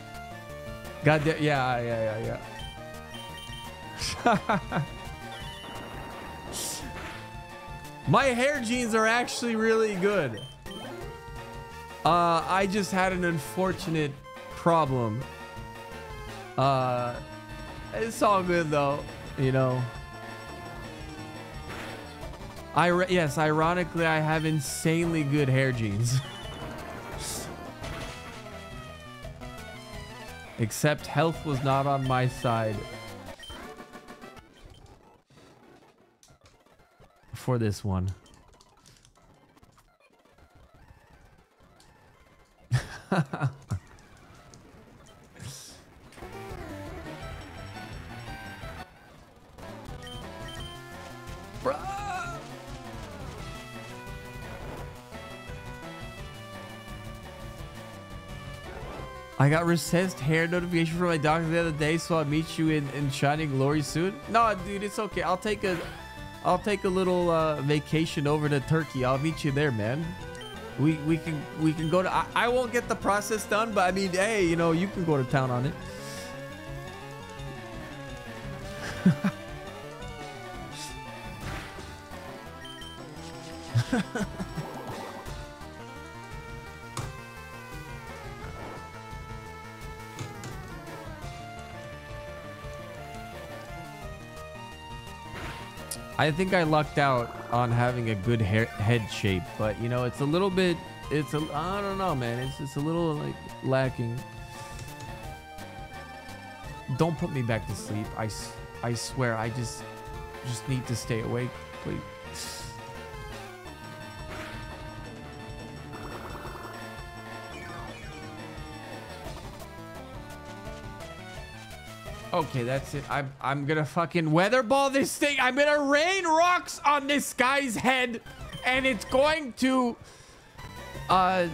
God. Yeah, yeah, yeah, yeah. my hair genes are actually really good. Uh, I just had an unfortunate problem. Uh, it's all good though, you know. I yes, ironically, I have insanely good hair genes. Except health was not on my side. For this one. I got recessed hair notification from my doctor the other day, so I'll meet you in, in Shining Glory soon. No, dude, it's okay. I'll take a I'll take a little uh, vacation over to Turkey. I'll meet you there, man. We we can we can go to I, I won't get the process done, but I mean, hey, you know, you can go to town on it. I think I lucked out on having a good hair, head shape, but you know, it's a little bit, it's a, I don't know, man. It's just a little like lacking. Don't put me back to sleep. I, I swear, I just, just need to stay awake, please. Okay, that's it. I'm I'm gonna fucking weatherball this thing. I'm gonna rain rocks on this guy's head, and it's going to uh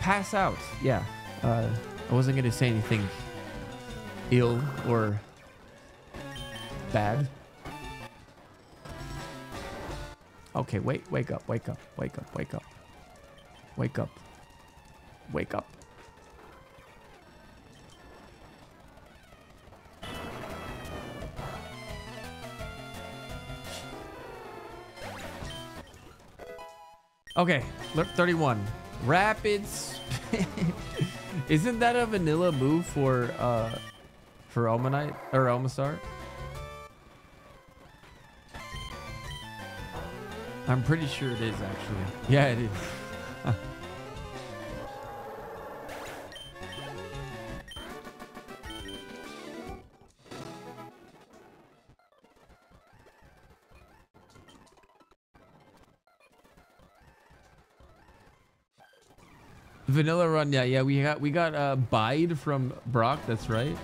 pass out. Yeah. Uh, I wasn't gonna say anything ill or bad. Okay, wait, wake up, wake up, wake up, wake up, wake up, wake up. Okay, look, 31. Rapid spin. Isn't that a vanilla move for uh for Omanite or Omastar? I'm pretty sure it is actually. Yeah, it is. Vanilla run, yeah, yeah. We got we got uh Bide from Brock. That's right.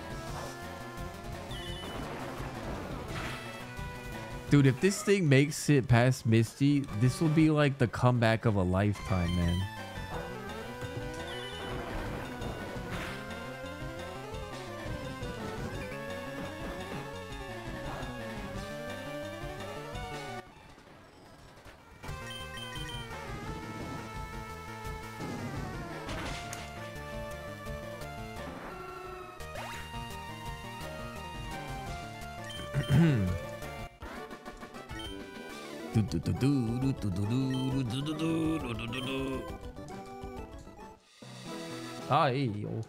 Dude, if this thing makes it past Misty, this will be like the comeback of a lifetime, man. Ay, oh.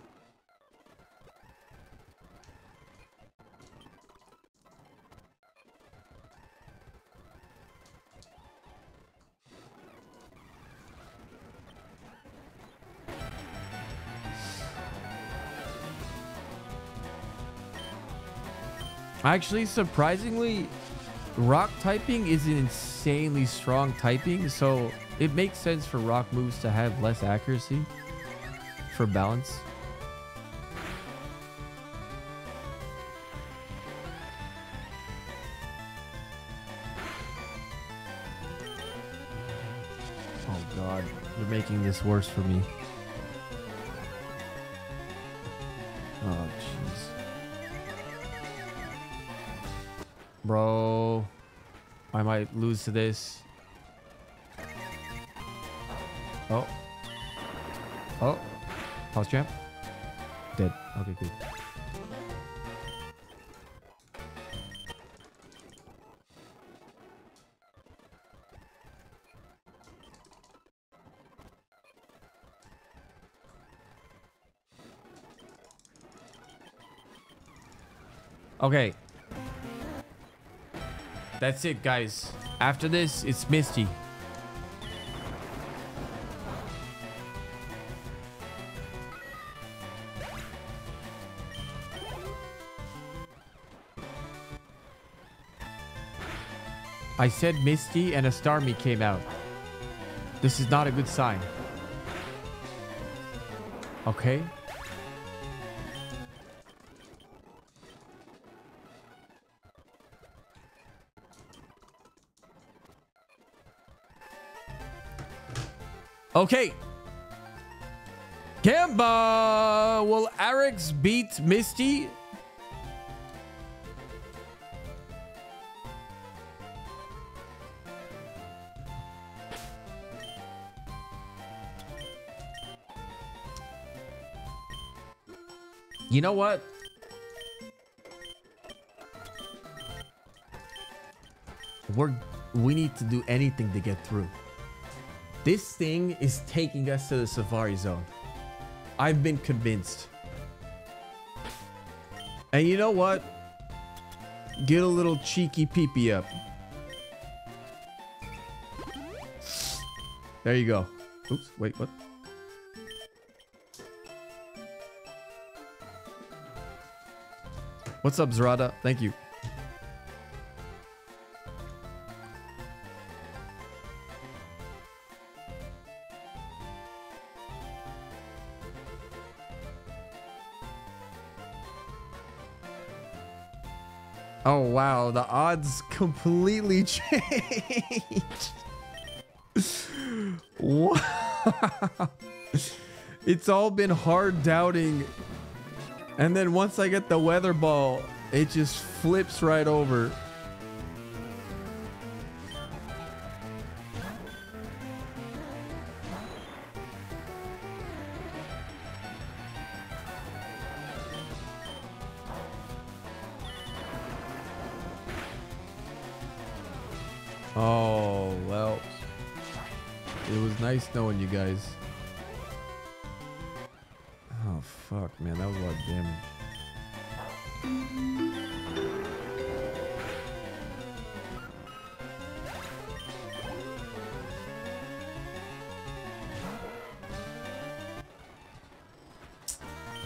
Actually, surprisingly, rock typing is an insanely strong typing, so it makes sense for rock moves to have less accuracy for balance. Oh god, you're making this worse for me. Lose to this. Oh. Oh. Pulse champ. Dead. Okay, good. Okay. That's it, guys. After this, it's Misty. I said Misty and a Starmie came out. This is not a good sign. Okay. Okay. Gamba! Will Arex beat Misty? You know what? We're we need to do anything to get through. This thing is taking us to the Safari Zone. I've been convinced. And you know what? Get a little cheeky peepee up. There you go. Oops, wait, what? What's up, Zrada? Thank you. Completely changed. It's all been hard doubting. And then once I get the weather ball, it just flips right over. Guys. Oh, fuck, man. That was a lot of damage.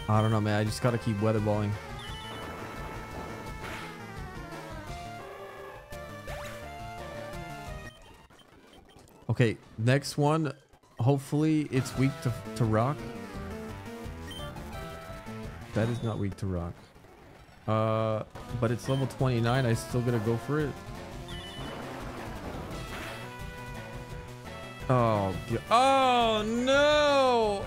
I don't know, man. I just gotta keep weatherballing. Okay, next one. Hopefully, it's weak to to rock. That is not weak to rock. Uh, but it's level 29. I still gotta go for it. Oh, oh no!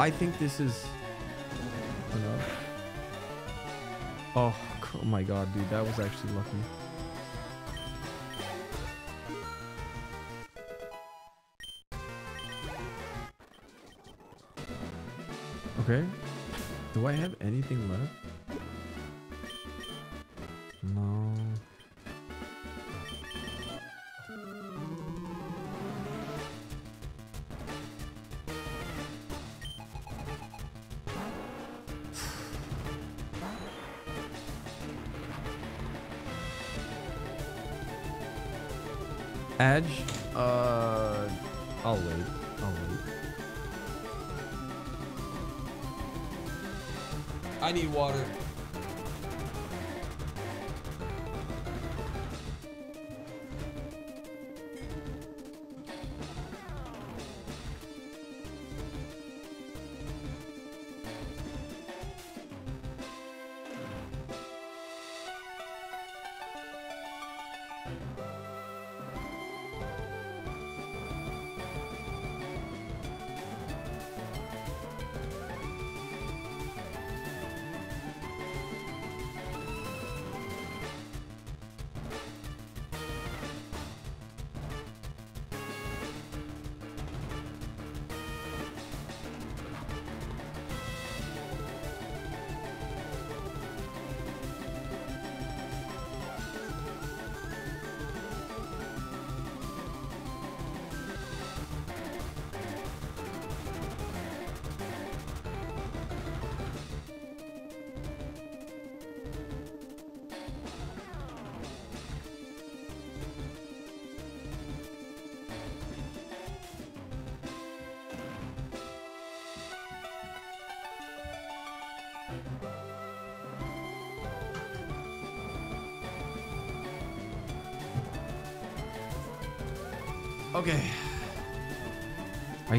I think this is. Oh. Oh, oh my god, dude, that was actually lucky. Okay. Do I have anything left? Water.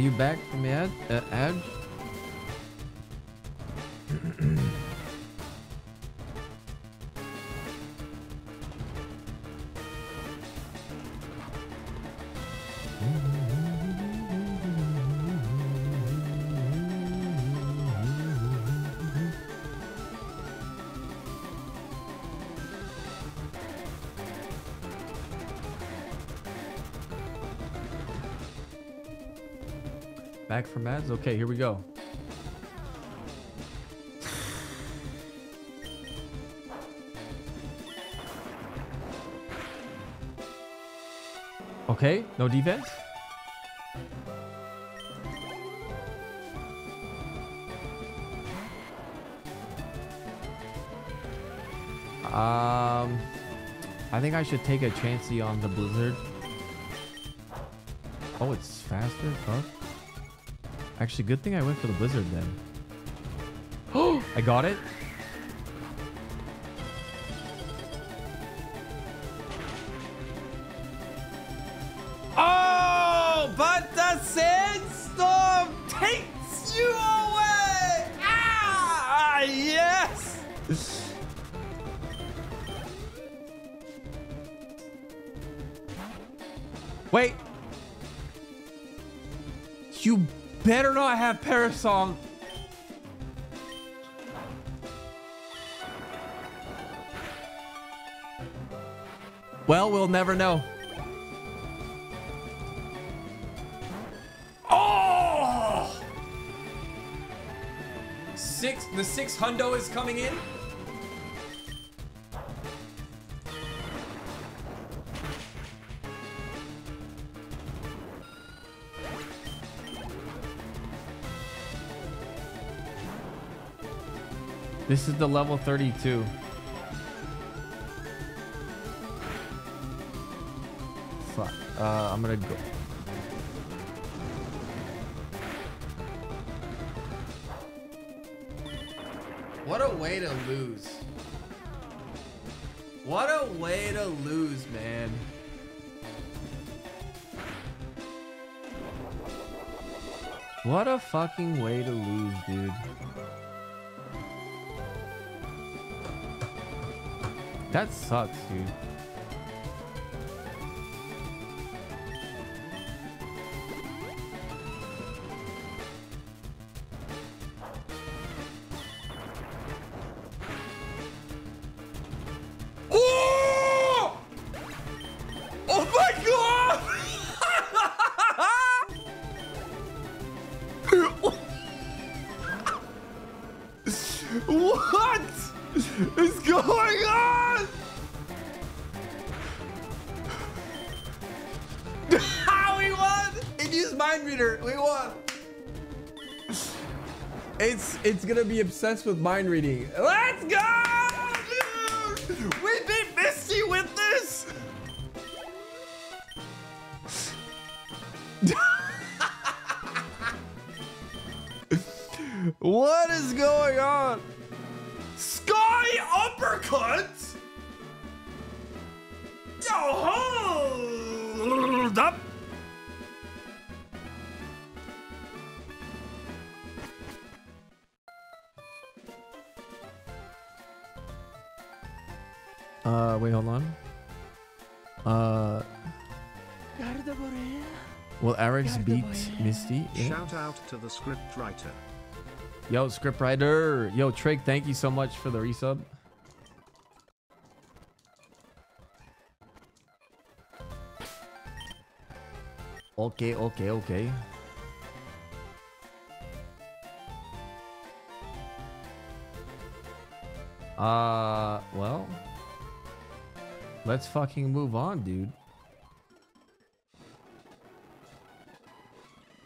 You back from Ed? Uh? Back from ads? Okay, here we go. Okay, no defense. Um, I think I should take a chancey on the blizzard. Oh, it's faster. Actually, good thing I went for the blizzard then. Oh, I got it. Parasong. Well, we'll never know. Oh! Six, the six hundo is coming in. This is the level 32. Fuck. Uh, I'm gonna go. What a way to lose. What a way to lose, man. What a fucking way to lose, dude. That sucks, dude. Obsessed with mind reading. Let's go, will beat Misty? Yeah. Shout out to the script writer. Yo, scriptwriter. Yo, Trick, thank you so much for the resub. Okay, okay, okay. Uh, well, let's fucking move on, dude.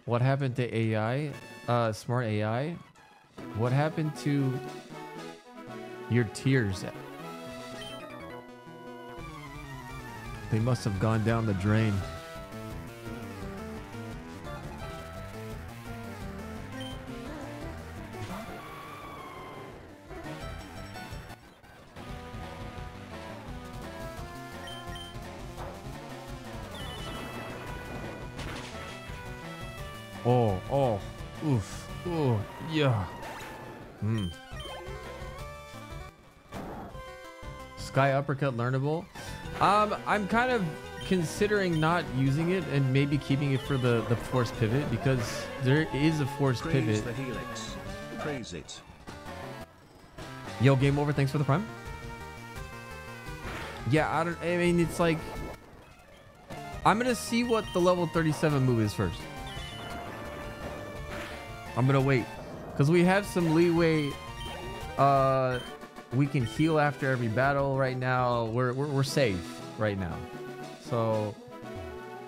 What happened to AI? Uh, smart AI? What happened to your tears? They must have gone down the drain. Uppercut learnable. Um, I'm kind of considering not using it and maybe keeping it for the the force pivot because there is a force Praise pivot. the helix. Praise it. Yo, game over. Thanks for the prime. Yeah, I don't. I mean, it's like I'm gonna see what the level 37 move is first. I'm gonna wait because we have some leeway. Uh, we can heal after every battle right now. We're we're, we're safe right now, so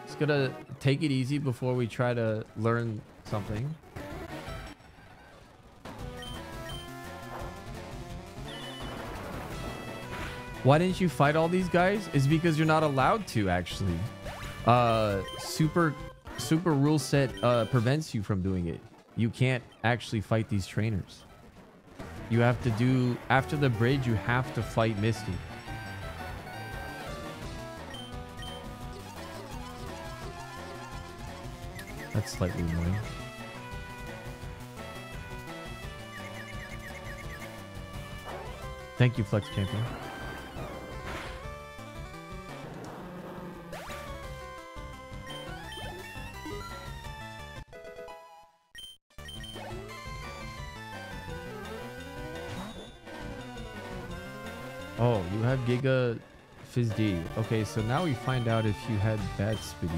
it's gonna take it easy before we try to learn something. Why didn't you fight all these guys? Is because you're not allowed to actually. Uh, super, super rule set uh, prevents you from doing it. You can't actually fight these trainers. You have to do after the bridge. You have to fight Misty. That's slightly annoying. Thank you, Flex Champion. Giga Fizz. Okay, so now we find out if you had bad Spitty.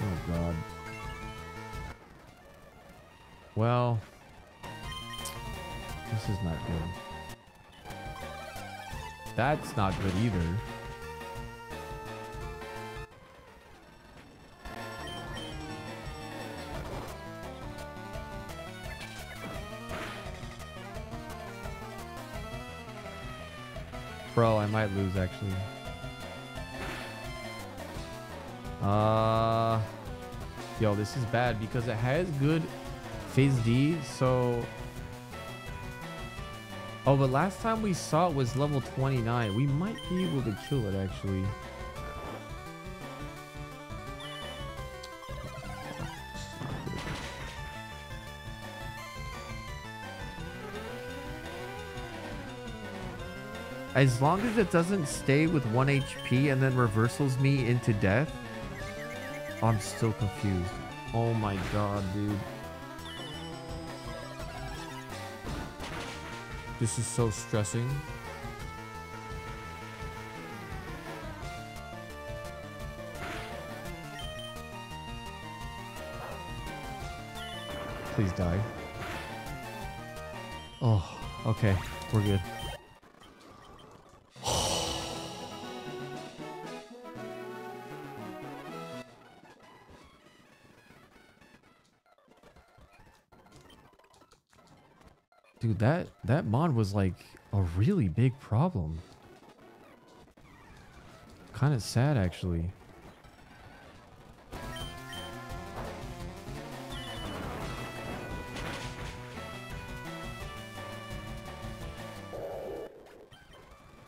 Oh god. Well, this is not good. That's not good either. I might lose actually. Uh, yo, this is bad because it has good phase D. So, oh, but last time we saw it was level 29. We might be able to kill it actually. As long as it doesn't stay with 1 HP and then reversals me into death, I'm still confused. Oh my god, dude. This is so stressing. Please die. Oh, okay. We're good. That that mod was like a really big problem. Kind of sad actually.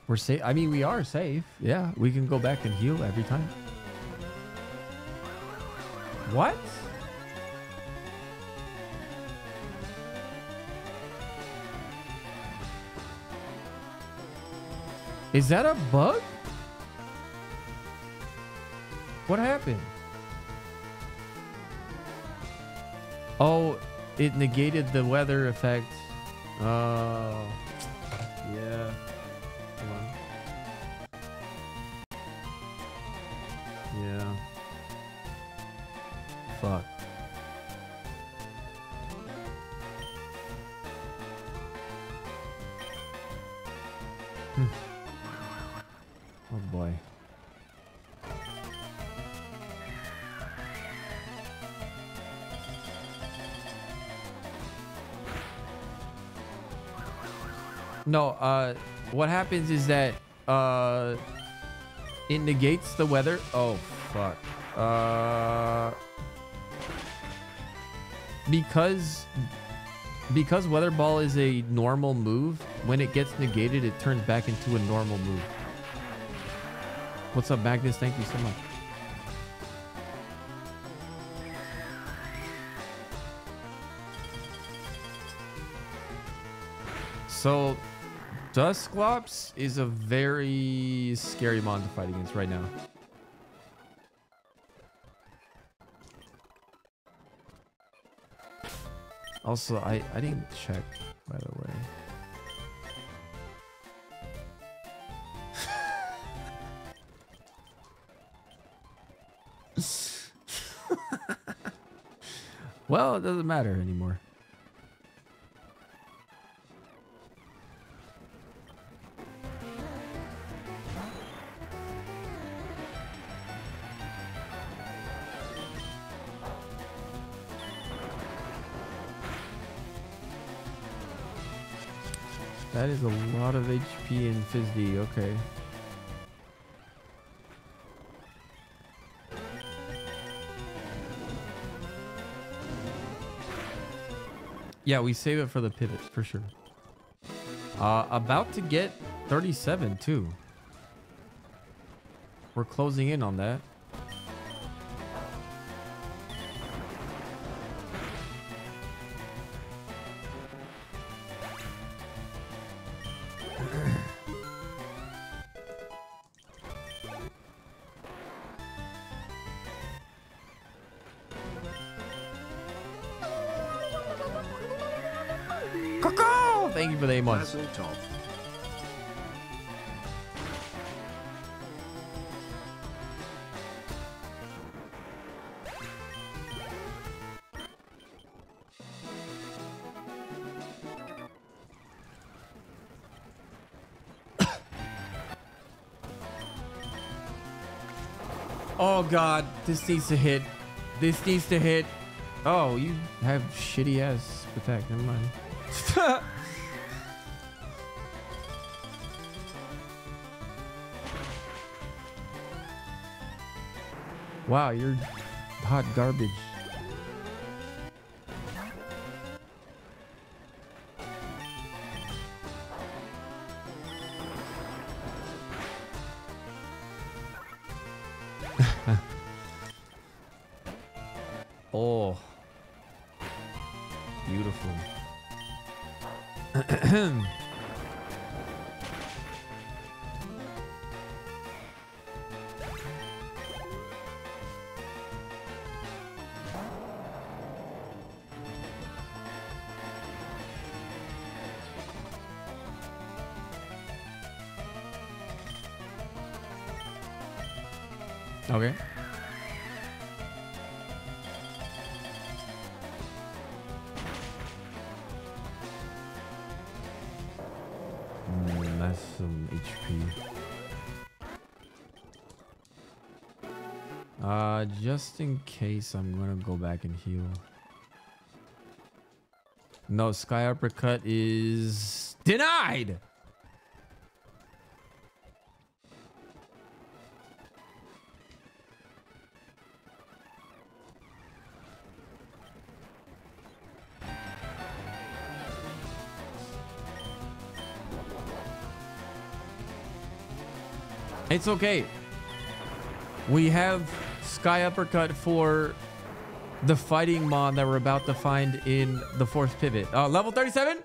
We're safe. I mean, we are safe. Yeah, we can go back and heal every time. What? Is that a bug? What happened? Oh, it negated the weather effect. Oh, No, uh what happens is that uh it negates the weather. Oh fuck. Uh because because weather ball is a normal move, when it gets negated it turns back into a normal move. What's up, Magnus? Thank you so much. So, Dusclops is a very scary mon to fight against right now. Also, I, I didn't check, by the way. well, it doesn't matter anymore. That is a lot of HP in Fizz-D, okay. Yeah, we save it for the pivot, for sure. Uh, about to get 37, too. We're closing in on that. This needs to hit. This needs to hit. Oh, you have shitty ass attack. Never mind. wow, you're hot garbage. Just in case, I'm gonna go back and heal. No, Sky Uppercut is denied! It's okay. We have Sky Uppercut for the fighting mod that we're about to find in the fourth pivot. Uh, level 37?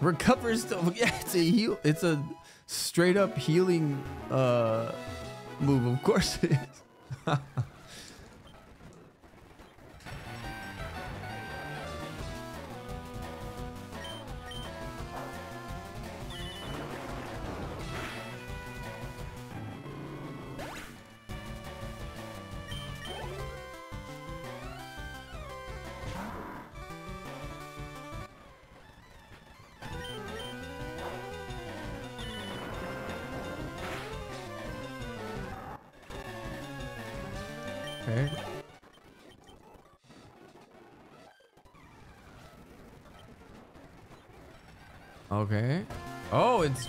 Recovers. Yeah, it's a heal. It's a straight up healing uh move. Of course it is.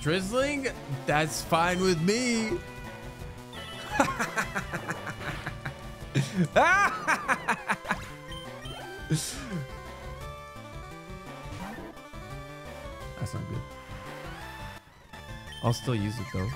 drizzling? That's fine with me. That's not good. I'll still use it though.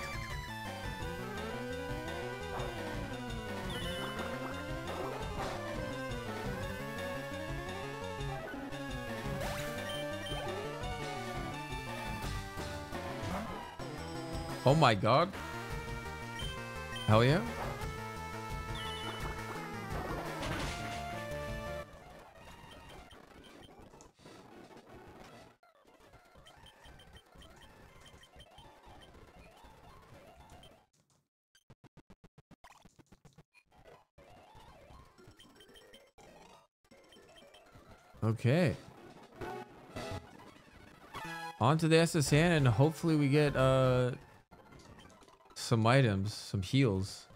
My god. Hell yeah. Okay. On to the SS Anne and hopefully we get uh some items, some heals.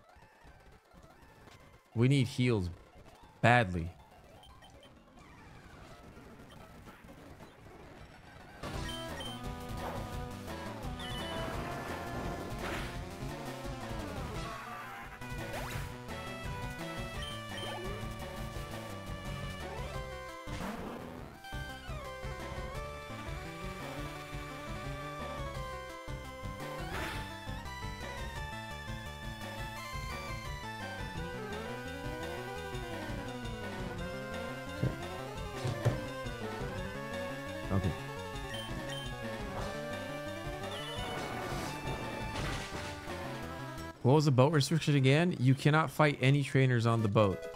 We need heals badly. Okay. What was the boat restriction again? You cannot fight any trainers on the boat.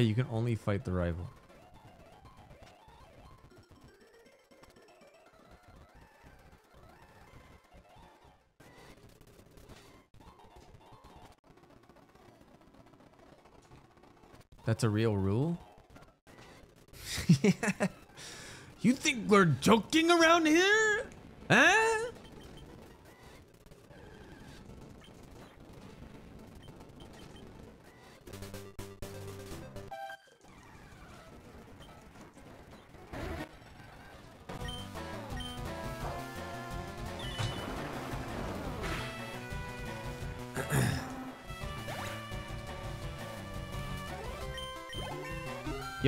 You can only fight the rival. That's a real rule? You think we're joking around here? Huh?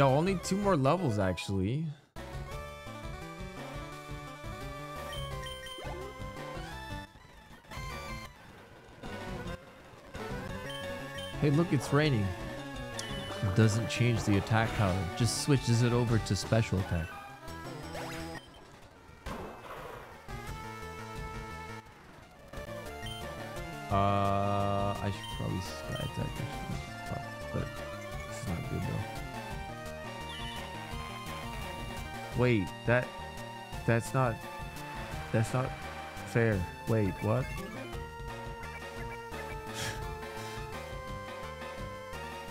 Yo, only two more levels actually. Hey, look, it's raining. It doesn't change the attack power, just switches it over to special attack. Uh, I should probably sky attack, actually. Wait, that, that's not, that's not fair. Wait, what?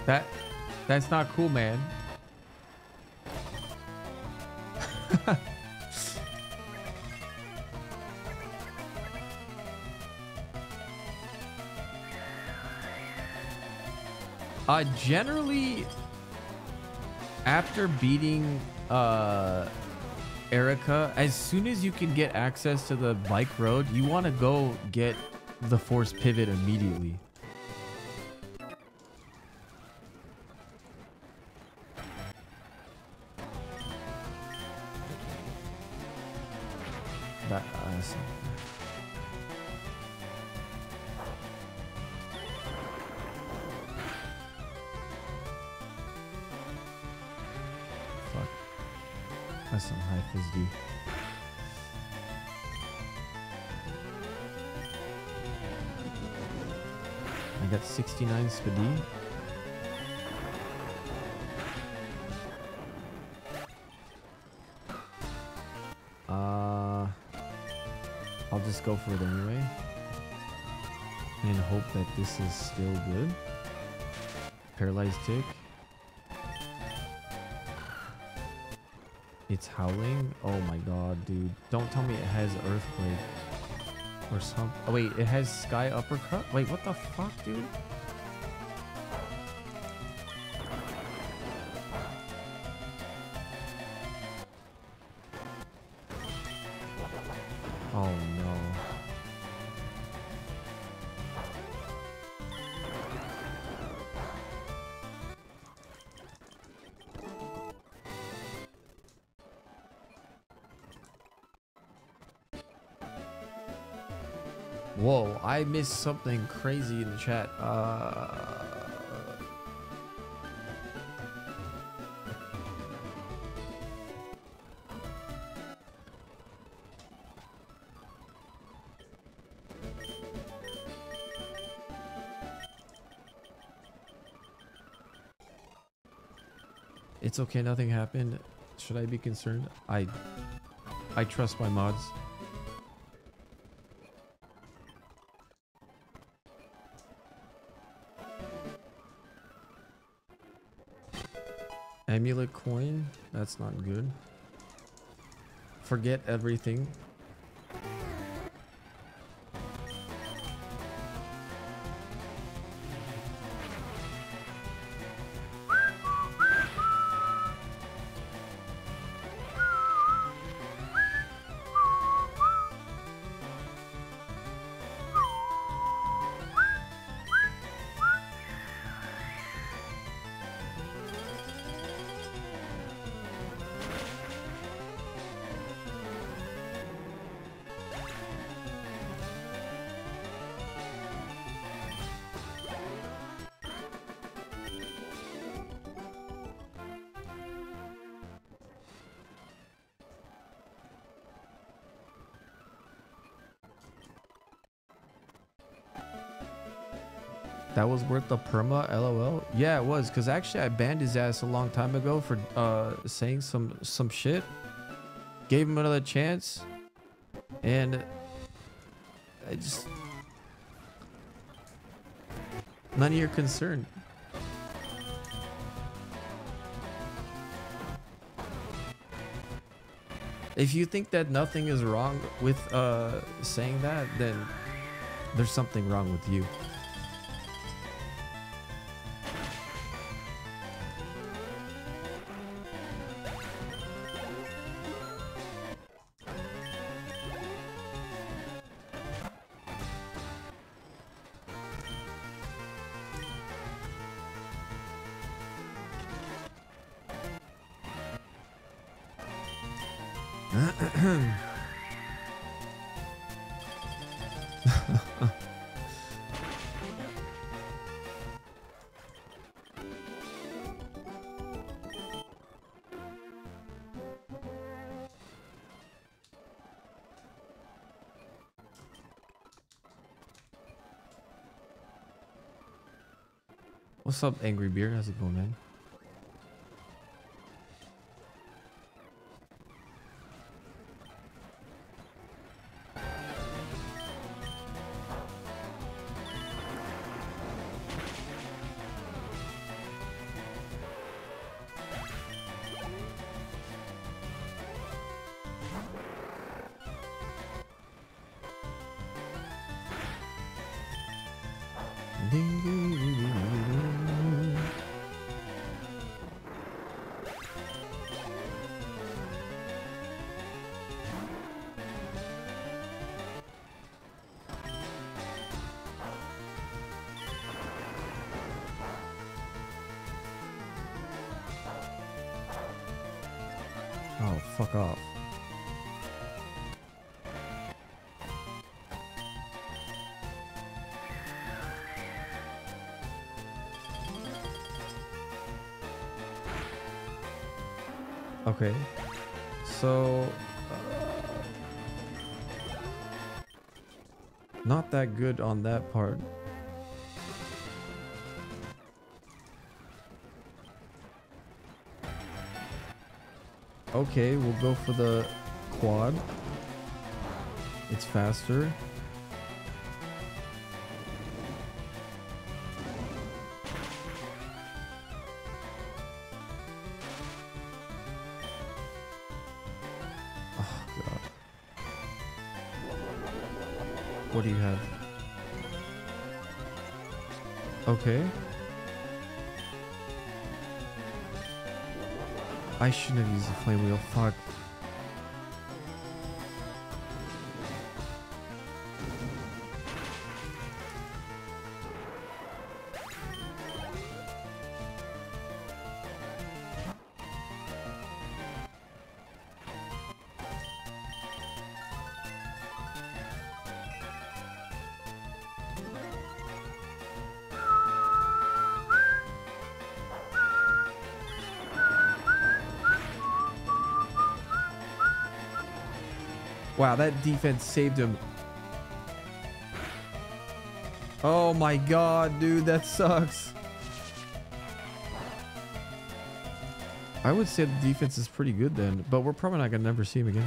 That that's not cool, man. uh generally after beating uh Erika, as soon as you can get access to the bike road, you want to go get the force pivot immediately. For it anyway. And hope that this is still good. Paralyzed tick. It's howling. Oh my god, dude. Don't tell me it has earthquake. Or some. Oh wait, it has sky uppercut? Wait, what the fuck, dude? Whoa, I missed something crazy in the chat. Uh It's okay, nothing happened. Should I be concerned? I I trust my mods. Amulet coin? That's not good. Forget everything. Was worth the perma, lol. Yeah, it was, cause actually I banned his ass a long time ago for uh saying some some shit. Gave him another chance, and I just none of your concern. If you think that nothing is wrong with uh saying that, then there's something wrong with you. What's up, Angry Beer? How's it going, man? Okay. So. uh, not that good on that part. Okay, we'll go for the quad. It's faster. I shouldn't have used the flame wheel. Fuck. Wow, that defense saved him. Oh my god, dude, that sucks. I would say the defense is pretty good then, but we're probably not gonna never see him again.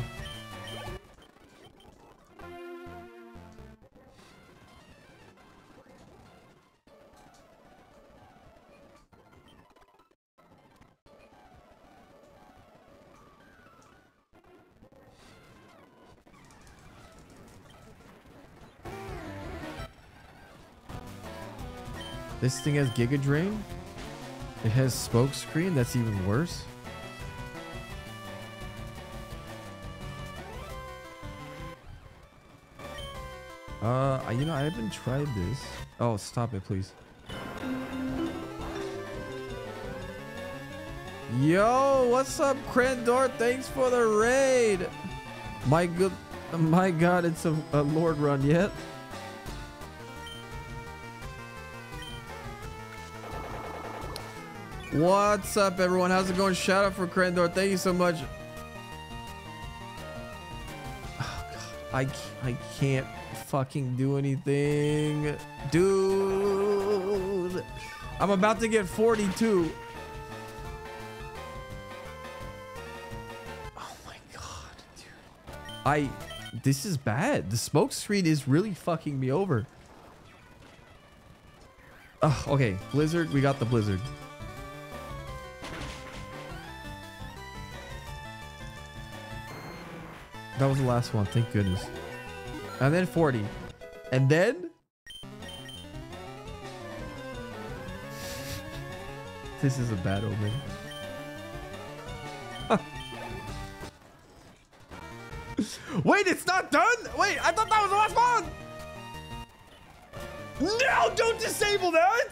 This thing has Giga Drain. It has smoke screen. That's even worse. Uh, you know, I haven't tried this. Oh, stop it, please. Yo, what's up, Krendor? Thanks for the raid. My good, my God, it's a, a Lord run yet. What's up, everyone? How's it going? Shout out for Krendor. Thank you so much. Oh, God. I, I can't fucking do anything. Dude. I'm about to get 42. Oh my god, dude. I this is bad. The smoke screen is really fucking me over. Ugh, okay, Blizzard, we got the Blizzard. That was the last one, thank goodness. And then 40. And then This is a bad omen. Wait, it's not done? Wait, I thought that was the last one! No, don't disable that!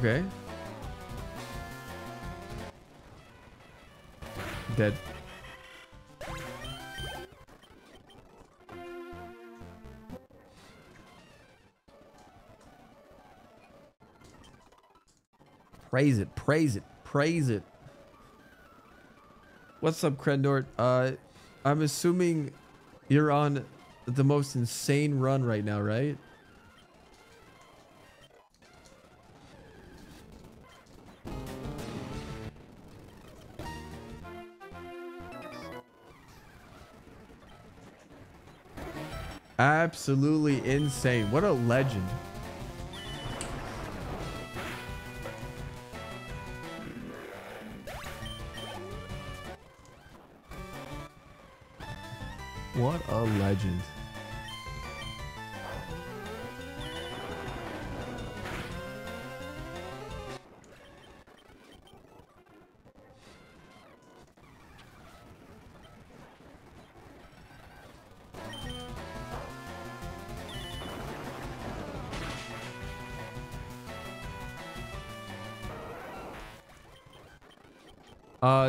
Okay. Dead. Praise it, praise it, praise it. What's up, Krendor? Uh, I'm assuming you're on the most insane run right now, right? Absolutely insane. What a legend. What a legend.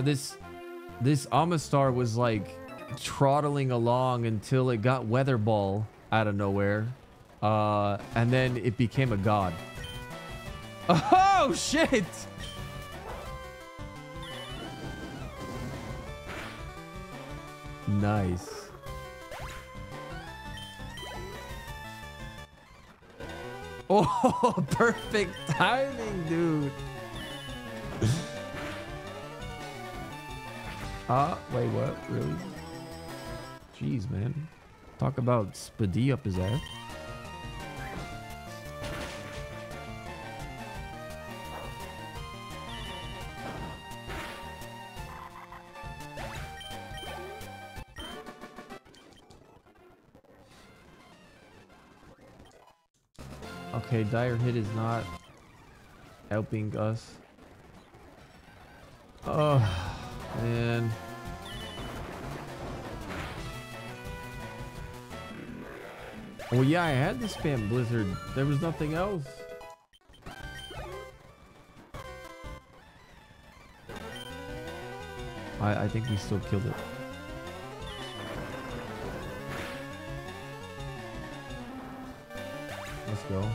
This this Omastar was like trottling along until it got Weather Ball out of nowhere, uh, and then it became a god. Oh shit! Nice. Oh, perfect timing, dude. Ah, wait, what? Really? Jeez, man. Talk about Spady up his ass. Okay, Dire Hit is not helping us. Oh, man. Well, yeah, I had to spam Blizzard. There was nothing else. I, I think we still killed it. Let's go.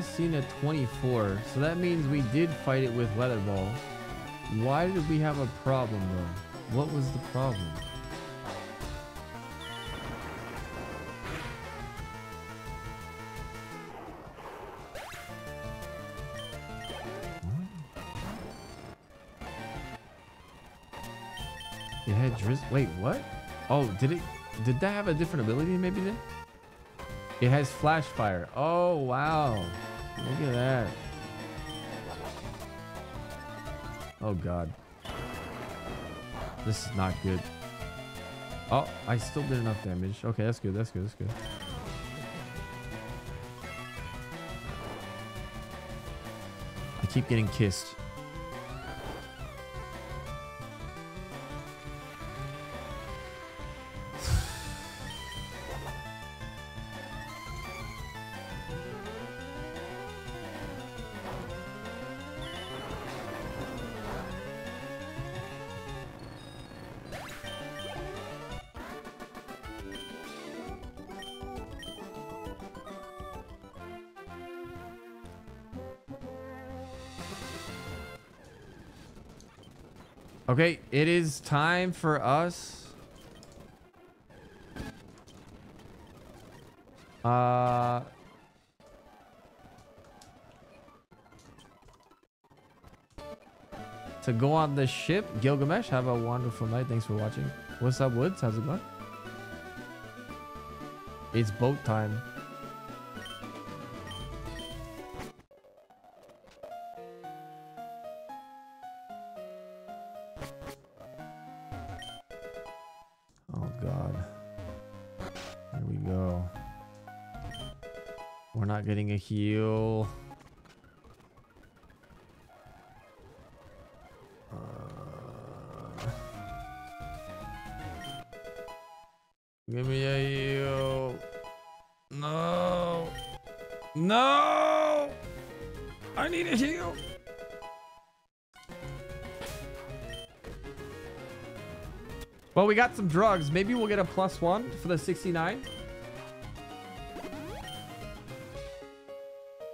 Last seen a 24, so that means we did fight it with Weather Ball. Why did we have a problem though? What was the problem? It had Drizz. Wait, what? Oh, did it? did that have a different ability maybe then? It has flash fire. Oh, wow. Look at that. Oh, God. This is not good. Oh, I still did enough damage. Okay, that's good. That's good. That's good. I keep getting kissed. Okay, it is time for us. Uh. To go on the ship, Gilgamesh. Have a wonderful night. Thanks for watching. What's up, Woods? How's it going? It's boat time. Heal. Uh, give me a heal. No. No. I need a heal. Well, we got some drugs. Maybe we'll get a plus one for the 69.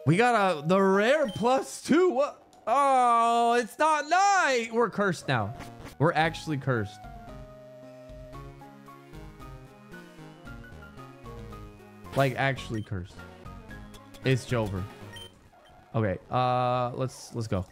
We got a the rare plus two. What? Oh, it's not night. We're cursed now. We're actually cursed. Like actually cursed. It's Jover. Okay. Uh, let's let's go.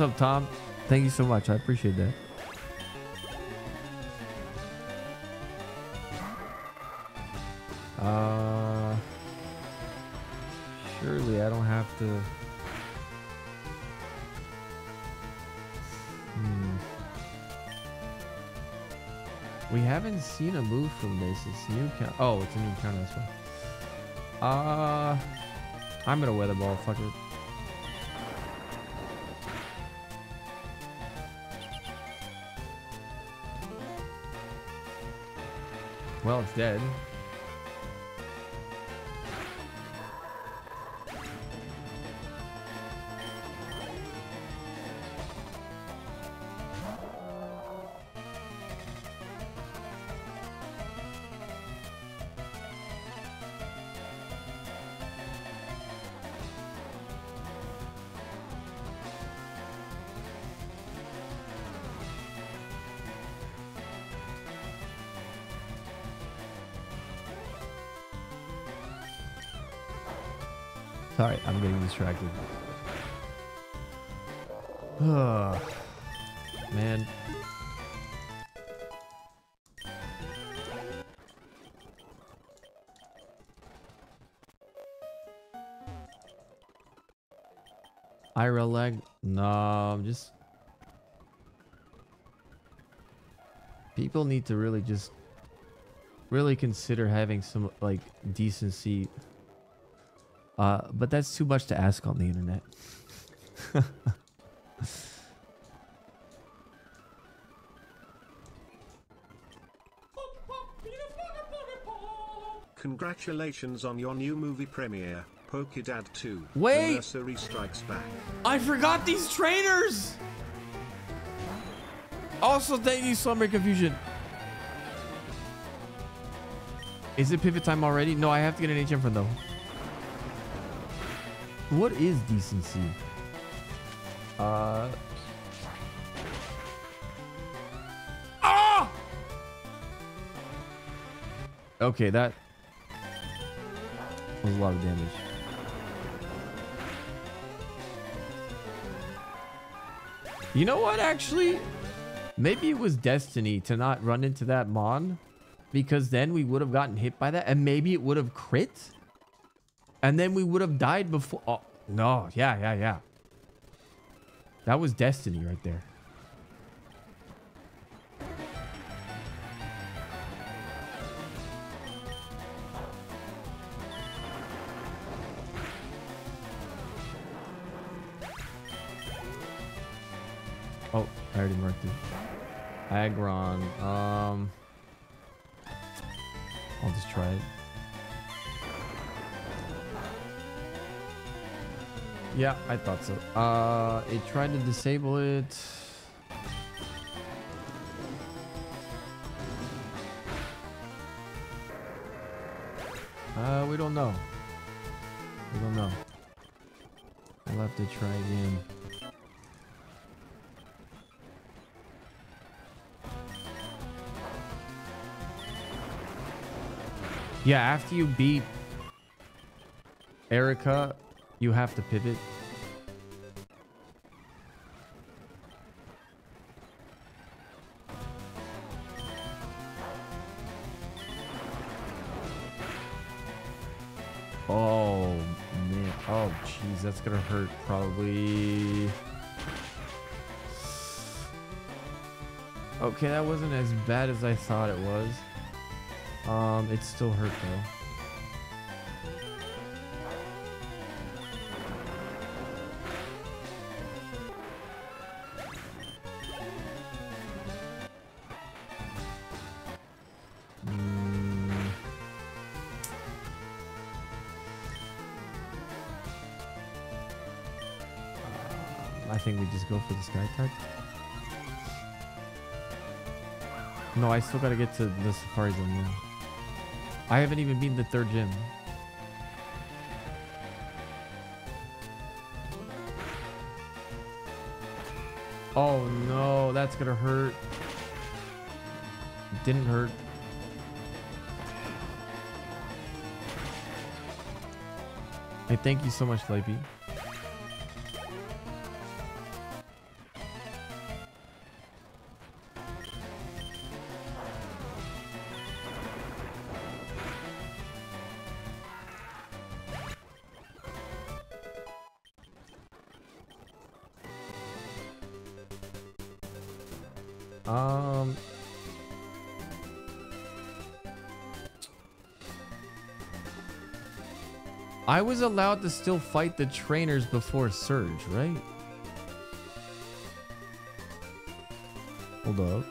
What's up, Tom? Thank you so much. I appreciate that. Uh, surely I don't have to. Hmm. We haven't seen a move from this. It's new. Oh, it's a new count. That's why. Uh, I'm gonna weather ball. Fuck it. Dead. Distracted. Ugh. Man. Ira leg? No, I'm just. People need to really just. Really consider having some, like, decency. Uh, but that's too much to ask on the internet. Congratulations on your new movie premiere, Pokedad 2. Wait! The Nursery Strikes Back. I forgot these trainers! Also, thank you, Slumber Confusion. Is it pivot time already? No, I have to get an HM from though. What is decency? Uh. Ah! Okay, that was a lot of damage. You know what, actually? Maybe it was destiny to not run into that Mon. Because then we would have gotten hit by that. And maybe it would have crit. And then we would have died before. Oh, no. Yeah, yeah, yeah. That was destiny right there. Oh, I already marked it. Aggron. Um, I'll just try it. Yeah, I thought so. Uh, it tried to disable it. Uh, we don't know. We don't know. We'll have to try again. Yeah, after you beat Erika, you have to pivot. Oh man. Oh jeez, that's gonna hurt probably. Okay, that wasn't as bad as I thought it was. Um, it still hurt though. Go for the sky type. No, I still gotta get to the Safari Zone. Yeah. I haven't even been the third gym. Oh no, that's gonna hurt. Didn't hurt. Hey, thank you so much, Flappy. I was allowed to still fight the trainers before Surge, right? Hold up.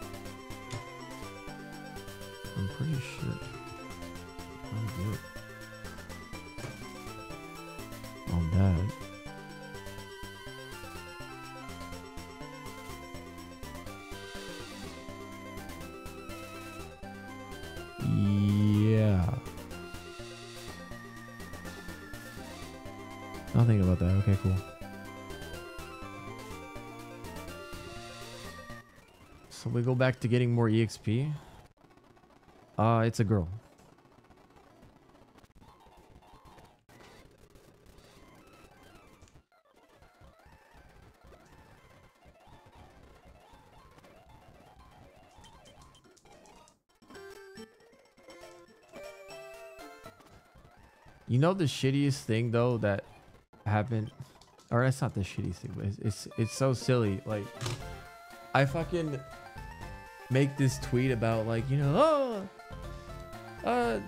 Back to getting more EXP. Uh, it's a girl. You know the shittiest thing though that happened, or that's not the shittiest thing, but it's it's, it's so silly. Like, I fucking make this tweet about like you know, oh, uh,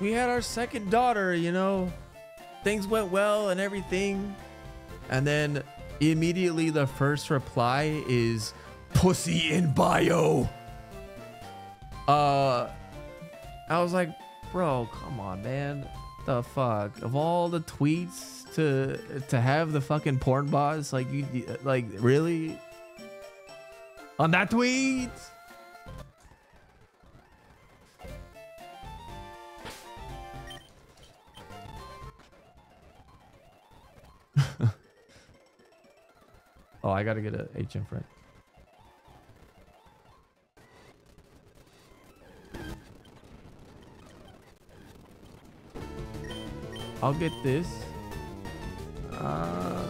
we had our second daughter. You know, things went well and everything, and then immediately the first reply is pussy in bio. Uh, I was like, bro, come on, man the fuck of all the tweets to to have the fucking porn boss like you like really on that tweet Oh, I gotta get a HM friend. I'll get this. Uh,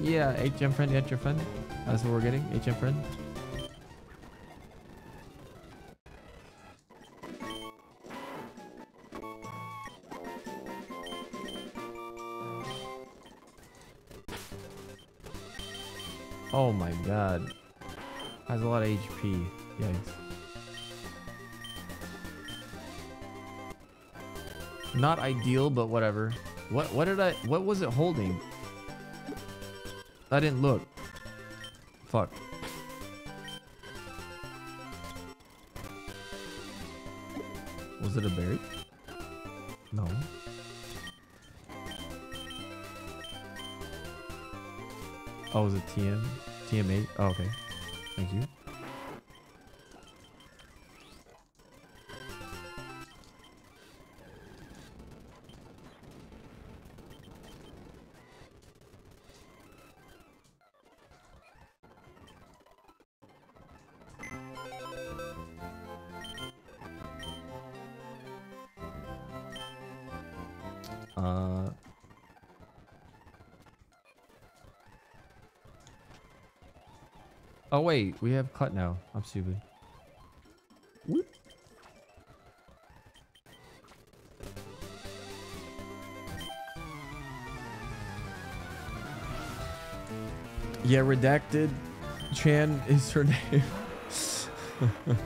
yeah, HM friend, HM friend. That's what we're getting. HM friend. Oh my god. Has a lot of HP. Yikes. Not ideal, but whatever. What what did I what was it holding? I didn't look. Fuck. Was it a berry? No. Oh, was it TM? TM8? Oh, okay. Thank you. Wait, we have cut now. I'm stupid. Yeah, redacted. Chan is her name.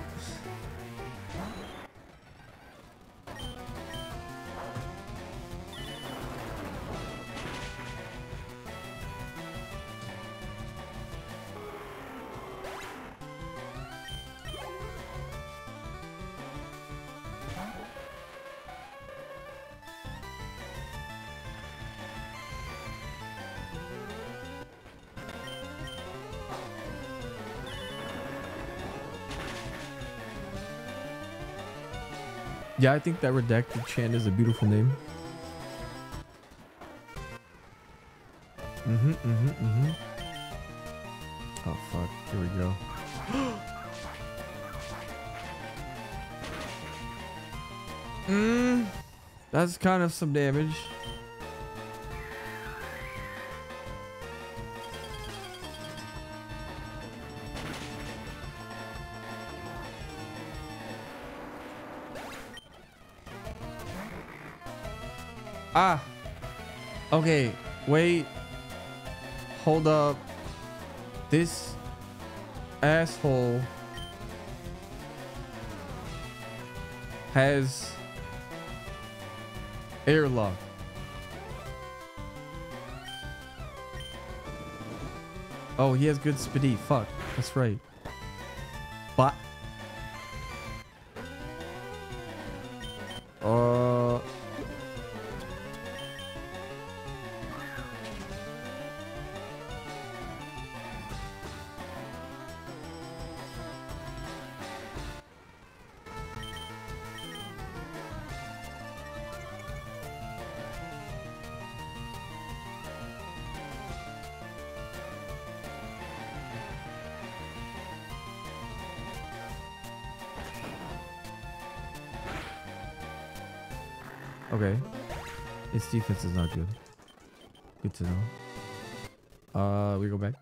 Yeah, I think that redacted Chan is a beautiful name. Mm-hmm, mm-hmm, mm-hmm. Oh fuck, here we go. mm, that's kind of some damage. Ah. Okay, wait. Hold up. This asshole has airlock. Oh, he has good speedy. Fuck. That's right. But defense is not good. Good to know. Uh, we go back.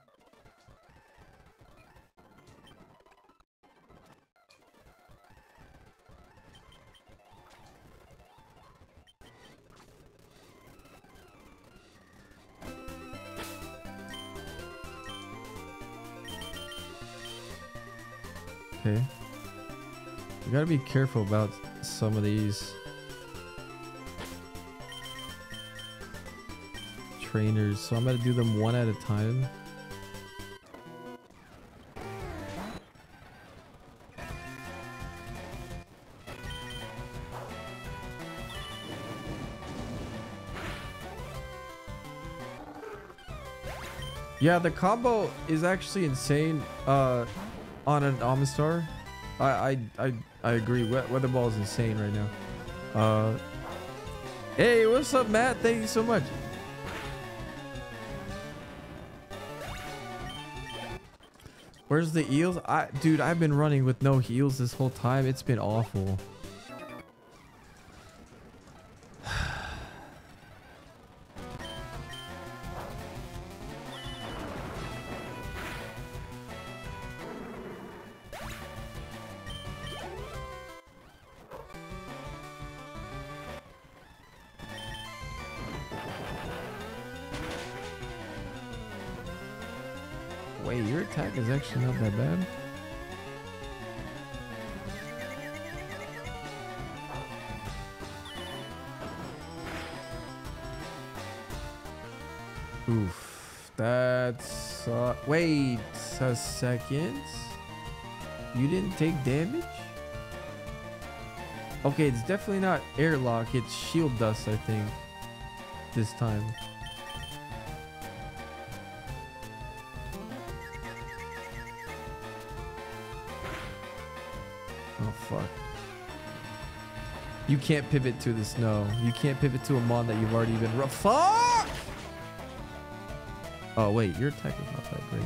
Okay. You gotta be careful about some of these trainers, so I'm gonna do them one at a time. Yeah, the combo is actually insane uh, on an Omastar. I, I I I agree. We- Weather Ball is insane right now. Uh, hey, what's up, Matt? Thank you so much. Where's the eels? I dude, I've been running with no heals this whole time. It's been awful. Actually not that bad. Oof, that's uh, wait a second. You didn't take damage. Okay, it's definitely not airlock. It's shield dust, I think. This time. You can't pivot to the snow. You can't pivot to a mod that you've already been. Fuck! Oh wait, your attack is not that great.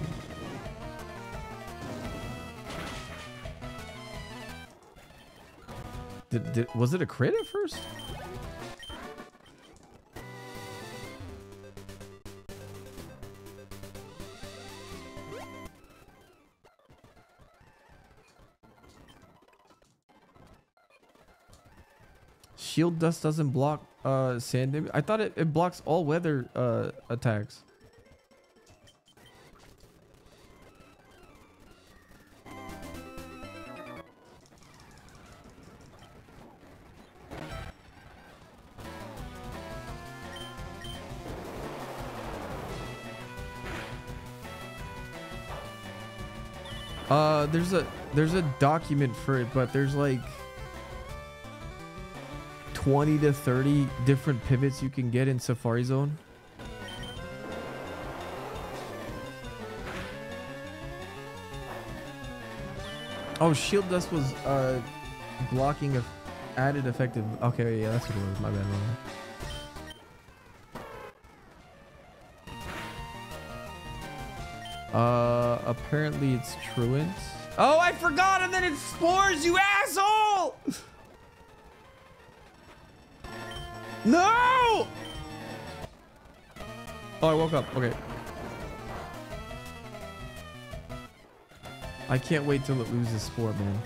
Did, did was it a crit at first? Shield dust doesn't block uh sand damage. I thought it, it blocks all weather uh attacks. Uh there's a there's a document for it, but there's like 20 to 30 different pivots you can get in Safari Zone. Oh, shield dust was uh blocking of added effective. Okay, yeah, that's what it was. My bad. My bad. Uh, apparently it's truant. Oh, I forgot, and then it spores, you asshole! Oh, I woke up. Okay. I can't wait till it loses spore, man.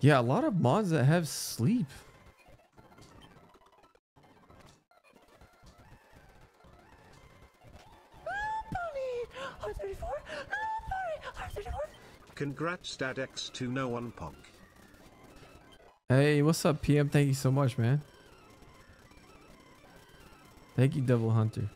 Yeah, a lot of mods that have sleep. Congrats Dad X to no one pog. Hey, what's up, PM? Thank you so much, man. Thank you, Devil Hunter.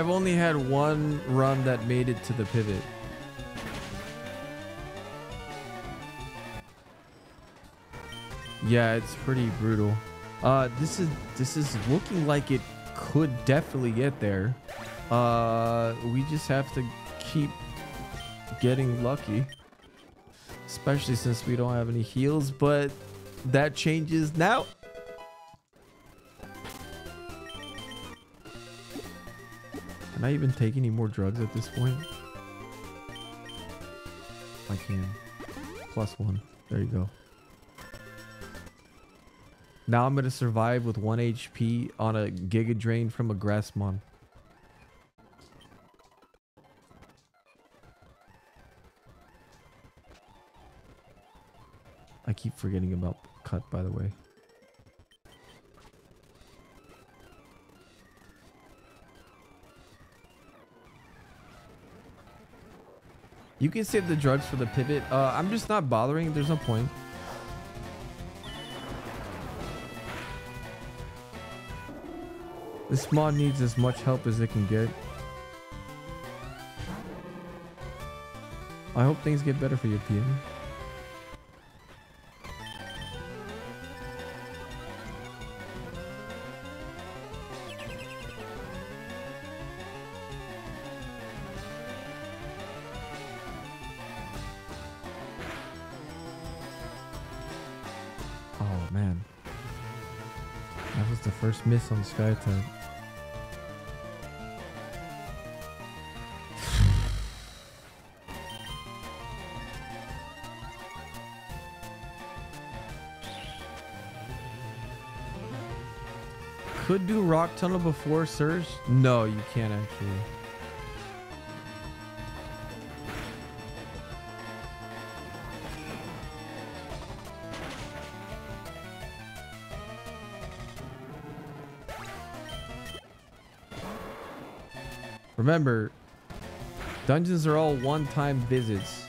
I've only had one run that made it to the pivot. Yeah, it's pretty brutal. Uh, this is this is looking like it could definitely get there. Uh, we just have to keep getting lucky, especially since we don't have any heals. But that changes now. Can I even take any more drugs at this point? I can. Plus one. There you go. Now I'm gonna survive with one HP on a Giga Drain from a Grassmon. I keep forgetting about cut by the way. You can save the drugs for the pivot. Uh, I'm just not bothering. There's no point. This mod needs as much help as it can get. I hope things get better for you, PM. The miss on Sky type. Could do rock tunnel before Surge? No, you can't actually. Remember, dungeons are all one-time visits.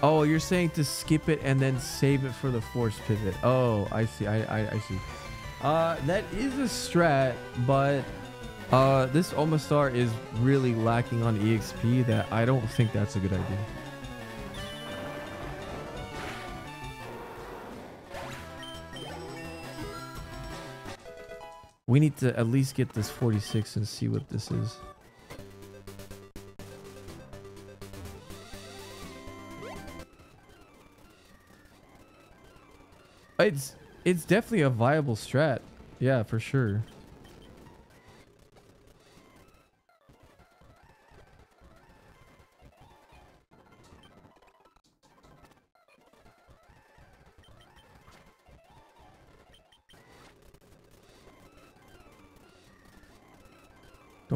Oh, you're saying to skip it and then save it for the force pivot. Oh, I see. I I, I see. Uh, that is a strat, but uh, this Omastar is really lacking on EXP. That I don't think that's a good idea. We need to at least get this 46 and see what this is. It's it's definitely a viable strat. Yeah, for sure.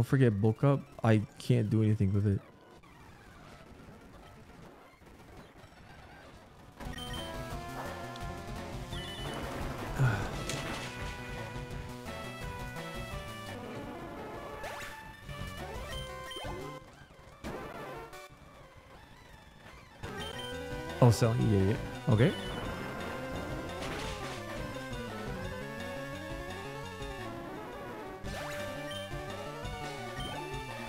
Forget bulk up. I can't do anything with it. Oh, selling. Yeah, yeah. Okay.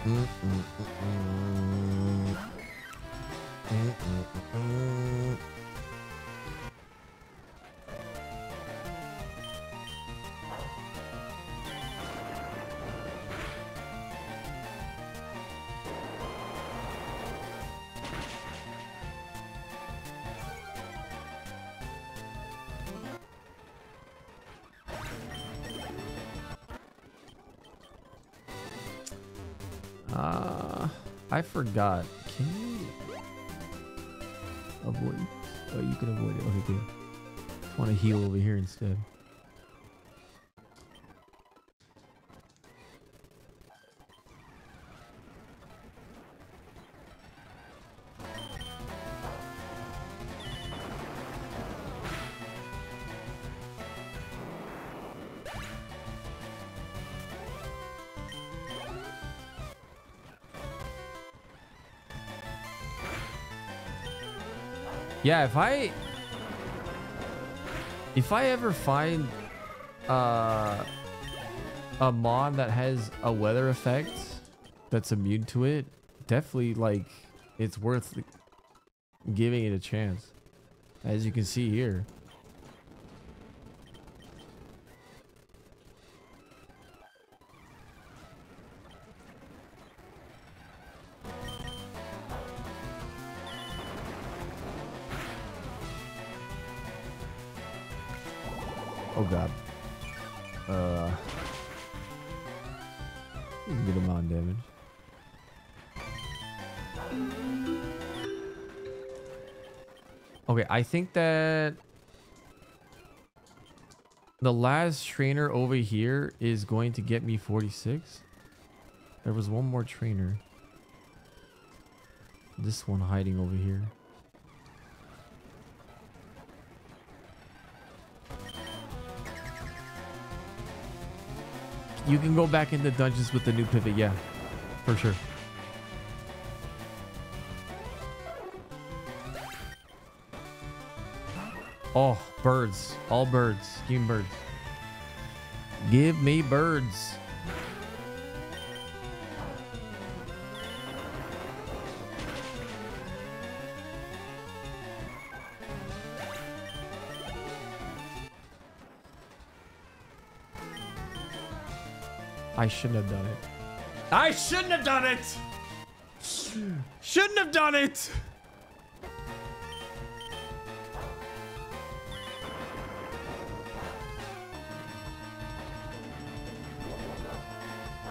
うんうんうんうんうんうんうんうん forgot. Can you avoid? Oh, you can avoid it. Okay, good. Want to heal over here instead. Yeah, if I if I ever find uh a mod that has a weather effect that's immune to it, definitely like it's worth giving it a chance. As you can see here. I think that the last trainer over here is going to get me 46. There was one more trainer. This one hiding over here. You can go back into dungeons with the new pivot, yeah. For sure. Oh, birds. All birds. Give me birds. Give me birds. I shouldn't have done it. I shouldn't have done it. Shouldn't have done it.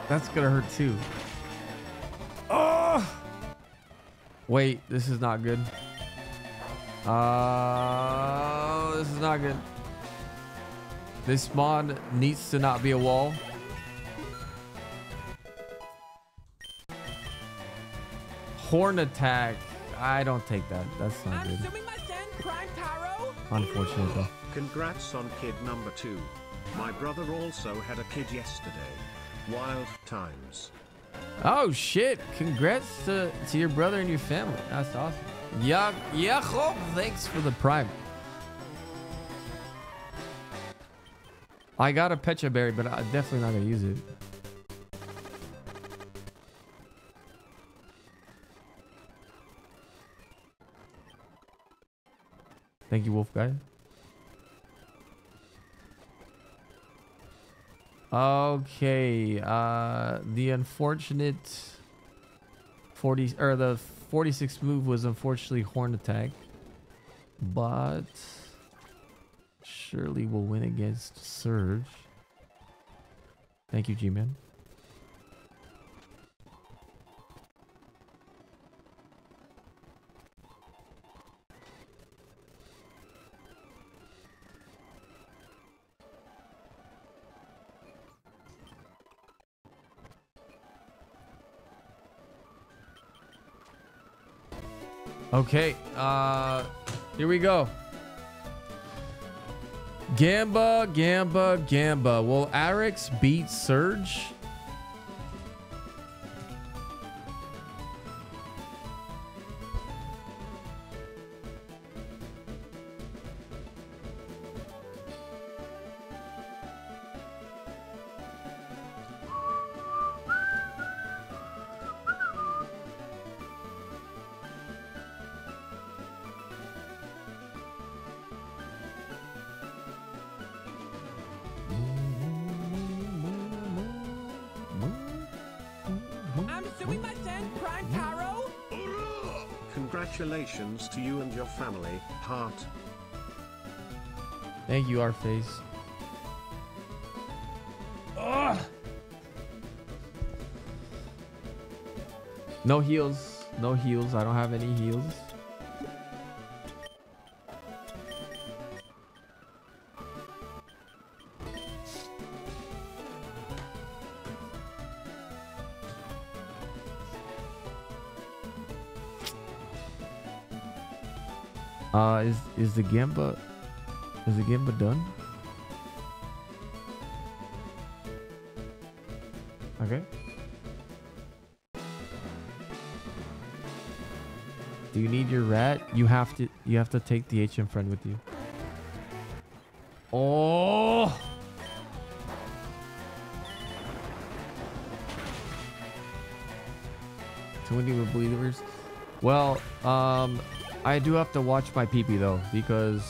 That's gonna hurt too. Oh! Wait, this is not good. Uh, this is not good. This mod needs to not be a wall. Horn attack. I don't take that. That's not I'm good. assuming my son, Prime Taro. Unfortunate though. Congrats on kid number two. My brother also had a kid yesterday. Wild times. Oh shit! Congrats to, to your brother and your family. That's awesome. Yeah, yeah. Thanks for the prime. I got a Pecha berry, but I'm definitely not gonna use it. Thank you, Wolf guy. Okay, uh, the unfortunate 40 or the 46 move was unfortunately horn attack, but surely we'll win against Surge. Thank you, G-Man. Okay, uh, here we go. Gamba, Gamba, Gamba. Will Arex beat Surge? Thank you, our face. No heals. No heals. I don't have any heals. Uh, is is the Gamba is the game but done? Okay. Do you need your rat? You have to you have to take the HM friend with you. Oh! Too believers. Well, um, I do have to watch my peepee though because,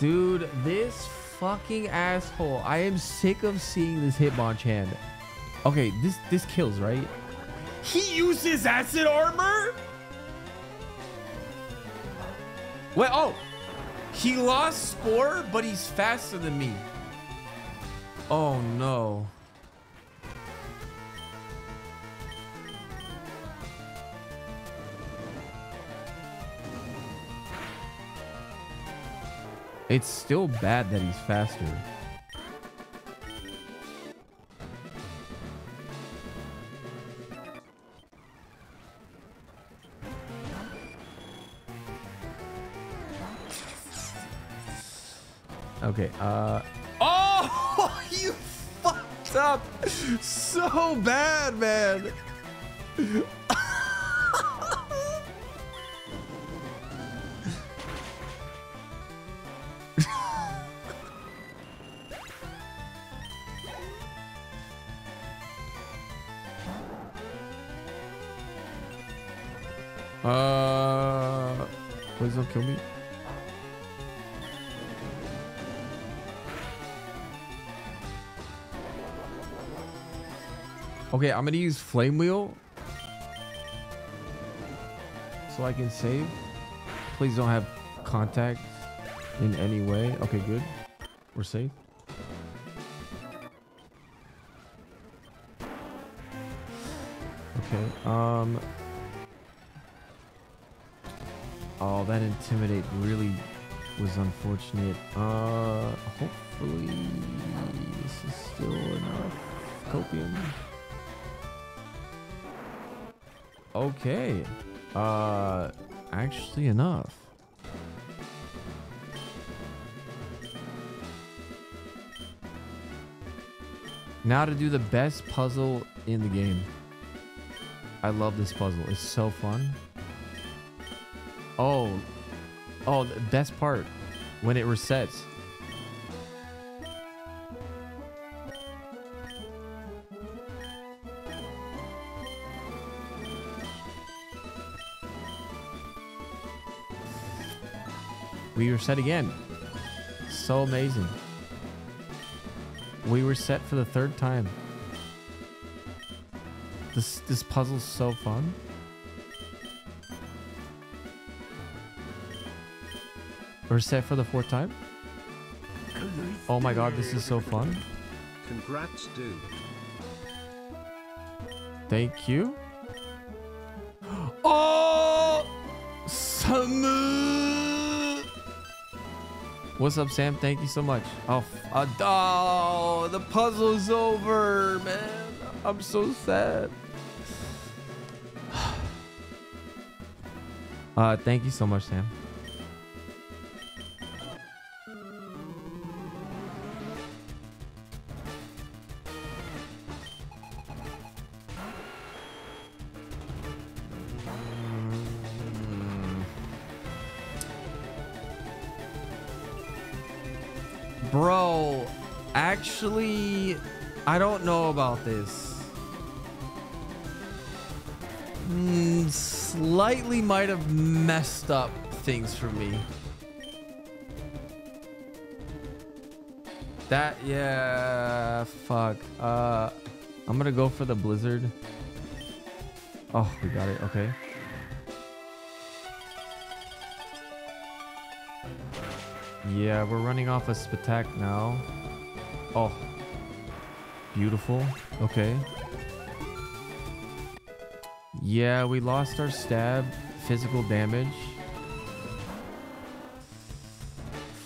dude, this fucking asshole. I am sick of seeing this Hitmonchan. Okay, this this kills right. He uses acid armor. Wait, oh, he lost Spore, but he's faster than me. Oh no. It's still bad that he's faster. Okay, uh Oh, you fucked up so bad, man. Okay, I'm gonna use flame wheel so I can save. Please don't have contact in any way. Okay, good. We're safe. Okay. Um. Oh, that intimidate really was unfortunate. Uh, hopefully this is still enough copium. Okay. Uh, actually enough. Now to do the best puzzle in the game. I love this puzzle. It's so fun. Oh. Oh, the best part. When it resets. We were set again. So amazing. We were set for the third time. This this puzzle's so fun. We're set for the fourth time. Oh my god, this is so fun. Congrats, dude. Thank you. What's up, Sam? Thank you so much. Oh, uh, oh, the puzzle's over, man. I'm so sad. Uh, thank you so much, Sam. Might have messed up things for me. That, yeah, fuck. Uh, I'm gonna go for the blizzard. Oh, we got it. Okay. Yeah, we're running off a Spatak now. Oh. Beautiful. Okay. Yeah, we lost our stab. Physical damage.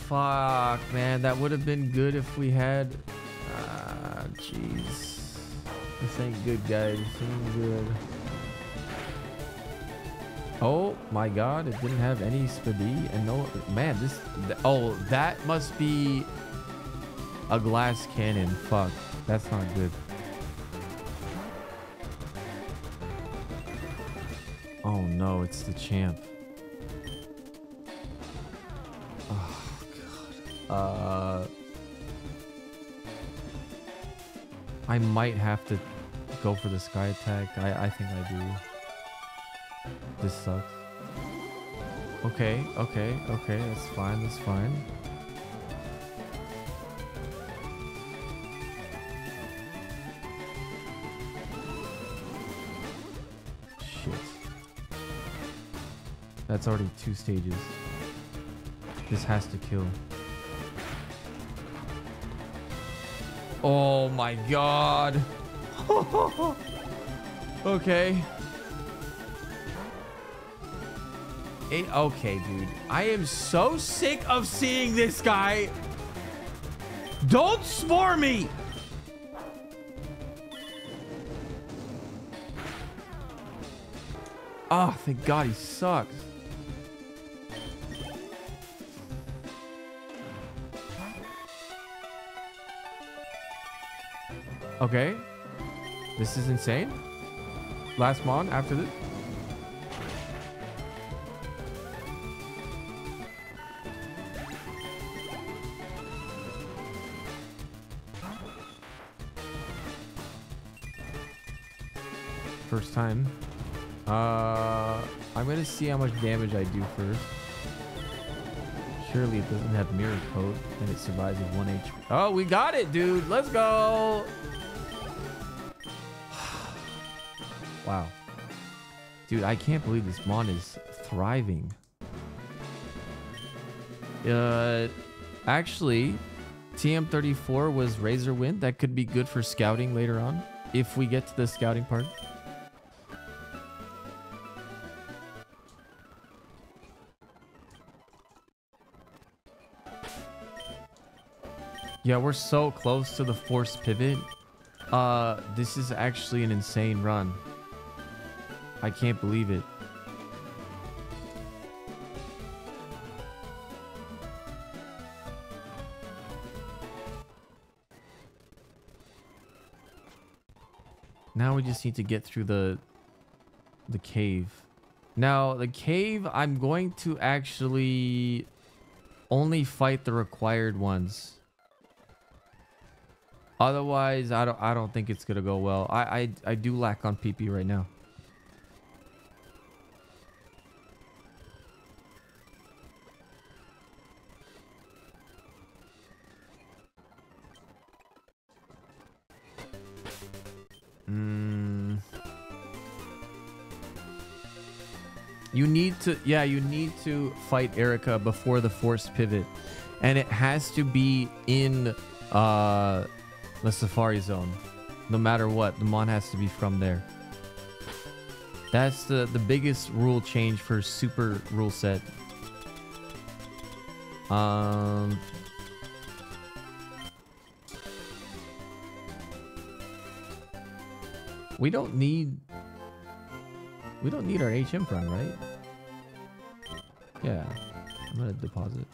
Fuck, man. That would have been good if we had... Ah, jeez. This ain't good, guys. This ain't good. Oh my god, it didn't have any speedy and no man, this th- oh that must be a glass cannon. Fuck. That's not good. It's the champ. Oh god. Uh I might have to go for the sky attack. I I think I do. This sucks. Okay, okay, okay, that's fine, that's fine. That's already two stages. This has to kill. Oh my god. okay. It, okay, dude. I am so sick of seeing this guy. Don't spore me. Oh, thank God he sucks. Okay. This is insane. Last mon after this. First time. Uh, I'm gonna see how much damage I do first. Surely it doesn't have mirror coat and it survives with 1 HP. Oh, we got it, dude. Let's go. Wow. Dude, I can't believe this Mon is thriving. Uh, actually, TM34 was Razor Wind. That could be good for scouting later on if we get to the scouting part. Yeah, we're so close to the force pivot. Uh, this is actually an insane run. I can't believe it. Now we just need to get through the the cave. Now, the cave, I'm going to actually only fight the required ones. Otherwise, I don't I don't think it's gonna go well. I I, I do lack on PP right now. To, yeah, you need to fight Erika before the forced pivot, and it has to be in uh the Safari Zone. No matter what, the Mon has to be from there. That's the the biggest rule change for Super rule set. Um. We don't need. We don't need our HM front, right? Yeah. I'm gonna deposit.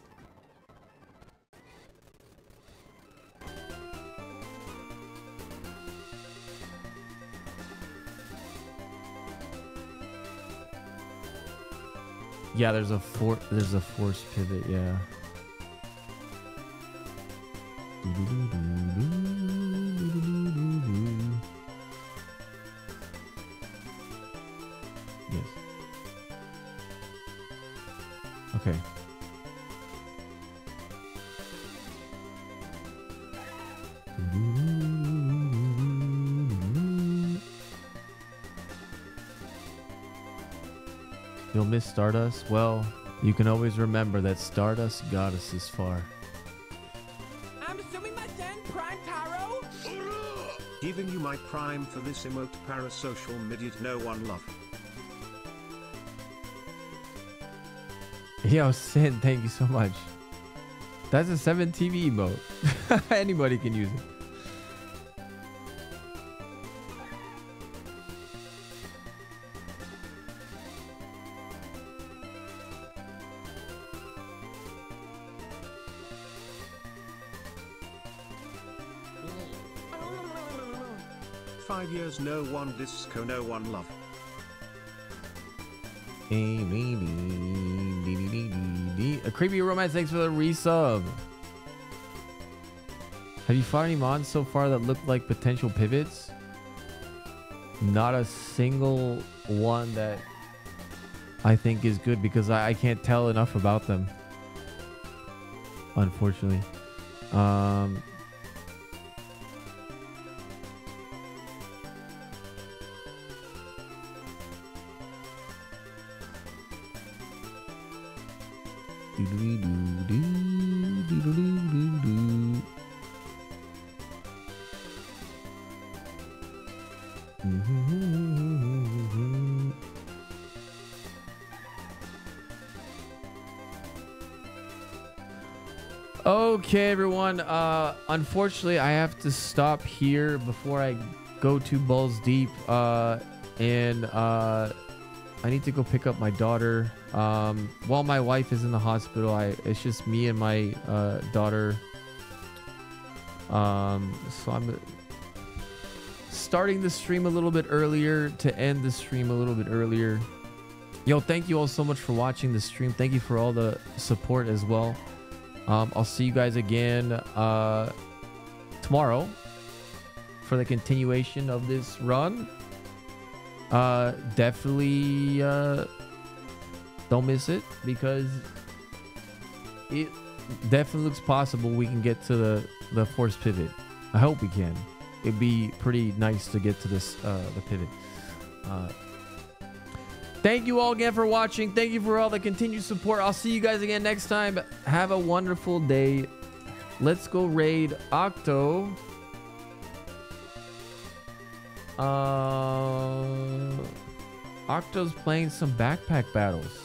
Yeah, there's a for there's a force pivot, yeah. Stardust? Well, you can always remember that Stardust got us this far. I'm assuming my son, Prime Taro? Giving you my prime for this emote parasocial midget no one love. Yo, Sin, thank you so much. That's a 7 TV emote. Anybody can use it. Years no one disco no one love. A creepy romance, thanks for the resub. Have you fought any mods so far that look like potential pivots? Not a single one that I think is good because I, I can't tell enough about them. Unfortunately. Um, unfortunately, I have to stop here before I go to Balls Deep. Uh, and uh, I need to go pick up my daughter. Um, while my wife is in the hospital, I it's just me and my uh, daughter. Um, so I'm starting the stream a little bit earlier to end the stream a little bit earlier. Yo, thank you all so much for watching the stream. Thank you for all the support as well. Um, I'll see you guys again uh, tomorrow for the continuation of this run. Uh, definitely uh, Don't miss it because it definitely looks possible we can get to the the force pivot. I hope we can. It'd be pretty nice to get to this uh, the pivot. Uh, thank you all again for watching. Thank you for all the continued support. I'll see you guys again next time. Have a wonderful day. Let's go raid Octo. Uh, Octo's playing some backpack battles.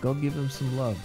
Go give him some love.